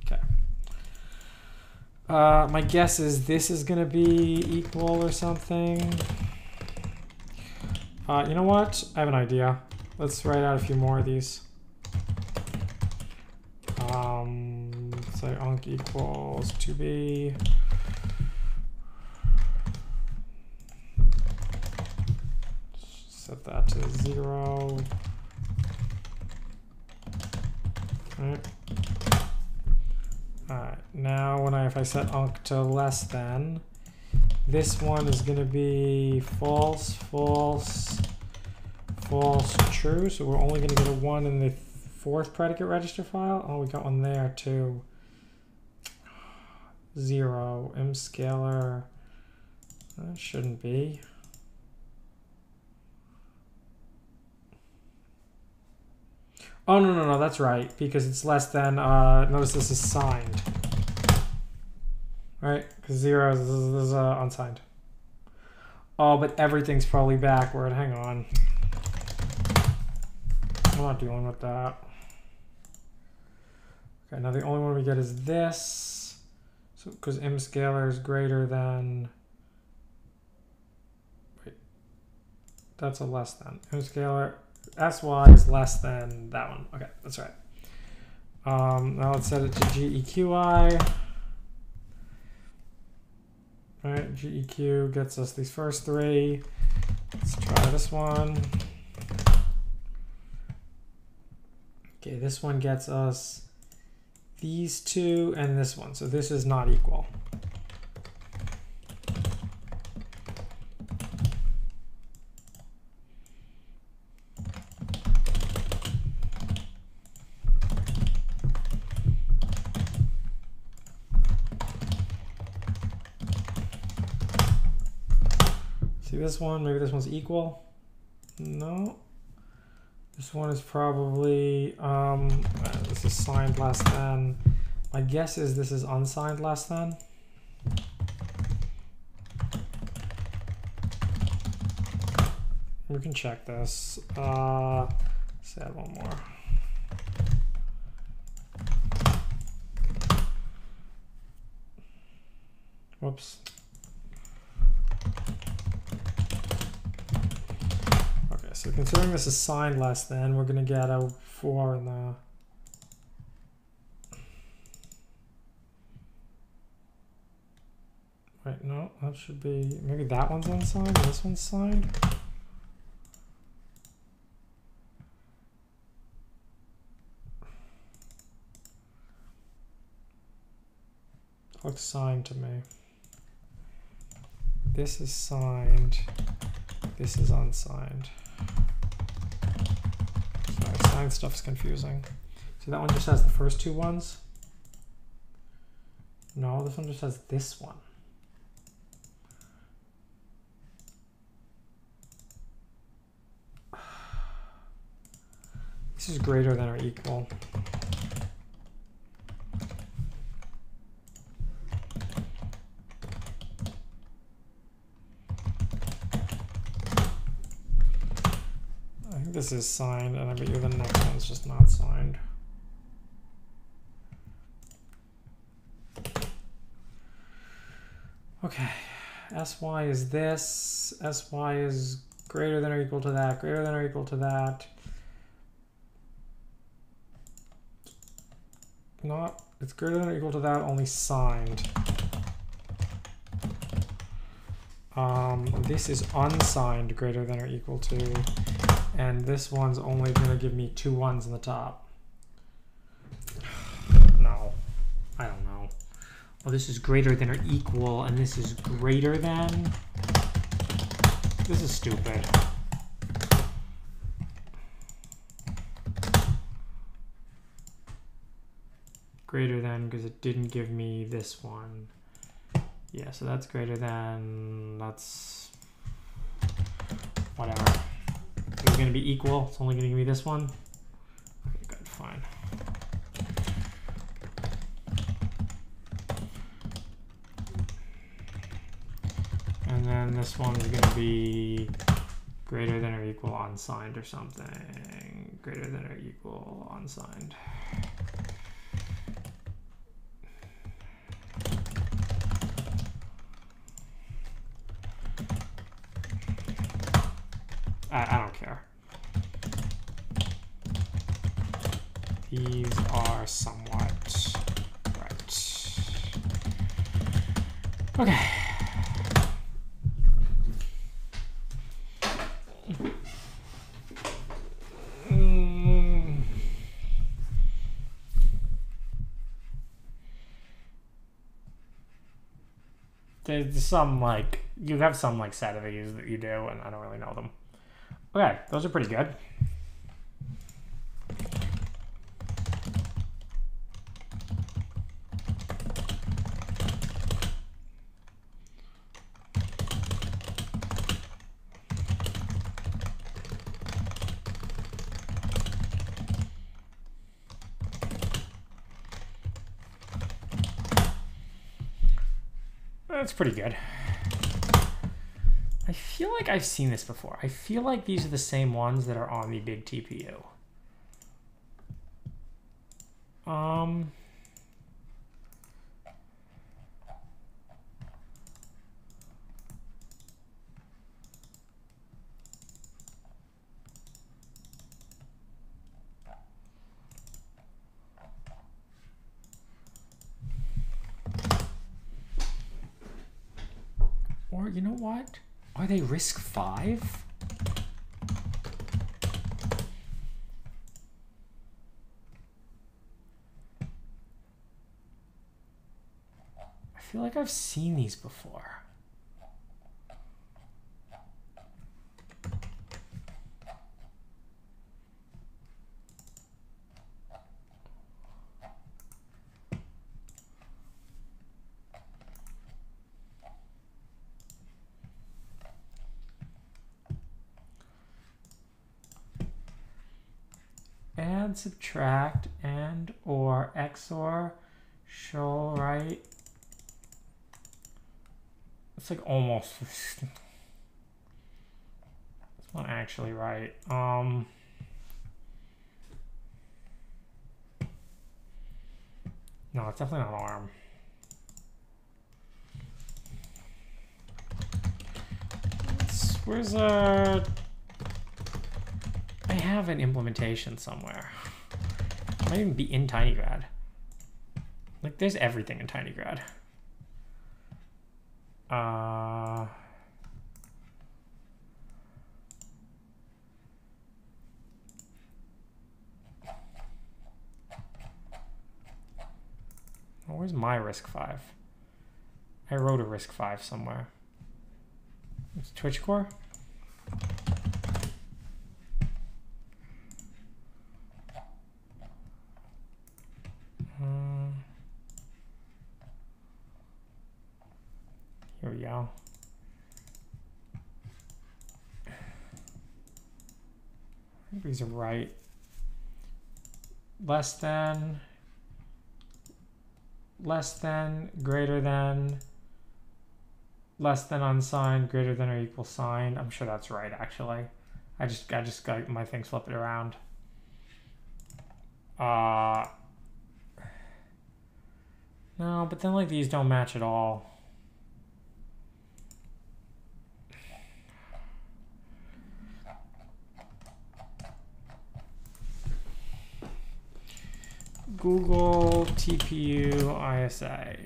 Okay. Uh, my guess is this is going to be equal or something. Uh, you know what? I have an idea. Let's write out a few more of these. Um, say onc equals 2b. Set zero. Alright. Now when I if I set onc to less than, this one is gonna be false, false, false, true. So we're only gonna get a one in the fourth predicate register file. Oh, we got one there too. Zero, m scalar. That shouldn't be. Oh, no, no, no, that's right, because it's less than, uh, notice this is signed. Right, because zero is, is uh, unsigned. Oh, but everything's probably backward, hang on. I'm not dealing with that. Okay, now the only one we get is this. So, because m scalar is greater than. Wait. That's a less than. m scalar. Sy is less than that one. Okay, that's right. Um, now let's set it to geqi. Right, geq gets us these first three. Let's try this one. Okay, this one gets us these two and this one. So this is not equal. This one? Maybe this one's equal. No. This one is probably, um, this is signed less than. My guess is this is unsigned less than. We can check this. Uh, let's add one more. Whoops. Okay, so considering this is signed less than, we're gonna get a four in the. Wait, no, that should be maybe that one's unsigned. This one's signed. Looks signed to me. This is signed. This is unsigned. Sorry, signed stuff's confusing. See, that one just has the first two ones. No, this one just has this one. This is greater than or equal. This is signed, and I bet you the next one's just not signed. Okay, sy is this, sy is greater than or equal to that, greater than or equal to that. Not, it's greater than or equal to that, only signed. Um, this is unsigned greater than or equal to, and this one's only gonna give me two ones in the top. No, I don't know. Well, this is greater than or equal, and this is greater than. This is stupid. Greater than because it didn't give me this one. Yeah, so that's greater than, that's, whatever. It's gonna be equal, it's only gonna give me this one. Okay, good, fine. And then this one is gonna be greater than or equal unsigned or something. Greater than or equal unsigned. I, I don't care. These are somewhat right. Okay. There's some like you have some like set of these that you do, and I don't really know them. Okay, those are pretty good. pretty good. I feel like I've seen this before. I feel like these are the same ones that are on the big TPU. Um... RISC-V? I feel like I've seen these before. Subtract, and or XOR, show right. It's like almost. it's not actually right. Um. No, it's definitely not arm. Where's uh? Have an implementation somewhere. It might even be in TinyGrad. Like, there's everything in TinyGrad. Uh, where's my RISC-V? I wrote a RISC-V somewhere. It's twitchcore. Hmm. Here we go. I these are right. Less than, less than, greater than, less than unsigned, greater than or equal signed. I'm sure that's right actually. I just I just got my things flip it around. Uh no, but then like these don't match at all. Google TPU ISA.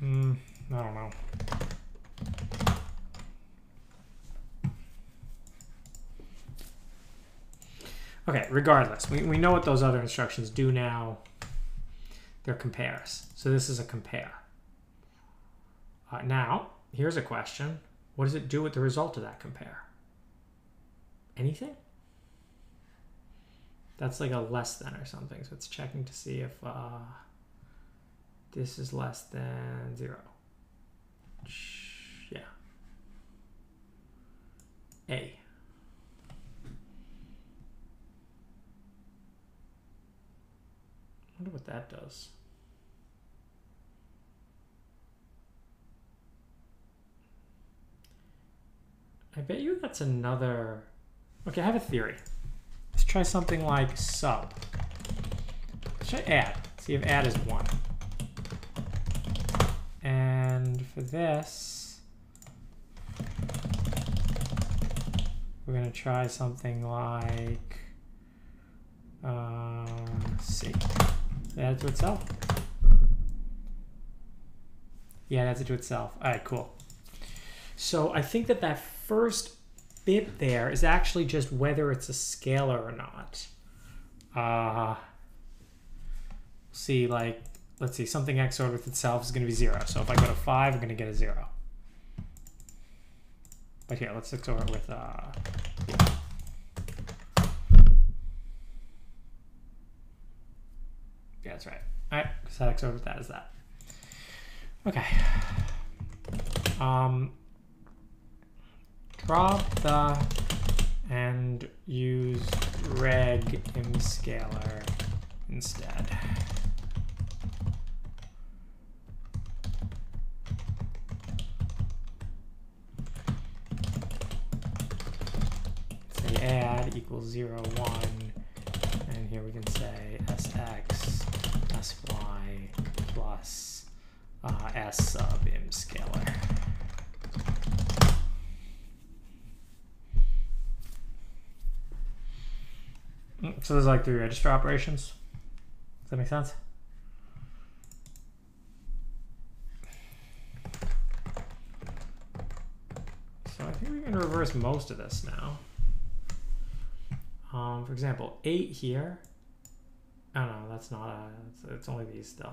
Mm, I don't know. Okay, regardless, we, we know what those other instructions do now. They're compares. So this is a compare. Uh, now, here's a question. What does it do with the result of that compare? Anything? That's like a less than or something. So it's checking to see if uh, this is less than zero. Yeah. A. wonder what that does. I bet you that's another. Okay, I have a theory. Let's try something like sub. Let's try add. See if add is one. And for this, we're gonna try something like uh, C. Add it to itself. Yeah, that's it to itself. All right, cool. So I think that that first bit there is actually just whether it's a scalar or not. Uh, see, like, let's see, something XORed with itself is going to be zero. So if I go to five, I'm going to get a zero. But here, let's XOR it with, uh, yeah. Yeah, that's right. All right, XOR with that is that. Okay. Um, drop the and use reg imscaler instead. Say add equals 0, 1, and here we can say sx, sy plus uh, s sub m scalar. So there's like three register operations. Does that make sense? So I think we can reverse most of this now. Um, for example, eight here. Oh no, that's not a. It's, it's only these still.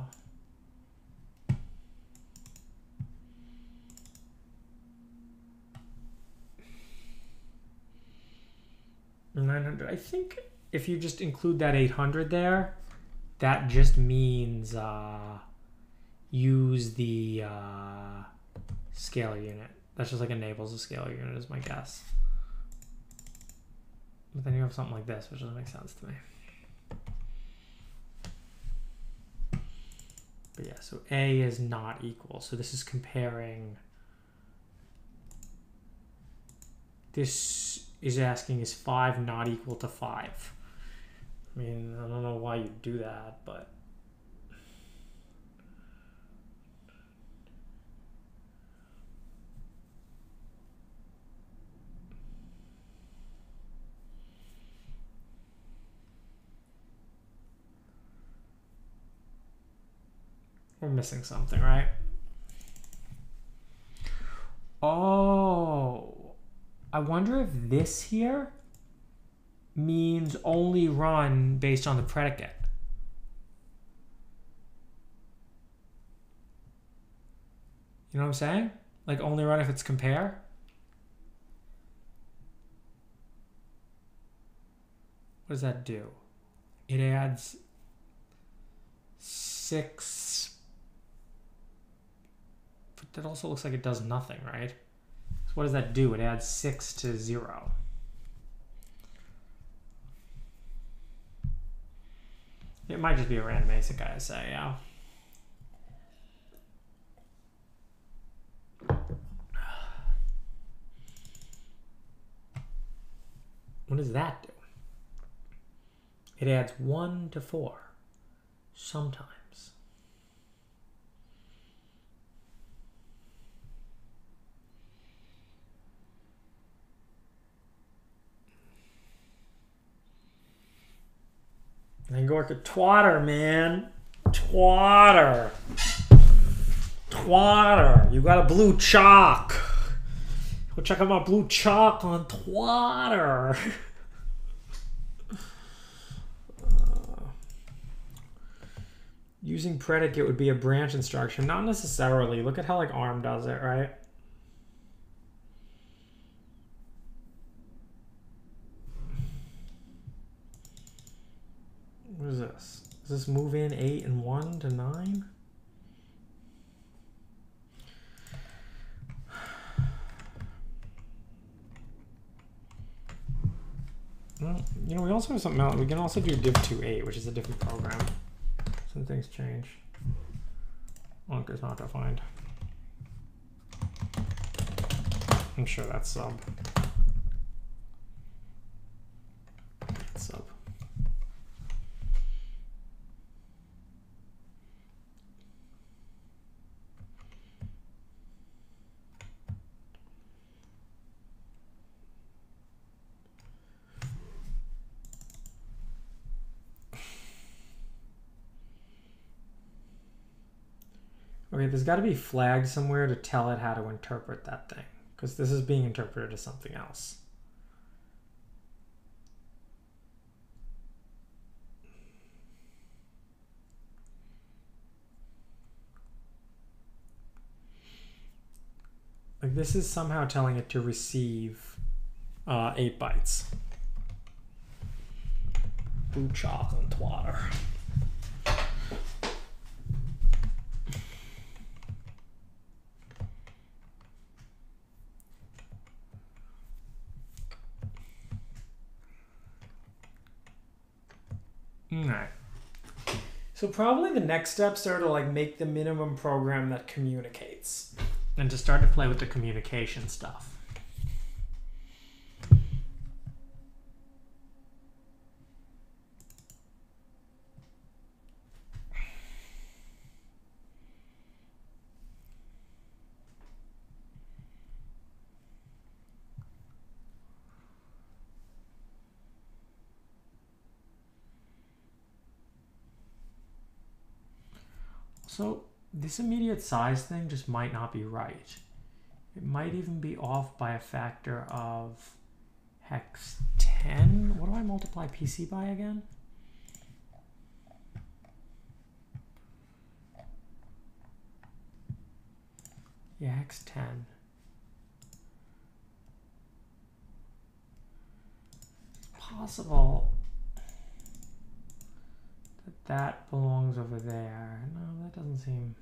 Nine hundred. I think if you just include that eight hundred there, that just means uh, use the uh, scalar unit. That's just like enables the scalar unit, is my guess. But then you have something like this, which doesn't make sense to me. But yeah, so A is not equal. So this is comparing. This is asking is 5 not equal to 5? I mean, I don't know why you do that, but. We're missing something, right? Oh, I wonder if this here means only run based on the predicate. You know what I'm saying? Like only run if it's compare. What does that do? It adds six. That also looks like it does nothing, right? So what does that do? It adds six to zero. It might just be a random ASIC ISA, yeah. What does that do? It adds one to four. Sometimes. Angorka twatter, man. Twatter. Twatter. You got a blue chalk. Go check out my blue chalk on Twatter. Using predicate would be a branch instruction. Not necessarily. Look at how like ARM does it, right? Is this? Does this move in 8 and 1 to 9? Well, you know, we also have something else. We can also do div 2.8, which is a different program. Some things change. Lonker's not defined. I'm sure that's sub. That's sub. Okay, there's got to be flagged somewhere to tell it how to interpret that thing. Because this is being interpreted as something else. Like this is somehow telling it to receive uh, 8 bytes. Blue chocolate water. Alright. So probably the next steps are to like make the minimum program that communicates. And to start to play with the communication stuff. So this immediate size thing just might not be right. It might even be off by a factor of hex 10. What do I multiply PC by again? Yeah, hex 10. It's possible that that belongs over there. No, that doesn't seem.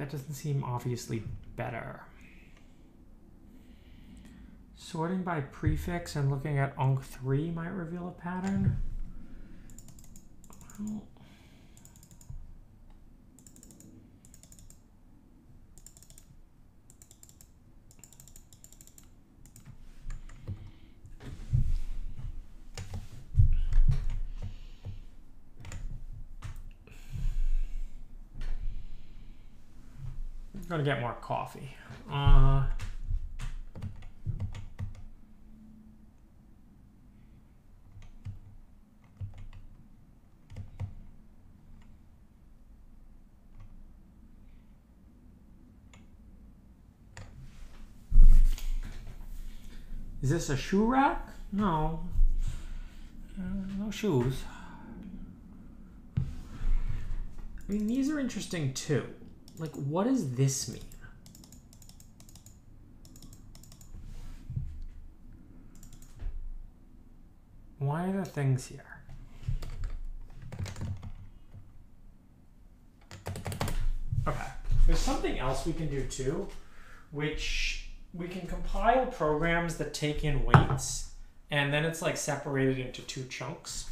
That doesn't seem obviously better. Sorting by prefix and looking at UNC3 might reveal a pattern. Well, gonna get more coffee. Uh, is this a shoe rack? No. Uh, no shoes. I mean, these are interesting too. Like, what does this mean? Why are there things here? Okay. There's something else we can do too, which we can compile programs that take in weights, and then it's like separated into two chunks.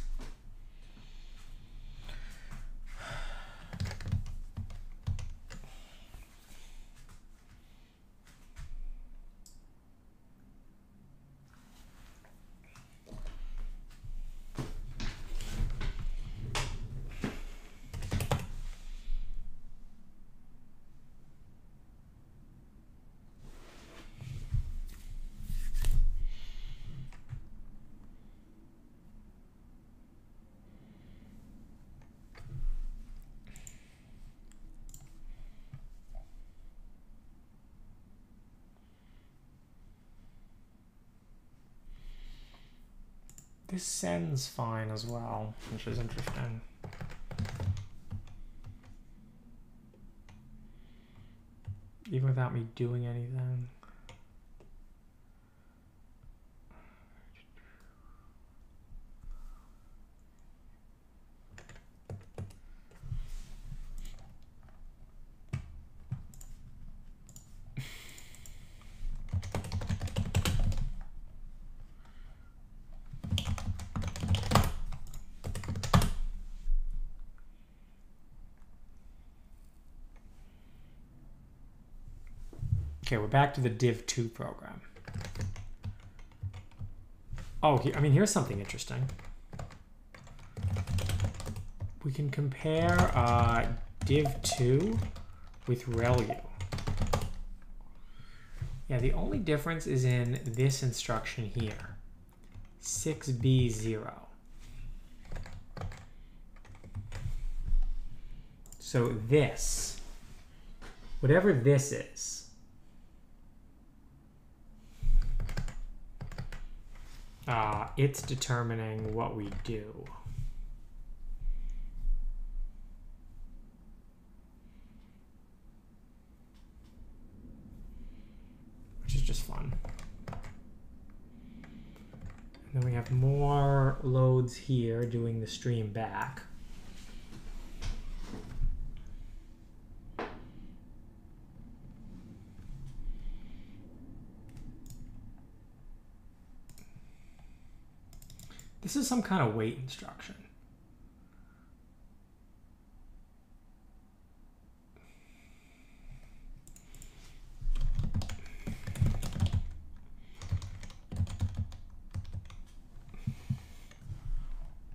This sends fine as well, which is interesting. Even without me doing anything. Okay, we're back to the div2 program. Oh, I mean, here's something interesting. We can compare uh, div2 with ReLU. Yeah, the only difference is in this instruction here. 6b0. So this, whatever this is, uh, it's determining what we do. Which is just fun. And then we have more loads here doing the stream back. This is some kind of weight instruction.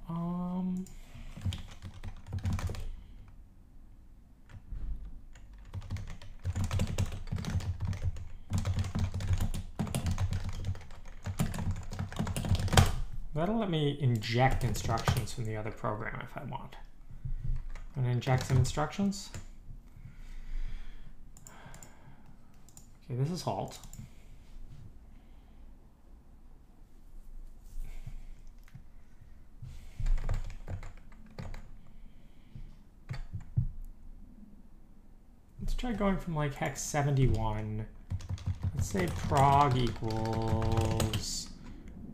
Um. That'll let me inject instructions from the other program if I want. I'm gonna inject some instructions. Okay, this is halt. Let's try going from like hex 71. Let's say prog equals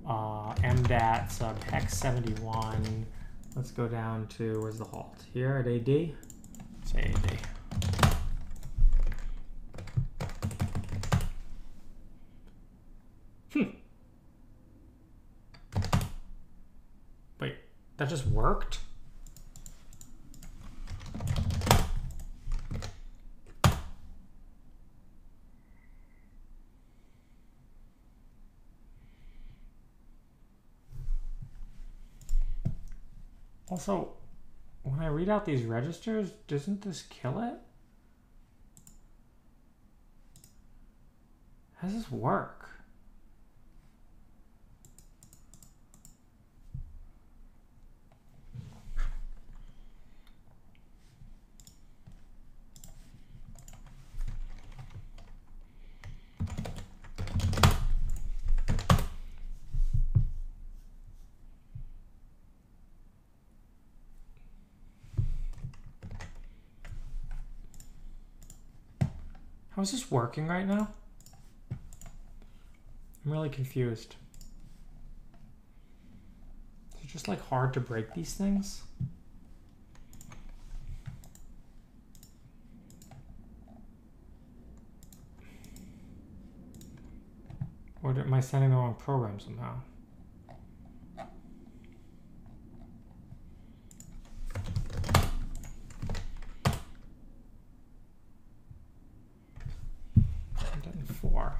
uh, mdat sub hex 71. Let's go down to, where's the halt? Here at AD? Say AD. Hmm. Wait, that just worked? Also, when I read out these registers, doesn't this kill it? How does this work? How is this working right now? I'm really confused. Is it just like hard to break these things? Or am I sending the wrong program somehow? Done four.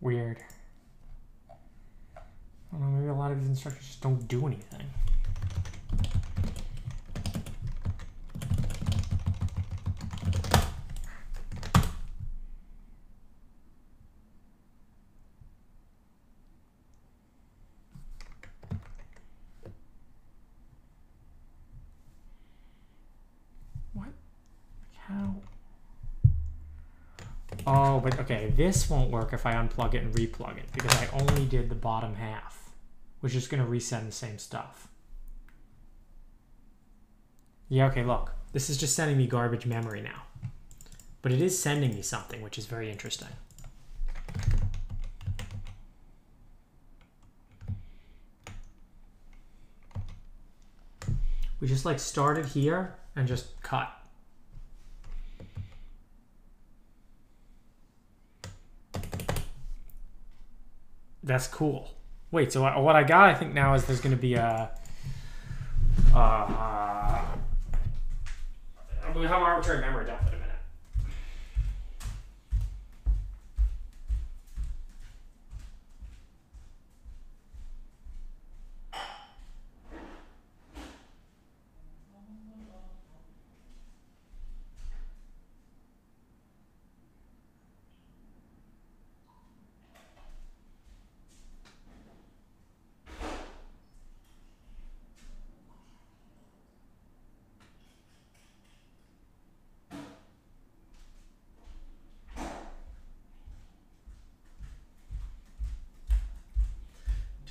Weird. I don't know, maybe a lot of these instructions just don't do anything. What? How? Oh, but okay, this won't work if I unplug it and replug it because I only did the bottom half, which is going to resend the same stuff. Yeah, okay, look. This is just sending me garbage memory now. But it is sending me something, which is very interesting. We just like started here and just cut. That's cool. Wait, so what I got, I think now is there's going to be a. Uh, going to have arbitrary memory dump in a minute.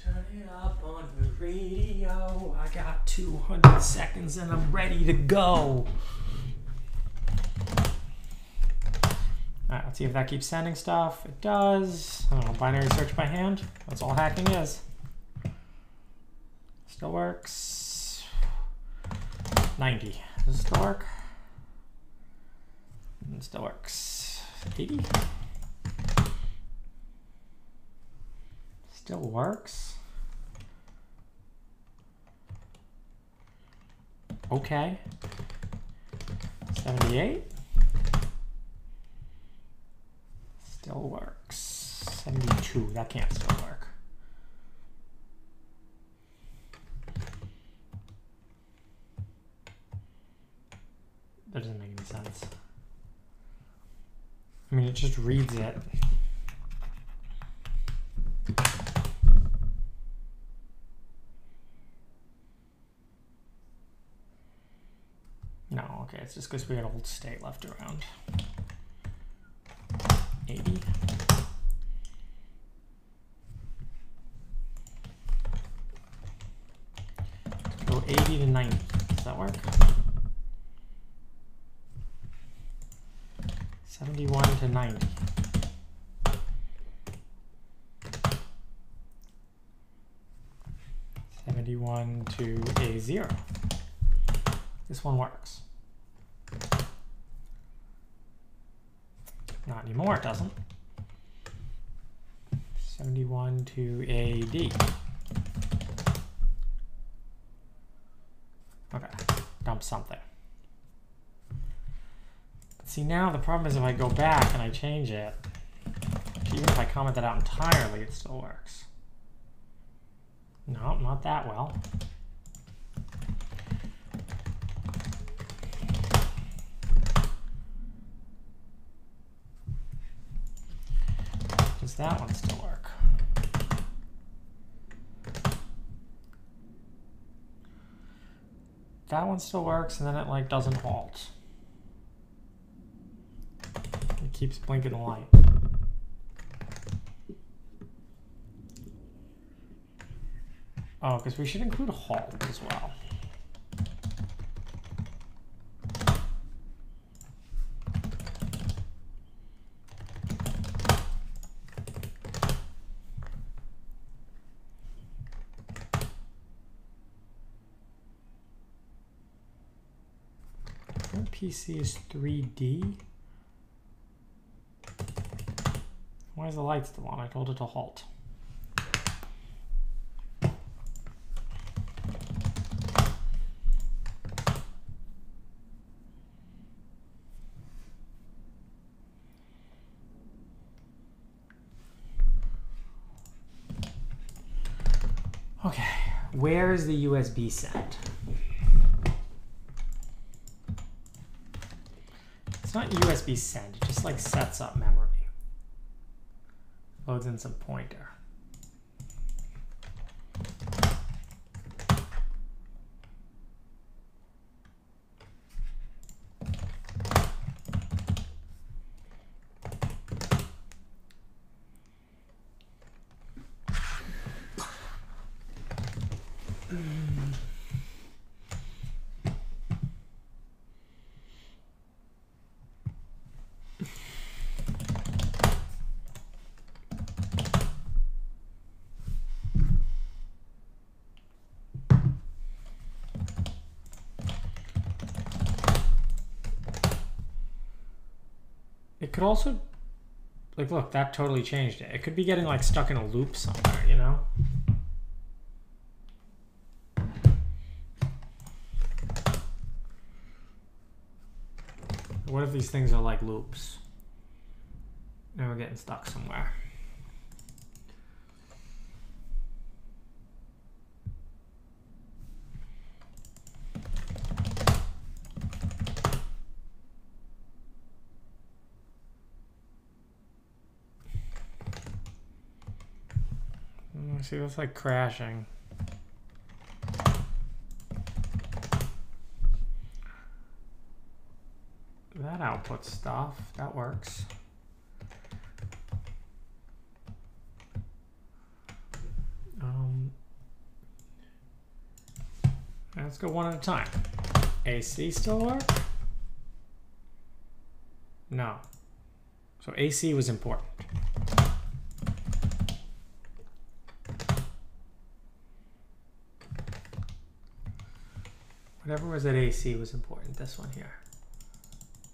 Turn it up on the radio. I got 200 seconds and I'm ready to go. Alright, let's see if that keeps sending stuff. It does. I don't know, binary search by hand. That's all hacking is. Still works. 90. Does it still work? It still works. 80. Still works. Okay. 78. Still works. 72. That can't still work. That doesn't make any sense. I mean, it just reads it. No, okay, it's just because we had old state left around. 80. Go 80 to 90. Does that work? 71 to 90. Seventy-one to a zero. This one works. Not anymore, it doesn't. 71 to a D. Okay, dump something. See now the problem is if I go back and I change it, even if I comment that out entirely, it still works. No, not that well. That one still work? That one still works and then it like doesn't halt. It keeps blinking the light. Oh, because we should include halt as well. Current PC is 3D. Why is the light still on? I told it to halt. Okay, where is the USB send? USB send, it just like sets up memory. Loads in some pointer. Could also, like, look, that totally changed it. It could be getting like stuck in a loop somewhere, you know? What if these things are like loops? And we're getting stuck somewhere. Mm, See, that's like crashing. That output stuff, that works. Um, let's go one at a time. AC still work? No. So AC was important. Whatever was at AC was important. This one here.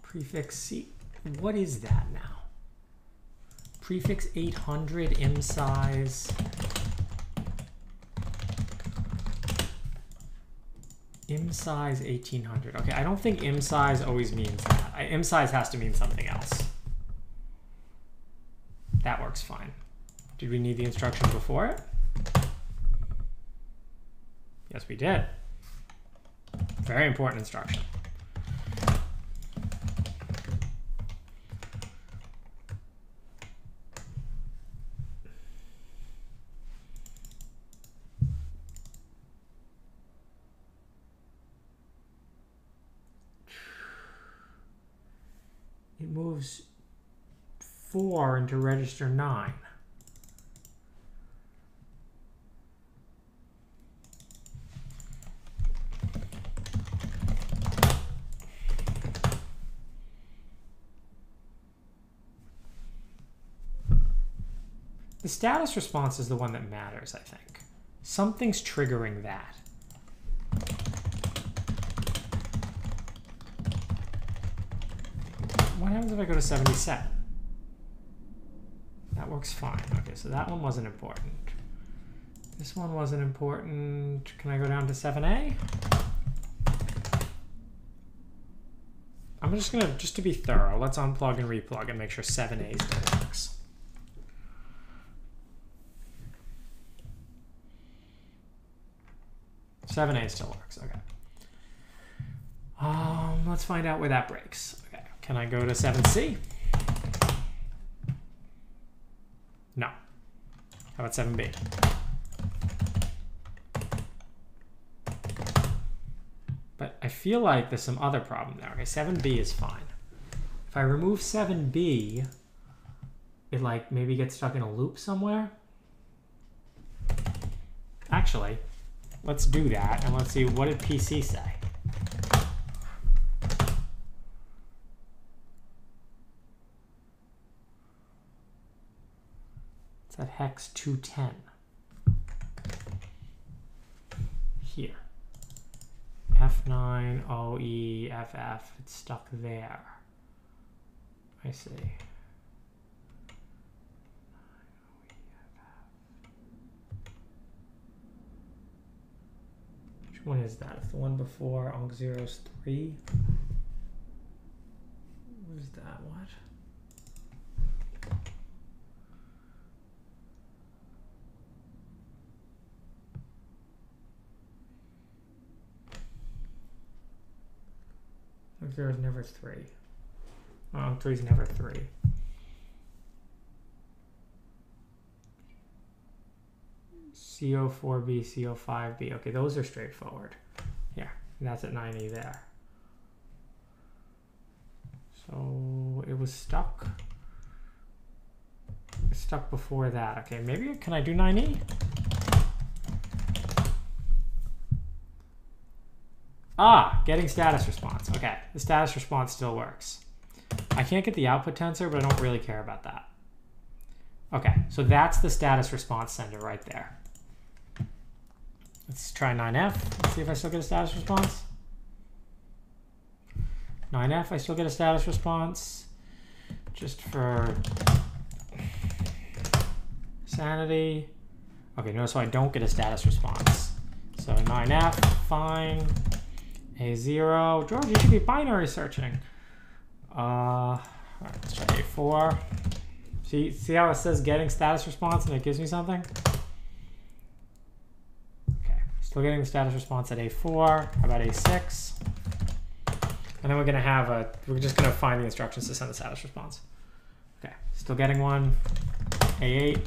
Prefix C. What is that now? Prefix 800 M size. M size 1800. Okay, I don't think M size always means that. I, M size has to mean something else. That works fine. Did we need the instruction before it? Yes, we did. Very important instruction. It moves 4 into register 9. Status response is the one that matters, I think. Something's triggering that. What happens if I go to 77? That works fine. Okay, so that one wasn't important. This one wasn't important. Can I go down to 7a? I'm just gonna, just to be thorough, let's unplug and replug and make sure 7a still works. Seven A still works. Okay. Um, let's find out where that breaks. Okay. Can I go to seven C? No. How about seven B? But I feel like there's some other problem there. Okay, 7B is fine. If I remove 7B, it like maybe gets stuck in a loop somewhere. Actually, let's do that and let's see what did PC say. It's at hex 210. Here. F9, OE, FF, it's stuck there. I see. One is that? It's the one before Onk Zero's 3. What is that? What? Onk Zero's never 3. Oh, Onk 3's never 3. CO4B, CO5B. Okay, those are straightforward. Yeah, that's at 9E there. So it was stuck. Stuck before that. Okay, maybe can I do 9E? Ah, getting status response. Okay, the status response still works. I can't get the output tensor, but I don't really care about that. Okay, so that's the status response sender right there. Let's try 9F. Let's see if I still get a status response. 9F, I still get a status response. Just for sanity. Okay, notice so I don't get a status response. So 9F, fine. A0. George, you should be binary searching. Uh, all right, let's try A4. See, see how it says getting status response and it gives me something? Okay, still getting the status response at A4. How about A6? And then we're gonna have a, we're just gonna find the instructions to send the status response. Okay, still getting one. A8.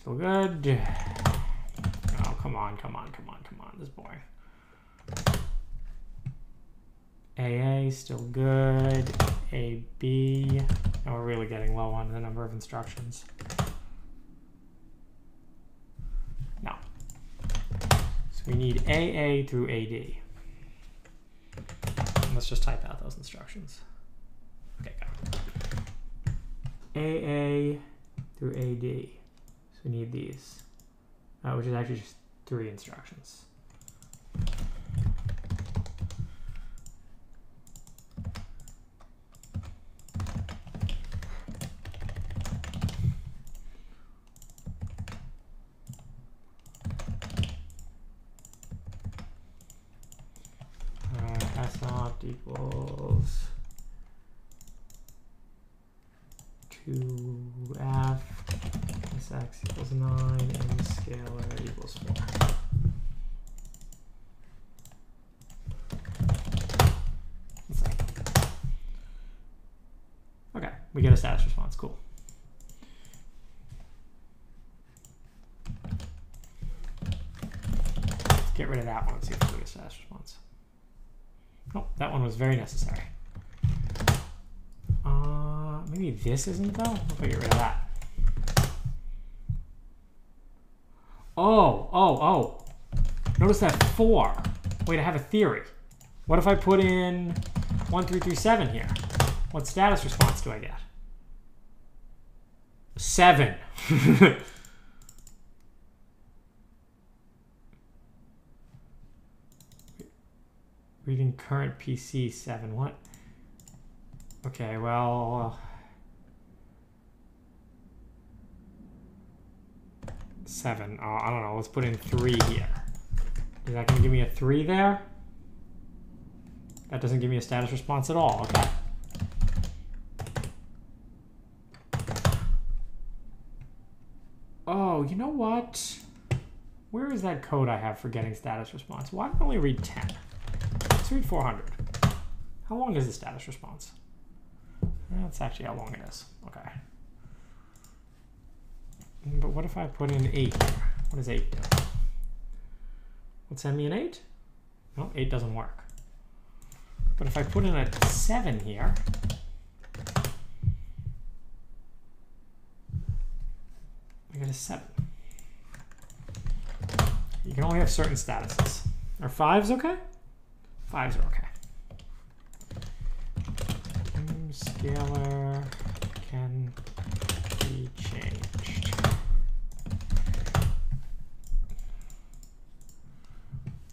Still good. Oh, come on, come on, come on, come on. This boy. AA still good. AB. And we're really getting low on the number of instructions. No. So we need AA through AD. let's just type out those instructions. Okay, go. AA through AD. So we need these, uh, which is actually just three instructions. Uh, S naught equals two F S x equals nine and scalar equals four. Let's see. Okay, we get a status response. Cool. Let's get rid of that one and see if we get a status response. Oh, that one was very necessary. Uh, maybe this isn't though. Let's get rid of that. Oh, oh, oh. Notice that four. Wait, I have a theory. What if I put in one, three, three, seven here? What status response do I get? Seven. Reading current PC seven. What? Okay, well. Seven. Oh, I don't know. Let's put in three here. Is that going to give me a three there? That doesn't give me a status response at all. Okay. Oh, you know what? Where is that code I have for getting status response? Why did I only read 10? Let's 400. How long is the status response? That's actually how long it is. Okay. Mm, but what if I put in 8 here? What does 8 do? Would send me an 8? No, 8 doesn't work. But if I put in a 7 here, I get a 7. You can only have certain statuses. Are 5s okay? 5s are okay. Mm, Scalar can be changed.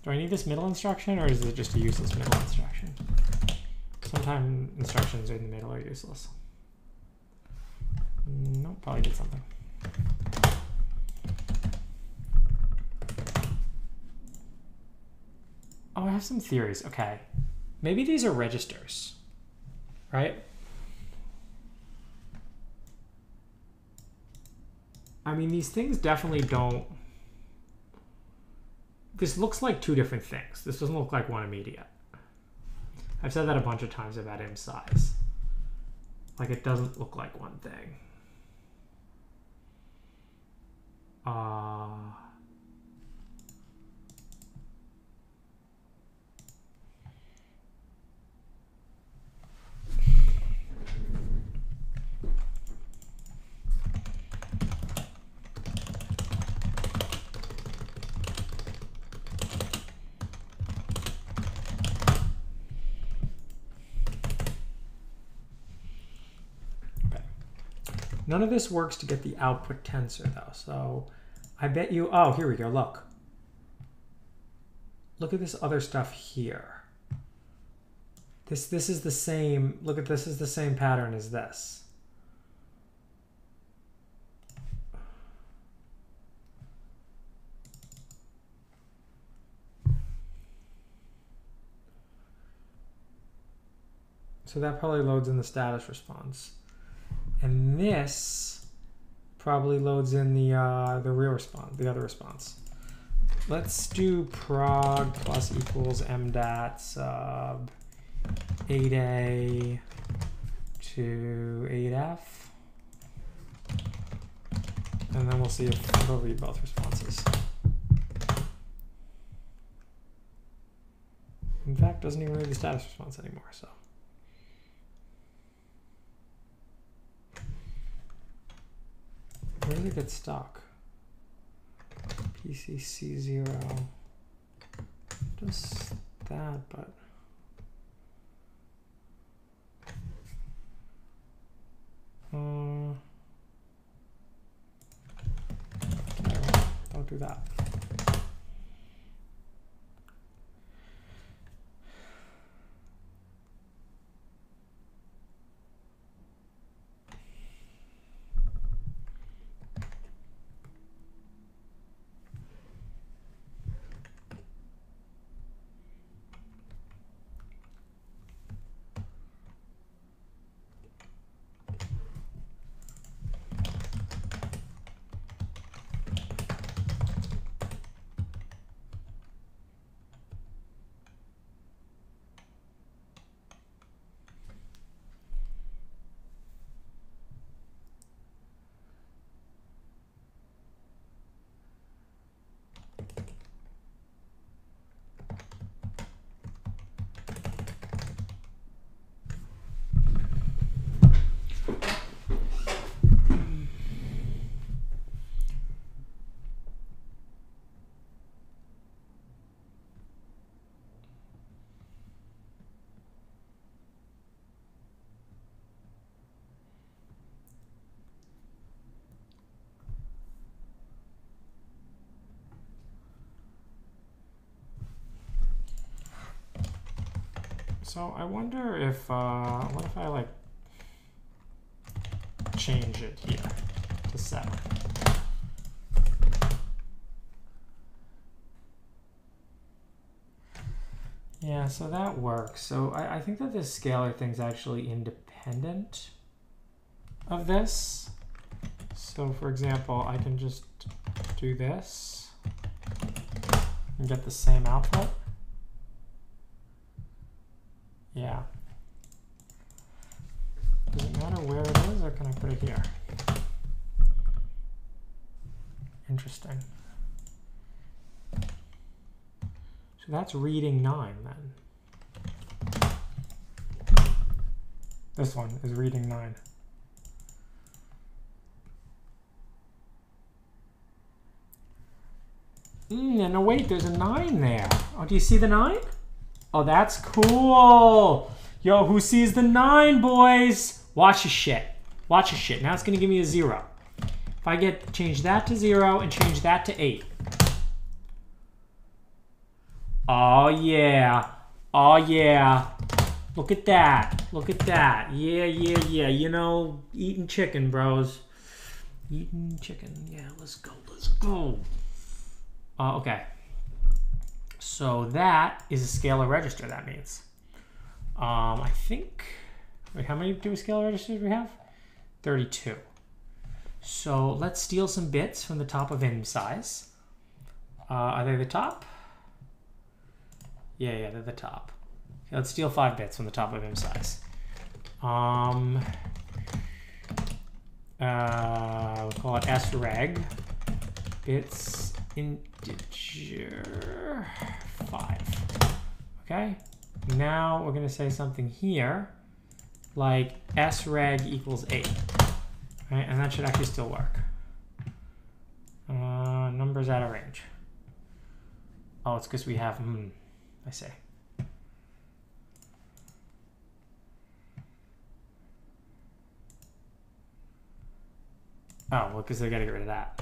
Do I need this middle instruction or is it just a useless middle instruction? Sometimes instructions in the middle are useless. Nope, probably did something. Oh, I have some theories. Okay. Maybe these are registers, right? I mean, these things definitely don't. This looks like two different things. This doesn't look like one immediate. I've said that a bunch of times about M size. Like, it doesn't look like one thing. Uh. None of this works to get the output tensor though. So I bet you, oh, here we go, look. Look at this other stuff here. This, this is the same, look at this is the same pattern as this. So that probably loads in the status response. And this probably loads in the uh, the real response, the other response. Let's do prog plus equals mdat sub 8a to 8f. And then we'll see if it'll read both responses. In fact, doesn't even read the status response anymore, so. Where does it get stuck? PCC0. Just that, but... Mm. Uh, don't do that. So I wonder if, uh, what if I like change it here to seven? Yeah, so that works. So I, I think that this scalar thing's actually independent of this. So for example, I can just do this and get the same output. Yeah. Does it matter where it is, or can I put it here? Interesting. So that's reading 9 then. This one is reading 9. Mm, no, wait, there's a 9 there. Oh, do you see the 9? Oh, that's cool. Yo, who sees the 9, boys? Watch your shit. Watch your shit. Now it's going to give me a 0. If I get change that to 0 and change that to 8. Oh, yeah. Oh, yeah. Look at that. Look at that. Yeah, yeah, yeah. You know, eating chicken, bros. Eating chicken. Yeah, let's go. Let's go. Uh, okay. So that is a scalar register, that means. Um, I think, wait, how many do we scalar registers we have? 32. So let's steal some bits from the top of M size. Uh, are they the top? Yeah, yeah, they're the top. Okay, let's steal five bits from the top of M size. Um, uh, we'll call it sreg bits integer five. Okay, now we're gonna say something here like sreg equals eight, right? And that should actually still work. Uh, numbers out of range. Oh, it's because we have, hmm, I say. Oh, well, because they got to get rid of that.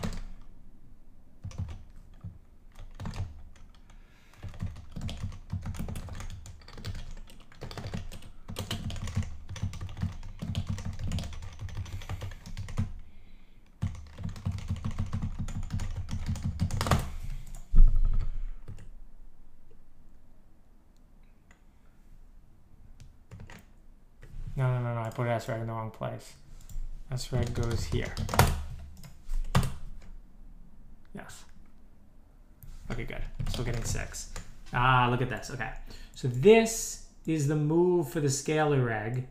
No, no, sreg in the wrong place. sreg goes here. Yes. Okay, good. Still getting six. Ah, look at this. Okay. So this is the move for the scalar reg.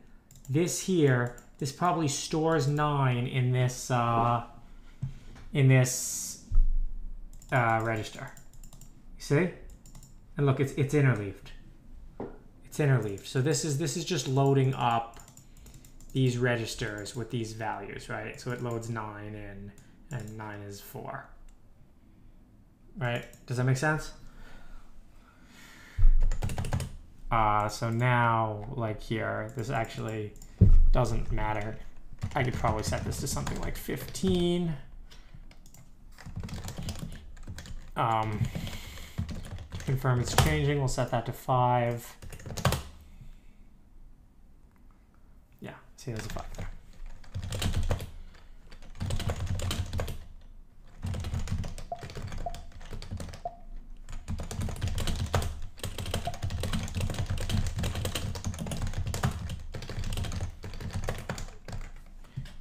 This here, this probably stores nine in this uh, in this uh, register. You see? And look, it's it's interleaved. It's interleaved. So this is this is just loading up these registers with these values, right? So it loads 9 in, and 9 is 4. Right? Does that make sense? Uh, so now, like here, this actually doesn't matter. I could probably set this to something like 15. Um, to confirm it's changing, we'll set that to 5. as a.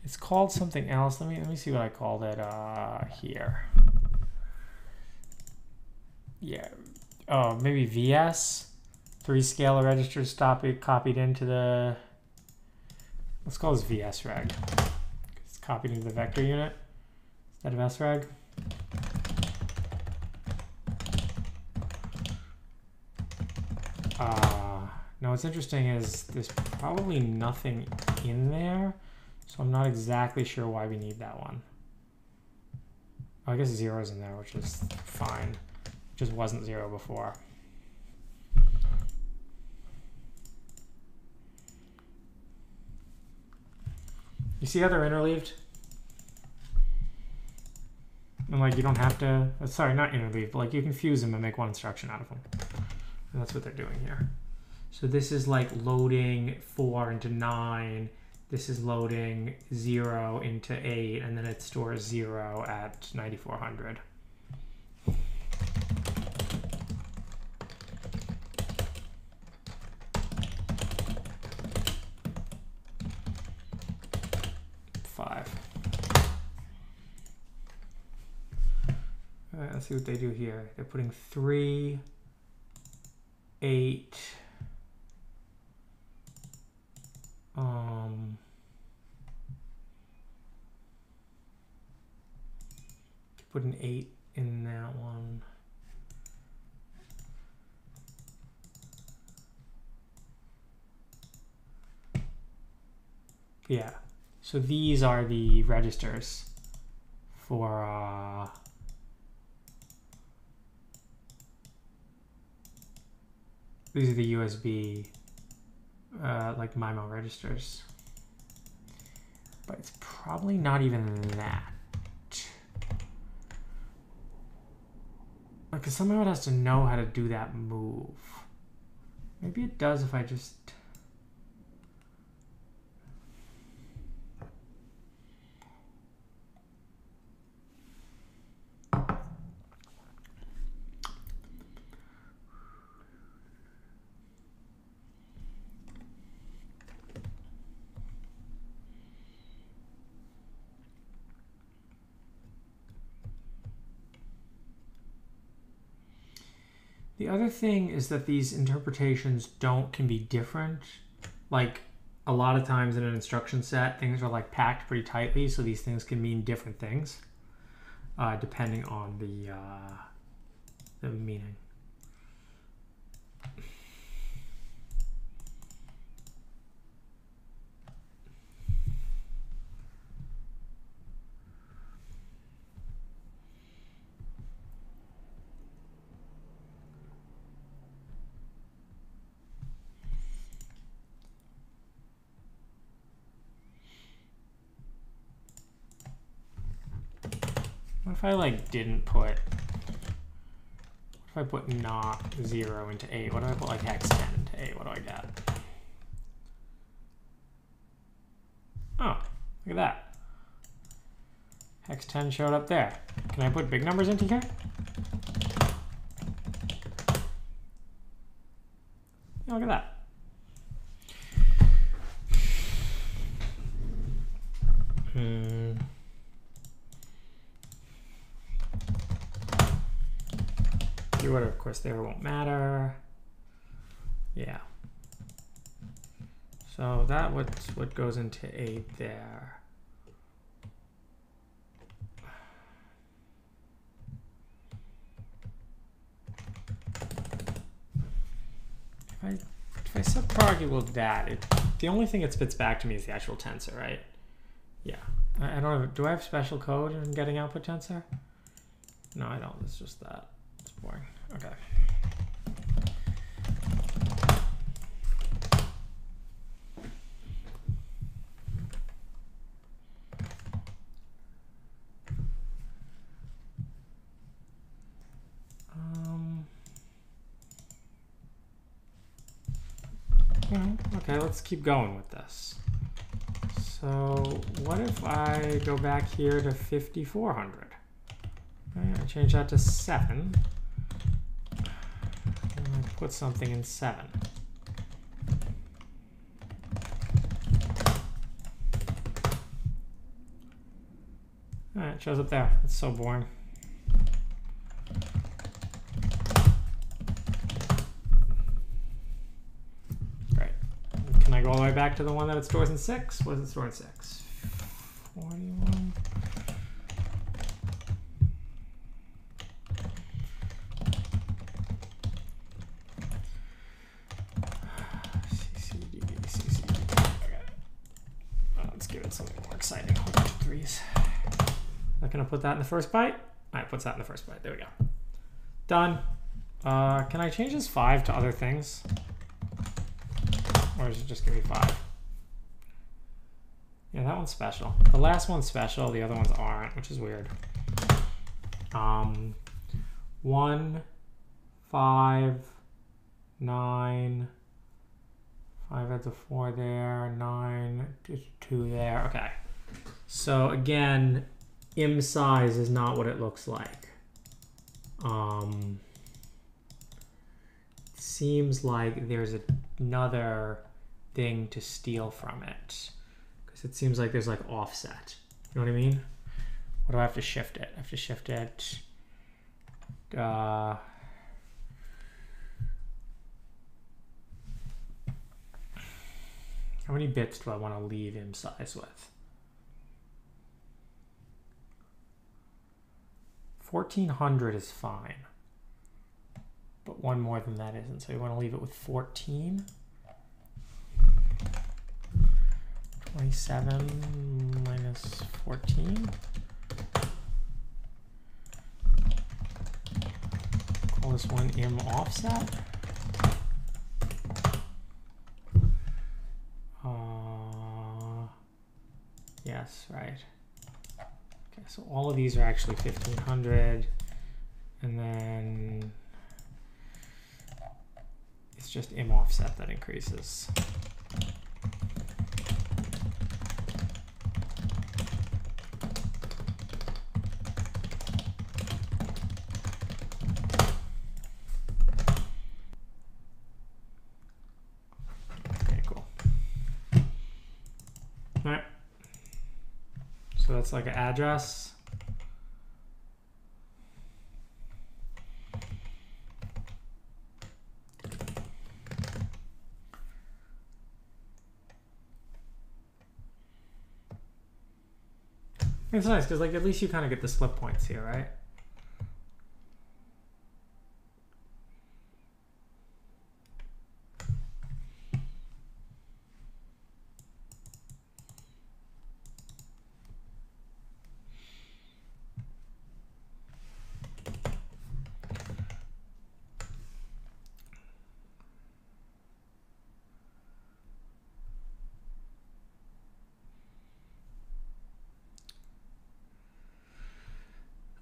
It's called something else. Let me let me see what I called it uh, here. Yeah, oh maybe VS three scalar registers copied copied into the let's call this VS reg. It's copied into the vector unit instead of S reg. Uh, now what's interesting is there's probably nothing in there. So I'm not exactly sure why we need that one. Oh, I guess zero's in there, which is fine. Just wasn't zero before. You see how they're interleaved? And like you don't have to, uh, sorry, not interleaved, but like you can fuse them and make one instruction out of them. And that's what they're doing here. So this is like loading four into nine this is loading 0 into 8 and then it stores 0 at 9400 five All right, let's see what they do here. They're putting 3 8 um put an 8 in that one. Yeah. So these are the registers for uh these are the USB uh, like MMIO registers. But it's probably not even that. Like, somehow it has to know how to do that move. Maybe it does if I just... other thing is that these interpretations don't can be different. Like a lot of times in an instruction set, things are like packed pretty tightly, so these things can mean different things uh, depending on the uh, the meaning. If I like didn't put if I put not zero into eight? What if I put like hex ten into eight? What do I get? Oh, look at that. Hex 10 showed up there. Can I put big numbers into here? Yeah, look at that. Hmm. The order, of course, there won't matter. Yeah. So that what's what goes into eight there. If I if I subprogable that, it the only thing it spits back to me is the actual tensor, right? Yeah. I, I don't have, do I have special code in getting output tensor? No, I don't. It's just that boring. Okay. Um. Yeah, okay, let's keep going with this. So what if I go back here to 5,400? Okay, I change that to 7. Put something in 7. Alright, it shows up there. It's so boring. Right. Can I go all the way back to the one that it stores in 6? What does it store in 6? 41. CCD, CCD. Okay. Uh, let's give it something more exciting. A whole bunch of threes. Not gonna put that in the first byte. Alright, puts that in the first byte. There we go. Done. Uh, can I change this five to other things? Or is it just gonna be five? Yeah, that one's special. The last one's special, the other ones aren't, which is weird. Um, one, five, nine, five adds a four there, nine, just two there. Okay. So again, im size is not what it looks like. Um, seems like there's another thing to steal from it because it seems like there's like offset. You know what I mean? What do I have to shift it? I have to shift it. Uh, how many bits do I want to leave im size with? 1400 is fine. But one more than that isn't. So you want to leave it with 14. 27 minus 14. Call this one m offset. Uh, yes, right. Okay, so all of these are actually 1500 and then it's just M offset that increases. Okay, cool. All right. That's like an address. It's nice because like at least you kind of get the slip points here, right?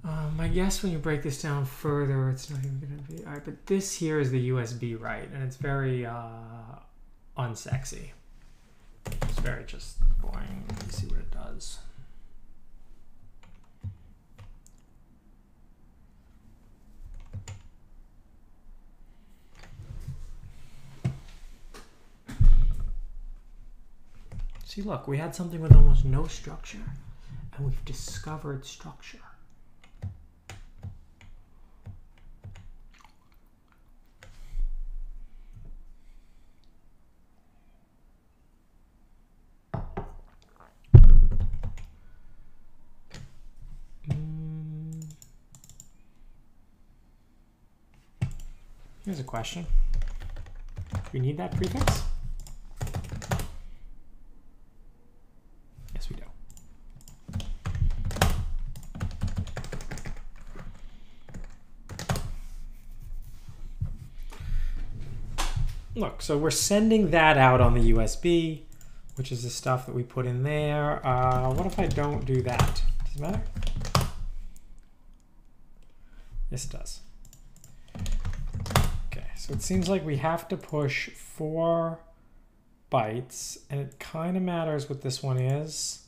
Um, I guess when you break this down further, it's not even going to be all right. But this here is the USB right, and it's very uh, unsexy. It's very just boring. Let me see what it does. See, look, we had something with almost no structure, and we've discovered structure. Question. Do we need that prefix? Yes, we do. Look, so we're sending that out on the USB, which is the stuff that we put in there. Uh, what if I don't do that? Does it matter? Yes, it does. It seems like we have to push four bytes, and it kind of matters what this one is,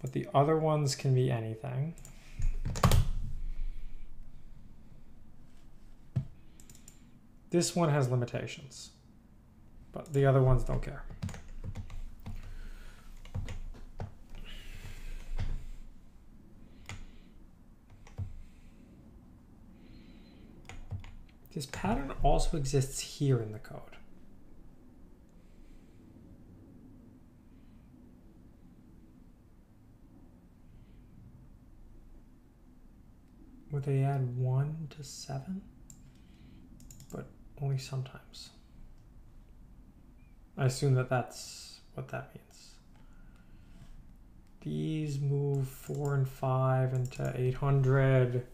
but the other ones can be anything. This one has limitations, but the other ones don't care. This pattern also exists here in the code. Would they add 1 to 7? But only sometimes. I assume that that's what that means. These move 4 and 5 into 800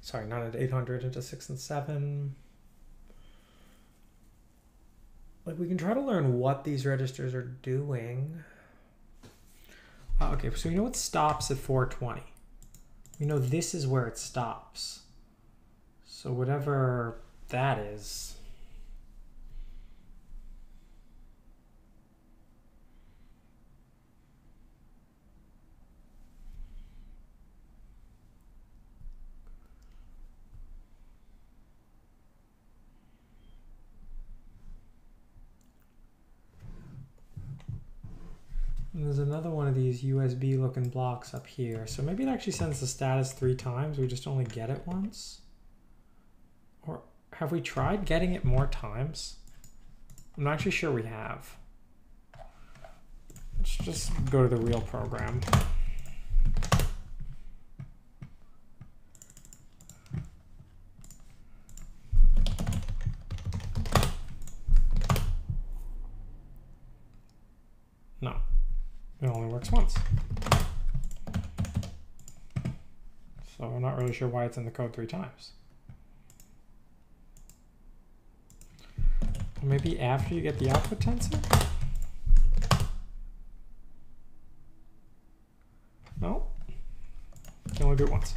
sorry, not into 800, into 6 and 7. Like, we can try to learn what these registers are doing. Uh, okay, so we know it stops at 420. We know this is where it stops. So whatever that is, And there's another one of these USB looking blocks up here. So maybe it actually sends the status three times. We just only get it once. Or have we tried getting it more times? I'm not actually sure we have. Let's just go to the real program. No. It only works once. So I'm not really sure why it's in the code three times. Maybe after you get the output tensor? No. You can only do it once.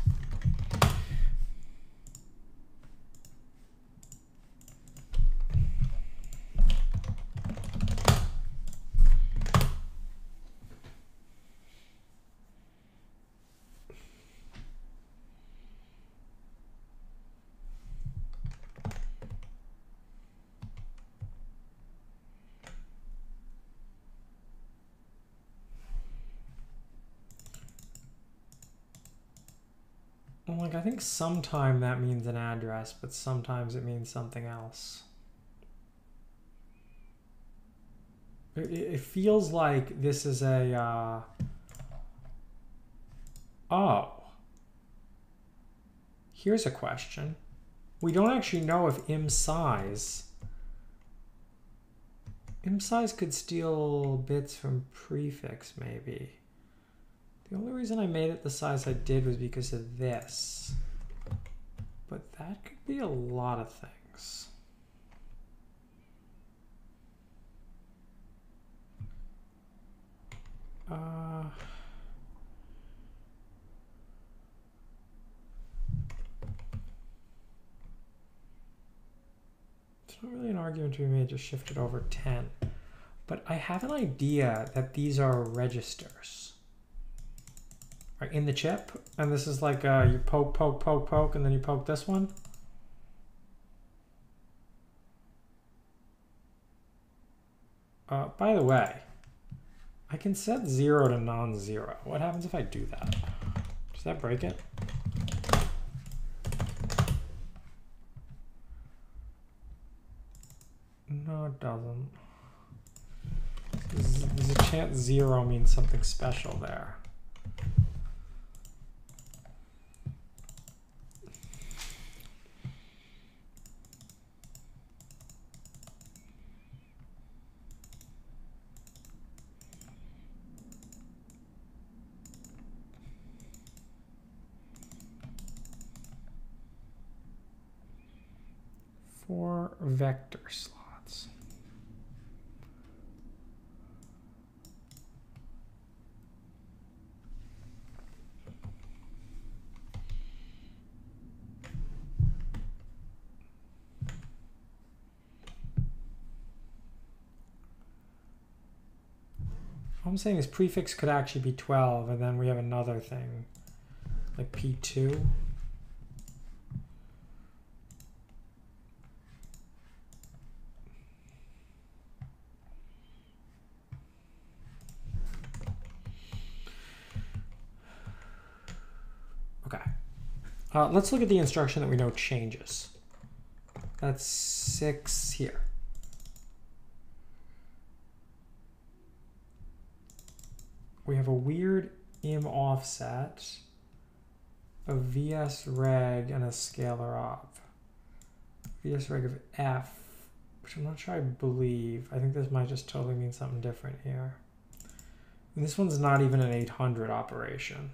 Think sometime that means an address, but sometimes it means something else. It, feels like this is a. Uh... Oh. Here's a question. We don't actually know if im size. Im size could steal bits from prefix, maybe. The only reason I made it the size I did was because of this. But that could be a lot of things. Uh, not really an argument to be made, just shift it over 10. But I have an idea that these are registers are in the chip, and this is like uh, you poke, poke, poke, poke, and then you poke this one. Uh, by the way, I can set zero to non-zero. What happens if I do that? Does that break it? No, it doesn't. There's a chance zero means something special there. vector slots. I'm saying is prefix could actually be 12 and then we have another thing like P2. Uh, let's look at the instruction that we know changes. That's six here. We have a weird im offset, a vs reg, and a scalar of. Vs reg of f, which I'm not sure I believe. I think this might just totally mean something different here. And this one's not even an 800 operation.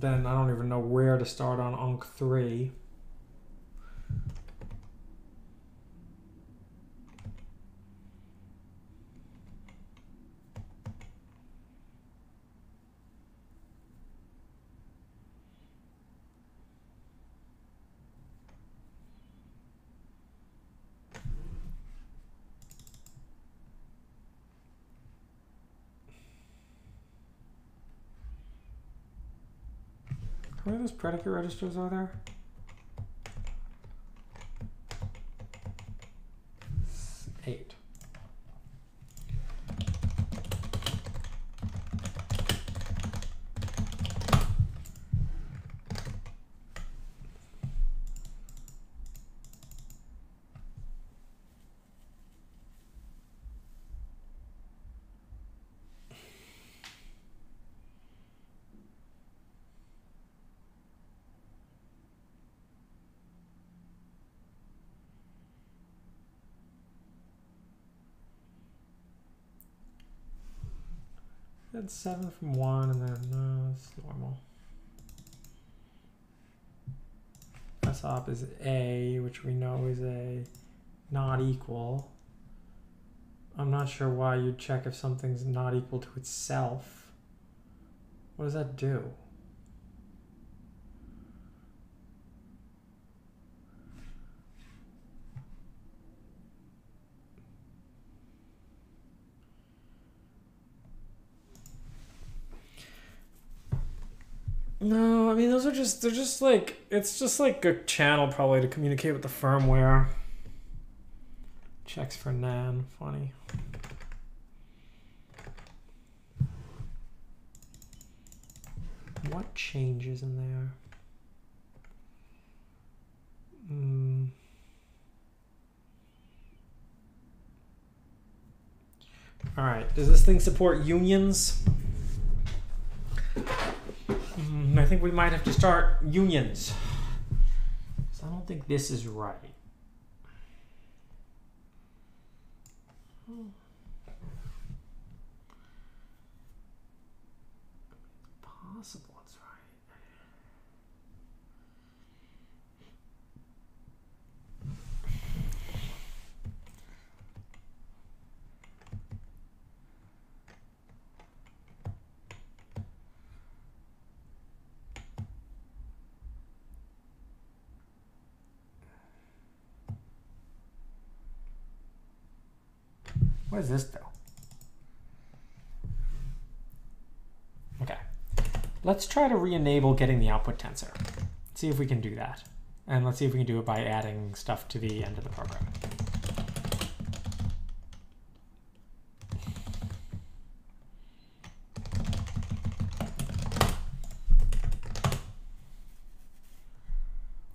Then I don't even know where to start on Unc 3. Of those predicate registers are there? Eight. That's seven from one, and then uh, no, that's normal. S op is A, which we know is a not equal. I'm not sure why you'd check if something's not equal to itself. What does that do? No, I mean those are just they're just like it's just like a channel probably to communicate with the firmware. Checks for nan, funny. What changes in there? Hmm. All right. Does this thing support unions? Mm, I think we might have to start unions. 'Cause I don't think this is right. Possible it's right. What is this though? Okay. Let's try to re-enable getting the output tensor. Let's See if we can do that. And let's see if we can do it by adding stuff to the end of the program.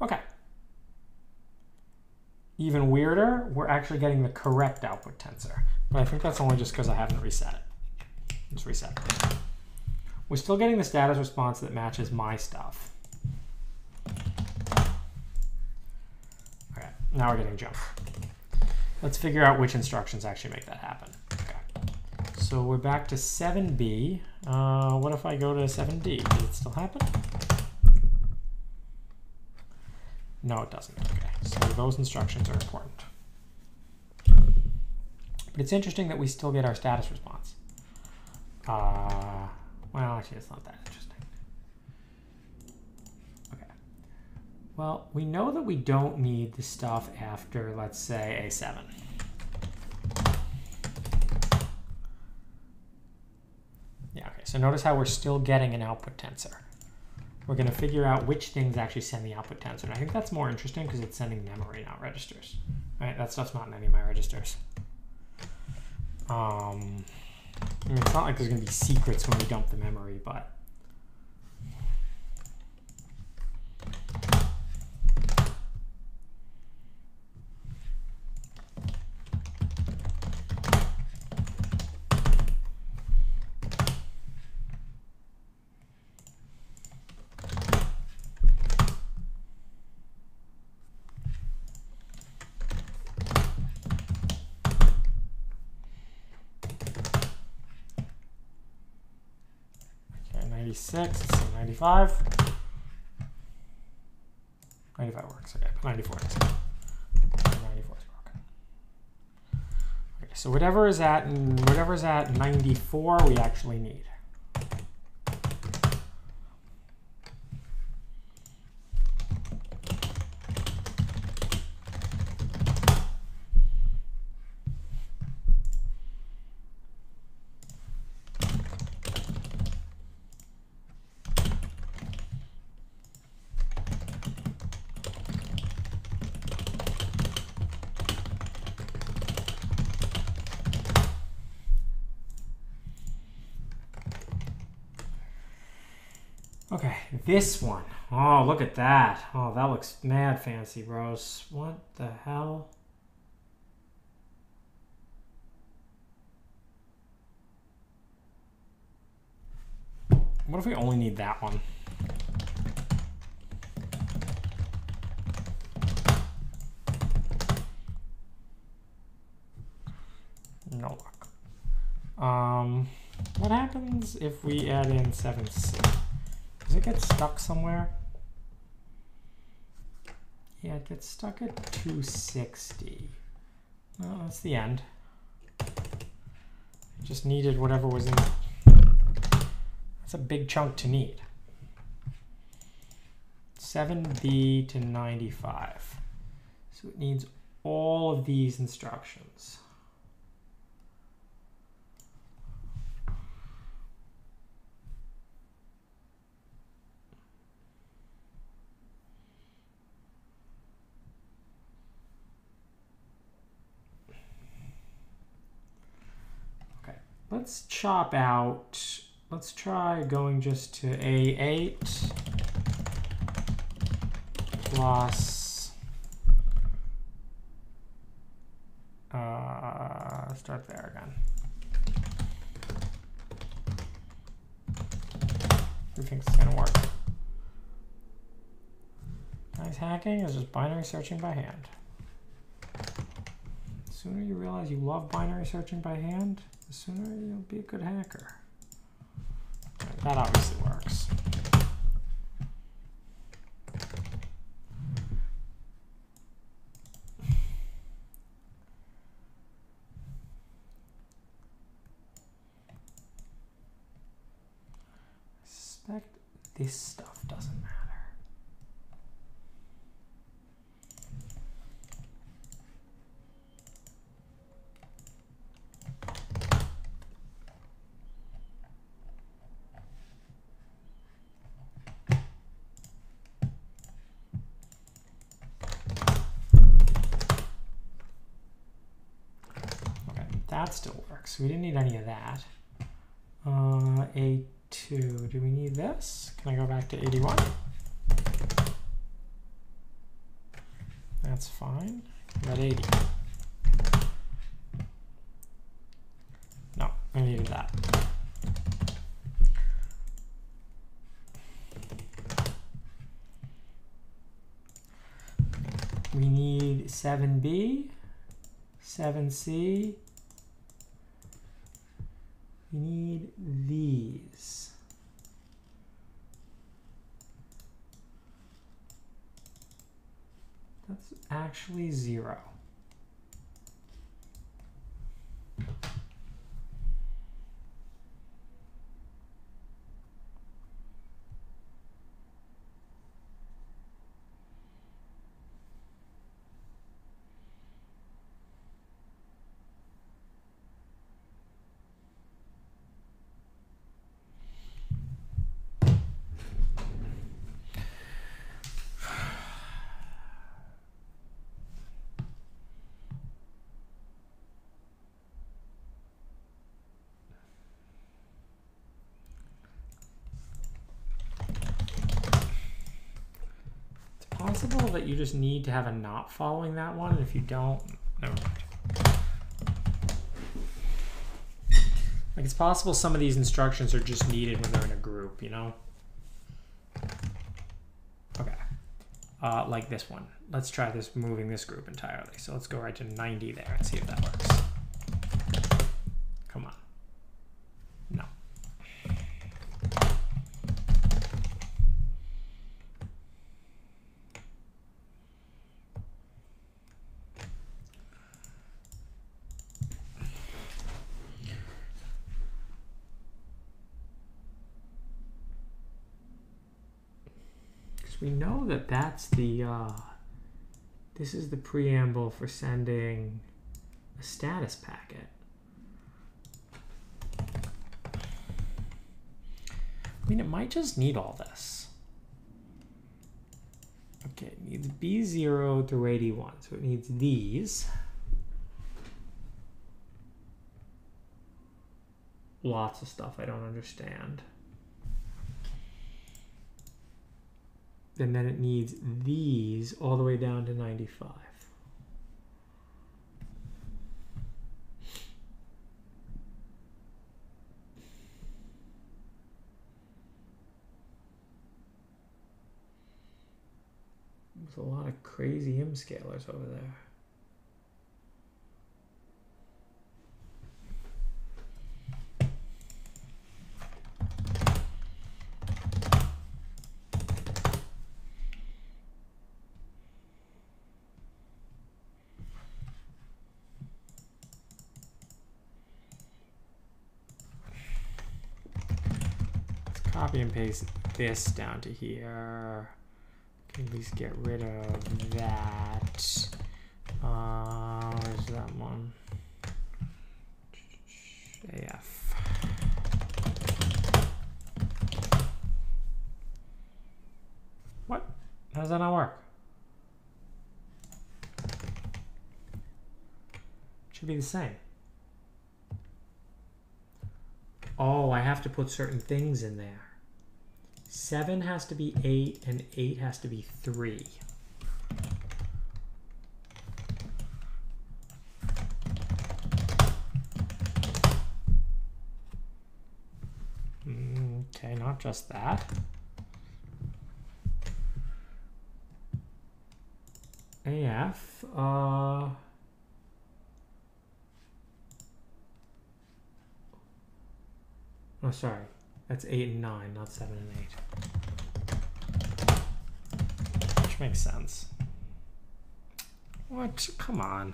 Okay. We're actually getting the correct output tensor. But I think that's only just because I haven't reset it. Let's reset it. We're still getting the status response that matches my stuff. Okay, now we're getting jump. Let's figure out which instructions actually make that happen. Okay. So we're back to 7b. Uh, what if I go to 7d? Does it still happen? No, it doesn't. Okay, so those instructions are important. But it's interesting that we still get our status response. Uh, well, actually, it's not that interesting. Okay. Well, we know that we don't need the stuff after, let's say, A7. Yeah, okay, so notice how we're still getting an output tensor. We're going to figure out which things actually send the output tensor. And I think that's more interesting because it's sending memory, not registers. Right, that stuff's not in any of my registers. Um, I mean, it's not like there's going to be secrets when we dump the memory, but okay, 96, let's 95. 95 works, okay, but 94 is 94 is broken. Okay, so whatever is at whatever is at 94 we actually need. Okay, this one. Oh, look at that. Oh, that looks mad fancy, bros. What the hell? What if we only need that one? No luck. Um, what happens if we add in 7C? It get stuck somewhere? Yeah, it gets stuck at 260. Well, that's the end. Just needed whatever was in. That's a big chunk to need. 7B to 95. So it needs all of these instructions. Let's chop out, let's try going just to A8 plus, uh, start there again. Who thinks it's gonna work? Nice hacking is just binary searching by hand. The sooner you realize you love binary searching by hand, the sooner you'll be a good hacker. That obviously works. I suspect this stuff doesn't matter. That still works. We didn't need any of that. Uh, A2, do we need this? Can I go back to 81? That's fine. Got 80. No, I needed that. We need 7B, 7C, we need these. That's actually zero. possible that you just need to have a not following that one? And if you don't, never mind. Like it's possible some of these instructions are just needed when they're in a group, you know? Okay. Uh, like this one. Let's try this moving this group entirely. So let's go right to 90 there and see if that works. Come on. No. Because we know that that's the, uh, this is the preamble for sending a status packet. I mean, it might just need all this. Okay, it needs B0 through 81. So it needs these. Lots of stuff I don't understand. And then it needs these all the way down to 95. There's a lot of crazy M scalers over there. Let's copy and paste this down to here. Can at least get rid of that. Uh, where's that one? AF. What? How does that not work? Should be the same. Oh, I have to put certain things in there. Seven has to be eight, and eight has to be three. Mm, Okay, not just that. AF, uh... Oh, sorry. That's 8 and 9, not 7 and 8. Which makes sense. What? Come on.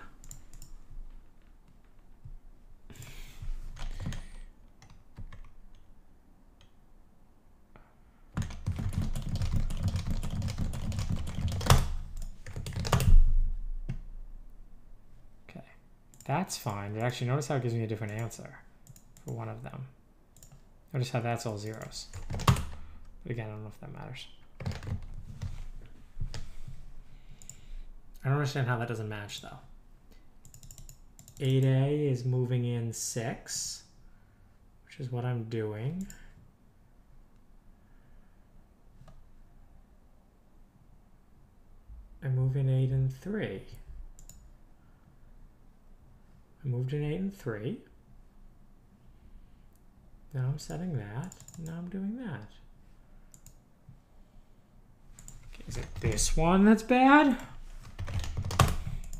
Okay. That's fine. But actually, notice how it gives me a different answer for one of them. Notice how that's all zeros. But again, I don't know if that matters. I don't understand how that doesn't match though. 8a is moving in 6, which is what I'm doing. I move in 8 and 3. I moved in 8 and 3. Now I'm setting that. Now I'm doing that. Okay, is it this one that's bad?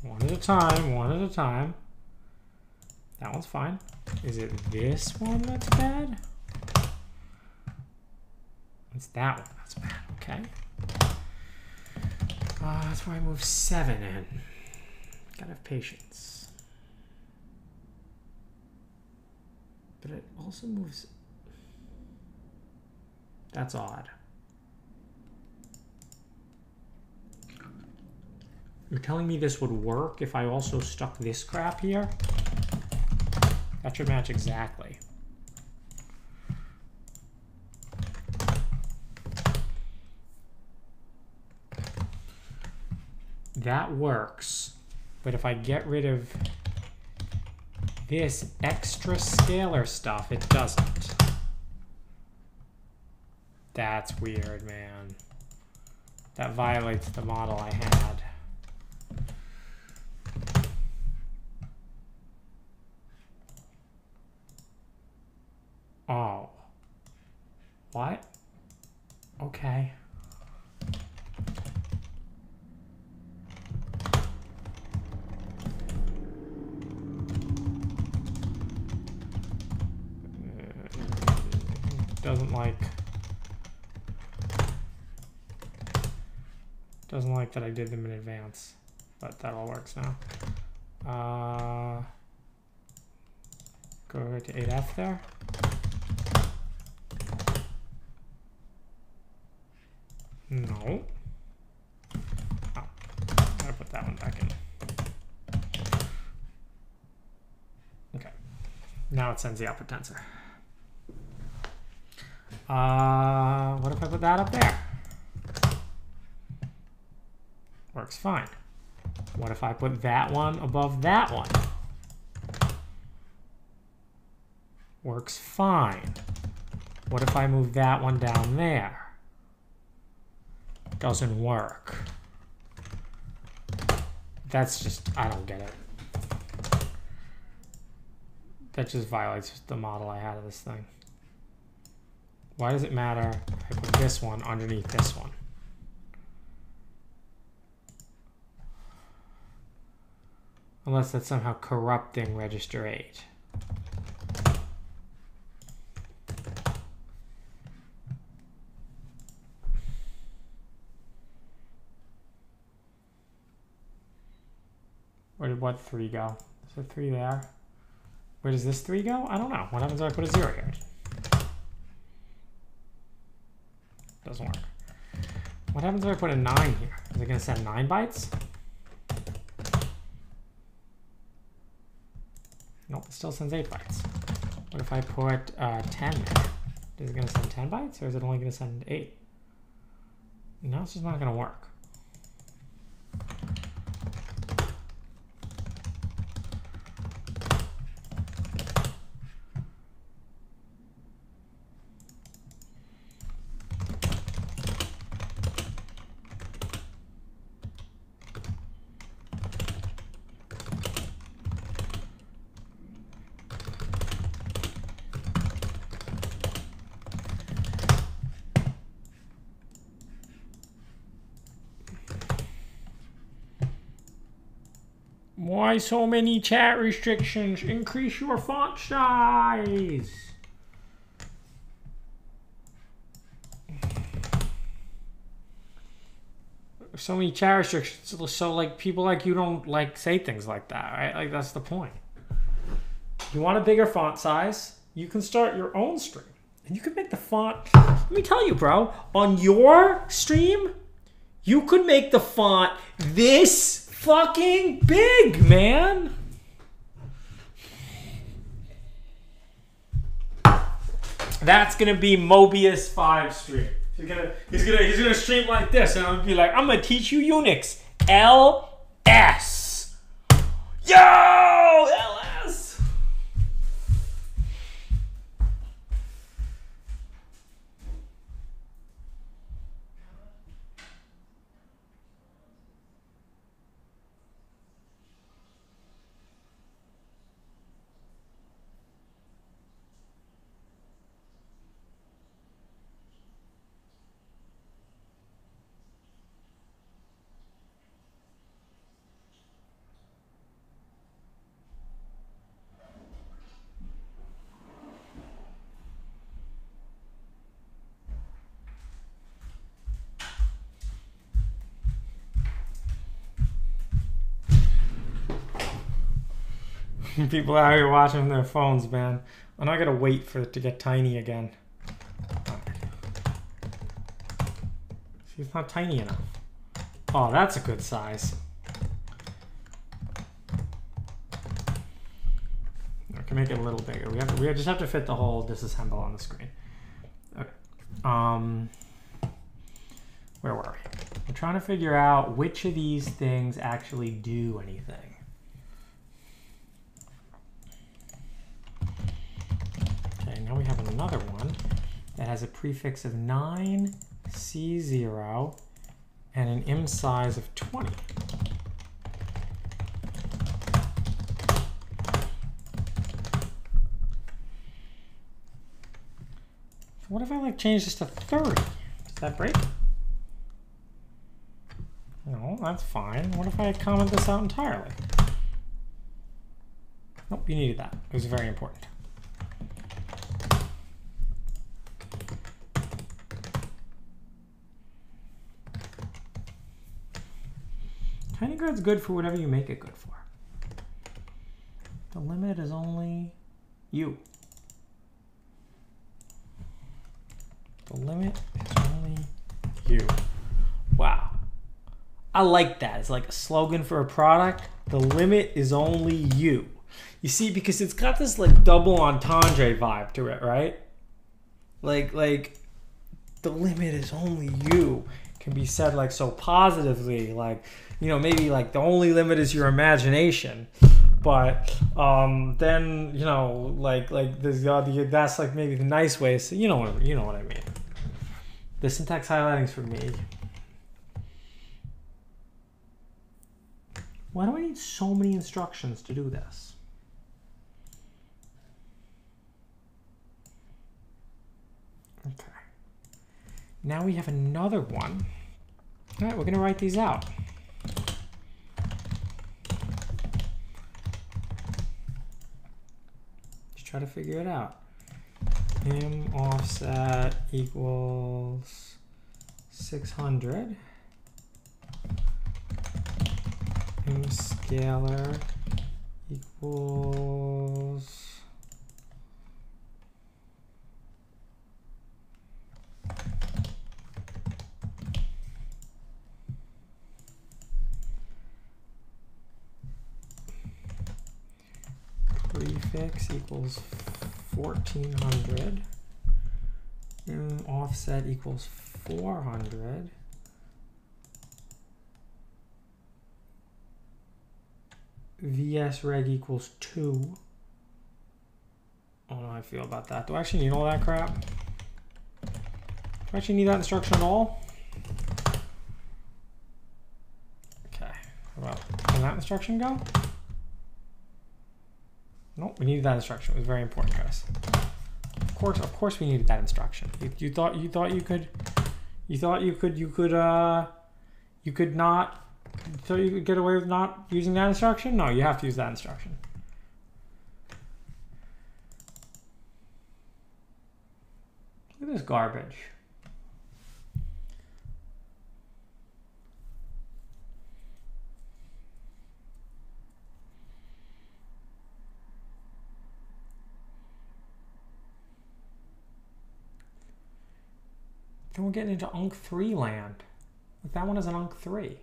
One at a time, one at a time. That one's fine. Is it this one that's bad? It's that one that's bad, okay. Uh, that's why I move seven in. Gotta have patience. But it also moves. That's odd. You're telling me this would work if I also stuck this crap here? That should match exactly. That works. But if I get rid of this extra scalar stuff, it doesn't. That's weird, man. that violates the model I had. Oh. What? Okay. Doesn't like doesn't like that I did them in advance, but that all works now. Uh, go right to 8F there. No. Oh, gotta put that one back in. Okay. Now it sends the output tensor. Uh, what if I put that up there? Works fine. What if I put that one above that one? Works fine. What if I move that one down there? Doesn't work. That's just, I don't get it. That just violates the model I had of this thing. Why does it matter if I put this one underneath this one? Unless that's somehow corrupting register 8. Where did what 3 go? Is there 3 there? Where does this 3 go? I don't know. What happens if I put a 0 here? Doesn't work. What happens if I put a 9 here? Is it going to send 9 bytes? Nope, it still sends 8 bytes. What if I put uh, 10 there? Is it going to send 10 bytes or is it only going to send 8? No, it's just not going to work. Why so many chat restrictions? Increase your font size. So many chat restrictions. So like people like you don't like say things like that, right? Like that's the point. You want a bigger font size? You can start your own stream. And you can make the font. Let me tell you, bro, on your stream, you could make the font this fucking big, man. That's gonna be Mobius 5 stream. He's gonna he's gonna he's gonna stream like this and I'm gonna be like, I'm gonna teach you Unix. LS. Yo! LS! People out here watching their phones, man. And I gotta wait for it to get tiny again. See, it's not tiny enough. Oh, that's a good size. I can make it a little bigger. We have to, we just have to fit the whole disassemble on the screen. Okay. Um, where were we? I'm trying to figure out which of these things actually do anything. Okay, now we have another one that has a prefix of 9C0 and an M size of 20. What if I like change this to 30? Does that break? No, that's fine. What if I comment this out entirely? Nope, you needed that. It was very important. Grid's good for whatever you make it good for. The limit is only you. The limit is only you. Wow. I like that. It's like a slogan for a product. The limit is only you. You see, because it's got this like double entendre vibe to it, right? Like, like the limit is only you can be said like so positively, like you know maybe like the only limit is your imagination, but um, then you know like like there's the other that's like maybe the nice way. So you know what you know what I mean. The syntax highlighting's for me. Why do I need so many instructions to do this? Okay. Now we have another one. All right, we're going to write these out. Let's try to figure it out. M offset equals 600. M scalar equals prefix equals 1400 im mm, offset equals 400 vs reg equals 2 I don't know how I feel about that. Do I actually need all that crap? Do I actually need that instruction at all? Okay. About, can that instruction go? Nope, we needed that instruction. It was very important, guys. Of course, of course we needed that instruction. You, you thought you thought you could you thought you could you could uh you could not so you could get away with not using that instruction? No, you have to use that instruction. Look at this garbage. Then we're getting into Unk 3 land. Like that one is an Unk 3.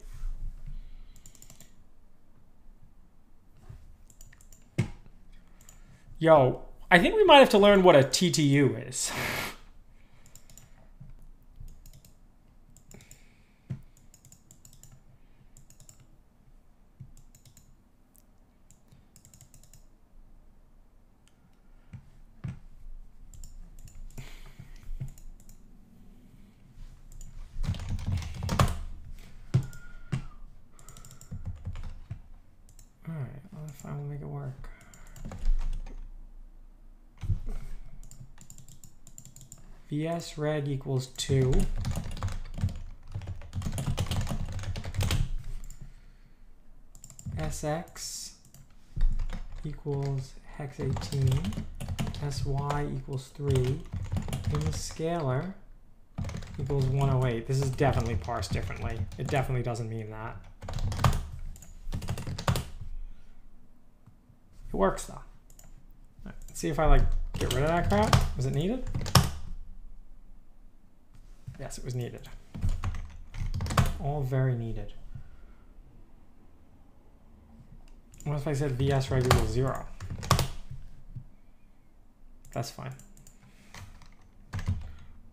Yo, I think we might have to learn what a TTU is. Alright, let's finally make it work. Vs reg equals 2 sx equals hex 18 sy equals 3 and the scalar equals 108 this is definitely parsed differently. It definitely doesn't mean that. It works though. Let's see if I like get rid of that crap. Was it needed Yes, it was needed. All very needed. What if I said VS reg equals zero? That's fine.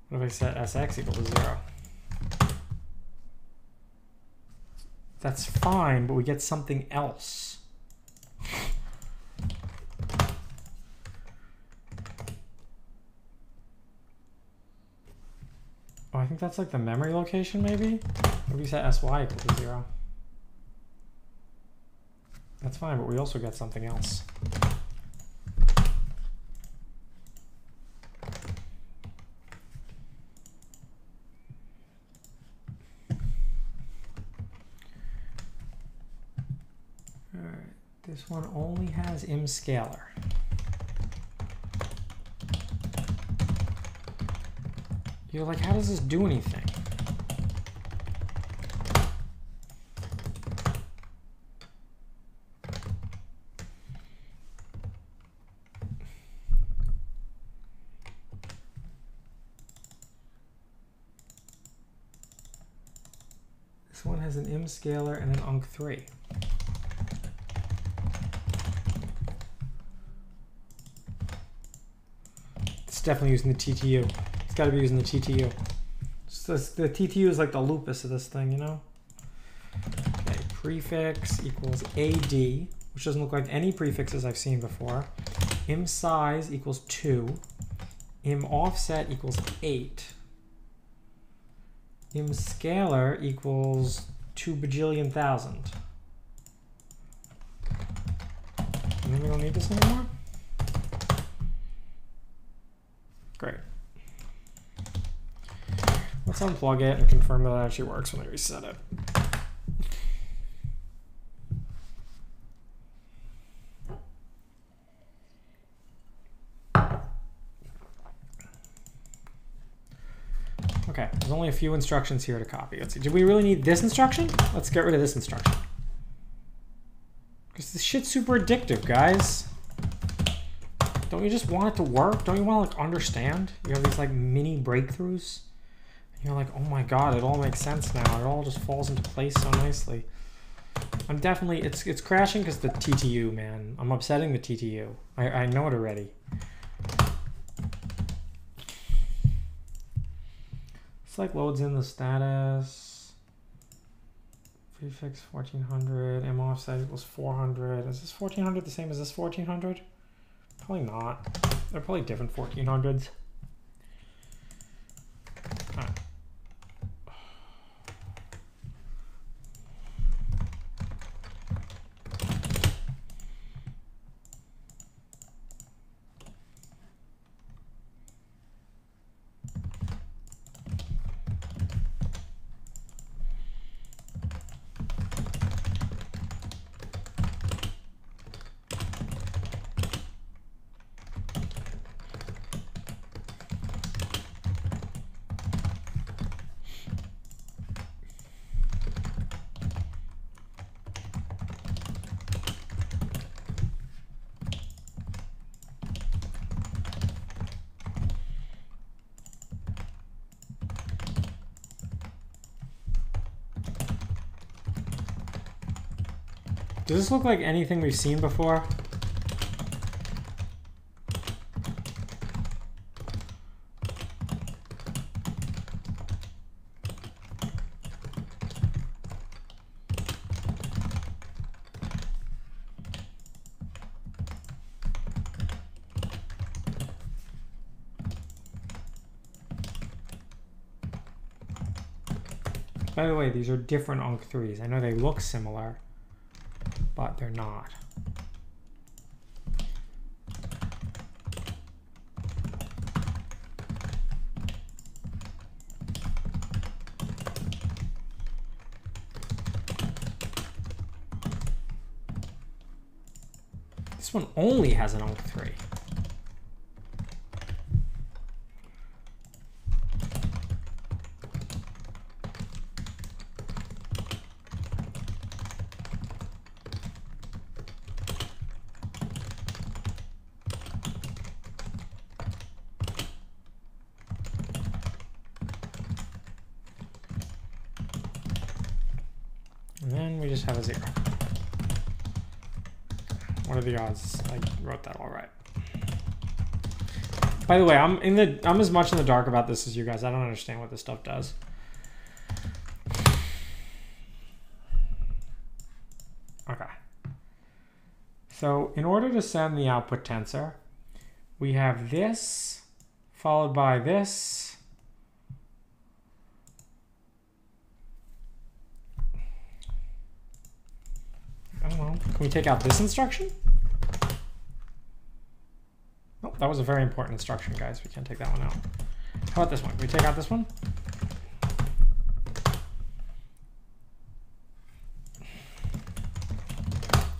What if I set SX equal to zero? That's fine, but we get something else. Think that's like the memory location, maybe? Maybe set sy equal to zero. That's fine, but we also get something else. Alright, this one only has im scalar. You're like, how does this do anything? This one has an M scalar and an unc3. It's definitely using the TTU. It's got to be using the TTU. So this- the TTU is like the lupus of this thing, you know? Okay, prefix equals AD, which doesn't look like any prefixes I've seen before. Im size equals 2. Im offset equals 8. Im scalar equals 2 bajillion thousand. And then we don't need this anymore? Great. Let's unplug it and confirm that it actually works when I reset it. Okay, there's only a few instructions here to copy. Let's see. Do we really need this instruction? Let's get rid of this instruction. Because this shit's super addictive, guys. Don't you just want it to work? Don't you want to like understand? You have these like mini breakthroughs. And you're like, oh my god, it all makes sense now. It all just falls into place so nicely. I'm definitely it's it's crashing because the TTU, man. I'm upsetting the TTU. I, I know it already. It's like loads in the status. Prefix 1400, M offset equals 400. Is this 1400 the same as this 1400? Probably not. They're probably different 1400s. This look like anything we've seen before? By the way, these are different UNC3s. I know they look similar, but they're not. This one only has an UNC 3. I wrote that all right. By the way, I'm in the I'm as much in the dark about this as you guys. I don't understand what this stuff does. Okay. So in order to send the output tensor, we have this followed by this. I don't know. Can we take out this instruction? That was a very important instruction, guys. We can't take that one out. How about this one? Can we take out this one?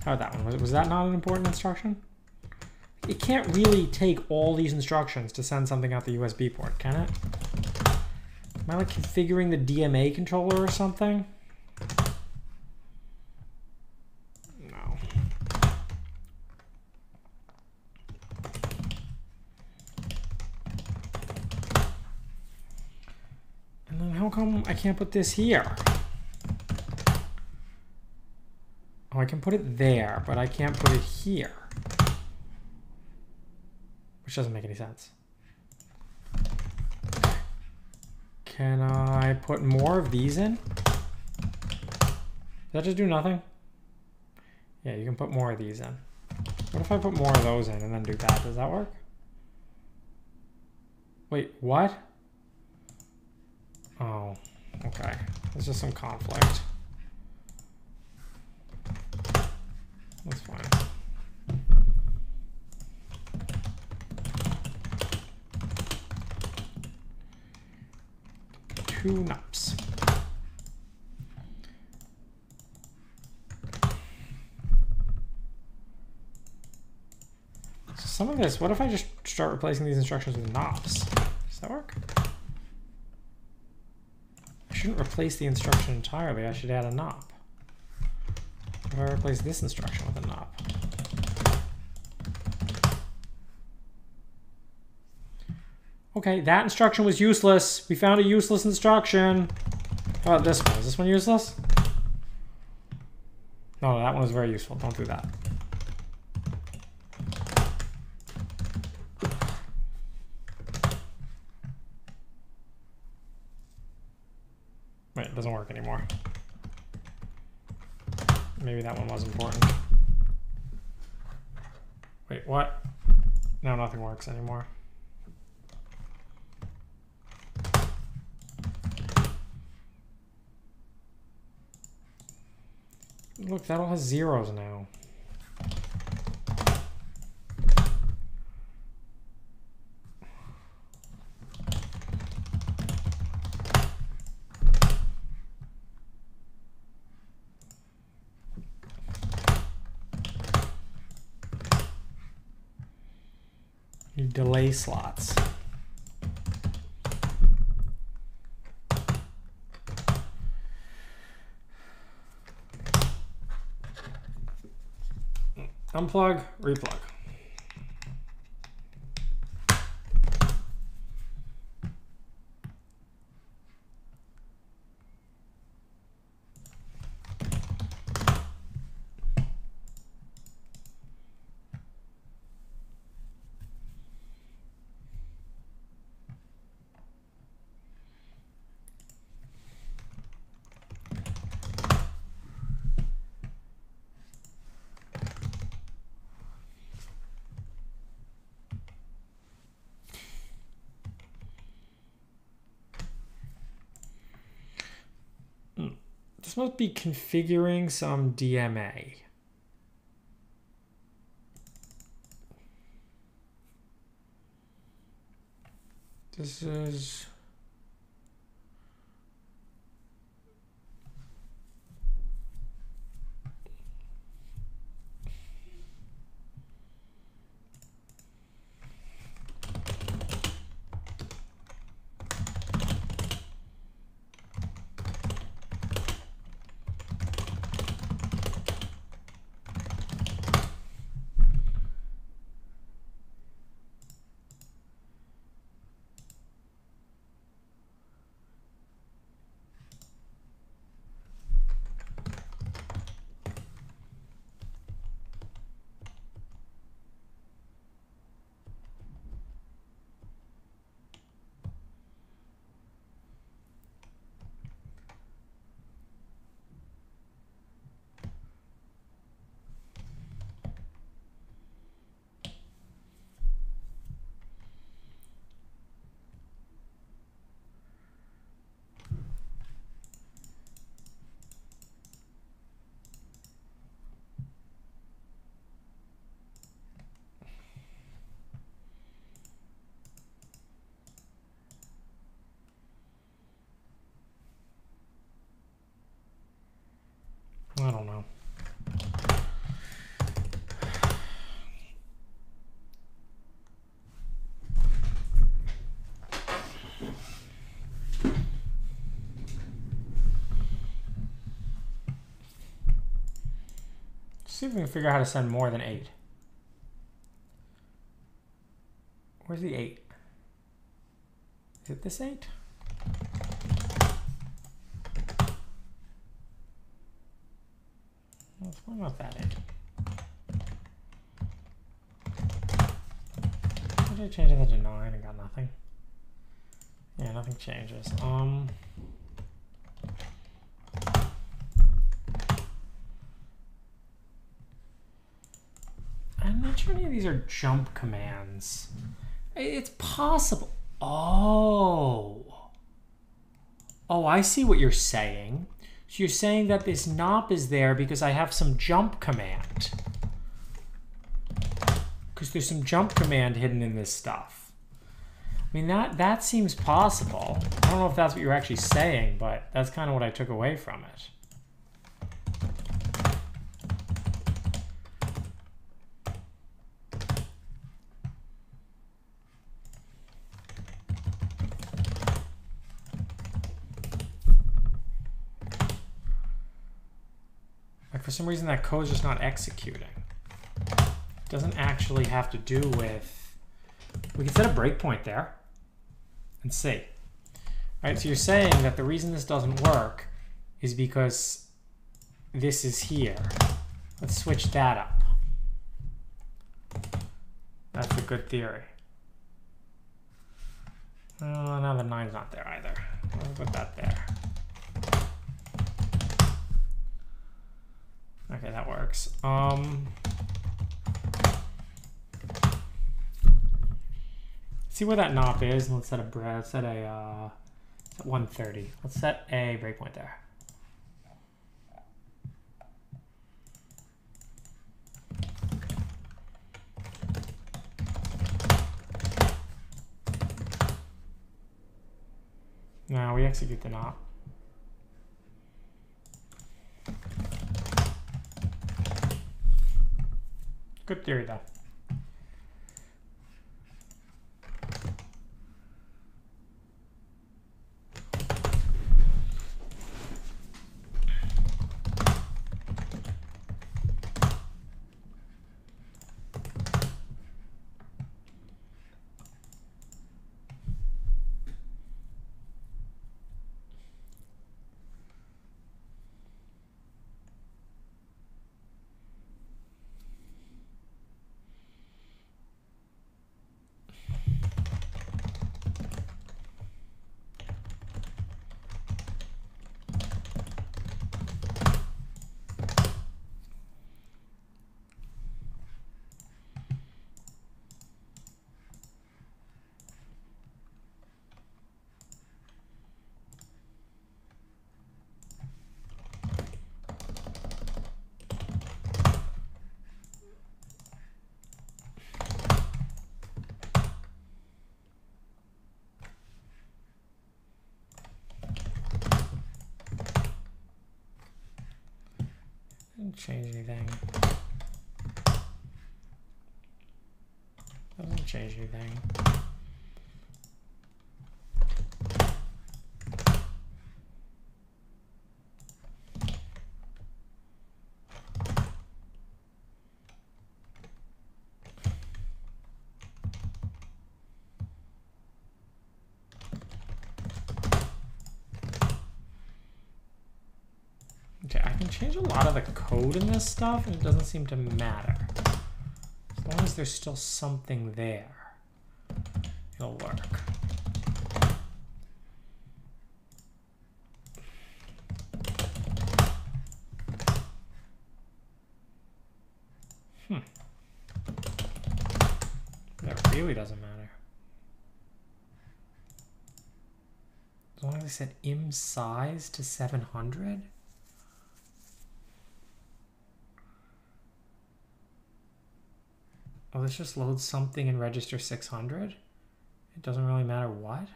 How about that one? Was, was that not an important instruction? It can't really take all these instructions to send something out the USB port, can it? Am I like configuring the DMA controller or something? No. And then how come I can't put this here? Oh, I can put it there, but I can't put it here. Which doesn't make any sense. Can I put more of these in? Does that just do nothing? Yeah, you can put more of these in. What if I put more of those in and then do that? Does that work? Wait, what? Okay. There's just some conflict. That's fine. Two nops. So some of this, what if I just start replacing these instructions with nops? Does that work? I shouldn't replace the instruction entirely, I should add a nop. If I replace this instruction with a nop. Okay, that instruction was useless. We found a useless instruction. How about this one? Is this one useless? No, that one was very useful. Don't do that. Wait, it doesn't work anymore. Maybe that one was important. Wait, what? Now nothing works anymore. Look, that all has zeros now. Delay slots. Unplug, replug. This must be configuring some DMA. This is... see if we can figure out how to send more than eight. Where's the eight? Is it this eight? What's wrong with that eight? Why did I change that to nine and got nothing? Yeah, nothing changes. Um. I'm not sure any of these are jump commands. It's possible. Oh. Oh, I see what you're saying. So you're saying that this nop is there because I have some jump command. Because there's some jump command hidden in this stuff. I mean, that, that seems possible. I don't know if that's what you're actually saying, but that's kind of what I took away from it. Some reason that code is just not executing. It doesn't actually have to do with. We can set a breakpoint there and see. Alright, so you're saying that the reason this doesn't work is because this is here. Let's switch that up. That's a good theory. Well, now the nine's not there either. Put that there. Okay, that works. Um, see where that nop is, and let's set a let's set a uh, at 130. Let's set a breakpoint there. Now we execute the nop. Good theory, though. Didn't change anything. Doesn't change anything. Okay, I can change a lot of the code in this stuff, and it doesn't seem to matter. As long as there's still something there, it'll work. Hmm. That really doesn't matter. As long as I set im size to 700? This just load something in register 600? It doesn't really matter what?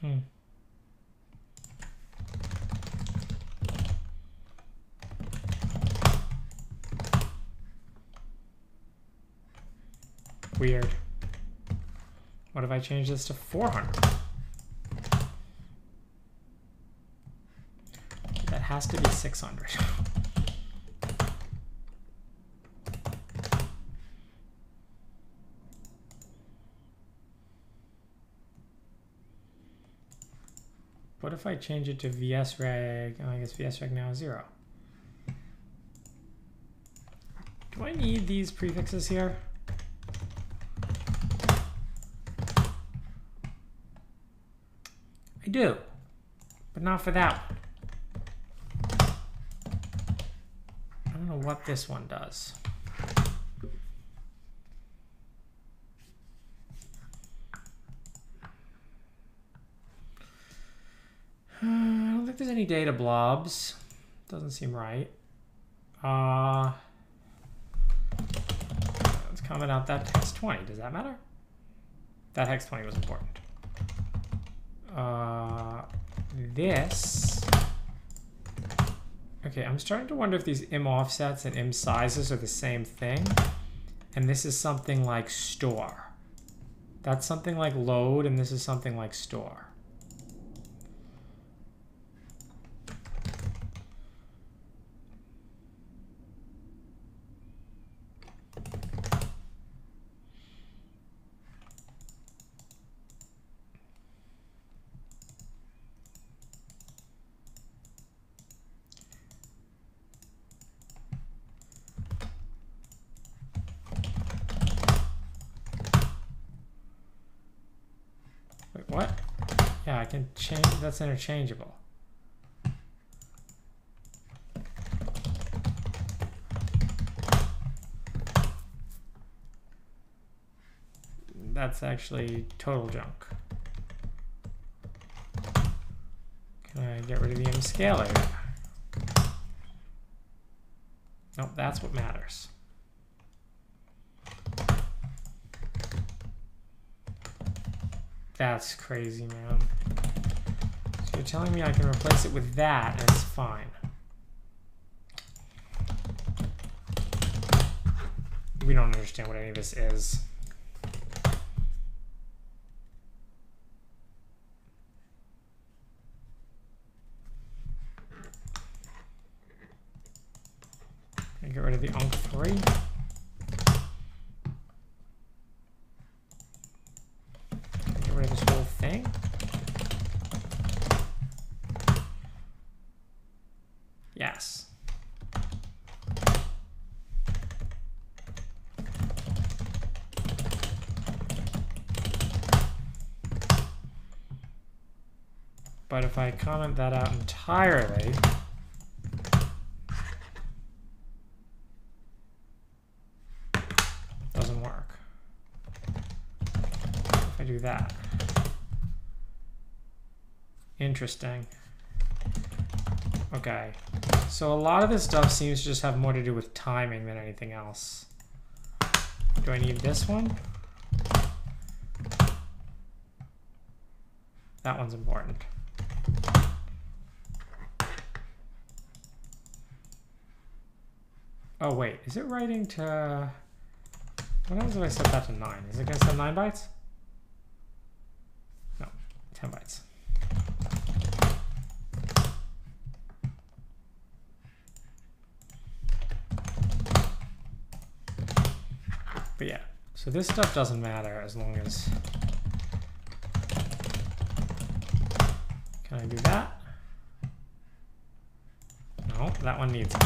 Hmm. weird. What if I change this to 400? That has to be 600. What if I change it to VSReg? Oh, I guess VSReg now is zero. Do I need these prefixes here? I do, but not for that. I don't know what this one does. I don't think there's any data blobs. Doesn't seem right. Uh, let's comment out that hex 20. Does that matter? That hex 20 was important. Uh, this. Okay, I'm starting to wonder if these M offsets and M sizes are the same thing. And this is something like store. That's something like load, and this is something like store. Wait, what? Yeah, I can change, that's interchangeable. That's actually total junk. Can I get rid of the M scalar? Nope, that's what matters. That's crazy, man. You're telling me I can replace it with that and it's fine. We don't understand what any of this is. Get rid of the UNC 3? Get rid of this whole thing. Yes. But if I comment that out entirely, doesn't work. If I do that. Interesting. Okay. So a lot of this stuff seems to just have more to do with timing than anything else. Do I need this one? That one's important. Oh wait, is it writing to... What happens if I set that to 9? Is it going to send 9 bytes? No, 10 bytes. But yeah, so this stuff doesn't matter as long as... Can I do that? No, that one needs it.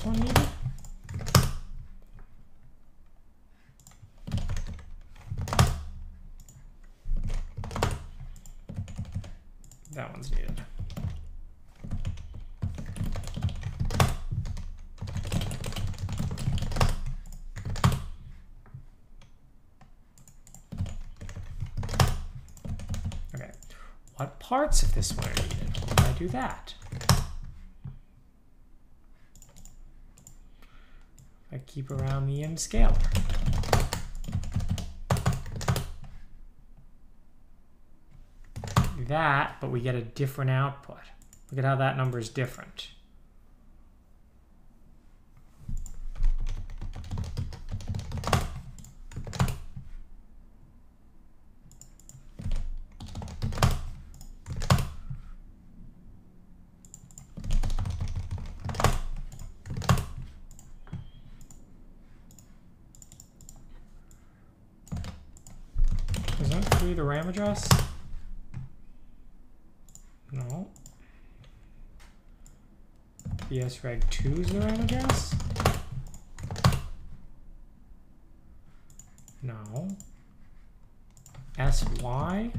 this one maybe? That one's needed. Okay. What parts of this one are needed? I do that? Keep around the end scale. That, but we get a different output. Look at how that number is different. place reg 2s in a row, I guess? No. SY?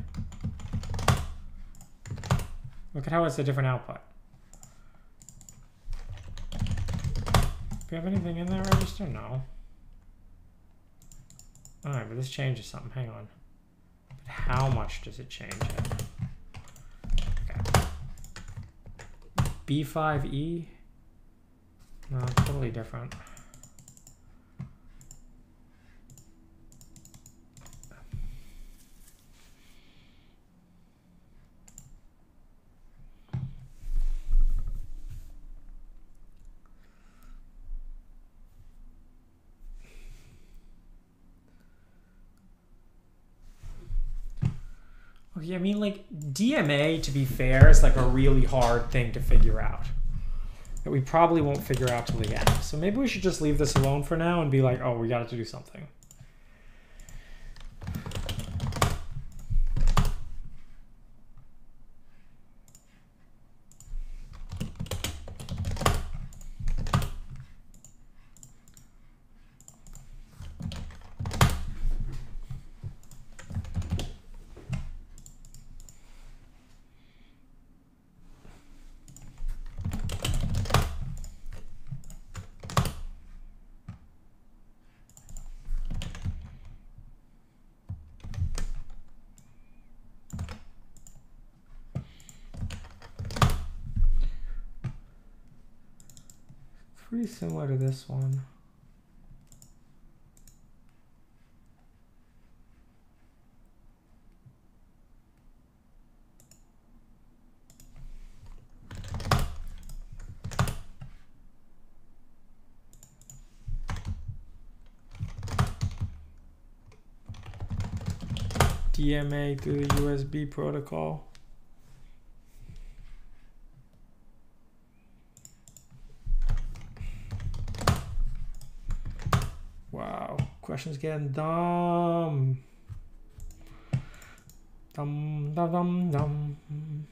Look at how it's a different output. Do we have anything in that register? No. Alright, but this changes something. Hang on. But how much does it change it? Okay. B5E? Totally different. Okay, I mean, like, DMA, to be fair, is like a really hard thing to figure out. That we probably won't figure out till the end. So maybe we should just leave this alone for now and be like, oh, we got to do something. Pretty similar to this one. DMA through the USB protocol. Wow, questions getting dumb. Dum dum dum dum. Mm.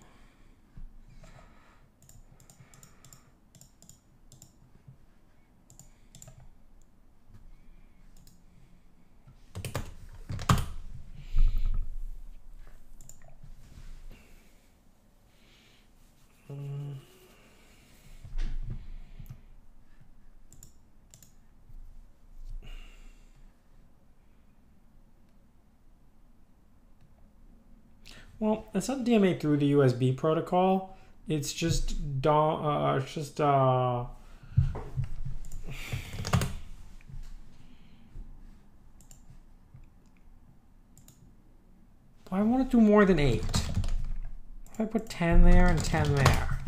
Well, it's not DMA through the USB protocol. It's just do- uh, it's just uh I want to do more than eight. If I put 10 there and 10 there.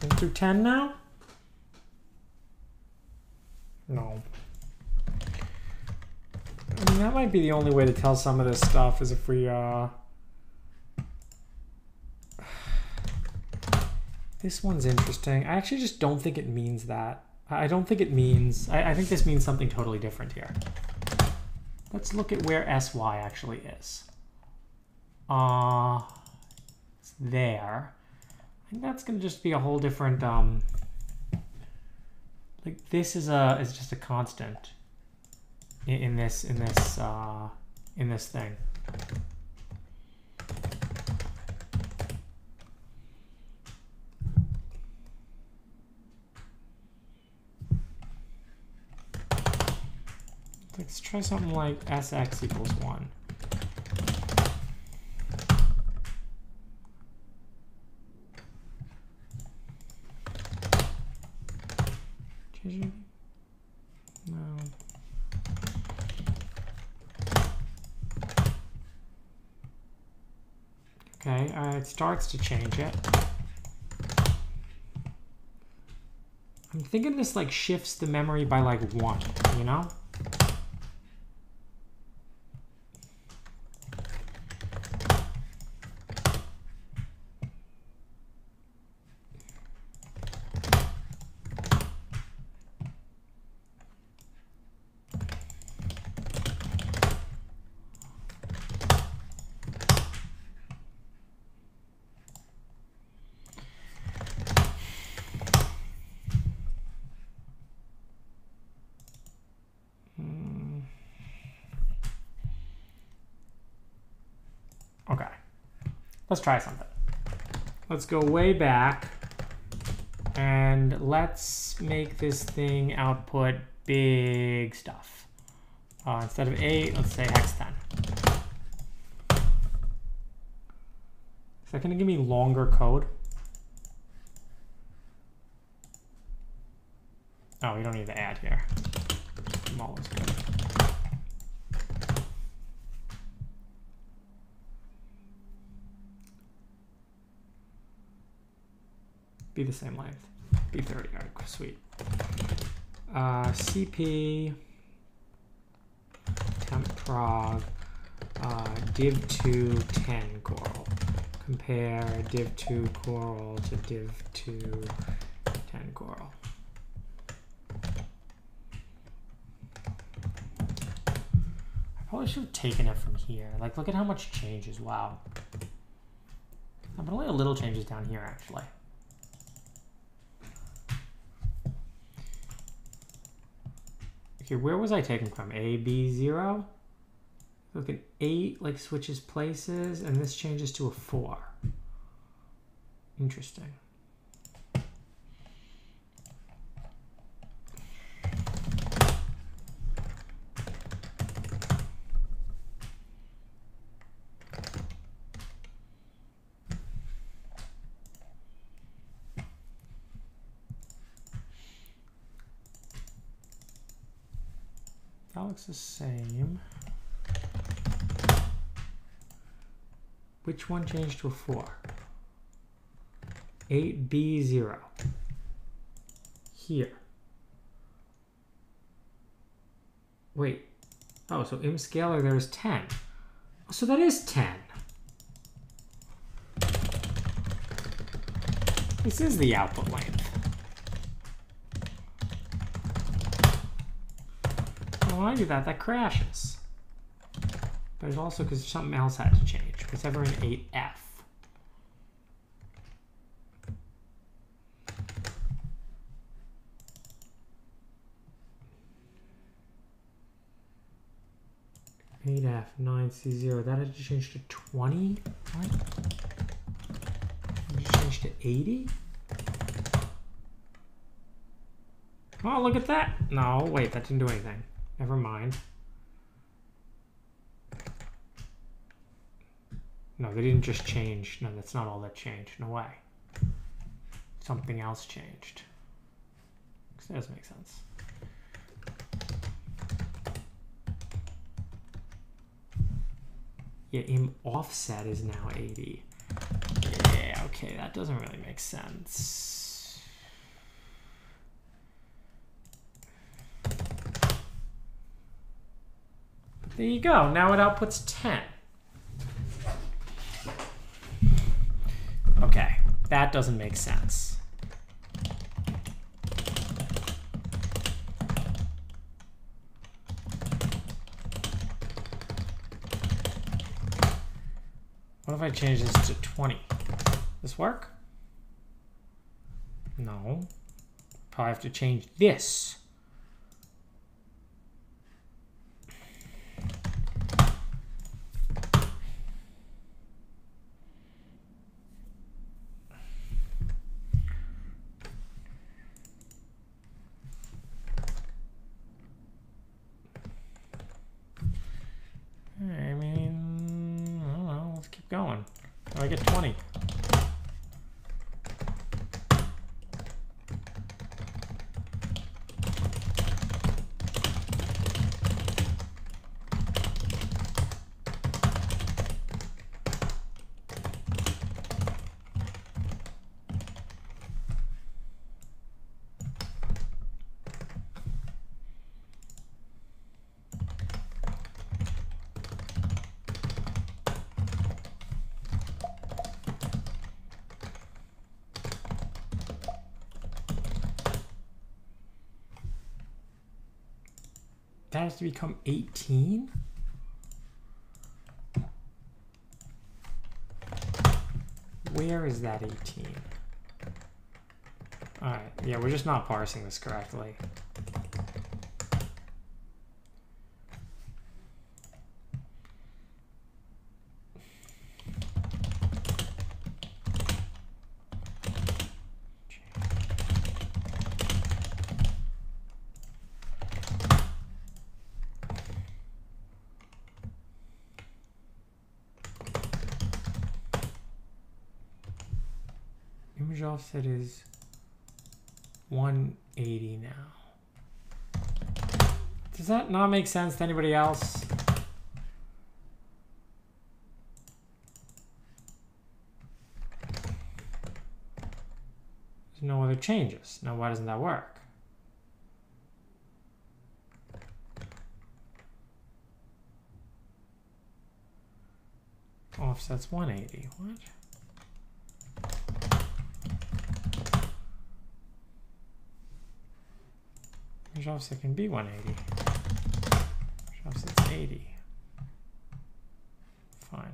Can do 10 now? No. I mean, that might be the only way to tell some of this stuff is if we, uh... This one's interesting. I actually just don't think it means that. I don't think it means... I, I think this means something totally different here. Let's look at where SY actually is. Uh, it's there. I think that's gonna just be a whole different, um... Like, this is a is just a constant in, in this, in this, uh, in this thing. Let's try something like sx equals 1. No. Okay, uh, it starts to change it. I'm thinking this like shifts the memory by like one, you know? Let's try something. Let's go way back and let's make this thing output big stuff. Uh, instead of 8, let's say hex 10. Is that going to give me longer code? Oh, we don't need to add here. Small is good. Be the same length. Be 30. All right, sweet. Uh, CP temp prog uh, div2 10 coral. Compare div2 coral to div2 10 coral. I probably should have taken it from here. Like, look at how much changes. Wow. But only a little changes down here, actually. Okay, where was I taken from? A, B, 0? Look at 8, like, switches places, and this changes to a 4. Interesting. That looks the same. Which one changed to a 4? 8B0. Here. Wait. Oh, so im scalar there is 10. So that is 10. This is the output length. When I do that, that crashes. But it's also because something else had to change. Because ever in 8F. Eight F nine C zero. That had to change to twenty. What? Change to eighty? Oh, look at that! No, wait, that didn't do anything. Never mind. No, they didn't just change. No, that's not all that changed. No way. Something else changed. That doesn't make sense. Yeah, im offset is now 80. Yeah, okay, that doesn't really make sense. But there you go. Now it outputs 10. Okay, that doesn't make sense. What if I change this to 20? This work? No. Probably have to change this. I mean, I don't know. Let's keep going. Oh, I get 20. that has to become 18? Where is that 18? Alright, yeah, we're just not parsing this correctly. Offset is 180 now. Does that not make sense to anybody else? There's no other changes. Now why doesn't that work? Offset's 180. What? Image offset can be 180. Image offset's 80. Fine.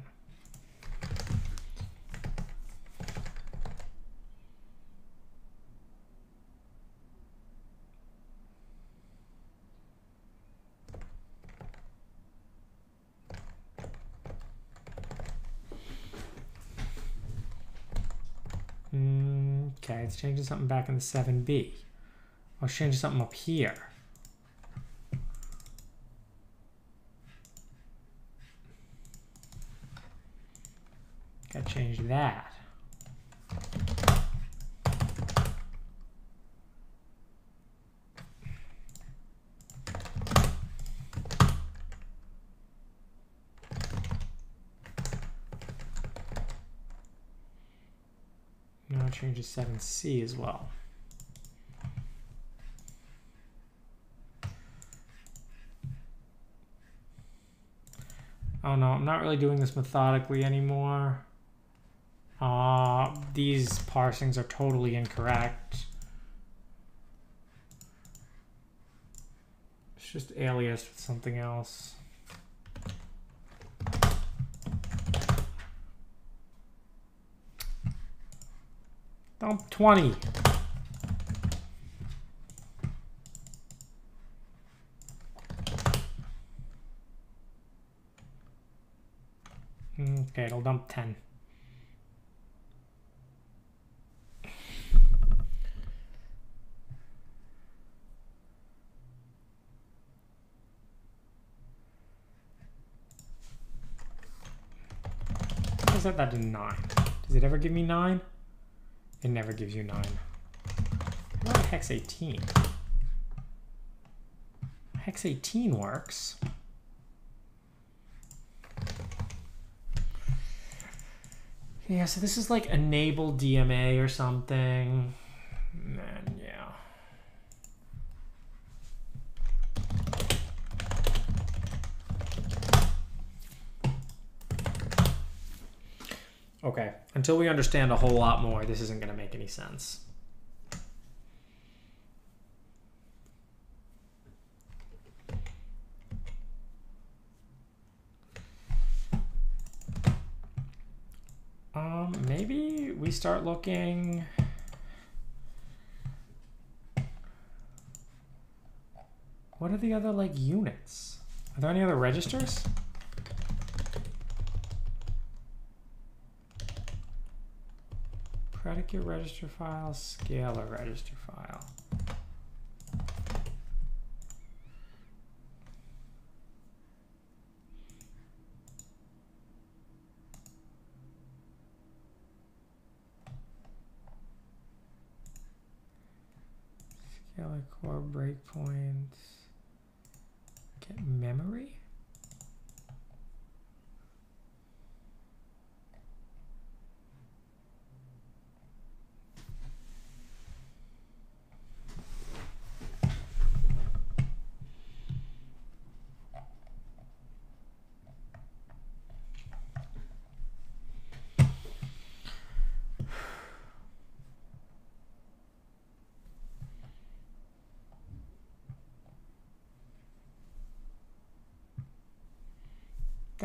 Mm, Okay, it's changing something back in the 7B. I was change something up here. Gotta change that. Now change to 7C as well. I'm not really doing this methodically anymore. Uh, these parsings are totally incorrect. It's just alias with something else. Dump 20. Okay, it'll dump 10. I set that to 9. Does it ever give me 9? It never gives you 9. What the hex 18? Hex 18 works. Yeah, so this is like enable DMA or something. Man, yeah. Okay, until we understand a whole lot more, this isn't going to make any sense. Um, maybe we start looking. What are the other like units? Are there any other registers? Predicate register file, scalar register file. Scalar core breakpoints. Get memory?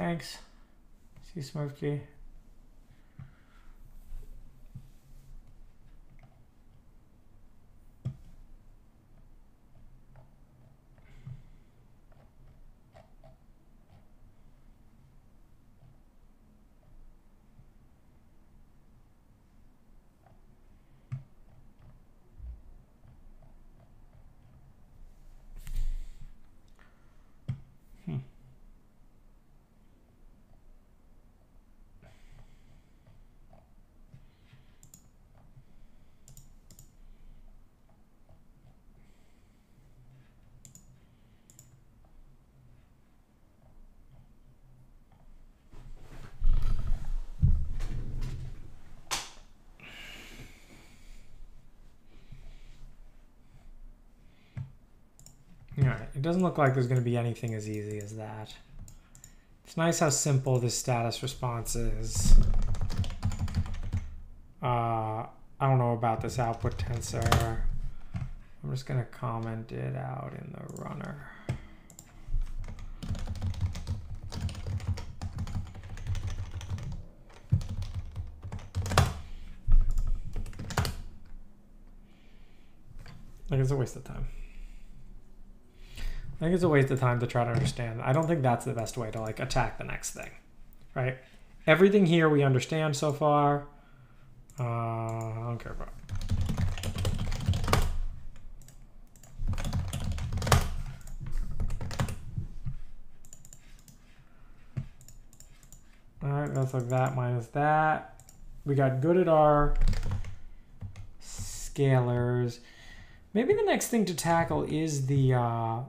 Thanks. See you, Smurfy. It doesn't look like there's going to be anything as easy as that. It's nice how simple this status response is. Uh, I don't know about this output tensor. I'm just going to comment it out in the runner. Like it's a waste of time. I think it's a waste of time to try to understand. I don't think that's the best way to like attack the next thing, right? Everything here we understand so far. Uh, I don't care about. All right, that's like that minus that. We got good at our scalars. Maybe the next thing to tackle is the uh,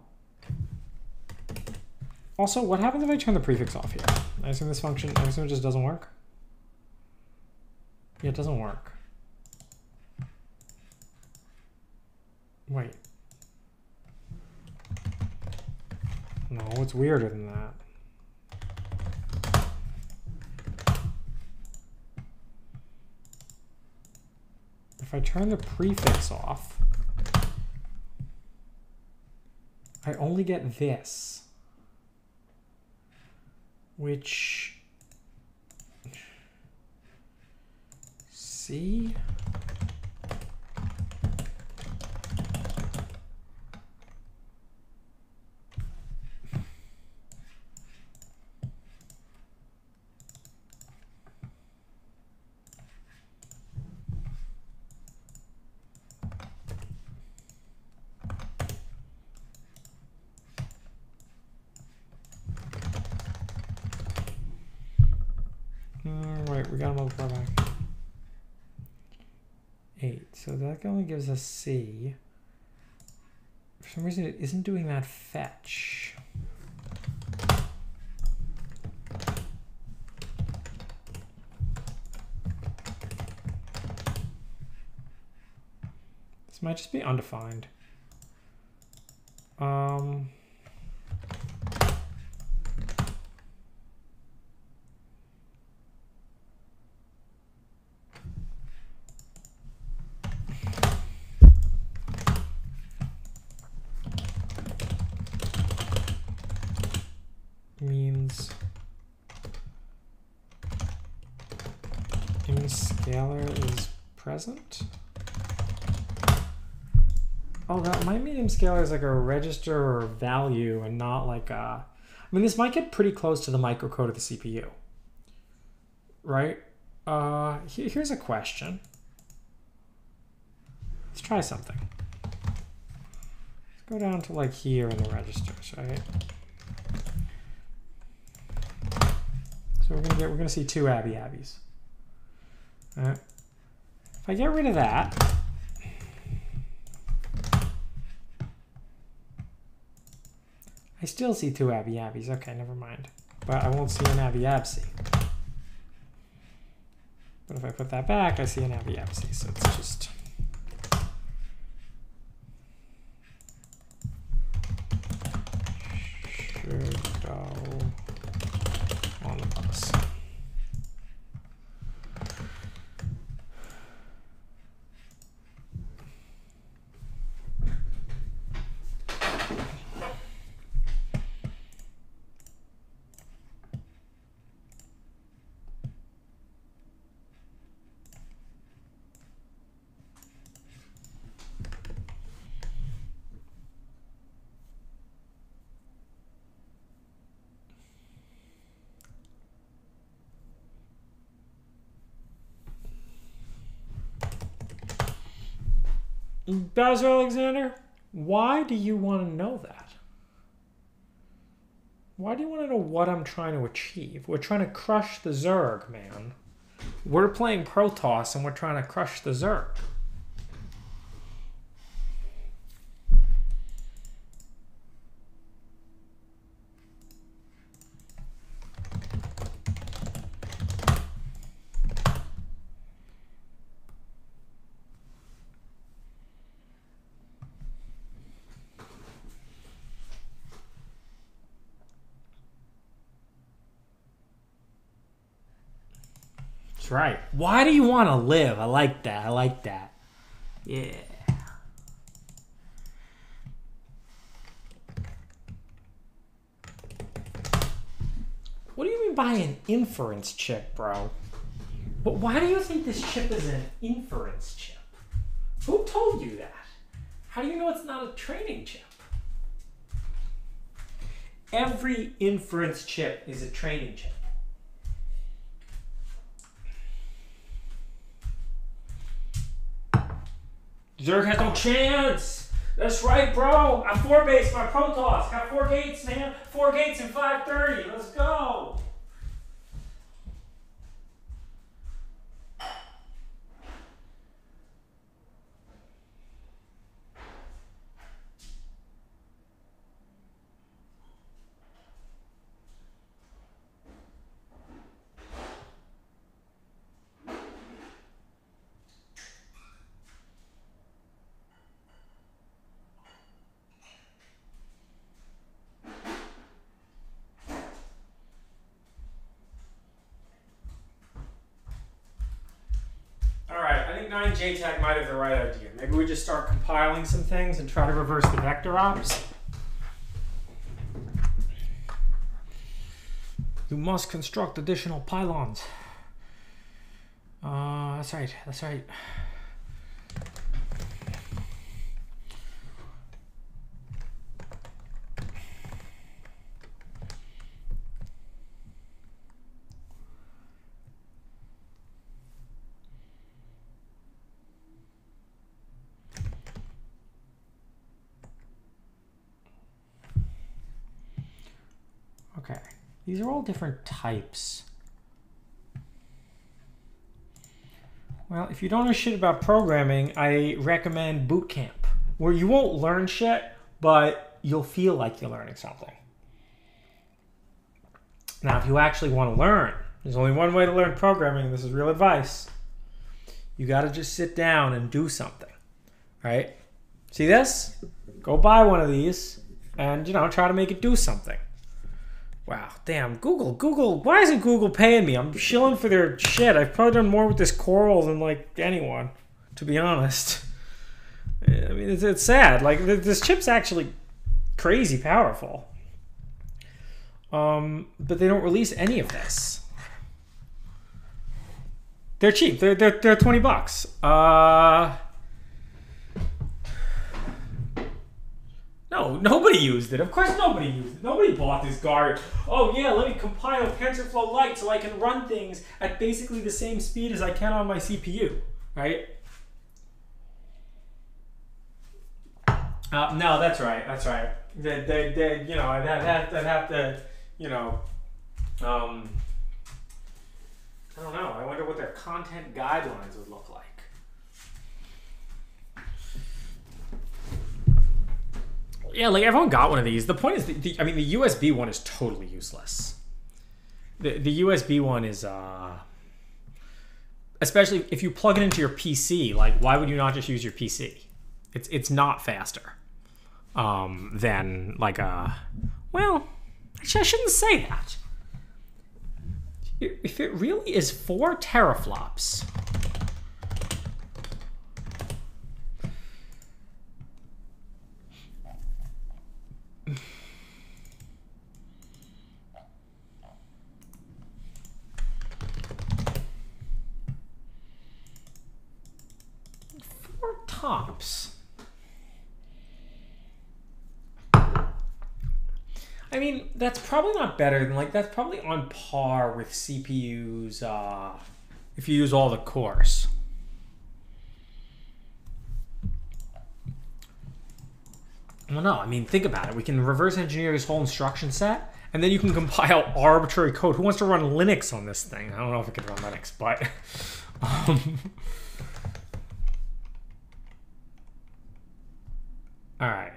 also, what happens if I turn the prefix off here? I assume this function, I assume it just doesn't work. Yeah, it doesn't work. Wait. No, it's weirder than that. If I turn the prefix off, I only get this which see we got to multiply by 8. So that only gives us C. For some reason, it isn't doing that fetch. This might just be undefined. Um... Oh, my medium scalar is like a register or value and not like a... I mean, this might get pretty close to the microcode of the CPU. Right? Uh, here's a question. Let's try something. Let's go down to like here in the registers, right? So we're gonna get we're gonna see two Abby. All right. If I get rid of that, I still see two Abby Abbies. Okay, never mind. But I won't see an Abby Absy. But if I put that back, I see an Abby Absy. So it's just... Should go on the bus. Bowser Alexander, why do you want to know that? Why do you want to know what I'm trying to achieve? We're trying to crush the Zerg, man. We're playing Protoss and we're trying to crush the Zerg. That's right. Why do you want to live? I like that. I like that. Yeah. What do you mean by an inference chip, bro? But why do you think this chip is an inference chip? Who told you that? How do you know it's not a training chip? Every inference chip is a training chip. Zerg has no chance. That's right, bro. I'm four base my Protoss. Got four gates, man. Four gates in 530. Let's go. All right, I think 9 JTAG might have the right idea. Maybe we just start compiling some things and try to reverse the vector ops. You must construct additional pylons. Uh, that's right, that's right. Okay, these are all different types. Well, if you don't know shit about programming, I recommend boot camp, where you won't learn shit, but you'll feel like you're learning something. Now, if you actually want to learn, there's only one way to learn programming, and this is real advice. You got to just sit down and do something, right? See this? Go buy one of these and, you know, try to make it do something. Wow, damn, Google, Google, why isn't Google paying me? I'm shilling for their shit. I've probably done more with this coral than like anyone, to be honest. I mean, it's, it's sad. Like, this chip's actually crazy powerful. Um, but they don't release any of this. They're cheap. They're, they're, they're 20 bucks. Uh, No, nobody used it. Of course, nobody used it. Nobody bought this garbage. Oh yeah, let me compile TensorFlow Lite so I can run things at basically the same speed as I can on my CPU, right? Uh, no, that's right. That's right. They, they, they you know, I'd have, I'd have to, you know, um, I don't know. I wonder what their content guidelines would look like. Yeah, like everyone got one of these. The point is, the, the, I mean, the USB one is totally useless. The the USB one is, uh, especially if you plug it into your PC. Like, why would you not just use your PC? It's it's not faster um, than like a. Well, actually, I shouldn't say that. If it really is four teraflops. Four tops. I mean, that's probably not better than like that's probably on par with CPUs uh, if you use all the cores. Well, no, I mean, think about it. We can reverse engineer this whole instruction set, and then you can compile arbitrary code. Who wants to run Linux on this thing? I don't know if it can run Linux, but. Um, all right.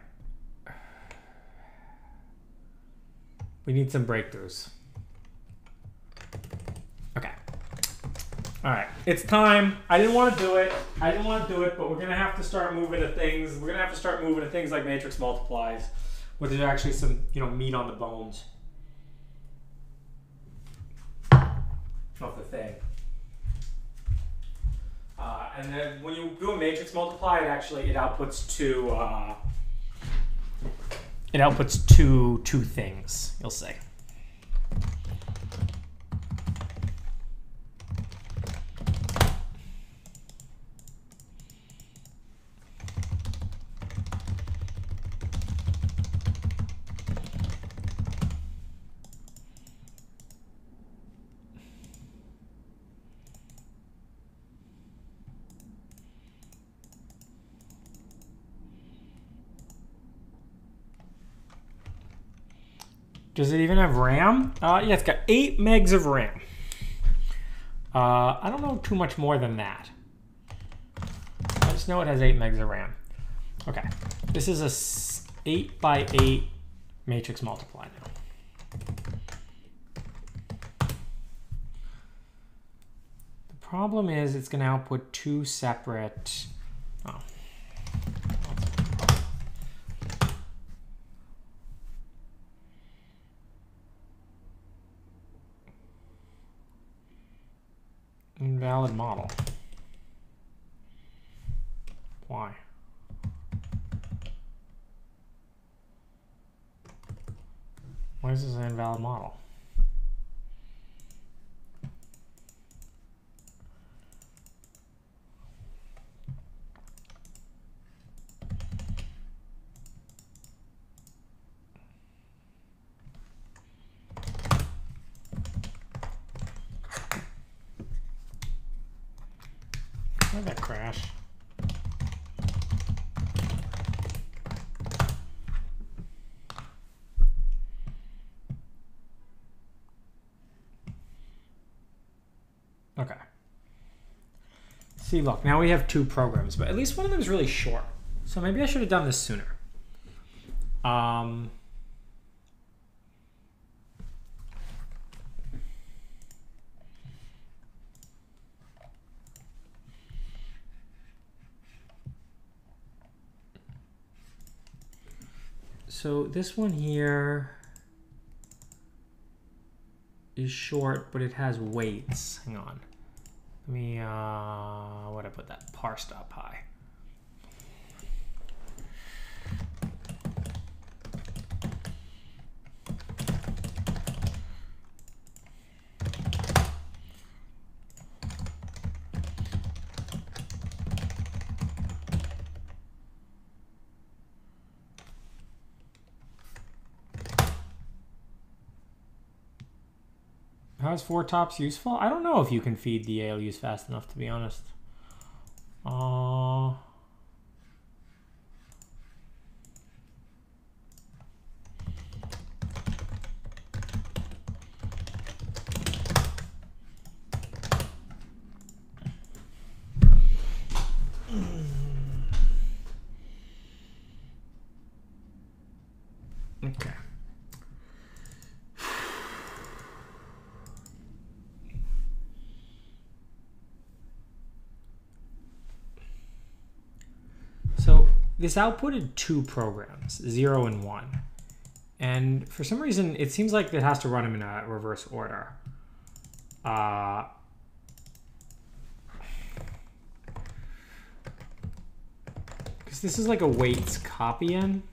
We need some breakthroughs. Okay. All right, it's time. I didn't want to do it. I didn't want to do it, but we're gonna have to start moving to things. We're gonna have to start moving to things like matrix multiplies, where there's actually some, you know, meat on the bones of the thing. Uh, and then when you do a matrix multiply, it actually it outputs two. Uh, it outputs two two things. You'll see. Does it even have RAM? Uh, yeah, it's got 8 megs of RAM. Uh, I don't know too much more than that. I just know it has 8 megs of RAM. Okay, this is a 8 by 8 matrix multiply now. The problem is it's going to output two separate... Oh. Invalid model. Why? Why is this an invalid model? Why'd that crash? Okay. See, look, now we have two programs, but at least one of them is really short. So maybe I should have done this sooner. Um, so this one here is short, but it has weights. Hang on. Let me, uh, what I put that? Parse high. Four tops useful? I don't know if you can feed the ALUs fast enough, to be honest. Uh, okay. So this outputted two programs, zero and one. And for some reason, it seems like it has to run them in a reverse order. Uh, because this is like a weights copy in.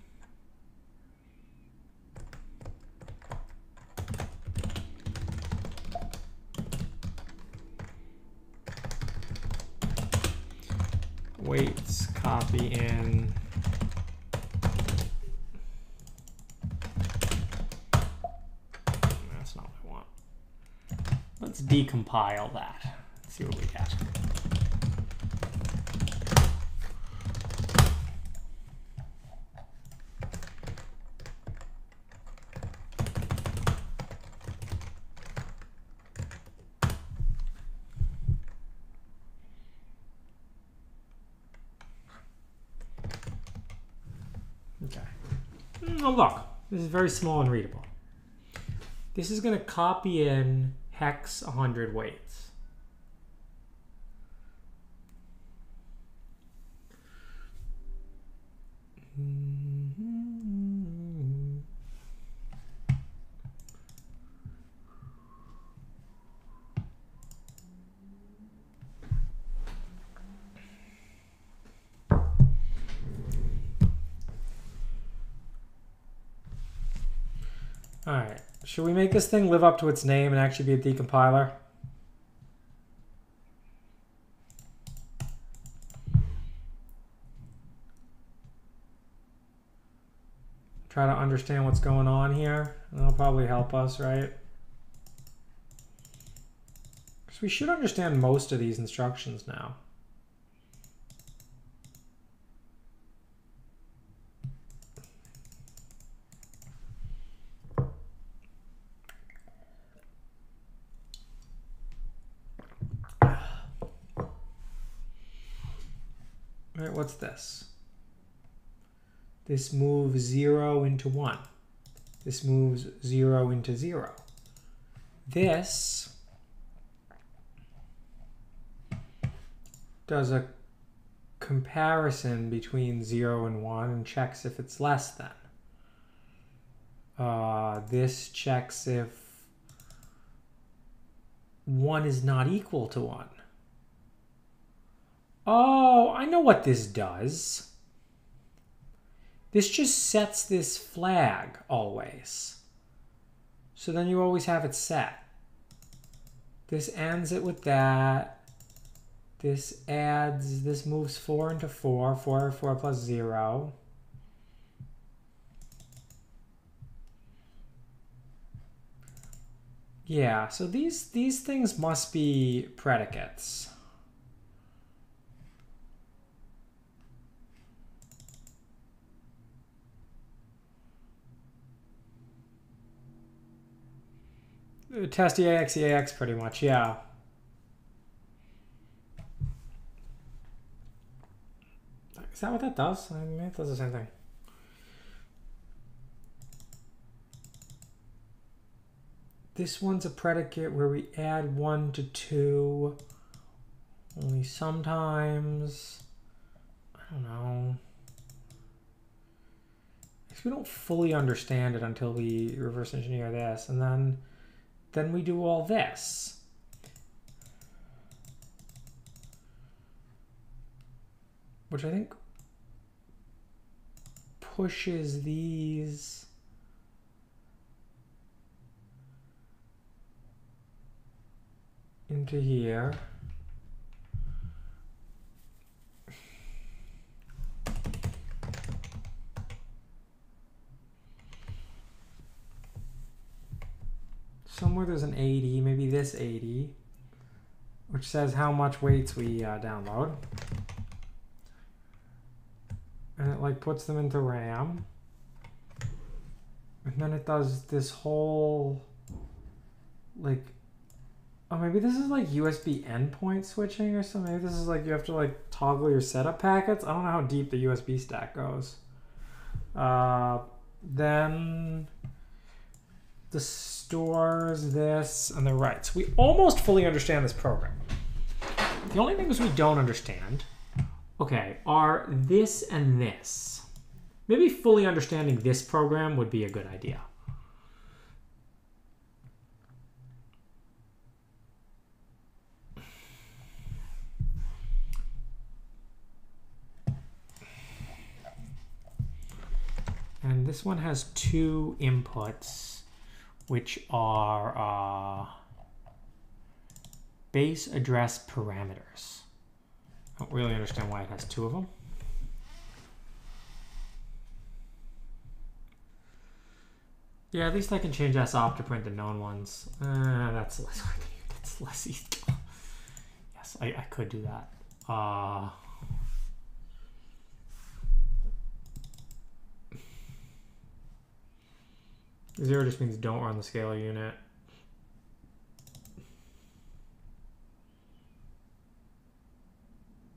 decompile that. Let's see what we get. Okay. Hmm, now look, this is very small and readable. This is going to copy in hex 100 weights. Alright. Should we make this thing live up to its name and actually be a decompiler? Try to understand what's going on here. That'll probably help us, right? Because we should understand most of these instructions now. Right, what's this? This moves 0 into 1. This moves 0 into 0. This does a comparison between 0 and 1 and checks if it's less than. Uh, this checks if 1 is not equal to 1. Oh, I know what this does. This just sets this flag always. So then you always have it set. This ends it with that. This adds, this moves 4 into 4. 4, 4 plus 0. Yeah, so these, these things must be predicates. Test EAX, EAX pretty much, yeah. Is that what that does? I mean, it does the same thing. This one's a predicate where we add one to two. Only sometimes. I don't know. Because we don't fully understand it until we reverse engineer this. And then then we do all this. Which I think pushes these into here. Somewhere there's an 80, maybe this 80, which says how much weights we uh, download. And it like puts them into RAM. And then it does this whole like oh maybe this is like USB endpoint switching or something. Maybe this is like you have to like toggle your setup packets. I don't know how deep the USB stack goes. Uh, then the stores this and the writes. We almost fully understand this program. The only things we don't understand, okay, are this and this. Maybe fully understanding this program would be a good idea. And this one has two inputs which are uh, base address parameters. I don't really understand why it has two of them. Yeah, at least I can change S off to print the known ones. Uh, that's less that's less easy. Yes, I, I could do that. Uh, Zero just means don't run the scalar unit.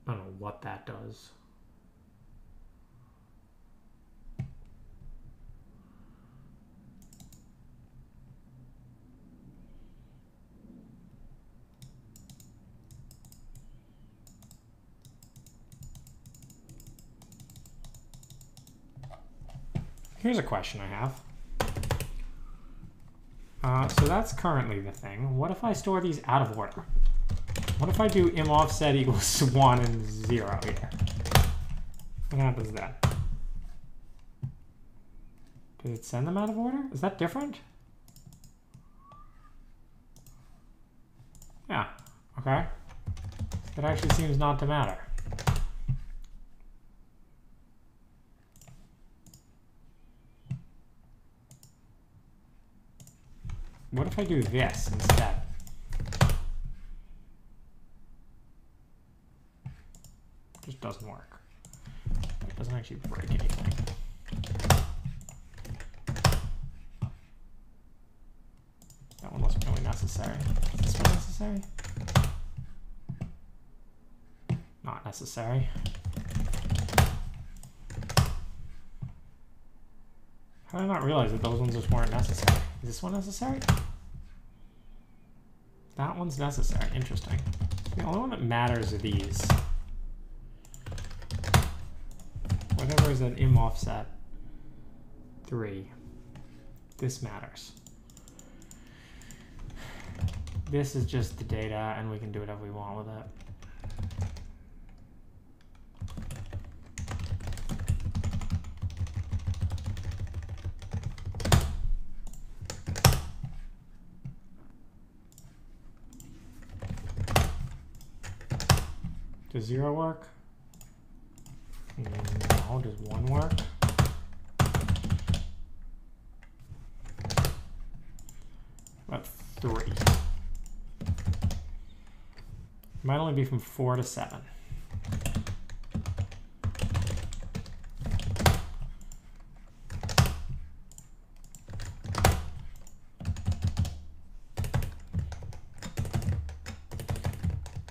I don't know what that does. Here's a question I have. Uh, so that's currently the thing. What if I store these out of order? What if I do im offset equals 1 and 0 here? What happens then? Does it send them out of order? Is that different? Yeah, okay. That actually seems not to matter. What if I do this instead? Just doesn't work. It doesn't actually break anything. That one wasn't really necessary. Is this one necessary? Not necessary. How did I not realize that those ones just weren't necessary? Is this one necessary? That one's necessary. Interesting. The only one that matters are these. Whatever is an im offset. Three. This matters. This is just the data and we can do whatever we want with it. Does zero work? No, does one work? About three. Might only be from four to seven.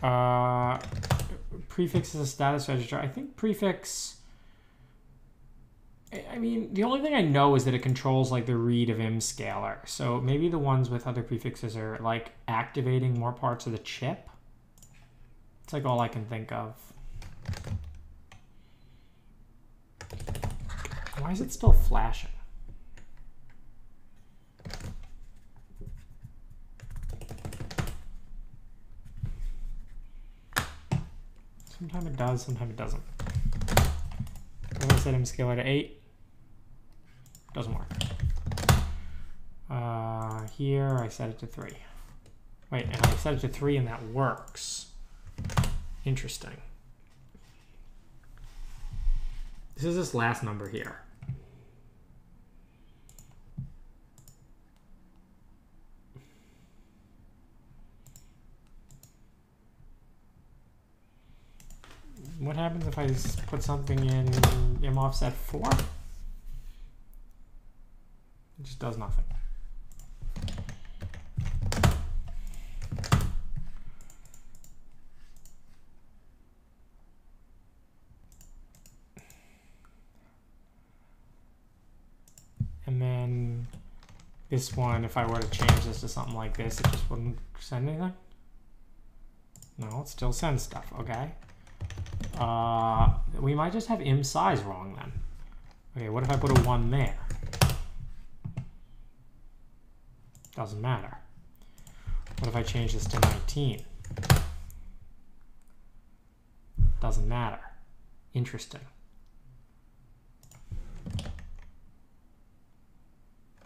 Uh, prefix is a status register. I think prefix. I- mean, the only thing I know is that it controls like the read of im scalar. So maybe the ones with other prefixes are like activating more parts of the chip. It's like all I can think of. Why is it still flashing? Sometimes it does, sometimes it doesn't. If I set im scalar to 8, doesn't work. Uh, here I set it to 3. Wait, and I set it to 3 and that works. Interesting. This is this last number here. What happens if I put something in im offset 4? It just does nothing. And then this one, if I were to change this to something like this, it just wouldn't send anything? No, it still sends stuff, okay. Uh, we might just have m size wrong then. Okay, what if I put a 1 there? Doesn't matter. What if I change this to 19? Doesn't matter. Interesting.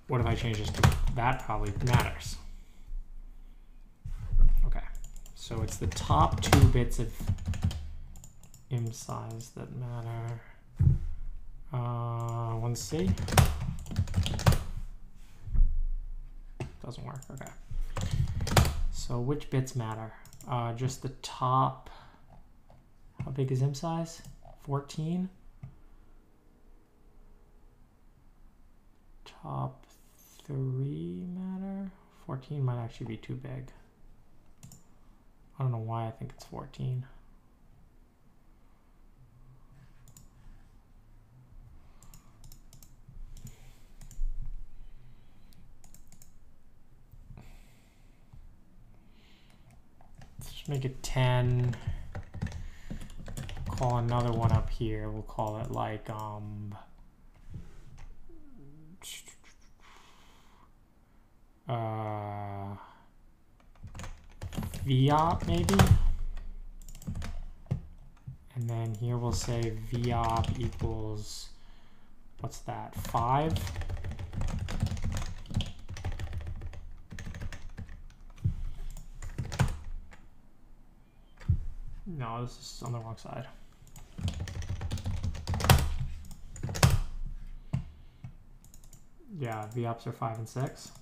What if I change this to that probably matters. Okay. So it's the top two bits of im size that matter. Uh, 1C. Doesn't work. Okay. So which bits matter? Uh, just the top. How big is im size? 14. Top three matter. 14 might actually be too big. I don't know why I think it's 14. Make it 10. Call another one up here. We'll call it like um Uh, VOP maybe? And then here we'll say VOP equals, what's that, 5? No, this is on the wrong side. Yeah, the VOPs are 5 and 6.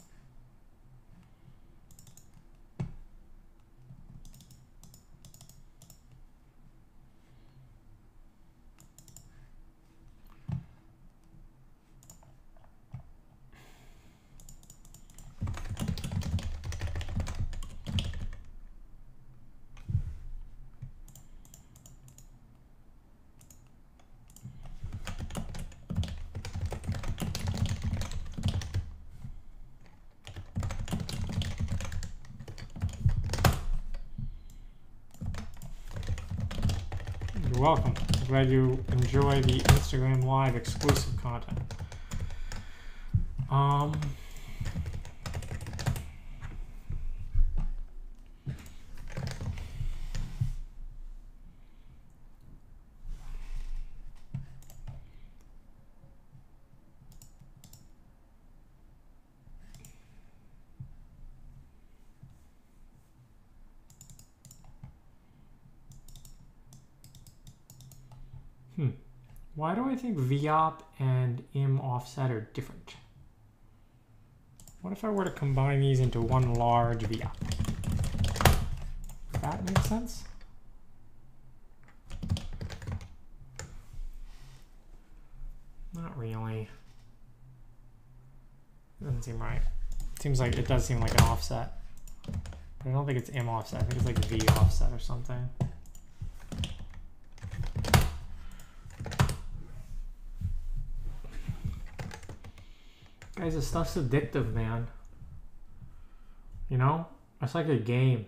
You're welcome. I'm glad you enjoy the Instagram Live exclusive content. Um. Hmm. Why do I think VOP and im offset are different? What if I were to combine these into one large VOP? That make sense? Not really. Doesn't seem right. Seems like it does seem like an offset. But I don't think it's M offset. I think it's like V offset or something. Guys, this stuff's addictive, man. You know? It's like a game.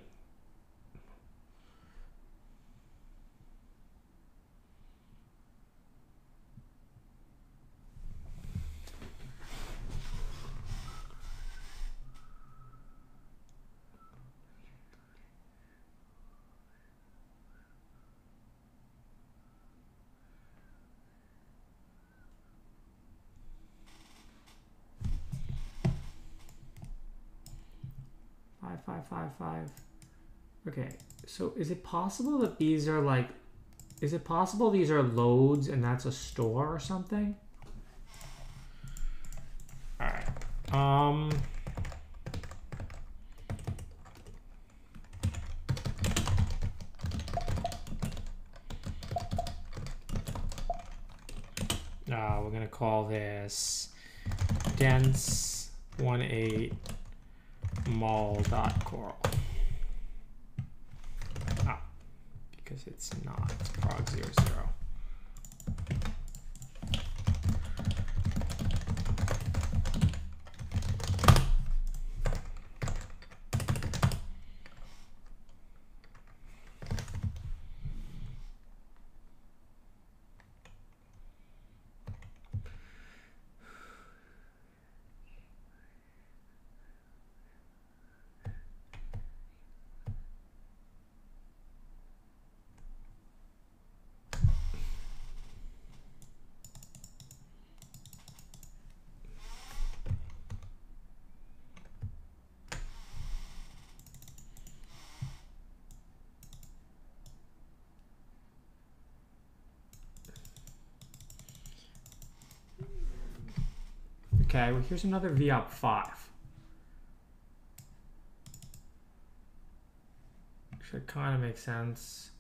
five. Okay, so is it possible that these are like, is it possible these are loads and that's a store or something? All right. Um. Uh, we're gonna call this dense one eight mol.coral. Ah, because it's not prog00. Okay, well here's another VOP five. Should kind of make sense.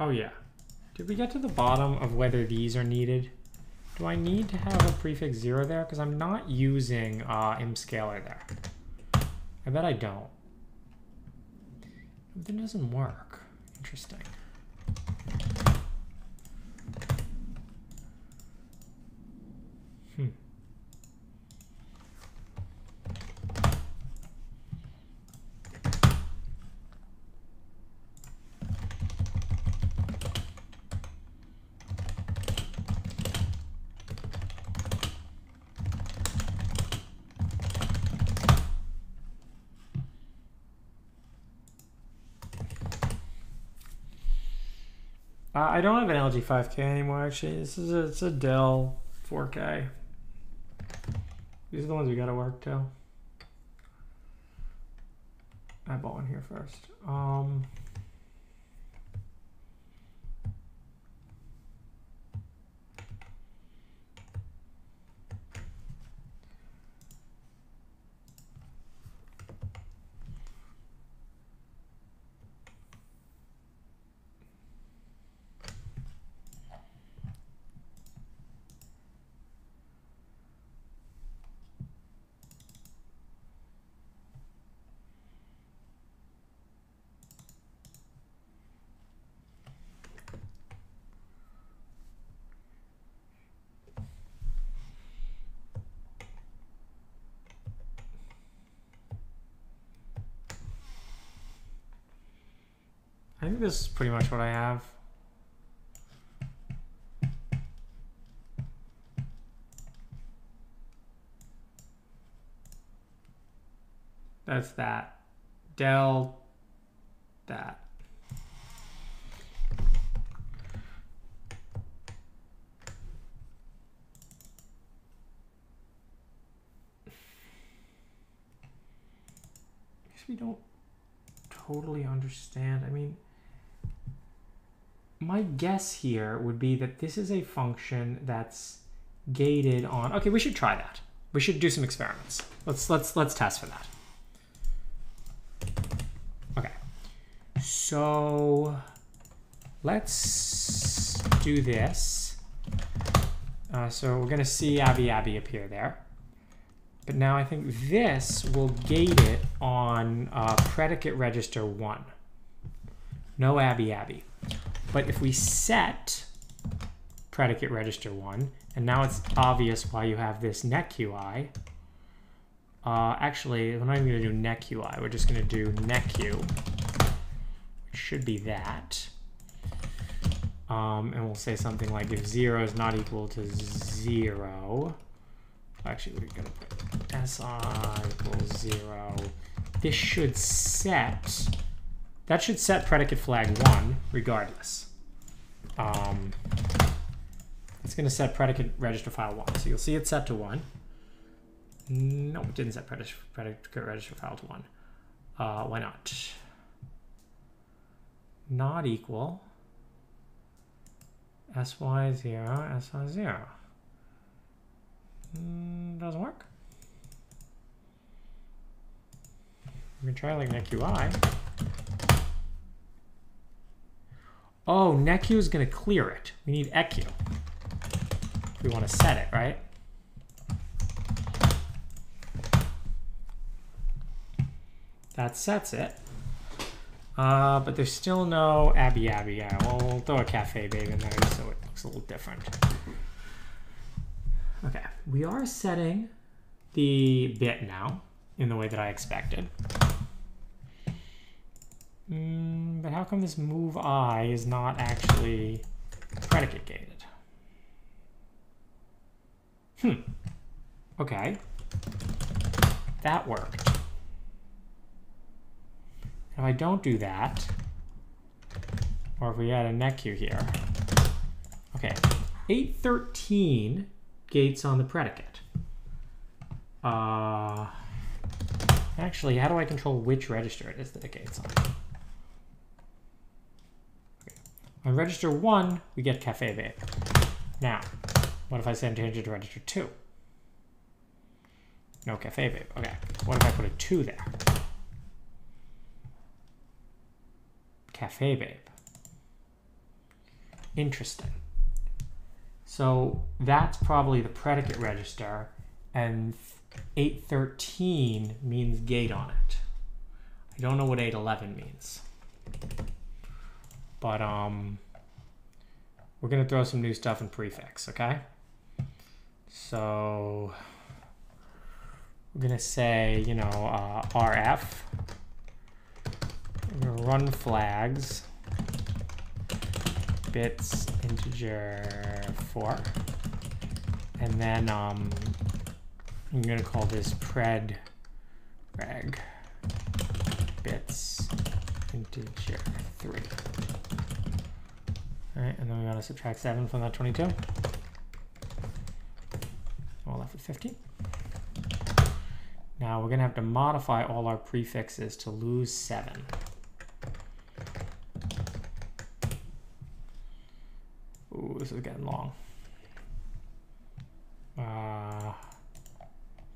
Oh yeah. Did we get to the bottom of whether these are needed? Do I need to have a prefix zero there? Because I'm not using uh, mscalar there. I bet I don't. But doesn't work. Interesting. Hmm. Uh, I don't have an LG 5K anymore. Actually, this is a it's a Dell 4K. These are the ones we gotta work to. I bought one here first. Um. Think this is pretty much what I have. That's that. Dell, that. we don't totally understand. I mean, my guess here would be that this is a function that's gated on. Okay, we should try that. We should do some experiments. Let's let's let's test for that. Okay. So let's do this. Uh, so we're gonna see Abby Abby appear there. But now I think this will gate it on uh, predicate register one. No Abby Abby. But if we set predicate register one, and now it's obvious why you have this netqi. Uh, actually, we're not even going to do netqi. We're just going to do netq, which should be that. Um, and we'll say something like if zero is not equal to zero. Actually, we're going to put si equals zero. This should set. That should set predicate flag one, regardless. Um, it's going to set predicate register file one. So you'll see it's set to one. No, it didn't set predicate, register file to one. Uh, why not? Not equal. sy0, sy0. Mm, doesn't work. We can try like netqi. Oh, netq is going to clear it. We need eq. We want to set it, right? That sets it. Uh, but there's still no Abby Abby. Yeah, well, we'll throw a cafe babe in there so it looks a little different. Okay, we are setting the bit now in the way that I expected. Mm, but how come this move i is not actually predicate gated? Hmm. Okay. That worked. If I don't do that, or if we add a netq here, okay, 813 gates on the predicate. Uh, actually, how do I control which register it is that it gates on? On register 1, we get Cafe Babe. Now, what if I send change to register 2? No Cafe Babe. Okay. What if I put a 2 there? Cafe Babe. Interesting. So that's probably the predicate register, and 813 means gate on it. I don't know what 811 means. But um, we're going to throw some new stuff in prefix, okay? So we're going to say, you know, uh, RF. We're going to run flags bits integer 4 and then um, I'm gonna call this pred reg bits integer 3 Alright, and then we gotta subtract 7 from that 22. We're left with 15. Now we're gonna have to modify all our prefixes to lose 7. Ooh, this is getting long. Uh,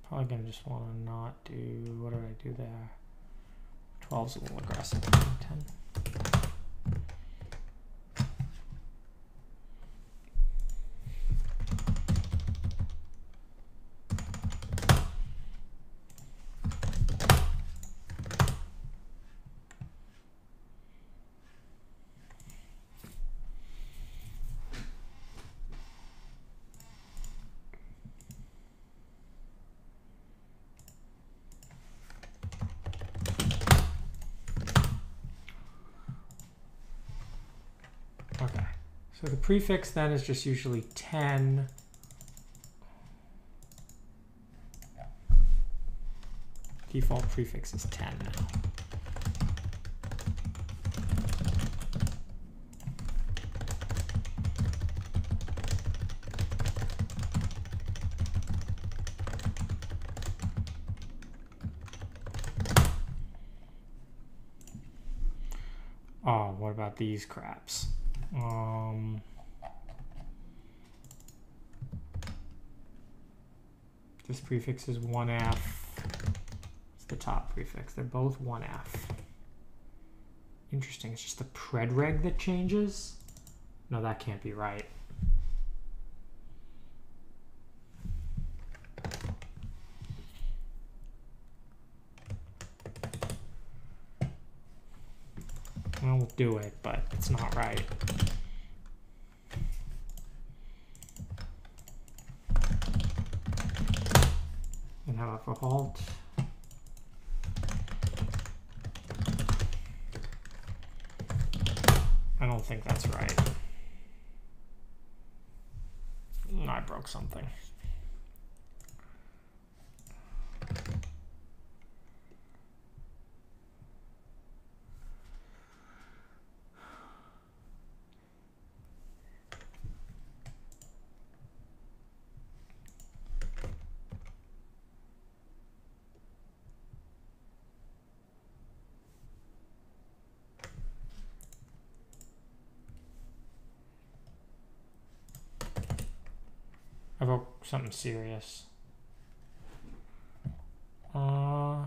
probably gonna just want to not do. What did I do there? 12's a little aggressive. 10. Okay. So the prefix then is just usually 10. Default prefix is 10 now. Oh, what about these craps? Um, this prefix is 1F. It's the top prefix. They're both 1F. Interesting. It's just the predreg that changes? No, that can't be right. We'll do it, but it's not right. And how about for halt? I don't think that's right. I broke something. I broke something serious. Uh,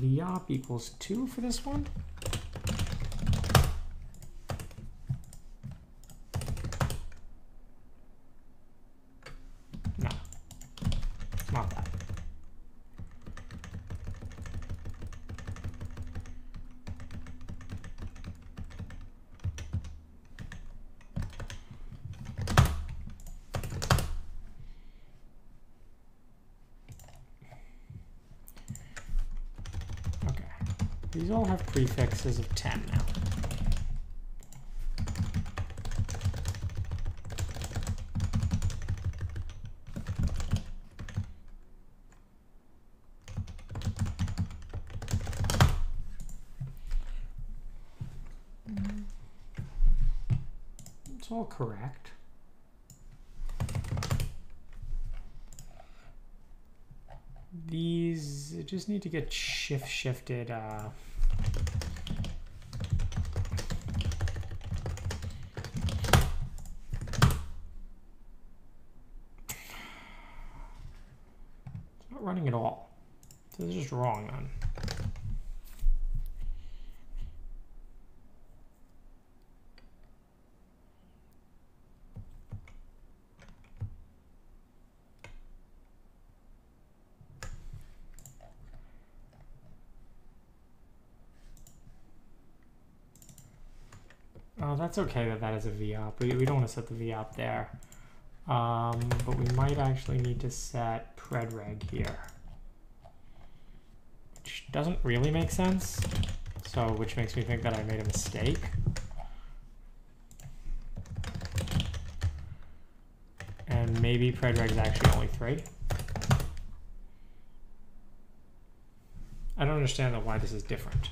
the op equals 2 for this one? No. It's not that. Okay. These all have prefixes of 10 now. It's all correct. These just need to get shift shifted. Uh, it's not running at all. So this is just wrong then. Oh, that's okay that that is a VOP. We, we don't want to set the VOP there. Um, but we might actually need to set predreg here. Which doesn't really make sense. So, which makes me think that I made a mistake. And maybe predreg is actually only three. I don't understand why this is different.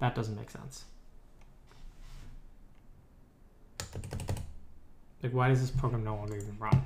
That doesn't make sense. Why does this program no longer even run?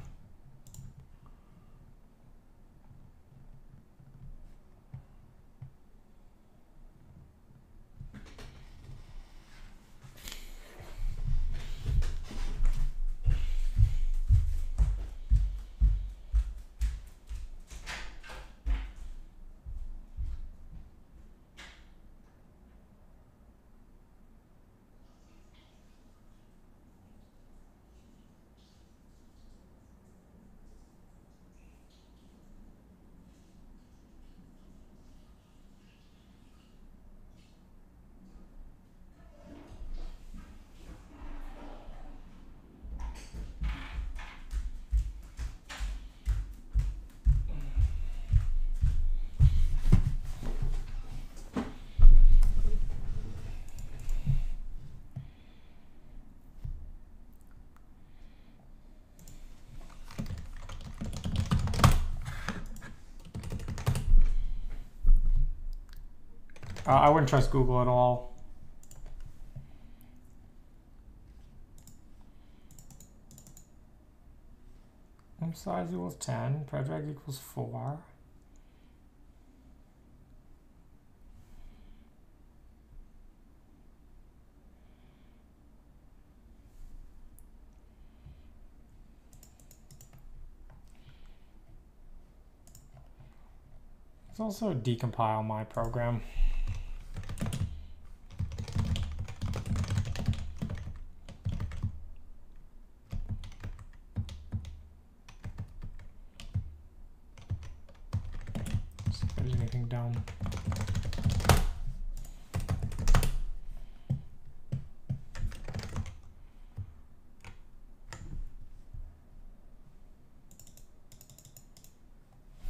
Uh, I wouldn't trust Google at all. M size equals 10, predreg equals 4. Let's also decompile my program. See if there's anything done.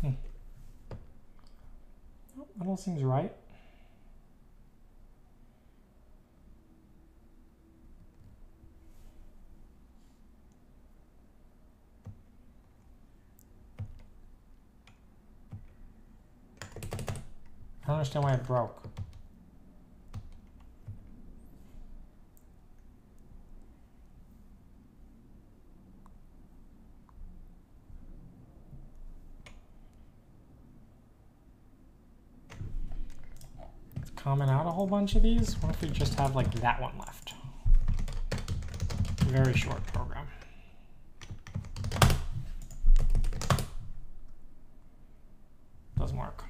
Hmm. Oh, That all seems right. I don't understand why it broke. Comment out a whole bunch of these. What if we just have like that one left? Very short program. Doesn't work.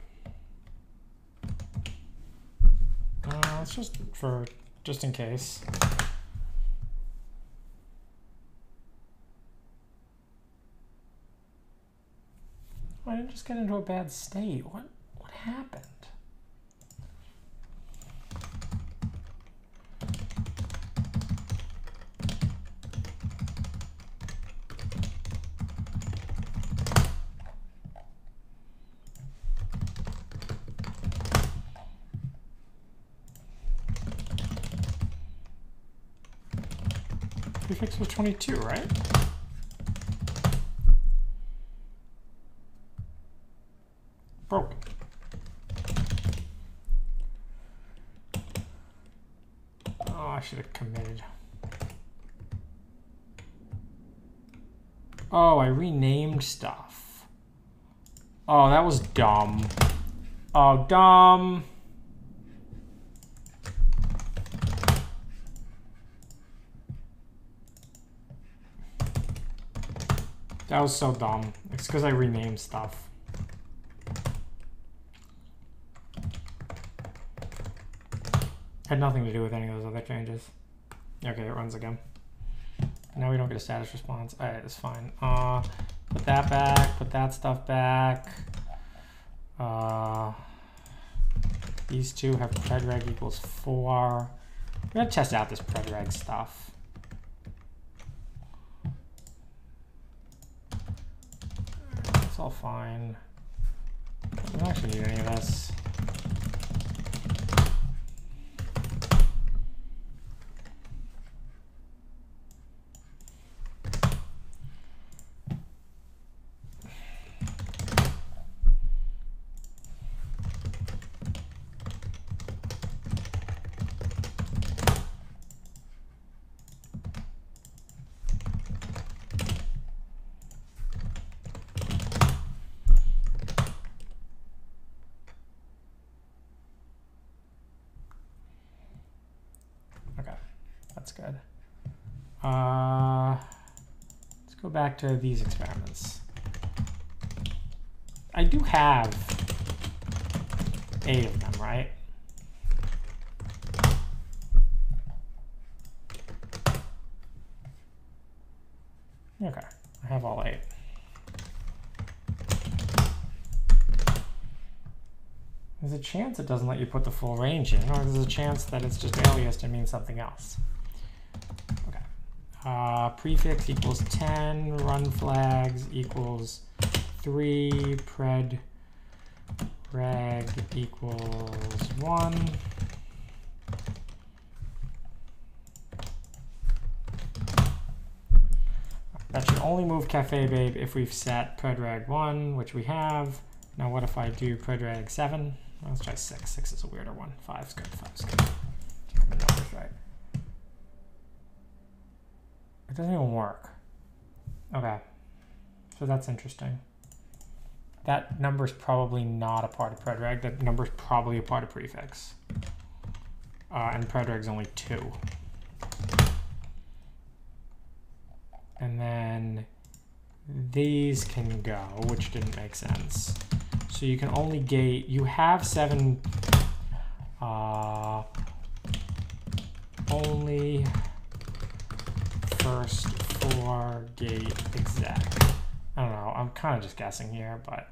Uh, it's just for just in case. Why did it just get into a bad state? What what happened? Was 22, right? Broken. Oh, I should have committed. Oh, I renamed stuff. Oh, that was dumb. Oh, dumb. That was so dumb. It's because I renamed stuff. Had nothing to do with any of those other changes. Okay, it runs again. Now we don't get a status response. Alright, that's fine. Uh, put that back, put that stuff back. Uh, these two have predreg equals four. We're gonna test out this predreg stuff. It's all fine. I don't actually need any of this. Go back to these experiments. I do have eight of them, right? Okay, I have all eight. There's a chance it doesn't let you put the full range in, or there's a chance that it's just aliased and means something else. Uh, prefix equals 10, run flags equals 3, pred reg equals 1. That should only move Cafe Babe if we've set predreg 1, which we have. Now what if I do predreg 7? Let's try 6. 6 is a weirder one. 5 is good. 5 is good. Check the numbers right. It doesn't even work. Okay. So that's interesting. That number is probably not a part of predreg. That number's probably a part of prefix. Uh, and predreg's only 2. And then these can go, which didn't make sense. So you can only gate, you have seven, uh, only first four gate exec. I don't know, I'm kind of just guessing here, but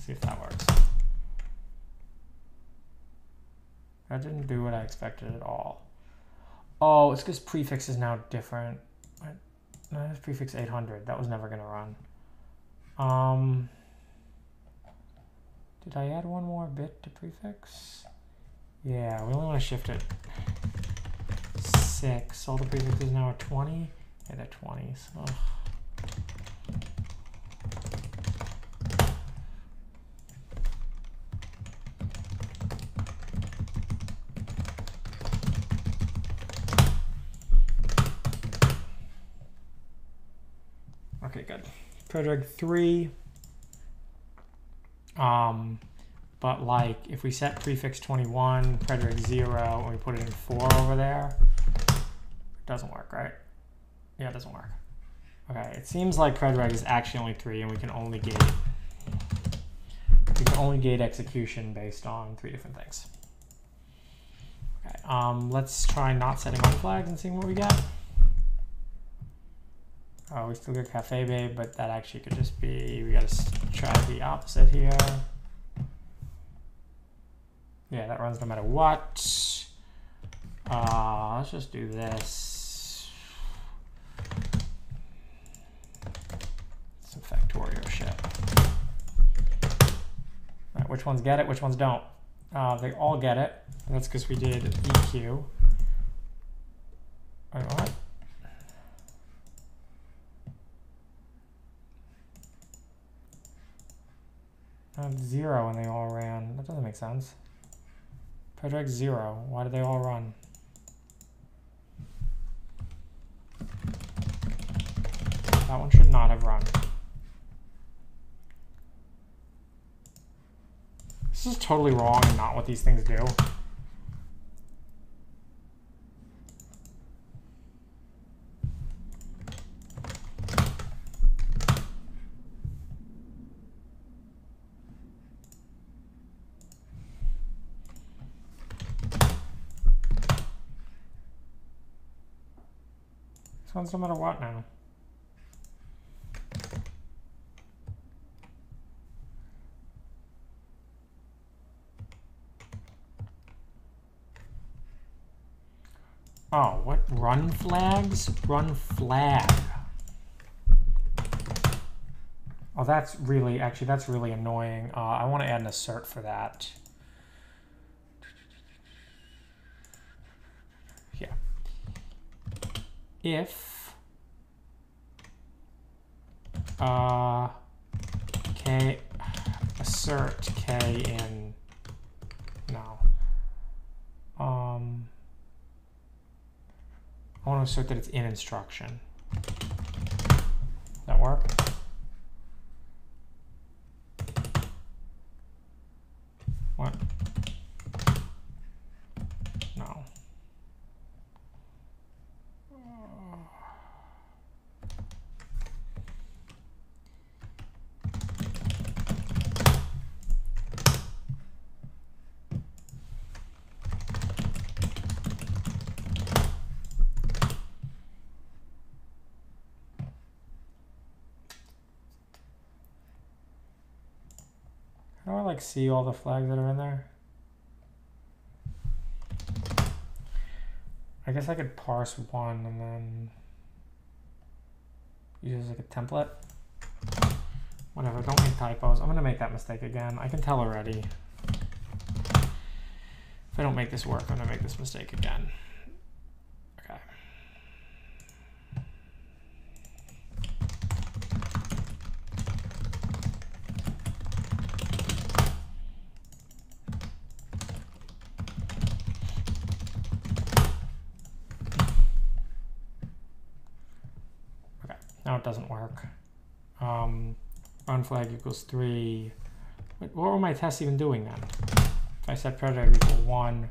see if that works. That didn't do what I expected at all. Oh, it's because prefix is now different. No, that's prefix 800. That was never going to run. Um, did I add one more bit to prefix? Yeah, we only want to shift it 6. All the prefixes now are 20. Yeah, they're 20s. Ugh. Okay, good. Predreg 3. Um, but like if we set prefix 21, predreg 0, and we put it in 4 over there, doesn't work, right? Yeah, it doesn't work. Okay, it seems like predreg is actually only 3 and we can only gate we can only gate execution based on three different things. Okay, um, let's try not setting on flags and seeing what we get. Oh, we still get Cafe Babe, but that actually could just be, we gotta try the opposite here. Yeah, that runs no matter what. Uh, let's just do this. Shit. Right, which ones get it, which ones don't? Uh, they all get it. That's because we did EQ. Wait, what? Zero and they all ran. That doesn't make sense. Predreg zero. Why did they all run? That one should not have run. This is totally wrong and not what these things do. This one's no matter what now. Oh, what? Run flags? Run flag. Oh, that's really, actually, that's really annoying. Uh, I want to add an assert for that. Yeah. If uh, k assert k in no. Um, I want to assert that it's in instruction. Does That work? What? No. How do I like see all the flags that are in there? I guess I could parse one and then use like a template. Whatever, don't make typos. I'm gonna make that mistake again. I can tell already. If I don't make this work, I'm gonna make this mistake again. Okay. Okay, now it doesn't work. Um, run flag equals three. Wait, what were my tests even doing then? If I set project equal one.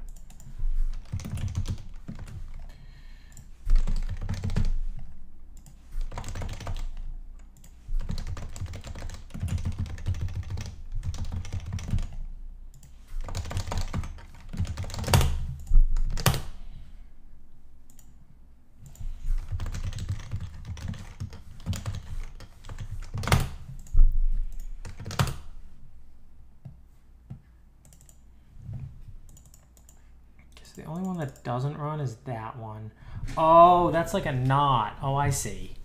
Because the only one that doesn't run is that one. Oh, that's like a not. Oh, I see.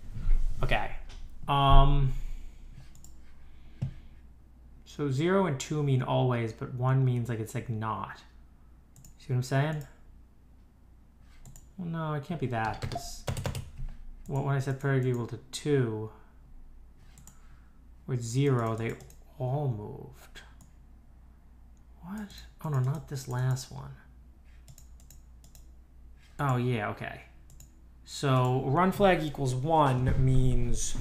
Okay. Um. So zero and two mean always, but one means like it's like not. See what I'm saying? Well, no, it can't be that because when I said period equal to two with zero, they all moved. What? Oh no, not this last one. Oh yeah, okay. So run flag equals one means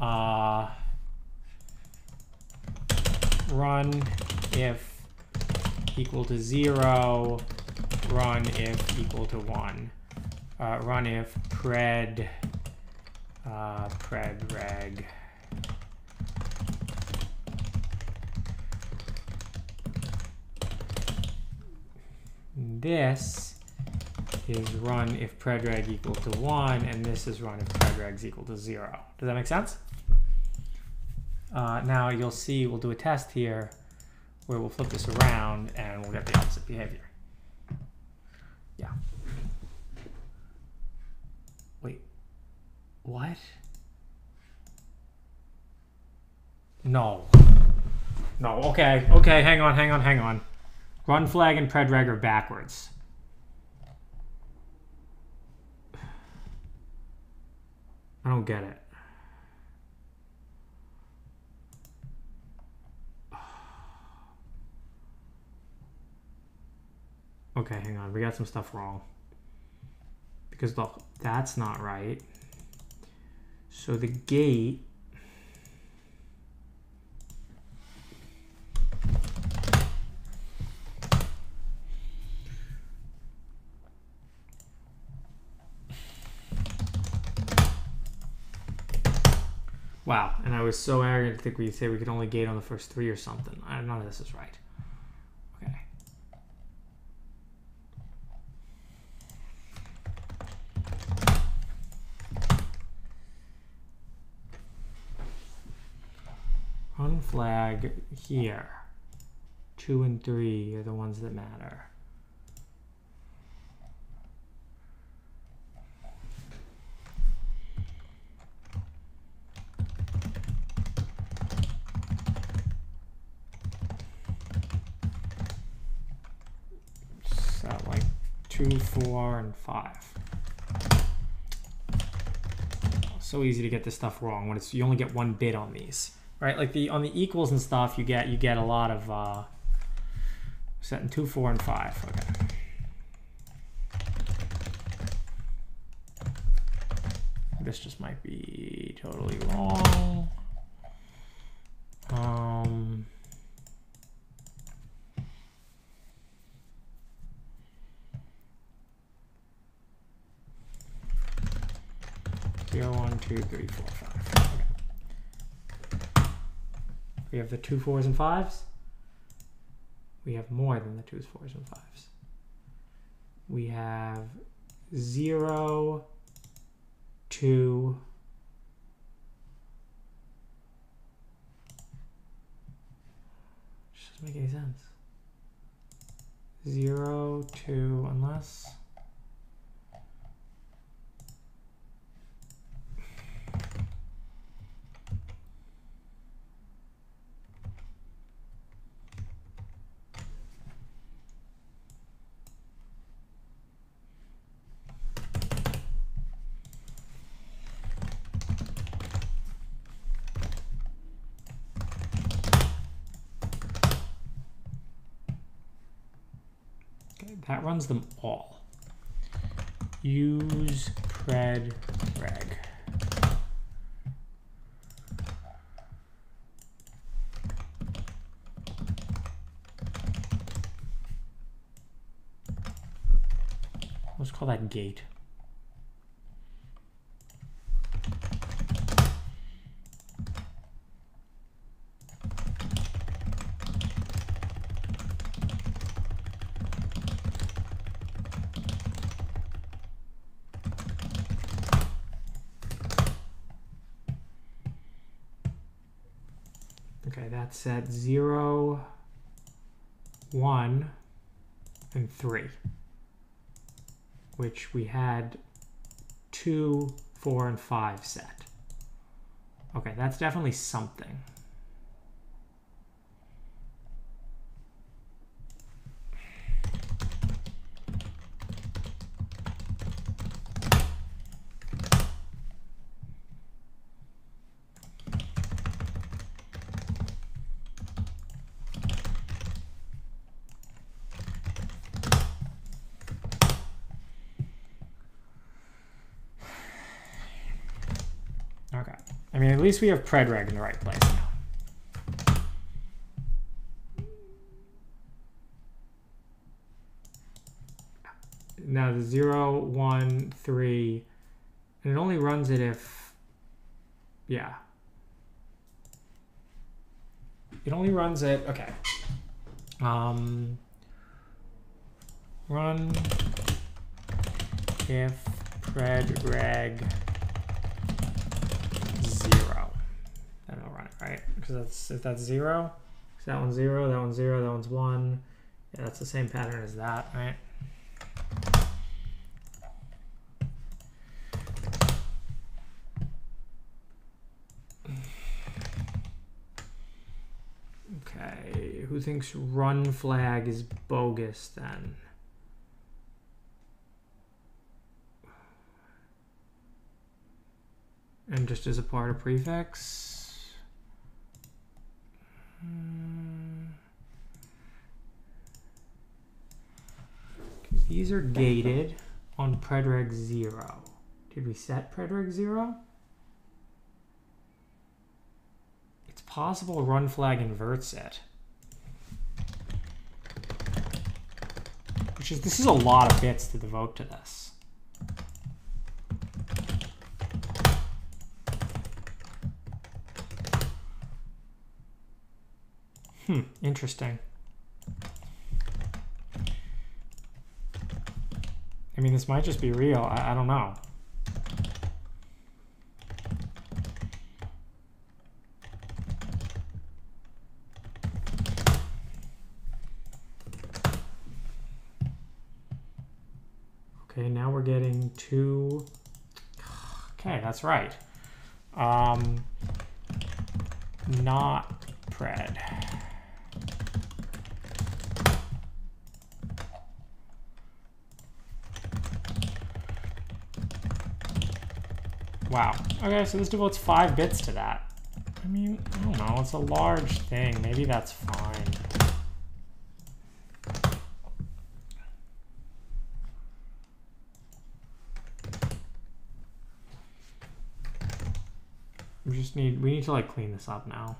uh, run if equal to zero, run if equal to one, uh, run if pred uh, pred reg. This is run if predreg equal to 1, and this is run if predreg is equal to 0. Does that make sense? Uh, now you'll see we'll do a test here where we'll flip this around and we'll get the opposite behavior. Yeah. Wait. What? No. No, okay, okay, hang on, hang on, hang on. Run flag and predreg are backwards. I don't get it. Okay, hang on. We got some stuff wrong. Because look, that's not right. So the gate Wow, and I was so arrogant to think we'd say we could only gate on the first three or something. I, none of this is right. Okay. Run flag here. Two and three are the ones that matter. So like two, four, and five. So easy to get this stuff wrong when it's you only get one bit on these, right? Like the on the equals and stuff, you get you get a lot of uh, setting two, four, and five. Okay. This just might be totally wrong. Um. two, three, four, five. Okay. We have the two fours and fives. We have more than the twos, fours, and fives. We have zero, two, doesn't make any sense. Zero, two, unless. Runs them all. Use pred reg. Let's call that gate. Okay, that's set zero, one, and three, which we had two, four, and five set. Okay, that's definitely something. Least we have Predreg in the right place now. Now the zero, one, three, and it only runs it if, yeah. It only runs it, okay. Um, run if predreg zero. Then it'll run it, right? Because that's if that's zero, 'cause that one's zero, that one's zero, that one's one. Yeah, that's the same pattern as that, right? Okay, who thinks run flag is bogus then? And just as a part of prefix. These are gated on predreg 0. Did we set predreg 0? It's possible run flag inverts it. Which is, this is a lot of bits to devote to this. Hmm, interesting. I mean, this might just be real. I, I don't know. Okay, now we're getting two. Okay, that's right. Um, not pred. Wow. Okay, so this devotes five bits to that. I mean, I don't know. It's a large thing. Maybe that's fine. We just need we need to like clean this up now.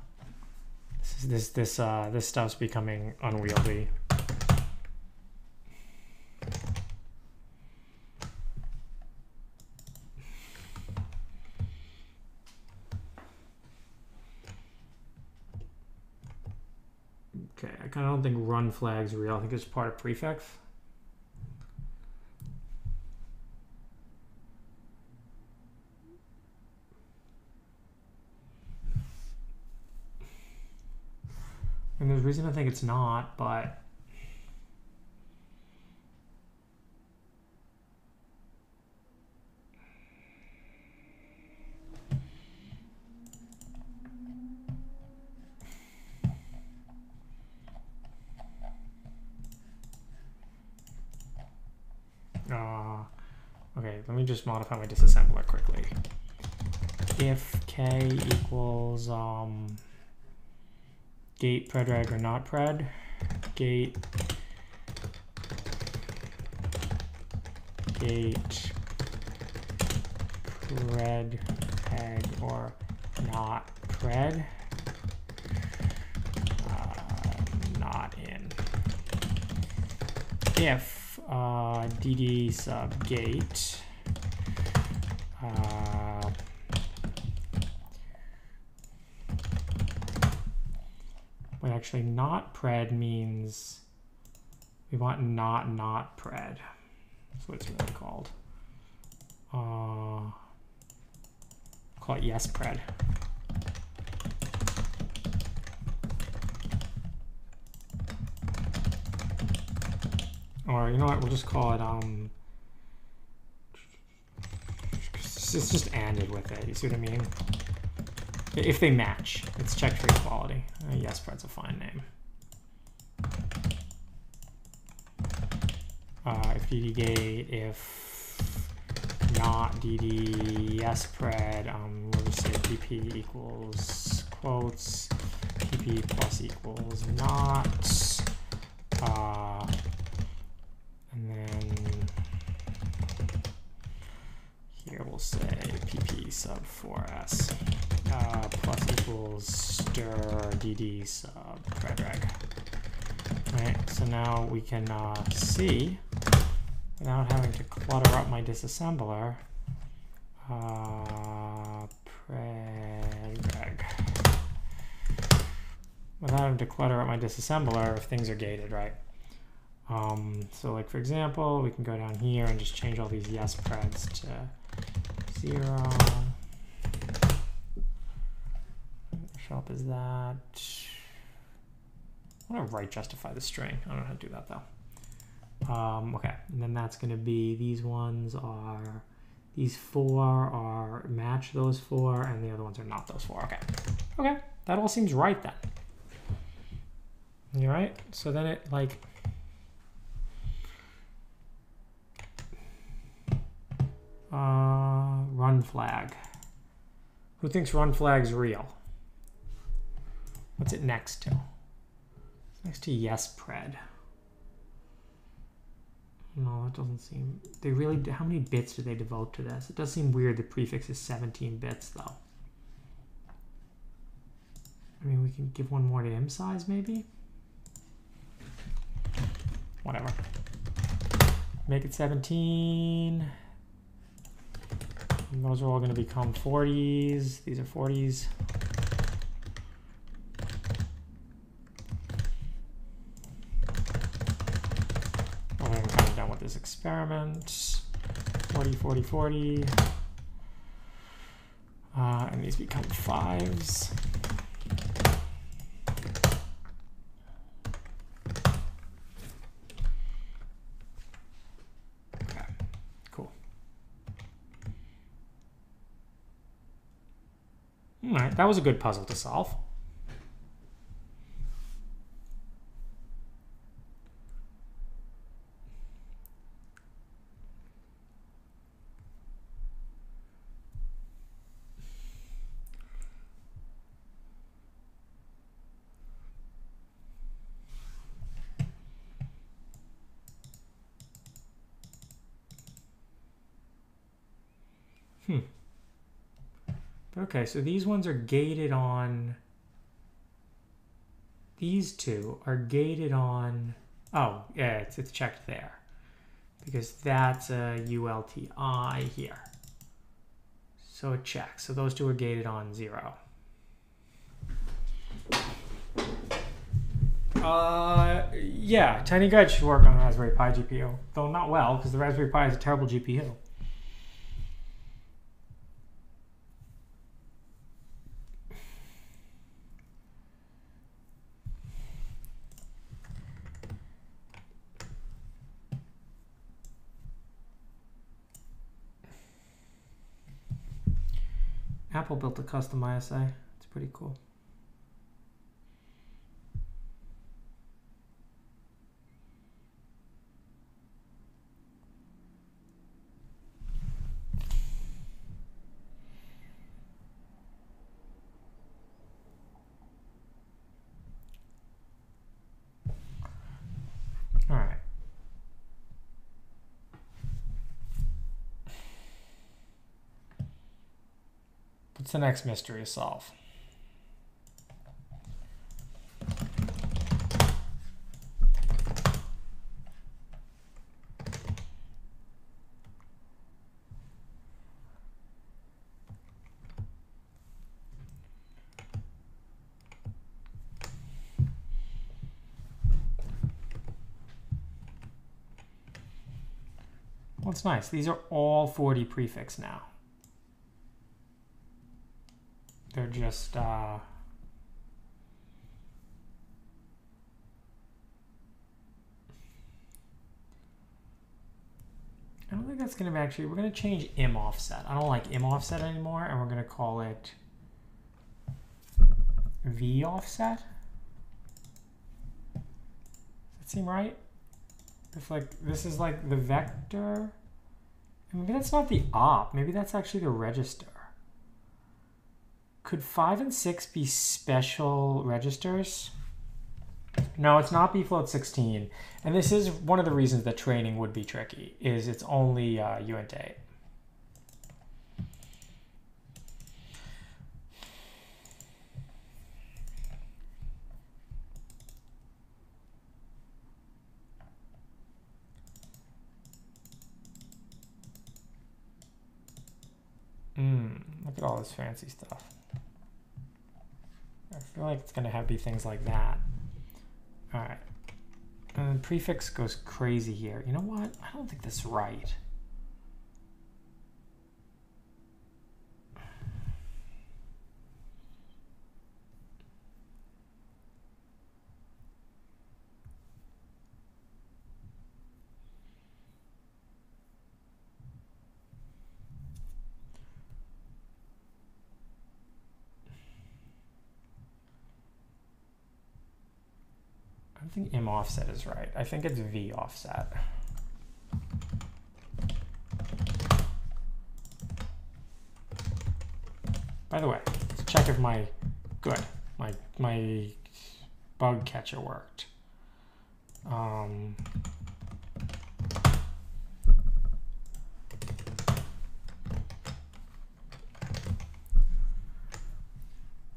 This is this this uh this stuff's becoming unwieldy. Okay, I kind of don't think run flag's real. I think it's part of prefix. And there's reason to think it's not, but me just modify my disassembler quickly. If k equals um, gate predreg or not pred, gate gate pred or not pred uh, not in if uh, dd sub gate uh, but actually not pred means we want not not pred. That's what it's really called. Uh, call it yes pred. Or you know what we'll just call it um it's just anded with it you see what i mean? If they match it's checked for equality. Uh, yes pred's a fine name. Uh, if dd gate if not dd yes pred um we'll just say pp equals quotes pp plus equals not. Uh, and then here we'll say pp sub 4s uh, plus equals stir dd sub predreg. Right, so now we can uh, see without having to clutter up my disassembler. Uh. Without having to clutter up my disassembler if things are gated, right? Um, so like for example, we can go down here and just change all these yes preds to zero. Show up as that. I want to right justify the string. I don't know how to do that though. Um, okay, and then that's going to be these ones are these four are match those four, and the other ones are not those four. Okay, okay, that all seems right then. You right? So then it like. Uh, run flag. Who thinks run flag's real? What's it next to? It's next to yes pred. No, it doesn't seem. They really. How many bits do they devote to this? It does seem weird. The prefix is 17 bits, though. I mean, we can give one more to M size, maybe. Whatever. Make it 17. Those are all going to become 40s. These are 40s. I'm kind of done with this experiment. 40, 40, 40. Uh, and these become 5s. That was a good puzzle to solve. Okay, so these ones are gated on. These two are gated on. Oh, yeah, it's, it's checked there. Because that's a ULTI here. So it checks. So those two are gated on zero. Uh, yeah, tinygrad should work on Raspberry Pi GPU. Though not well, because the Raspberry Pi is a terrible GPU. Apple built a custom ISA. It's pretty cool. What's the next mystery to solve? Well, it's nice. These are all 40 prefix now. They're just, uh, I don't think that's going to be actually, we're going to change im offset. I don't like im offset anymore, and we're going to call it v offset. Does that seem right? If like, this is like the vector. Maybe that's not the op. Maybe that's actually the register could five and six be special registers? No, it's not B float 16. And this is one of the reasons that training would be tricky is it's only uh, UINT8. Look at all this fancy stuff. I feel like it's going to have be things like that. All right. And prefix goes crazy here. You know what? I don't think that's right. Im offset is right. I think it's v offset. By the way, let's check if my good my my bug catcher worked. Um,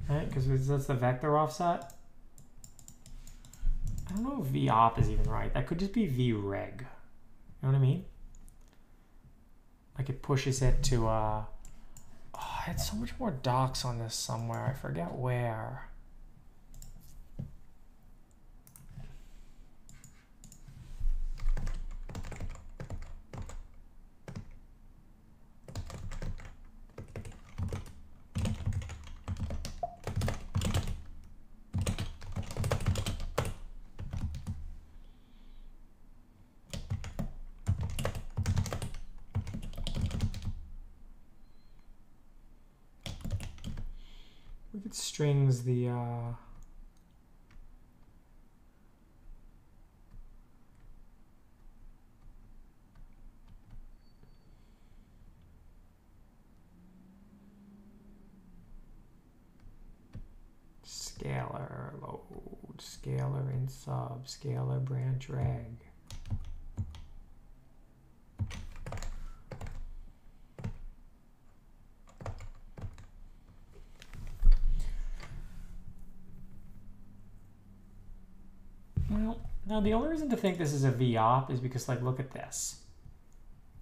right, because that's the vector offset. I don't know if VOP is even right. That could just be VREG. You know what I mean? Like it pushes it to, uh, oh, I had so much more docs on this somewhere. I forget where. Look at strings the uh scalar load, scalar in sub, scalar branch reg. Now the only reason to think this is a VOP is because, like, look at this.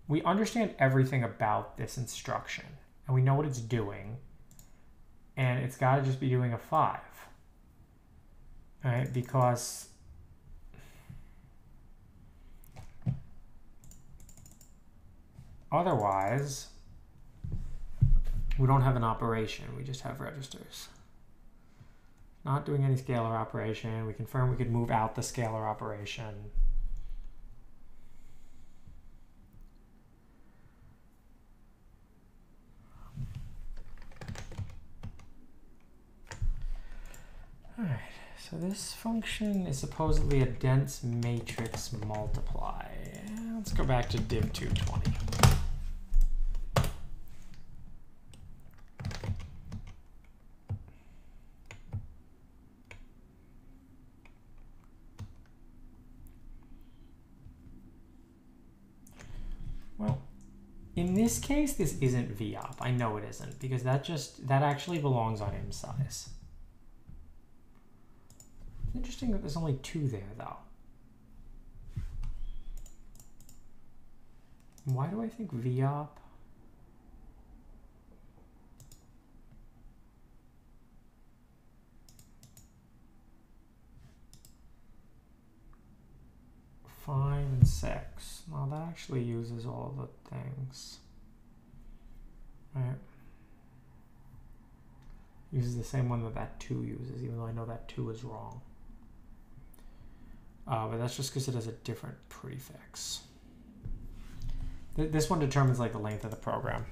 We understand everything about this instruction, and we know what it's doing, and it's got to just be doing a 5. Right? Because otherwise, we don't have an operation, we just have registers not doing any scalar operation. We confirm we could move out the scalar operation. Alright, so this function is supposedly a dense matrix multiply. Let's go back to div 220. In this case, this isn't VOP. I know it isn't because that just that actually belongs on M size. Interesting that there's only two there though. Why do I think VOP? Five and six. Well, that actually uses all the things. Right. Uses the same one that that two uses, even though I know that two is wrong. Uh, but that's just because it has a different prefix. Th- this one determines like the length of the program.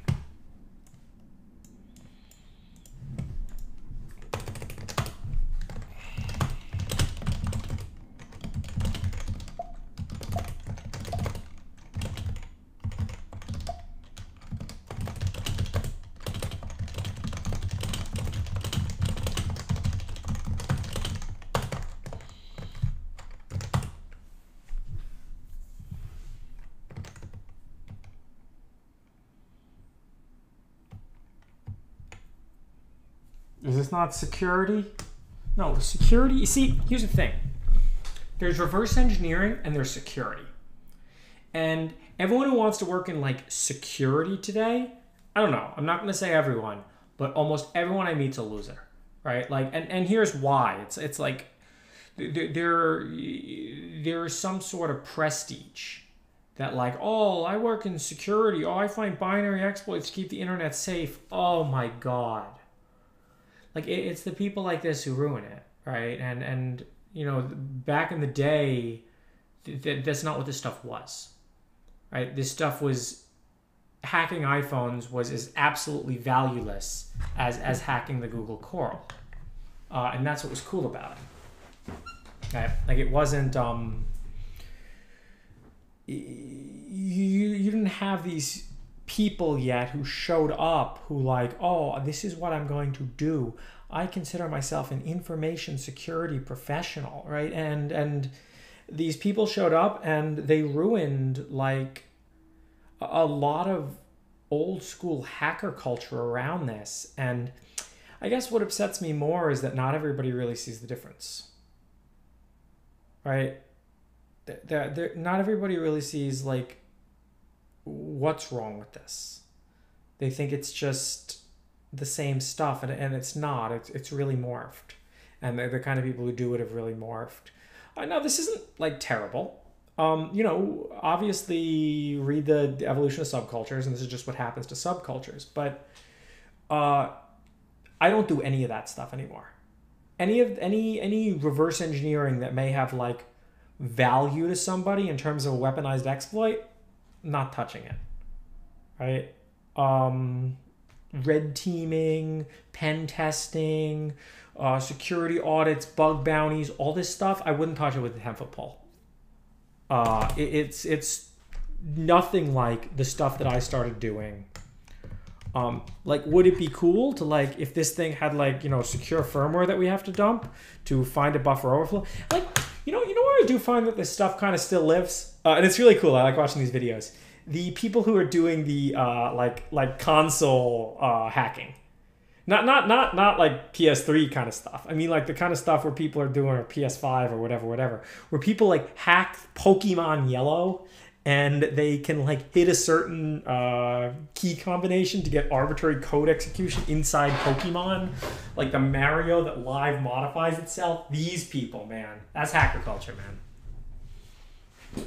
Not security? No, security. You see, here's the thing there's reverse engineering and there's security. And everyone who wants to work in like security today, I don't know, I'm not going to say everyone, but almost everyone I meet's a loser, right? Like, and, and here's why it's, it's like there, there, there's some sort of prestige that like oh i work in security oh i find binary exploits to keep the internet safe oh my god like it, it's the people like this who ruin it right? And and you know back in the day th- th- that's not what this stuff was right? This stuff was hacking iphones was as absolutely valueless as as hacking the google coral. Uh, and that's what was cool about it. Right? like it wasn't um you you didn't have these people yet who showed up who like oh this is what i'm going to do. I consider myself an information security professional right? And and these people showed up and they ruined like a lot of old school hacker culture around this. And i guess what upsets me more is that not everybody really sees the difference. Right? There, there, not everybody really sees like what's wrong with this. They think it's just the same stuff, and, and it's not. It's, it's really morphed. And the, the kind of people who do it have really morphed. I know this isn't like terrible. Um, you know, obviously read the evolution of subcultures, and this is just what happens to subcultures. But uh, I don't do any of that stuff anymore. Any of any any reverse engineering that may have like value to somebody in terms of a weaponized exploit, not touching it. Right? Um, red teaming, pen testing, uh, security audits, bug bounties, all this stuff, I wouldn't touch it with a 10 foot pole. Uh, it, it's it's nothing like the stuff that I started doing. Um, like, would it be cool to like if this thing had like you know secure firmware that we have to dump to find a buffer overflow? Like, you know, you know where I do find that this stuff kind of still lives, uh, and it's really cool. I like watching these videos. The people who are doing the uh, like like console uh, hacking, not not not not like PS3 kind of stuff. I mean like the kind of stuff where people are doing or PS5 or whatever whatever, where people like hack Pokemon Yellow and they can like hit a certain uh, key combination to get arbitrary code execution inside Pokemon, like the Mario that live modifies itself. These people, man, that's hacker culture, man.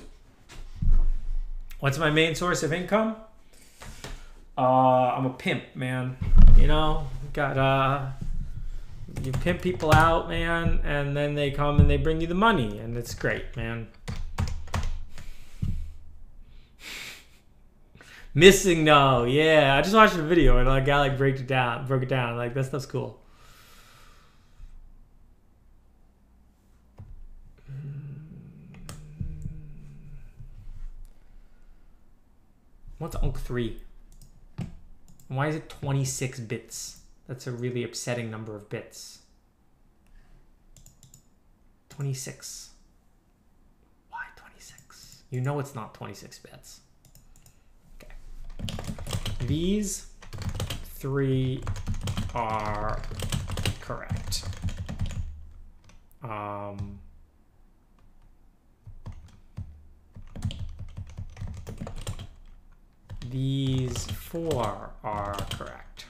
What's my main source of income? Uh, I'm a pimp, man. You know, got uh, you pimp people out, man, and then they come and they bring you the money, and it's great, man. MissingNo, yeah. I just watched a video and a guy like broke it down, broke it down. Like that stuff's cool. What's Unc three? Why is it twenty six bits? That's a really upsetting number of bits. Twenty six. Why twenty six? You know it's not twenty six bits. These three are correct. Um, these four are correct.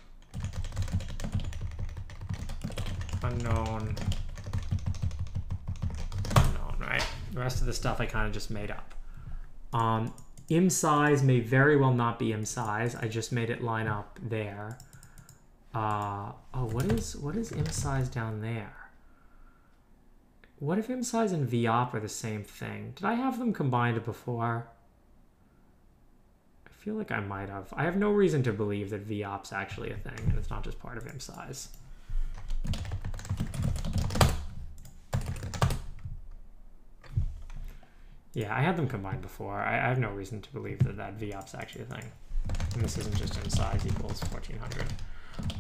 Unknown. Unknown, right? The rest of the stuff I kind of just made up. Um, im size may very well not be M size. I just made it line up there. Uh, oh, what is what is im size down there? What if M size and VOP are the same thing? Did I have them combined before? I feel like I might have. I have no reason to believe that VOP's actually a thing and it's not just part of M size. Yeah, I had them combined before. I, I have no reason to believe that that VOP's actually a thing. And this isn't just in size equals 1400.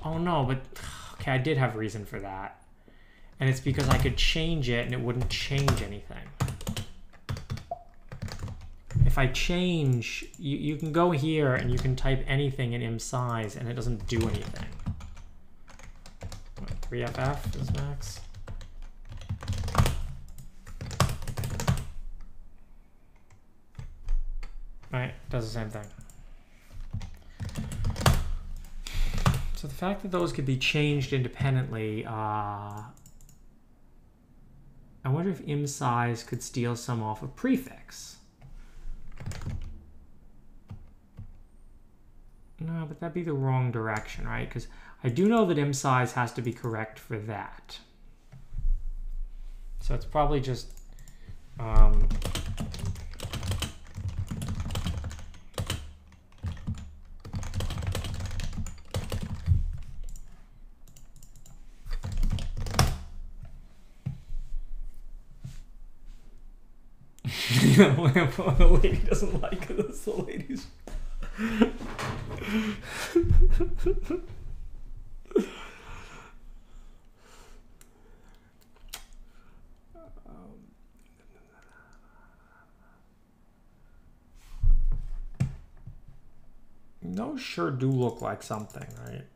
Oh no, but okay, I did have a reason for that. And it's because I could change it and it wouldn't change anything. If I change, you, you can go here and you can type anything in im size and it doesn't do anything. What, 3FF is max? Right, does the same thing. So the fact that those could be changed independently, uh, I wonder if im size could steal some off a prefix. No, but that'd be the wrong direction, right? Because I do know that im size has to be correct for that. So it's probably just um, the lady doesn't like this. The lady's. Um, Those sure do look like something, right?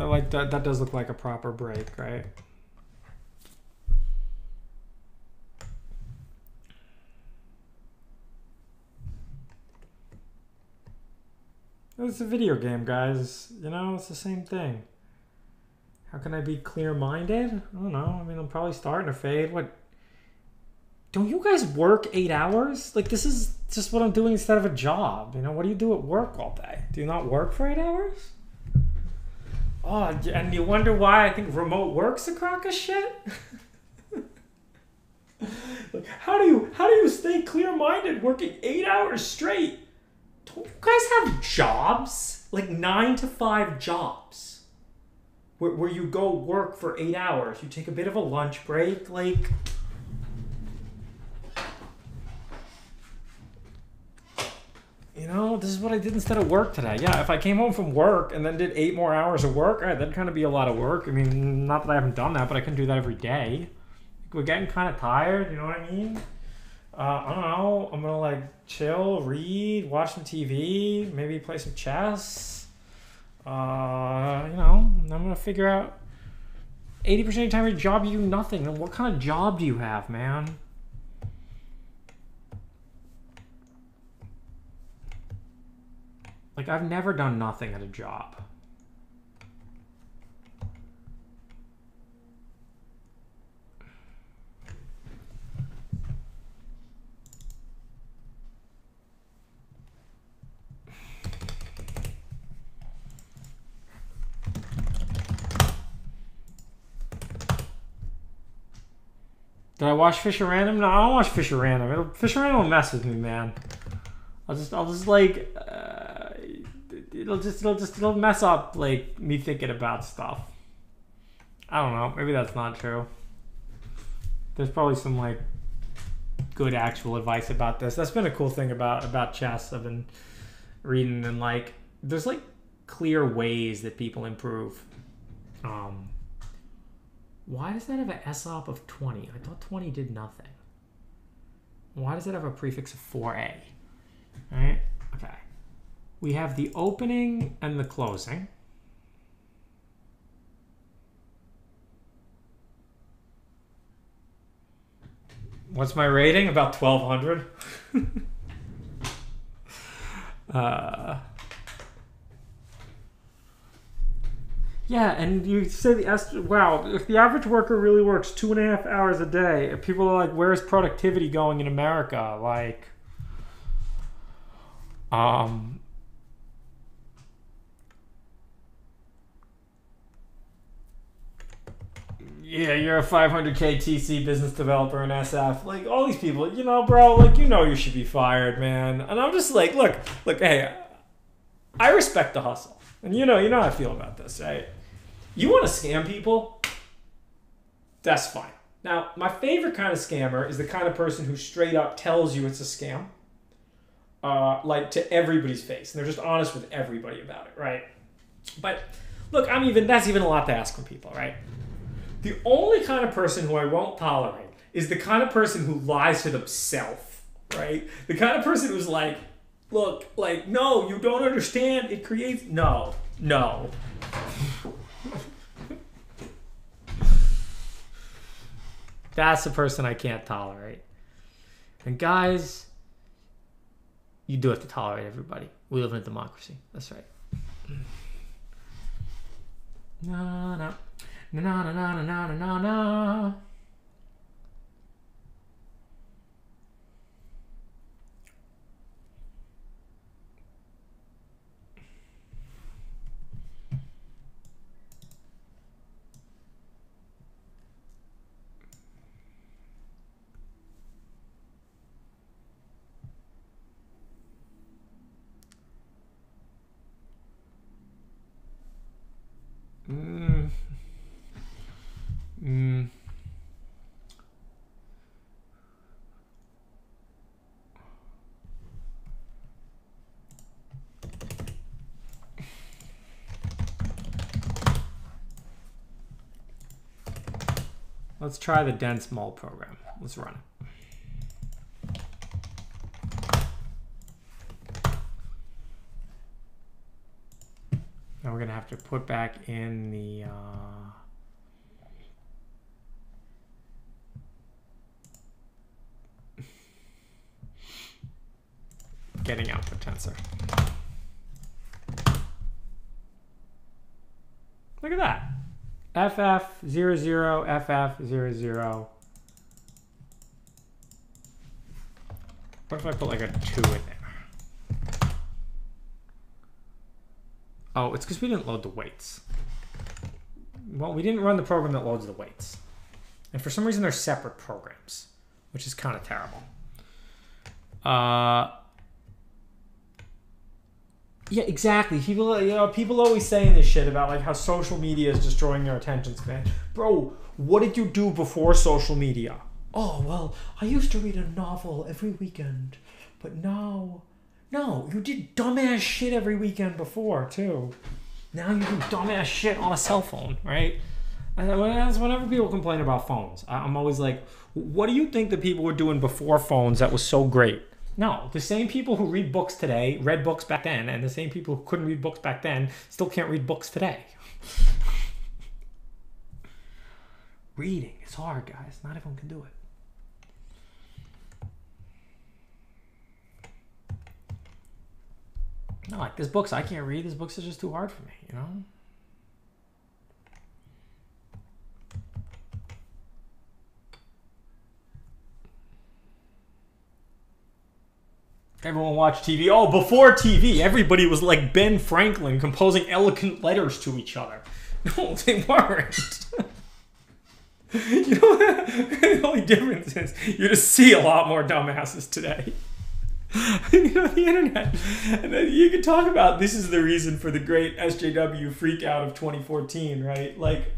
That like that that does look like a proper break, right? It's a video game, guys. You know, it's the same thing. How can I be clear-minded? I don't know. I mean, I'm probably starting to fade. What? Don't you guys work eight hours? Like, this is just what I'm doing instead of a job. You know, what do you do at work all day? Do you not work for eight hours? Oh, and you wonder why I think remote work's a crock of shit? like, how do you how do you stay clear-minded working eight hours straight? Don't you guys have jobs? Like nine to five jobs. Where, where you go work for eight hours. You take a bit of a lunch break, like you know, this is what I did instead of work today. Yeah, if I came home from work and then did eight more hours of work, all right, that'd kind of be a lot of work. I mean, not that I haven't done that, but I couldn't do that every day. We're getting kind of tired, you know what I mean? Uh, I don't know. I'm gonna like chill, read, watch some TV, maybe play some chess. Uh, you know, I'm gonna figure out 80% of the time your job you do nothing. What kind of job do you have, man? Like I've never done nothing at a job. Did I watch Fischer Random? No, I don't watch Fischer Random. It'll, Fischer Random will mess with me, man. I'll just, I'll just like, it'll just, it'll just, it'll mess up like me thinking about stuff. I don't know. Maybe that's not true. There's probably some like good actual advice about this. That's been a cool thing about about chess. I've been reading and like, there's like clear ways that people improve. Um, Why does that have an SOP of 20? I thought 20 did nothing. Why does it have a prefix of 4A? Alright, okay. We have the opening and the closing. What's my rating? About 1200. uh, yeah, and you say the est- wow, if the average worker really works two and a half hours a day, if people are like, where's productivity going in America? Like, um, yeah, you're a 500k TC business developer in SF. Like all these people, you know, bro, like you know you should be fired, man. And I'm just like, look, look, hey, I respect the hustle. And you know, you know how I feel about this, right? You want to scam people? That's fine. Now, my favorite kind of scammer is the kind of person who straight up tells you it's a scam. Uh, like to everybody's face. And they're just honest with everybody about it, right? But look, I'm even that's even a lot to ask from people, right? The only kind of person who I won't tolerate is the kind of person who lies to themselves, right? The kind of person who's like, look, like, no, you don't understand. It creates. No, no. That's the person I can't tolerate. And guys, you do have to tolerate everybody. We live in a democracy. That's right. No, no. Na na na na na na na. Mm. Mm. Let's try the dense mol program. Let's run it. Now we're gonna have to put back in the uh, getting output tensor. Look at that. FF00, FF00. What if I put like a 2 in there? Oh, it's because we didn't load the weights. Well, we didn't run the program that loads the weights. And for some reason, they're separate programs, which is kind of terrible. Uh, yeah, exactly. People, you know, people always saying this shit about like how social media is destroying your attention span. Bro, what did you do before social media? Oh well, I used to read a novel every weekend, but now, no, you did dumbass shit every weekend before too. Now you do dumbass shit on a cell phone, right? And that's whenever people complain about phones, I'm always like, what do you think the people were doing before phones that was so great? No, the same people who read books today read books back then, and the same people who couldn't read books back then still can't read books today. Reading is hard, guys. Not everyone can do it. No, like there's books I can't read. These books are just too hard for me, you know? Everyone watched TV. Oh, before TV, everybody was like Ben Franklin composing eloquent letters to each other. No, they weren't. you know, the only difference is you just see a lot more dumbasses today. you know, the internet. And then you can talk about this is the reason for the great SJW freak out of 2014, right? Like,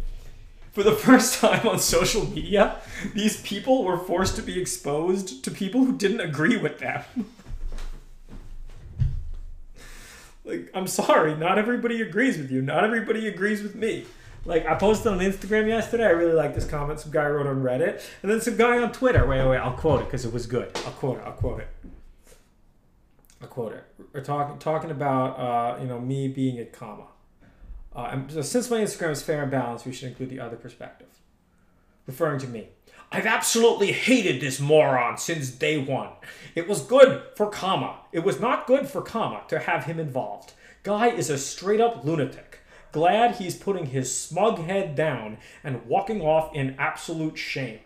for the first time on social media, these people were forced to be exposed to people who didn't agree with them. Like, I'm sorry, not everybody agrees with you. Not everybody agrees with me. Like I posted on Instagram yesterday. I really like this comment. Some guy wrote on Reddit, and then some guy on Twitter. Wait, wait. I'll quote it because it was good. I'll quote it. I'll quote it. I'll quote it. We're talking talking about uh, you know me being a comma. Uh, and so since my Instagram is fair and balanced, we should include the other perspective. Referring to me. I've absolutely hated this moron since day one. It was good for comma. It was not good for comma to have him involved. Guy is a straight up lunatic. Glad he's putting his smug head down and walking off in absolute shame.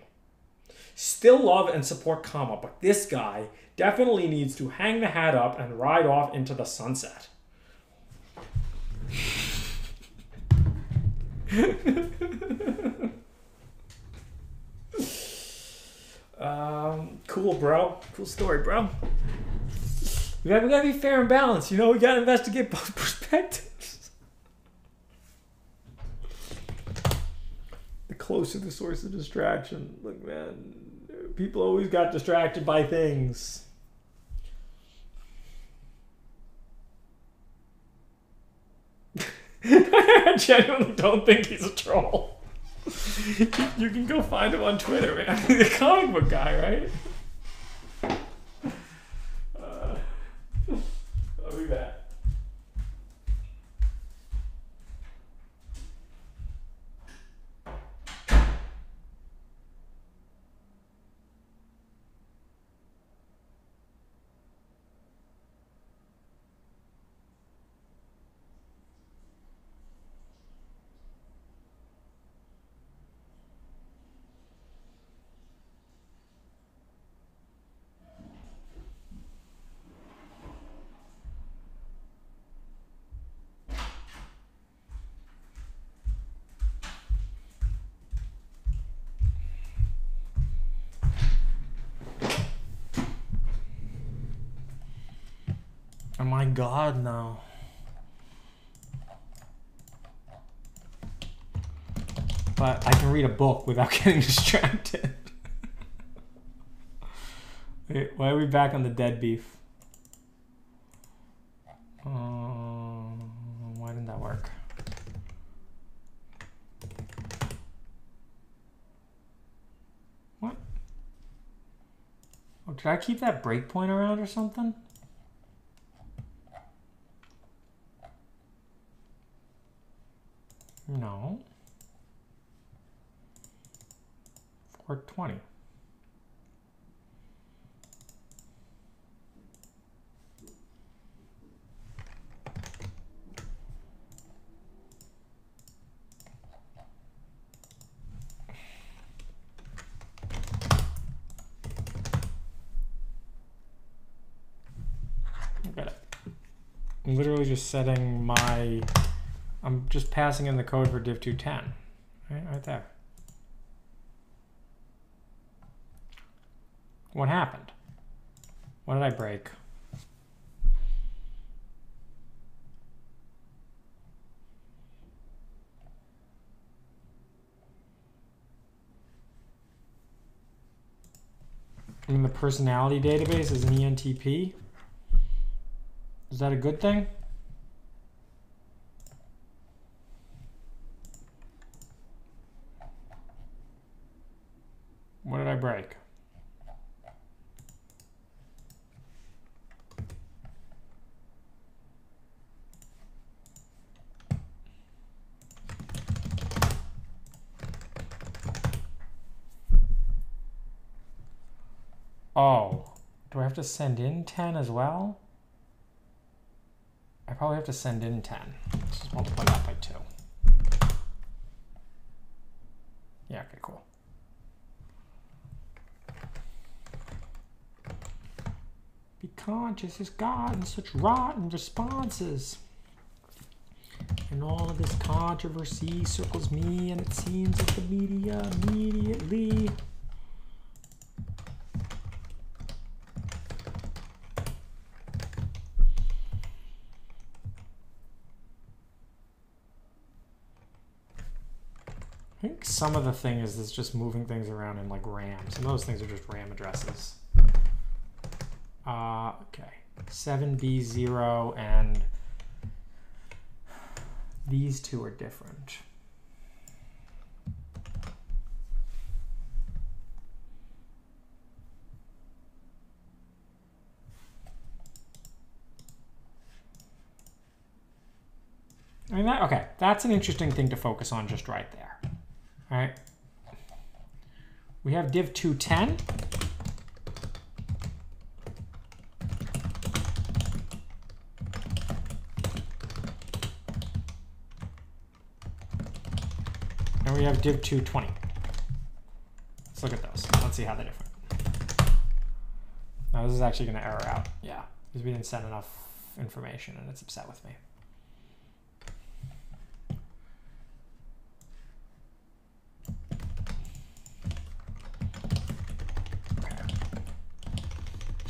Still love and support comma, but this guy definitely needs to hang the hat up and ride off into the sunset. Um, cool, bro. Cool story, bro. We gotta, we gotta be fair and balanced. You know, we gotta investigate both perspectives. The closer the source of distraction. Look, man, people always got distracted by things. I genuinely don't think he's a troll. you can go find him on Twitter, man. the comic book guy, right? Uh, I'll be back. Oh my god, no. But I can read a book without getting distracted. Wait, why are we back on the dead beef? Um, why didn't that work? What? Oh, did I keep that breakpoint around or something? No. 420. Got it. I'm literally just setting my I'm just passing in the code for div 210. Right, right there. What happened? What did I break? I mean, the personality database is an ENTP. Is that a good thing? What did I break? Oh, do I have to send in 10 as well? I probably have to send in 10. Let's just multiply that by 2. Yeah, okay, cool. Be conscious has gotten such rotten responses. And all of this controversy circles me, and it seems that the media immediately some of the thing is this just moving things around in like RAM. Some of those things are just RAM addresses. Uh, okay, 7B0 and these two are different. I mean, that, okay, that's an interesting thing to focus on just right there. All right. We have div 210. And we have div 220. Let's look at those. Let's see how they're different. Now this is actually going to error out. Yeah, because we didn't send enough information and it's upset with me.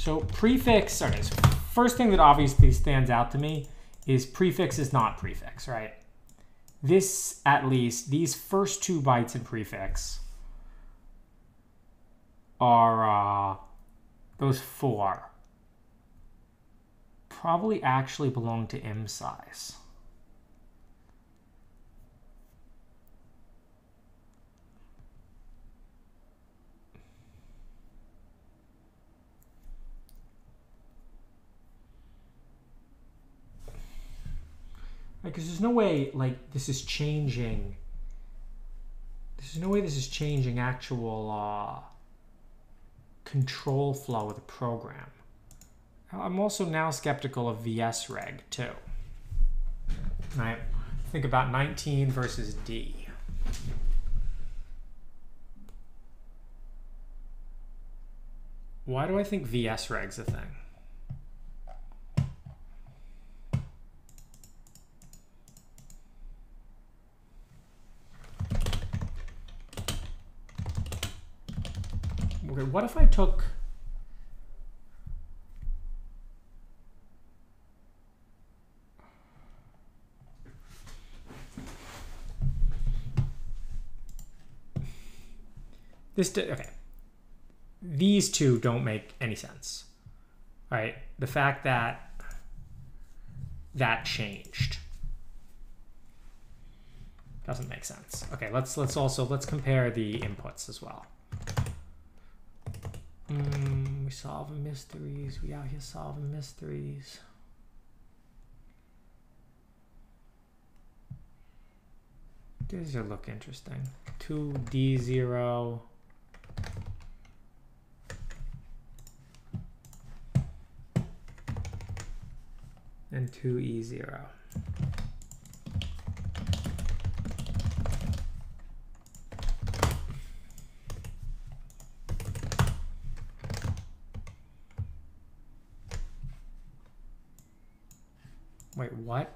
So prefix, okay, so first thing that obviously stands out to me is prefix is not prefix, right? This, at least, these first two bytes in prefix are, uh, those four probably actually belong to M size. Because there's no way, like, this is changing. There's no way this is changing actual uh, control flow of the program. I'm also now skeptical of VSReg, too. Right? Think about 19 versus D. Why do I think VSReg's a thing? Okay, what if I took this okay. These two don't make any sense right? The fact that that changed doesn't make sense. Okay let's let's also let's compare the inputs as well Mm, we solving mysteries. We out here solving mysteries. These it look interesting. 2D0. And 2E0. What?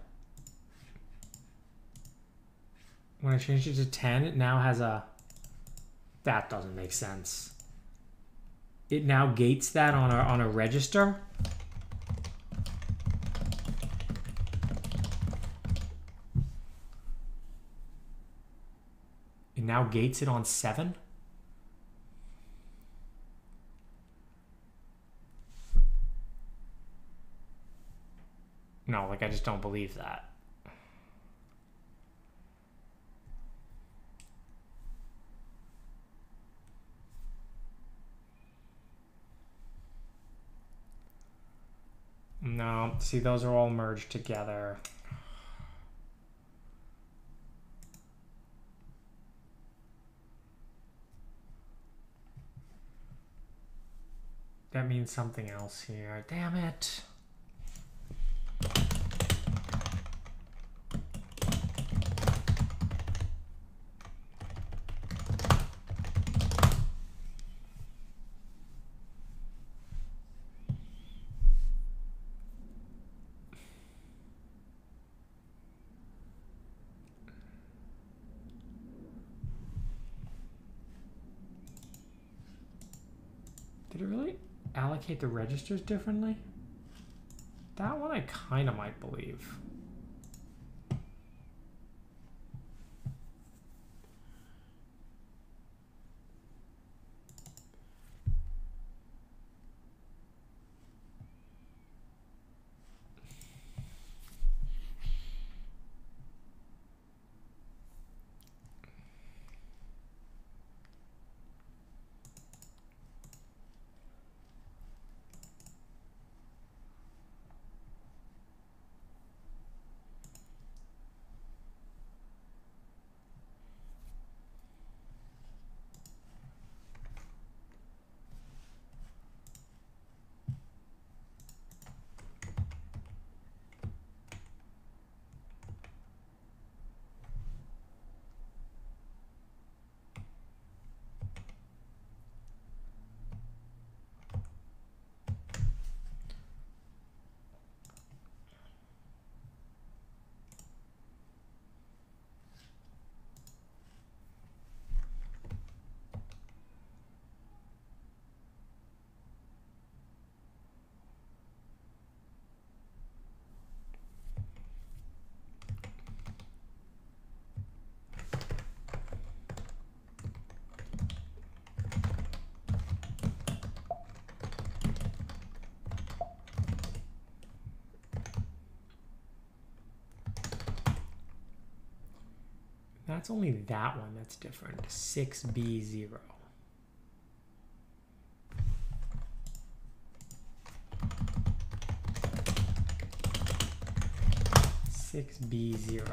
When I changed it to 10, it now has a... That doesn't make sense. It now gates that on a, on a register? It now gates it on 7? No, like I just don't believe that. No, see, those are all merged together. That means something else here. Damn it really allocate the registers differently? That one I kind of might believe. That's only that one that's different. 6B0. Six B zero.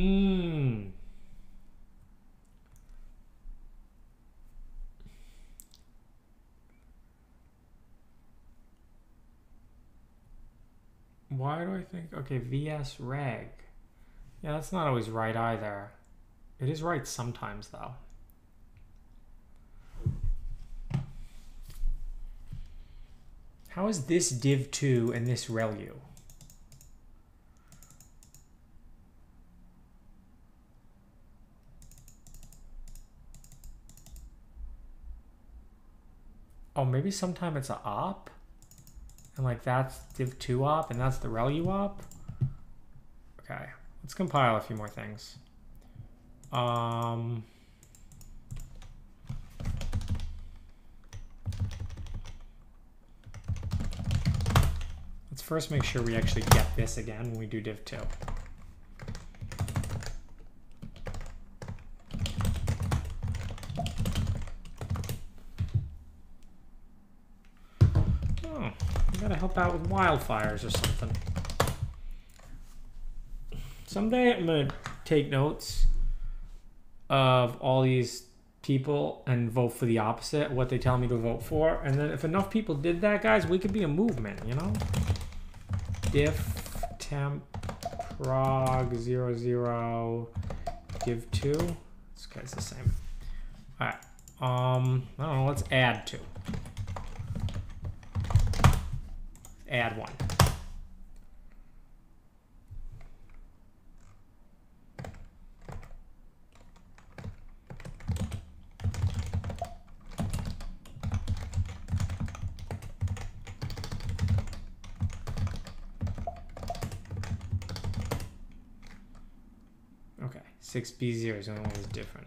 Hmm. Why do I think? Okay, VS reg. Yeah, that's not always right either. It is right sometimes, though. How is this div 2 and this relu? Oh, maybe sometime it's a op? And like that's div 2 op and that's the relu op? Okay, let's compile a few more things. Um, let's first make sure we actually get this again when we do div 2. Oh, you gotta help out with wildfires or something. Someday I'm gonna take notes of all these people and vote for the opposite, what they tell me to vote for. And then if enough people did that, guys, we could be a movement, you know? Diff temp prog zero zero div two. This guy's the same. Alright. Um I don't know, let's add two. Add one. Okay, 6B0 is the only one that's different.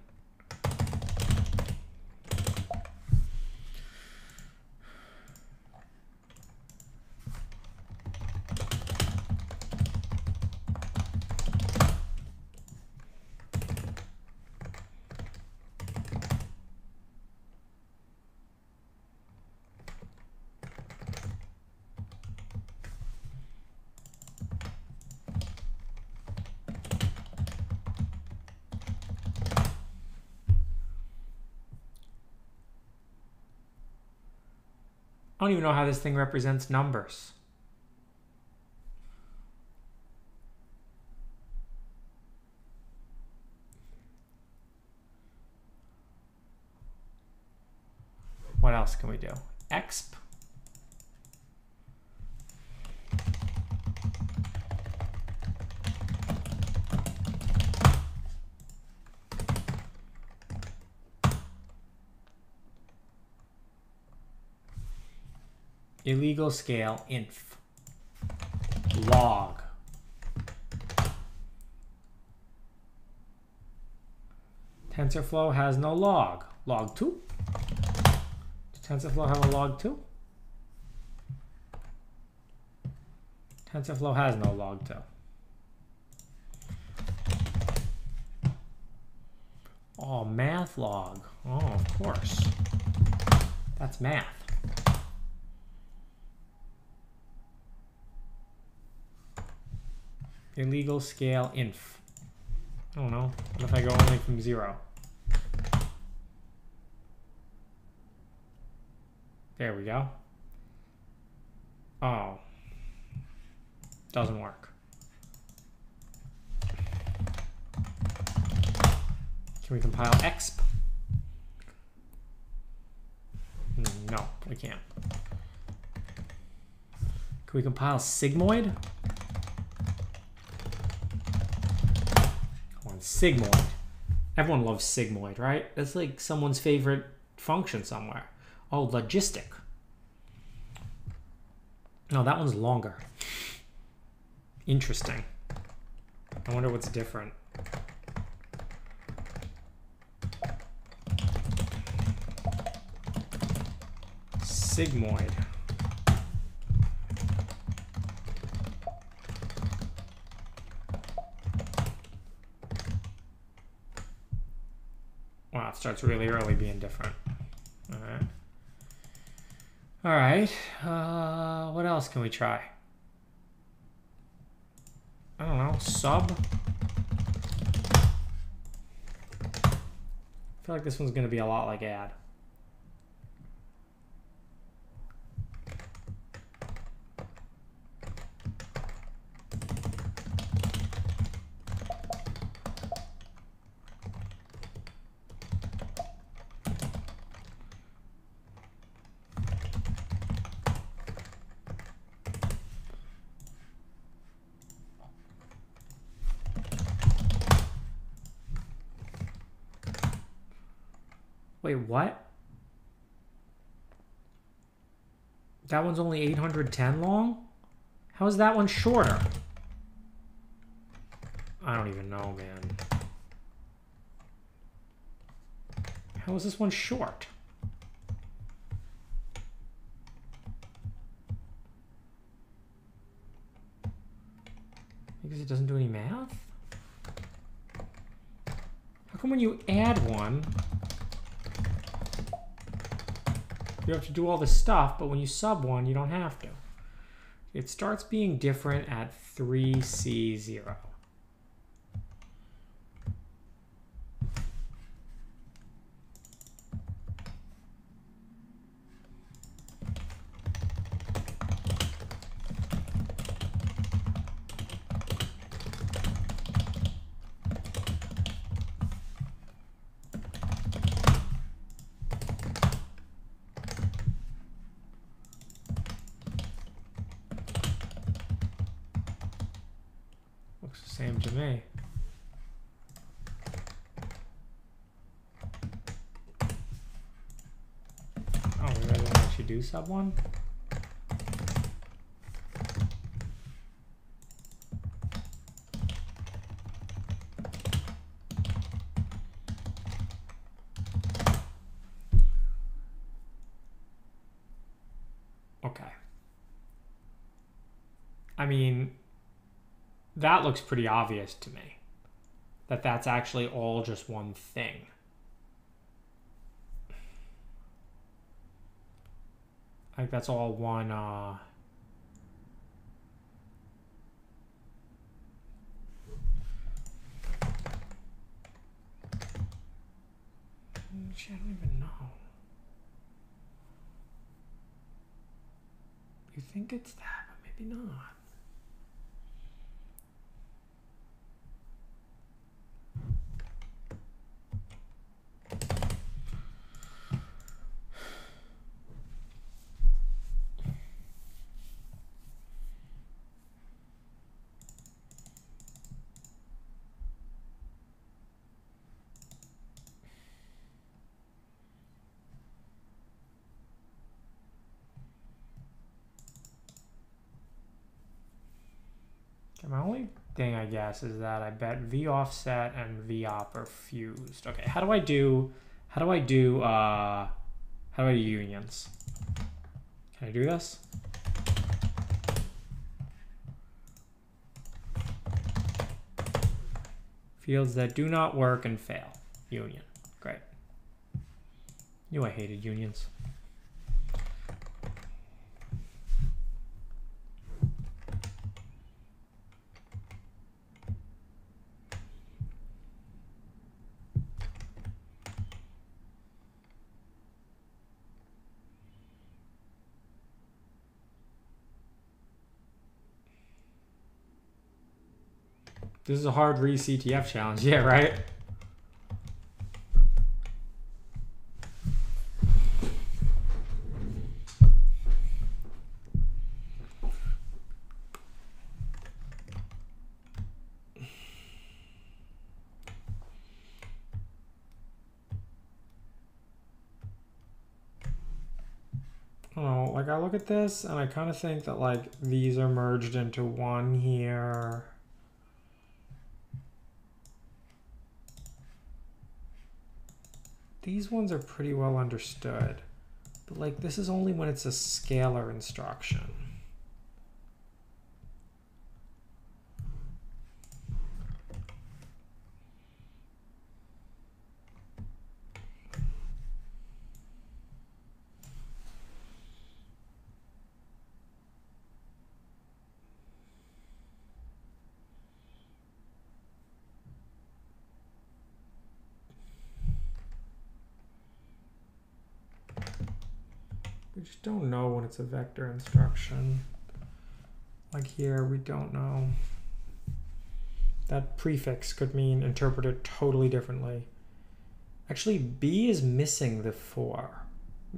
Even know how this thing represents numbers. What else can we do? exp. Illegal scale inf log TensorFlow has no log. Log 2? Does TensorFlow have a log 2? TensorFlow has no log 2. Oh, math log. Oh, of course. That's math. Illegal scale inf. I don't know. What if I go only from zero? There we go. Oh. Doesn't work. Can we compile exp? No, we can't. Can we compile sigmoid? Sigmoid. Everyone loves sigmoid, right? That's like someone's favorite function somewhere. Oh, logistic. No, that one's longer. Interesting. I wonder what's different. Sigmoid. Starts really early being different. Alright. Alright. Uh, what else can we try? I don't know. Sub? I feel like this one's going to be a lot like add. Wait, what? That one's only 810 long? How is that one shorter? I don't even know, man. How is this one short? Because it doesn't do any math? How come when you add one, you have to do all this stuff, but when you sub one, you don't have to. It starts being different at 3C0. Looks the same to me. Oh, we really want to actually do sub one? Okay. I mean, that looks pretty obvious to me that that's actually all just one thing like that's all one uh I don't even know. You think it's that, but maybe not. Okay, my only thing I guess is that I bet V offset and V op are fused. Okay, how do I do how do I do uh how do I do unions? Can I do this? Fields that do not work and fail. Union. Great. Knew I hated unions. This is a hard re CTF challenge. Yeah, right? like I look at this and I kind of think that like these are merged into one here. These ones are pretty well understood. But like this is only when it's a scalar instruction. We just don't know when it's a vector instruction. Like here, we don't know. That prefix could mean interpreted totally differently. Actually, B is missing the 4.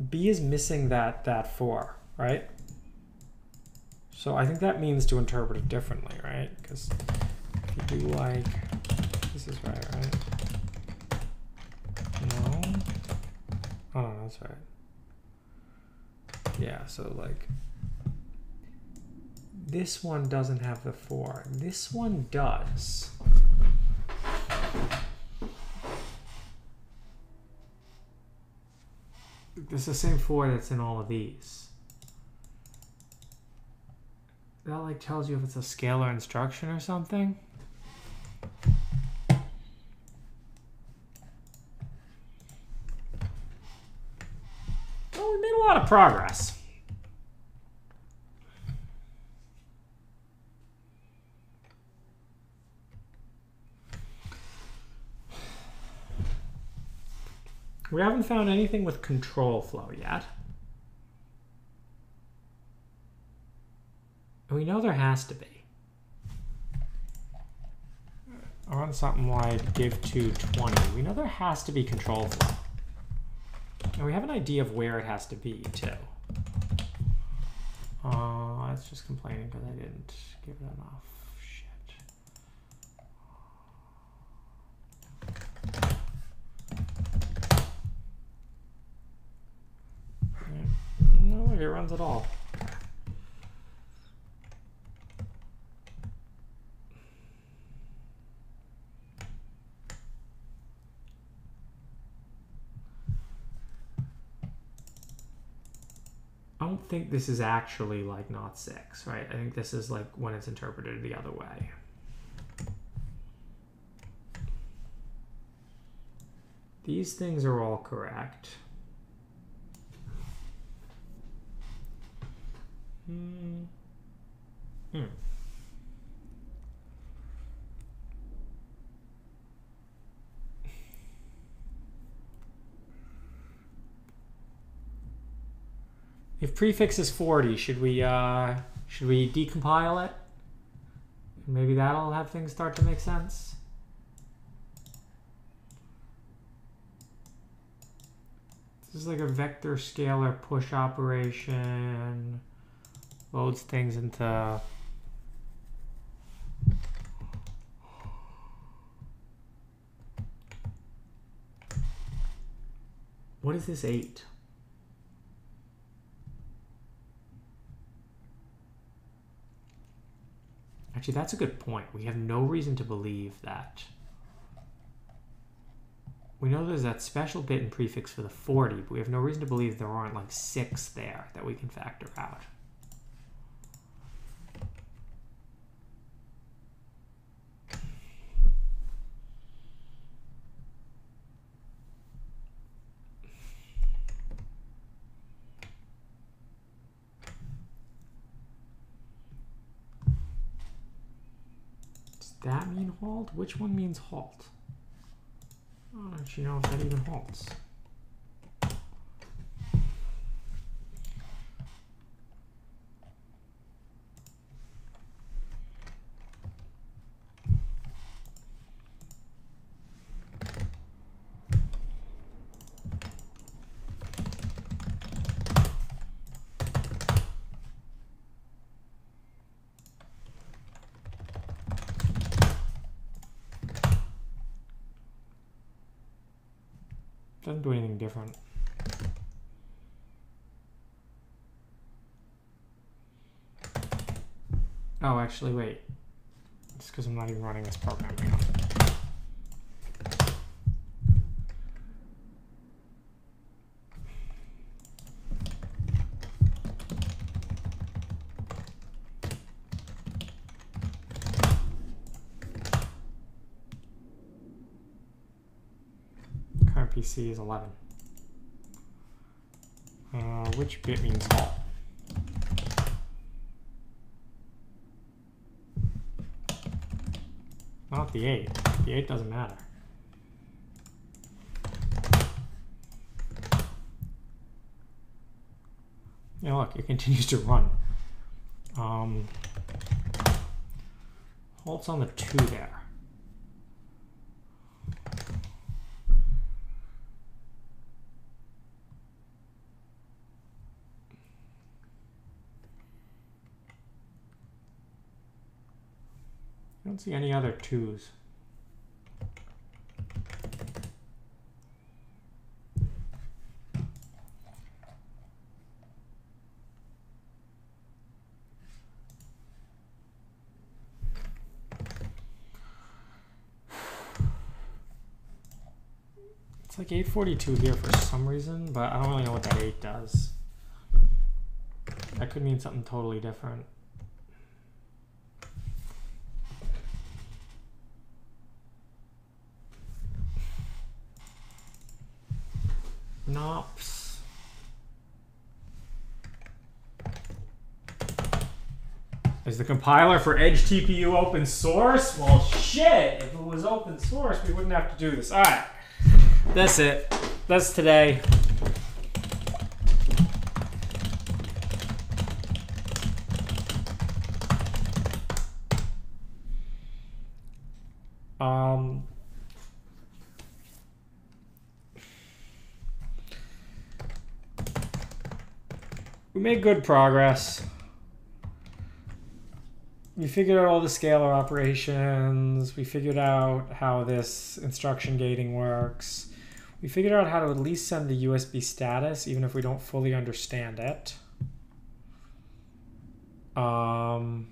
B is missing that, that 4, right? So I think that means to interpret it differently, right? Because if you do like, this is right, right? No? Oh, that's right. Yeah, so like this one doesn't have the four. This one does. Is the same four that's in all of these. That like tells you if it's a scalar instruction or something. Well, progress. We haven't found anything with control flow yet. We know there has to be. I run something like give to 20. We know there has to be control flow. And we have an idea of where it has to be, too. Uh, it's just complaining because I didn't give it enough shit. No, it runs it all. Think this is actually like not six, right? I think this is like when it's interpreted the other way. These things are all correct. Hmm. Hmm. If prefix is 40, should we uh should we decompile it? Maybe that'll have things start to make sense. This is like a vector scalar push operation. Loads things into What is this 8? Actually, that's a good point. We have no reason to believe that. We know there's that special bit and prefix for the 40, but we have no reason to believe there aren't like six there that we can factor out. Does that mean halt? Which one means halt? Don't actually know if that even halts. Doesn't do anything different. Oh, actually, wait. It's because I'm not even running this program right now. Current PC is 11. Uh, which bit means halt? The 8. The 8 doesn't matter. Yeah, look, it continues to run. Um, halts on the 2 there. See any other twos. It's like 842 here for some reason, but I don't really know what that 8 does. That could mean something totally different. Nops. Is the compiler for Edge TPU open source? Well, shit. If it was open source, we wouldn't have to do this. All right. That's it. That's today. Um, we made good progress. We figured out all the scalar operations. We figured out how this instruction gating works. We figured out how to at least send the USB status, even if we don't fully understand it. Um,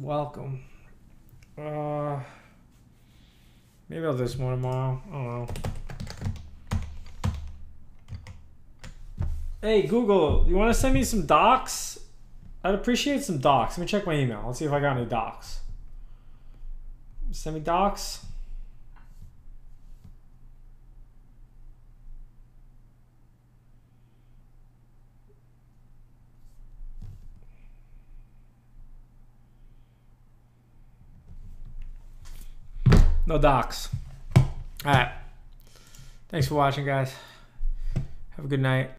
welcome. Uh, maybe I'll do this more tomorrow. I don't know. Hey Google, you want to send me some docs? I'd appreciate some docs. Let me check my email. Let's see if I got any docs. Send me docs. No docs. All right. Thanks for watching, guys. Have a good night.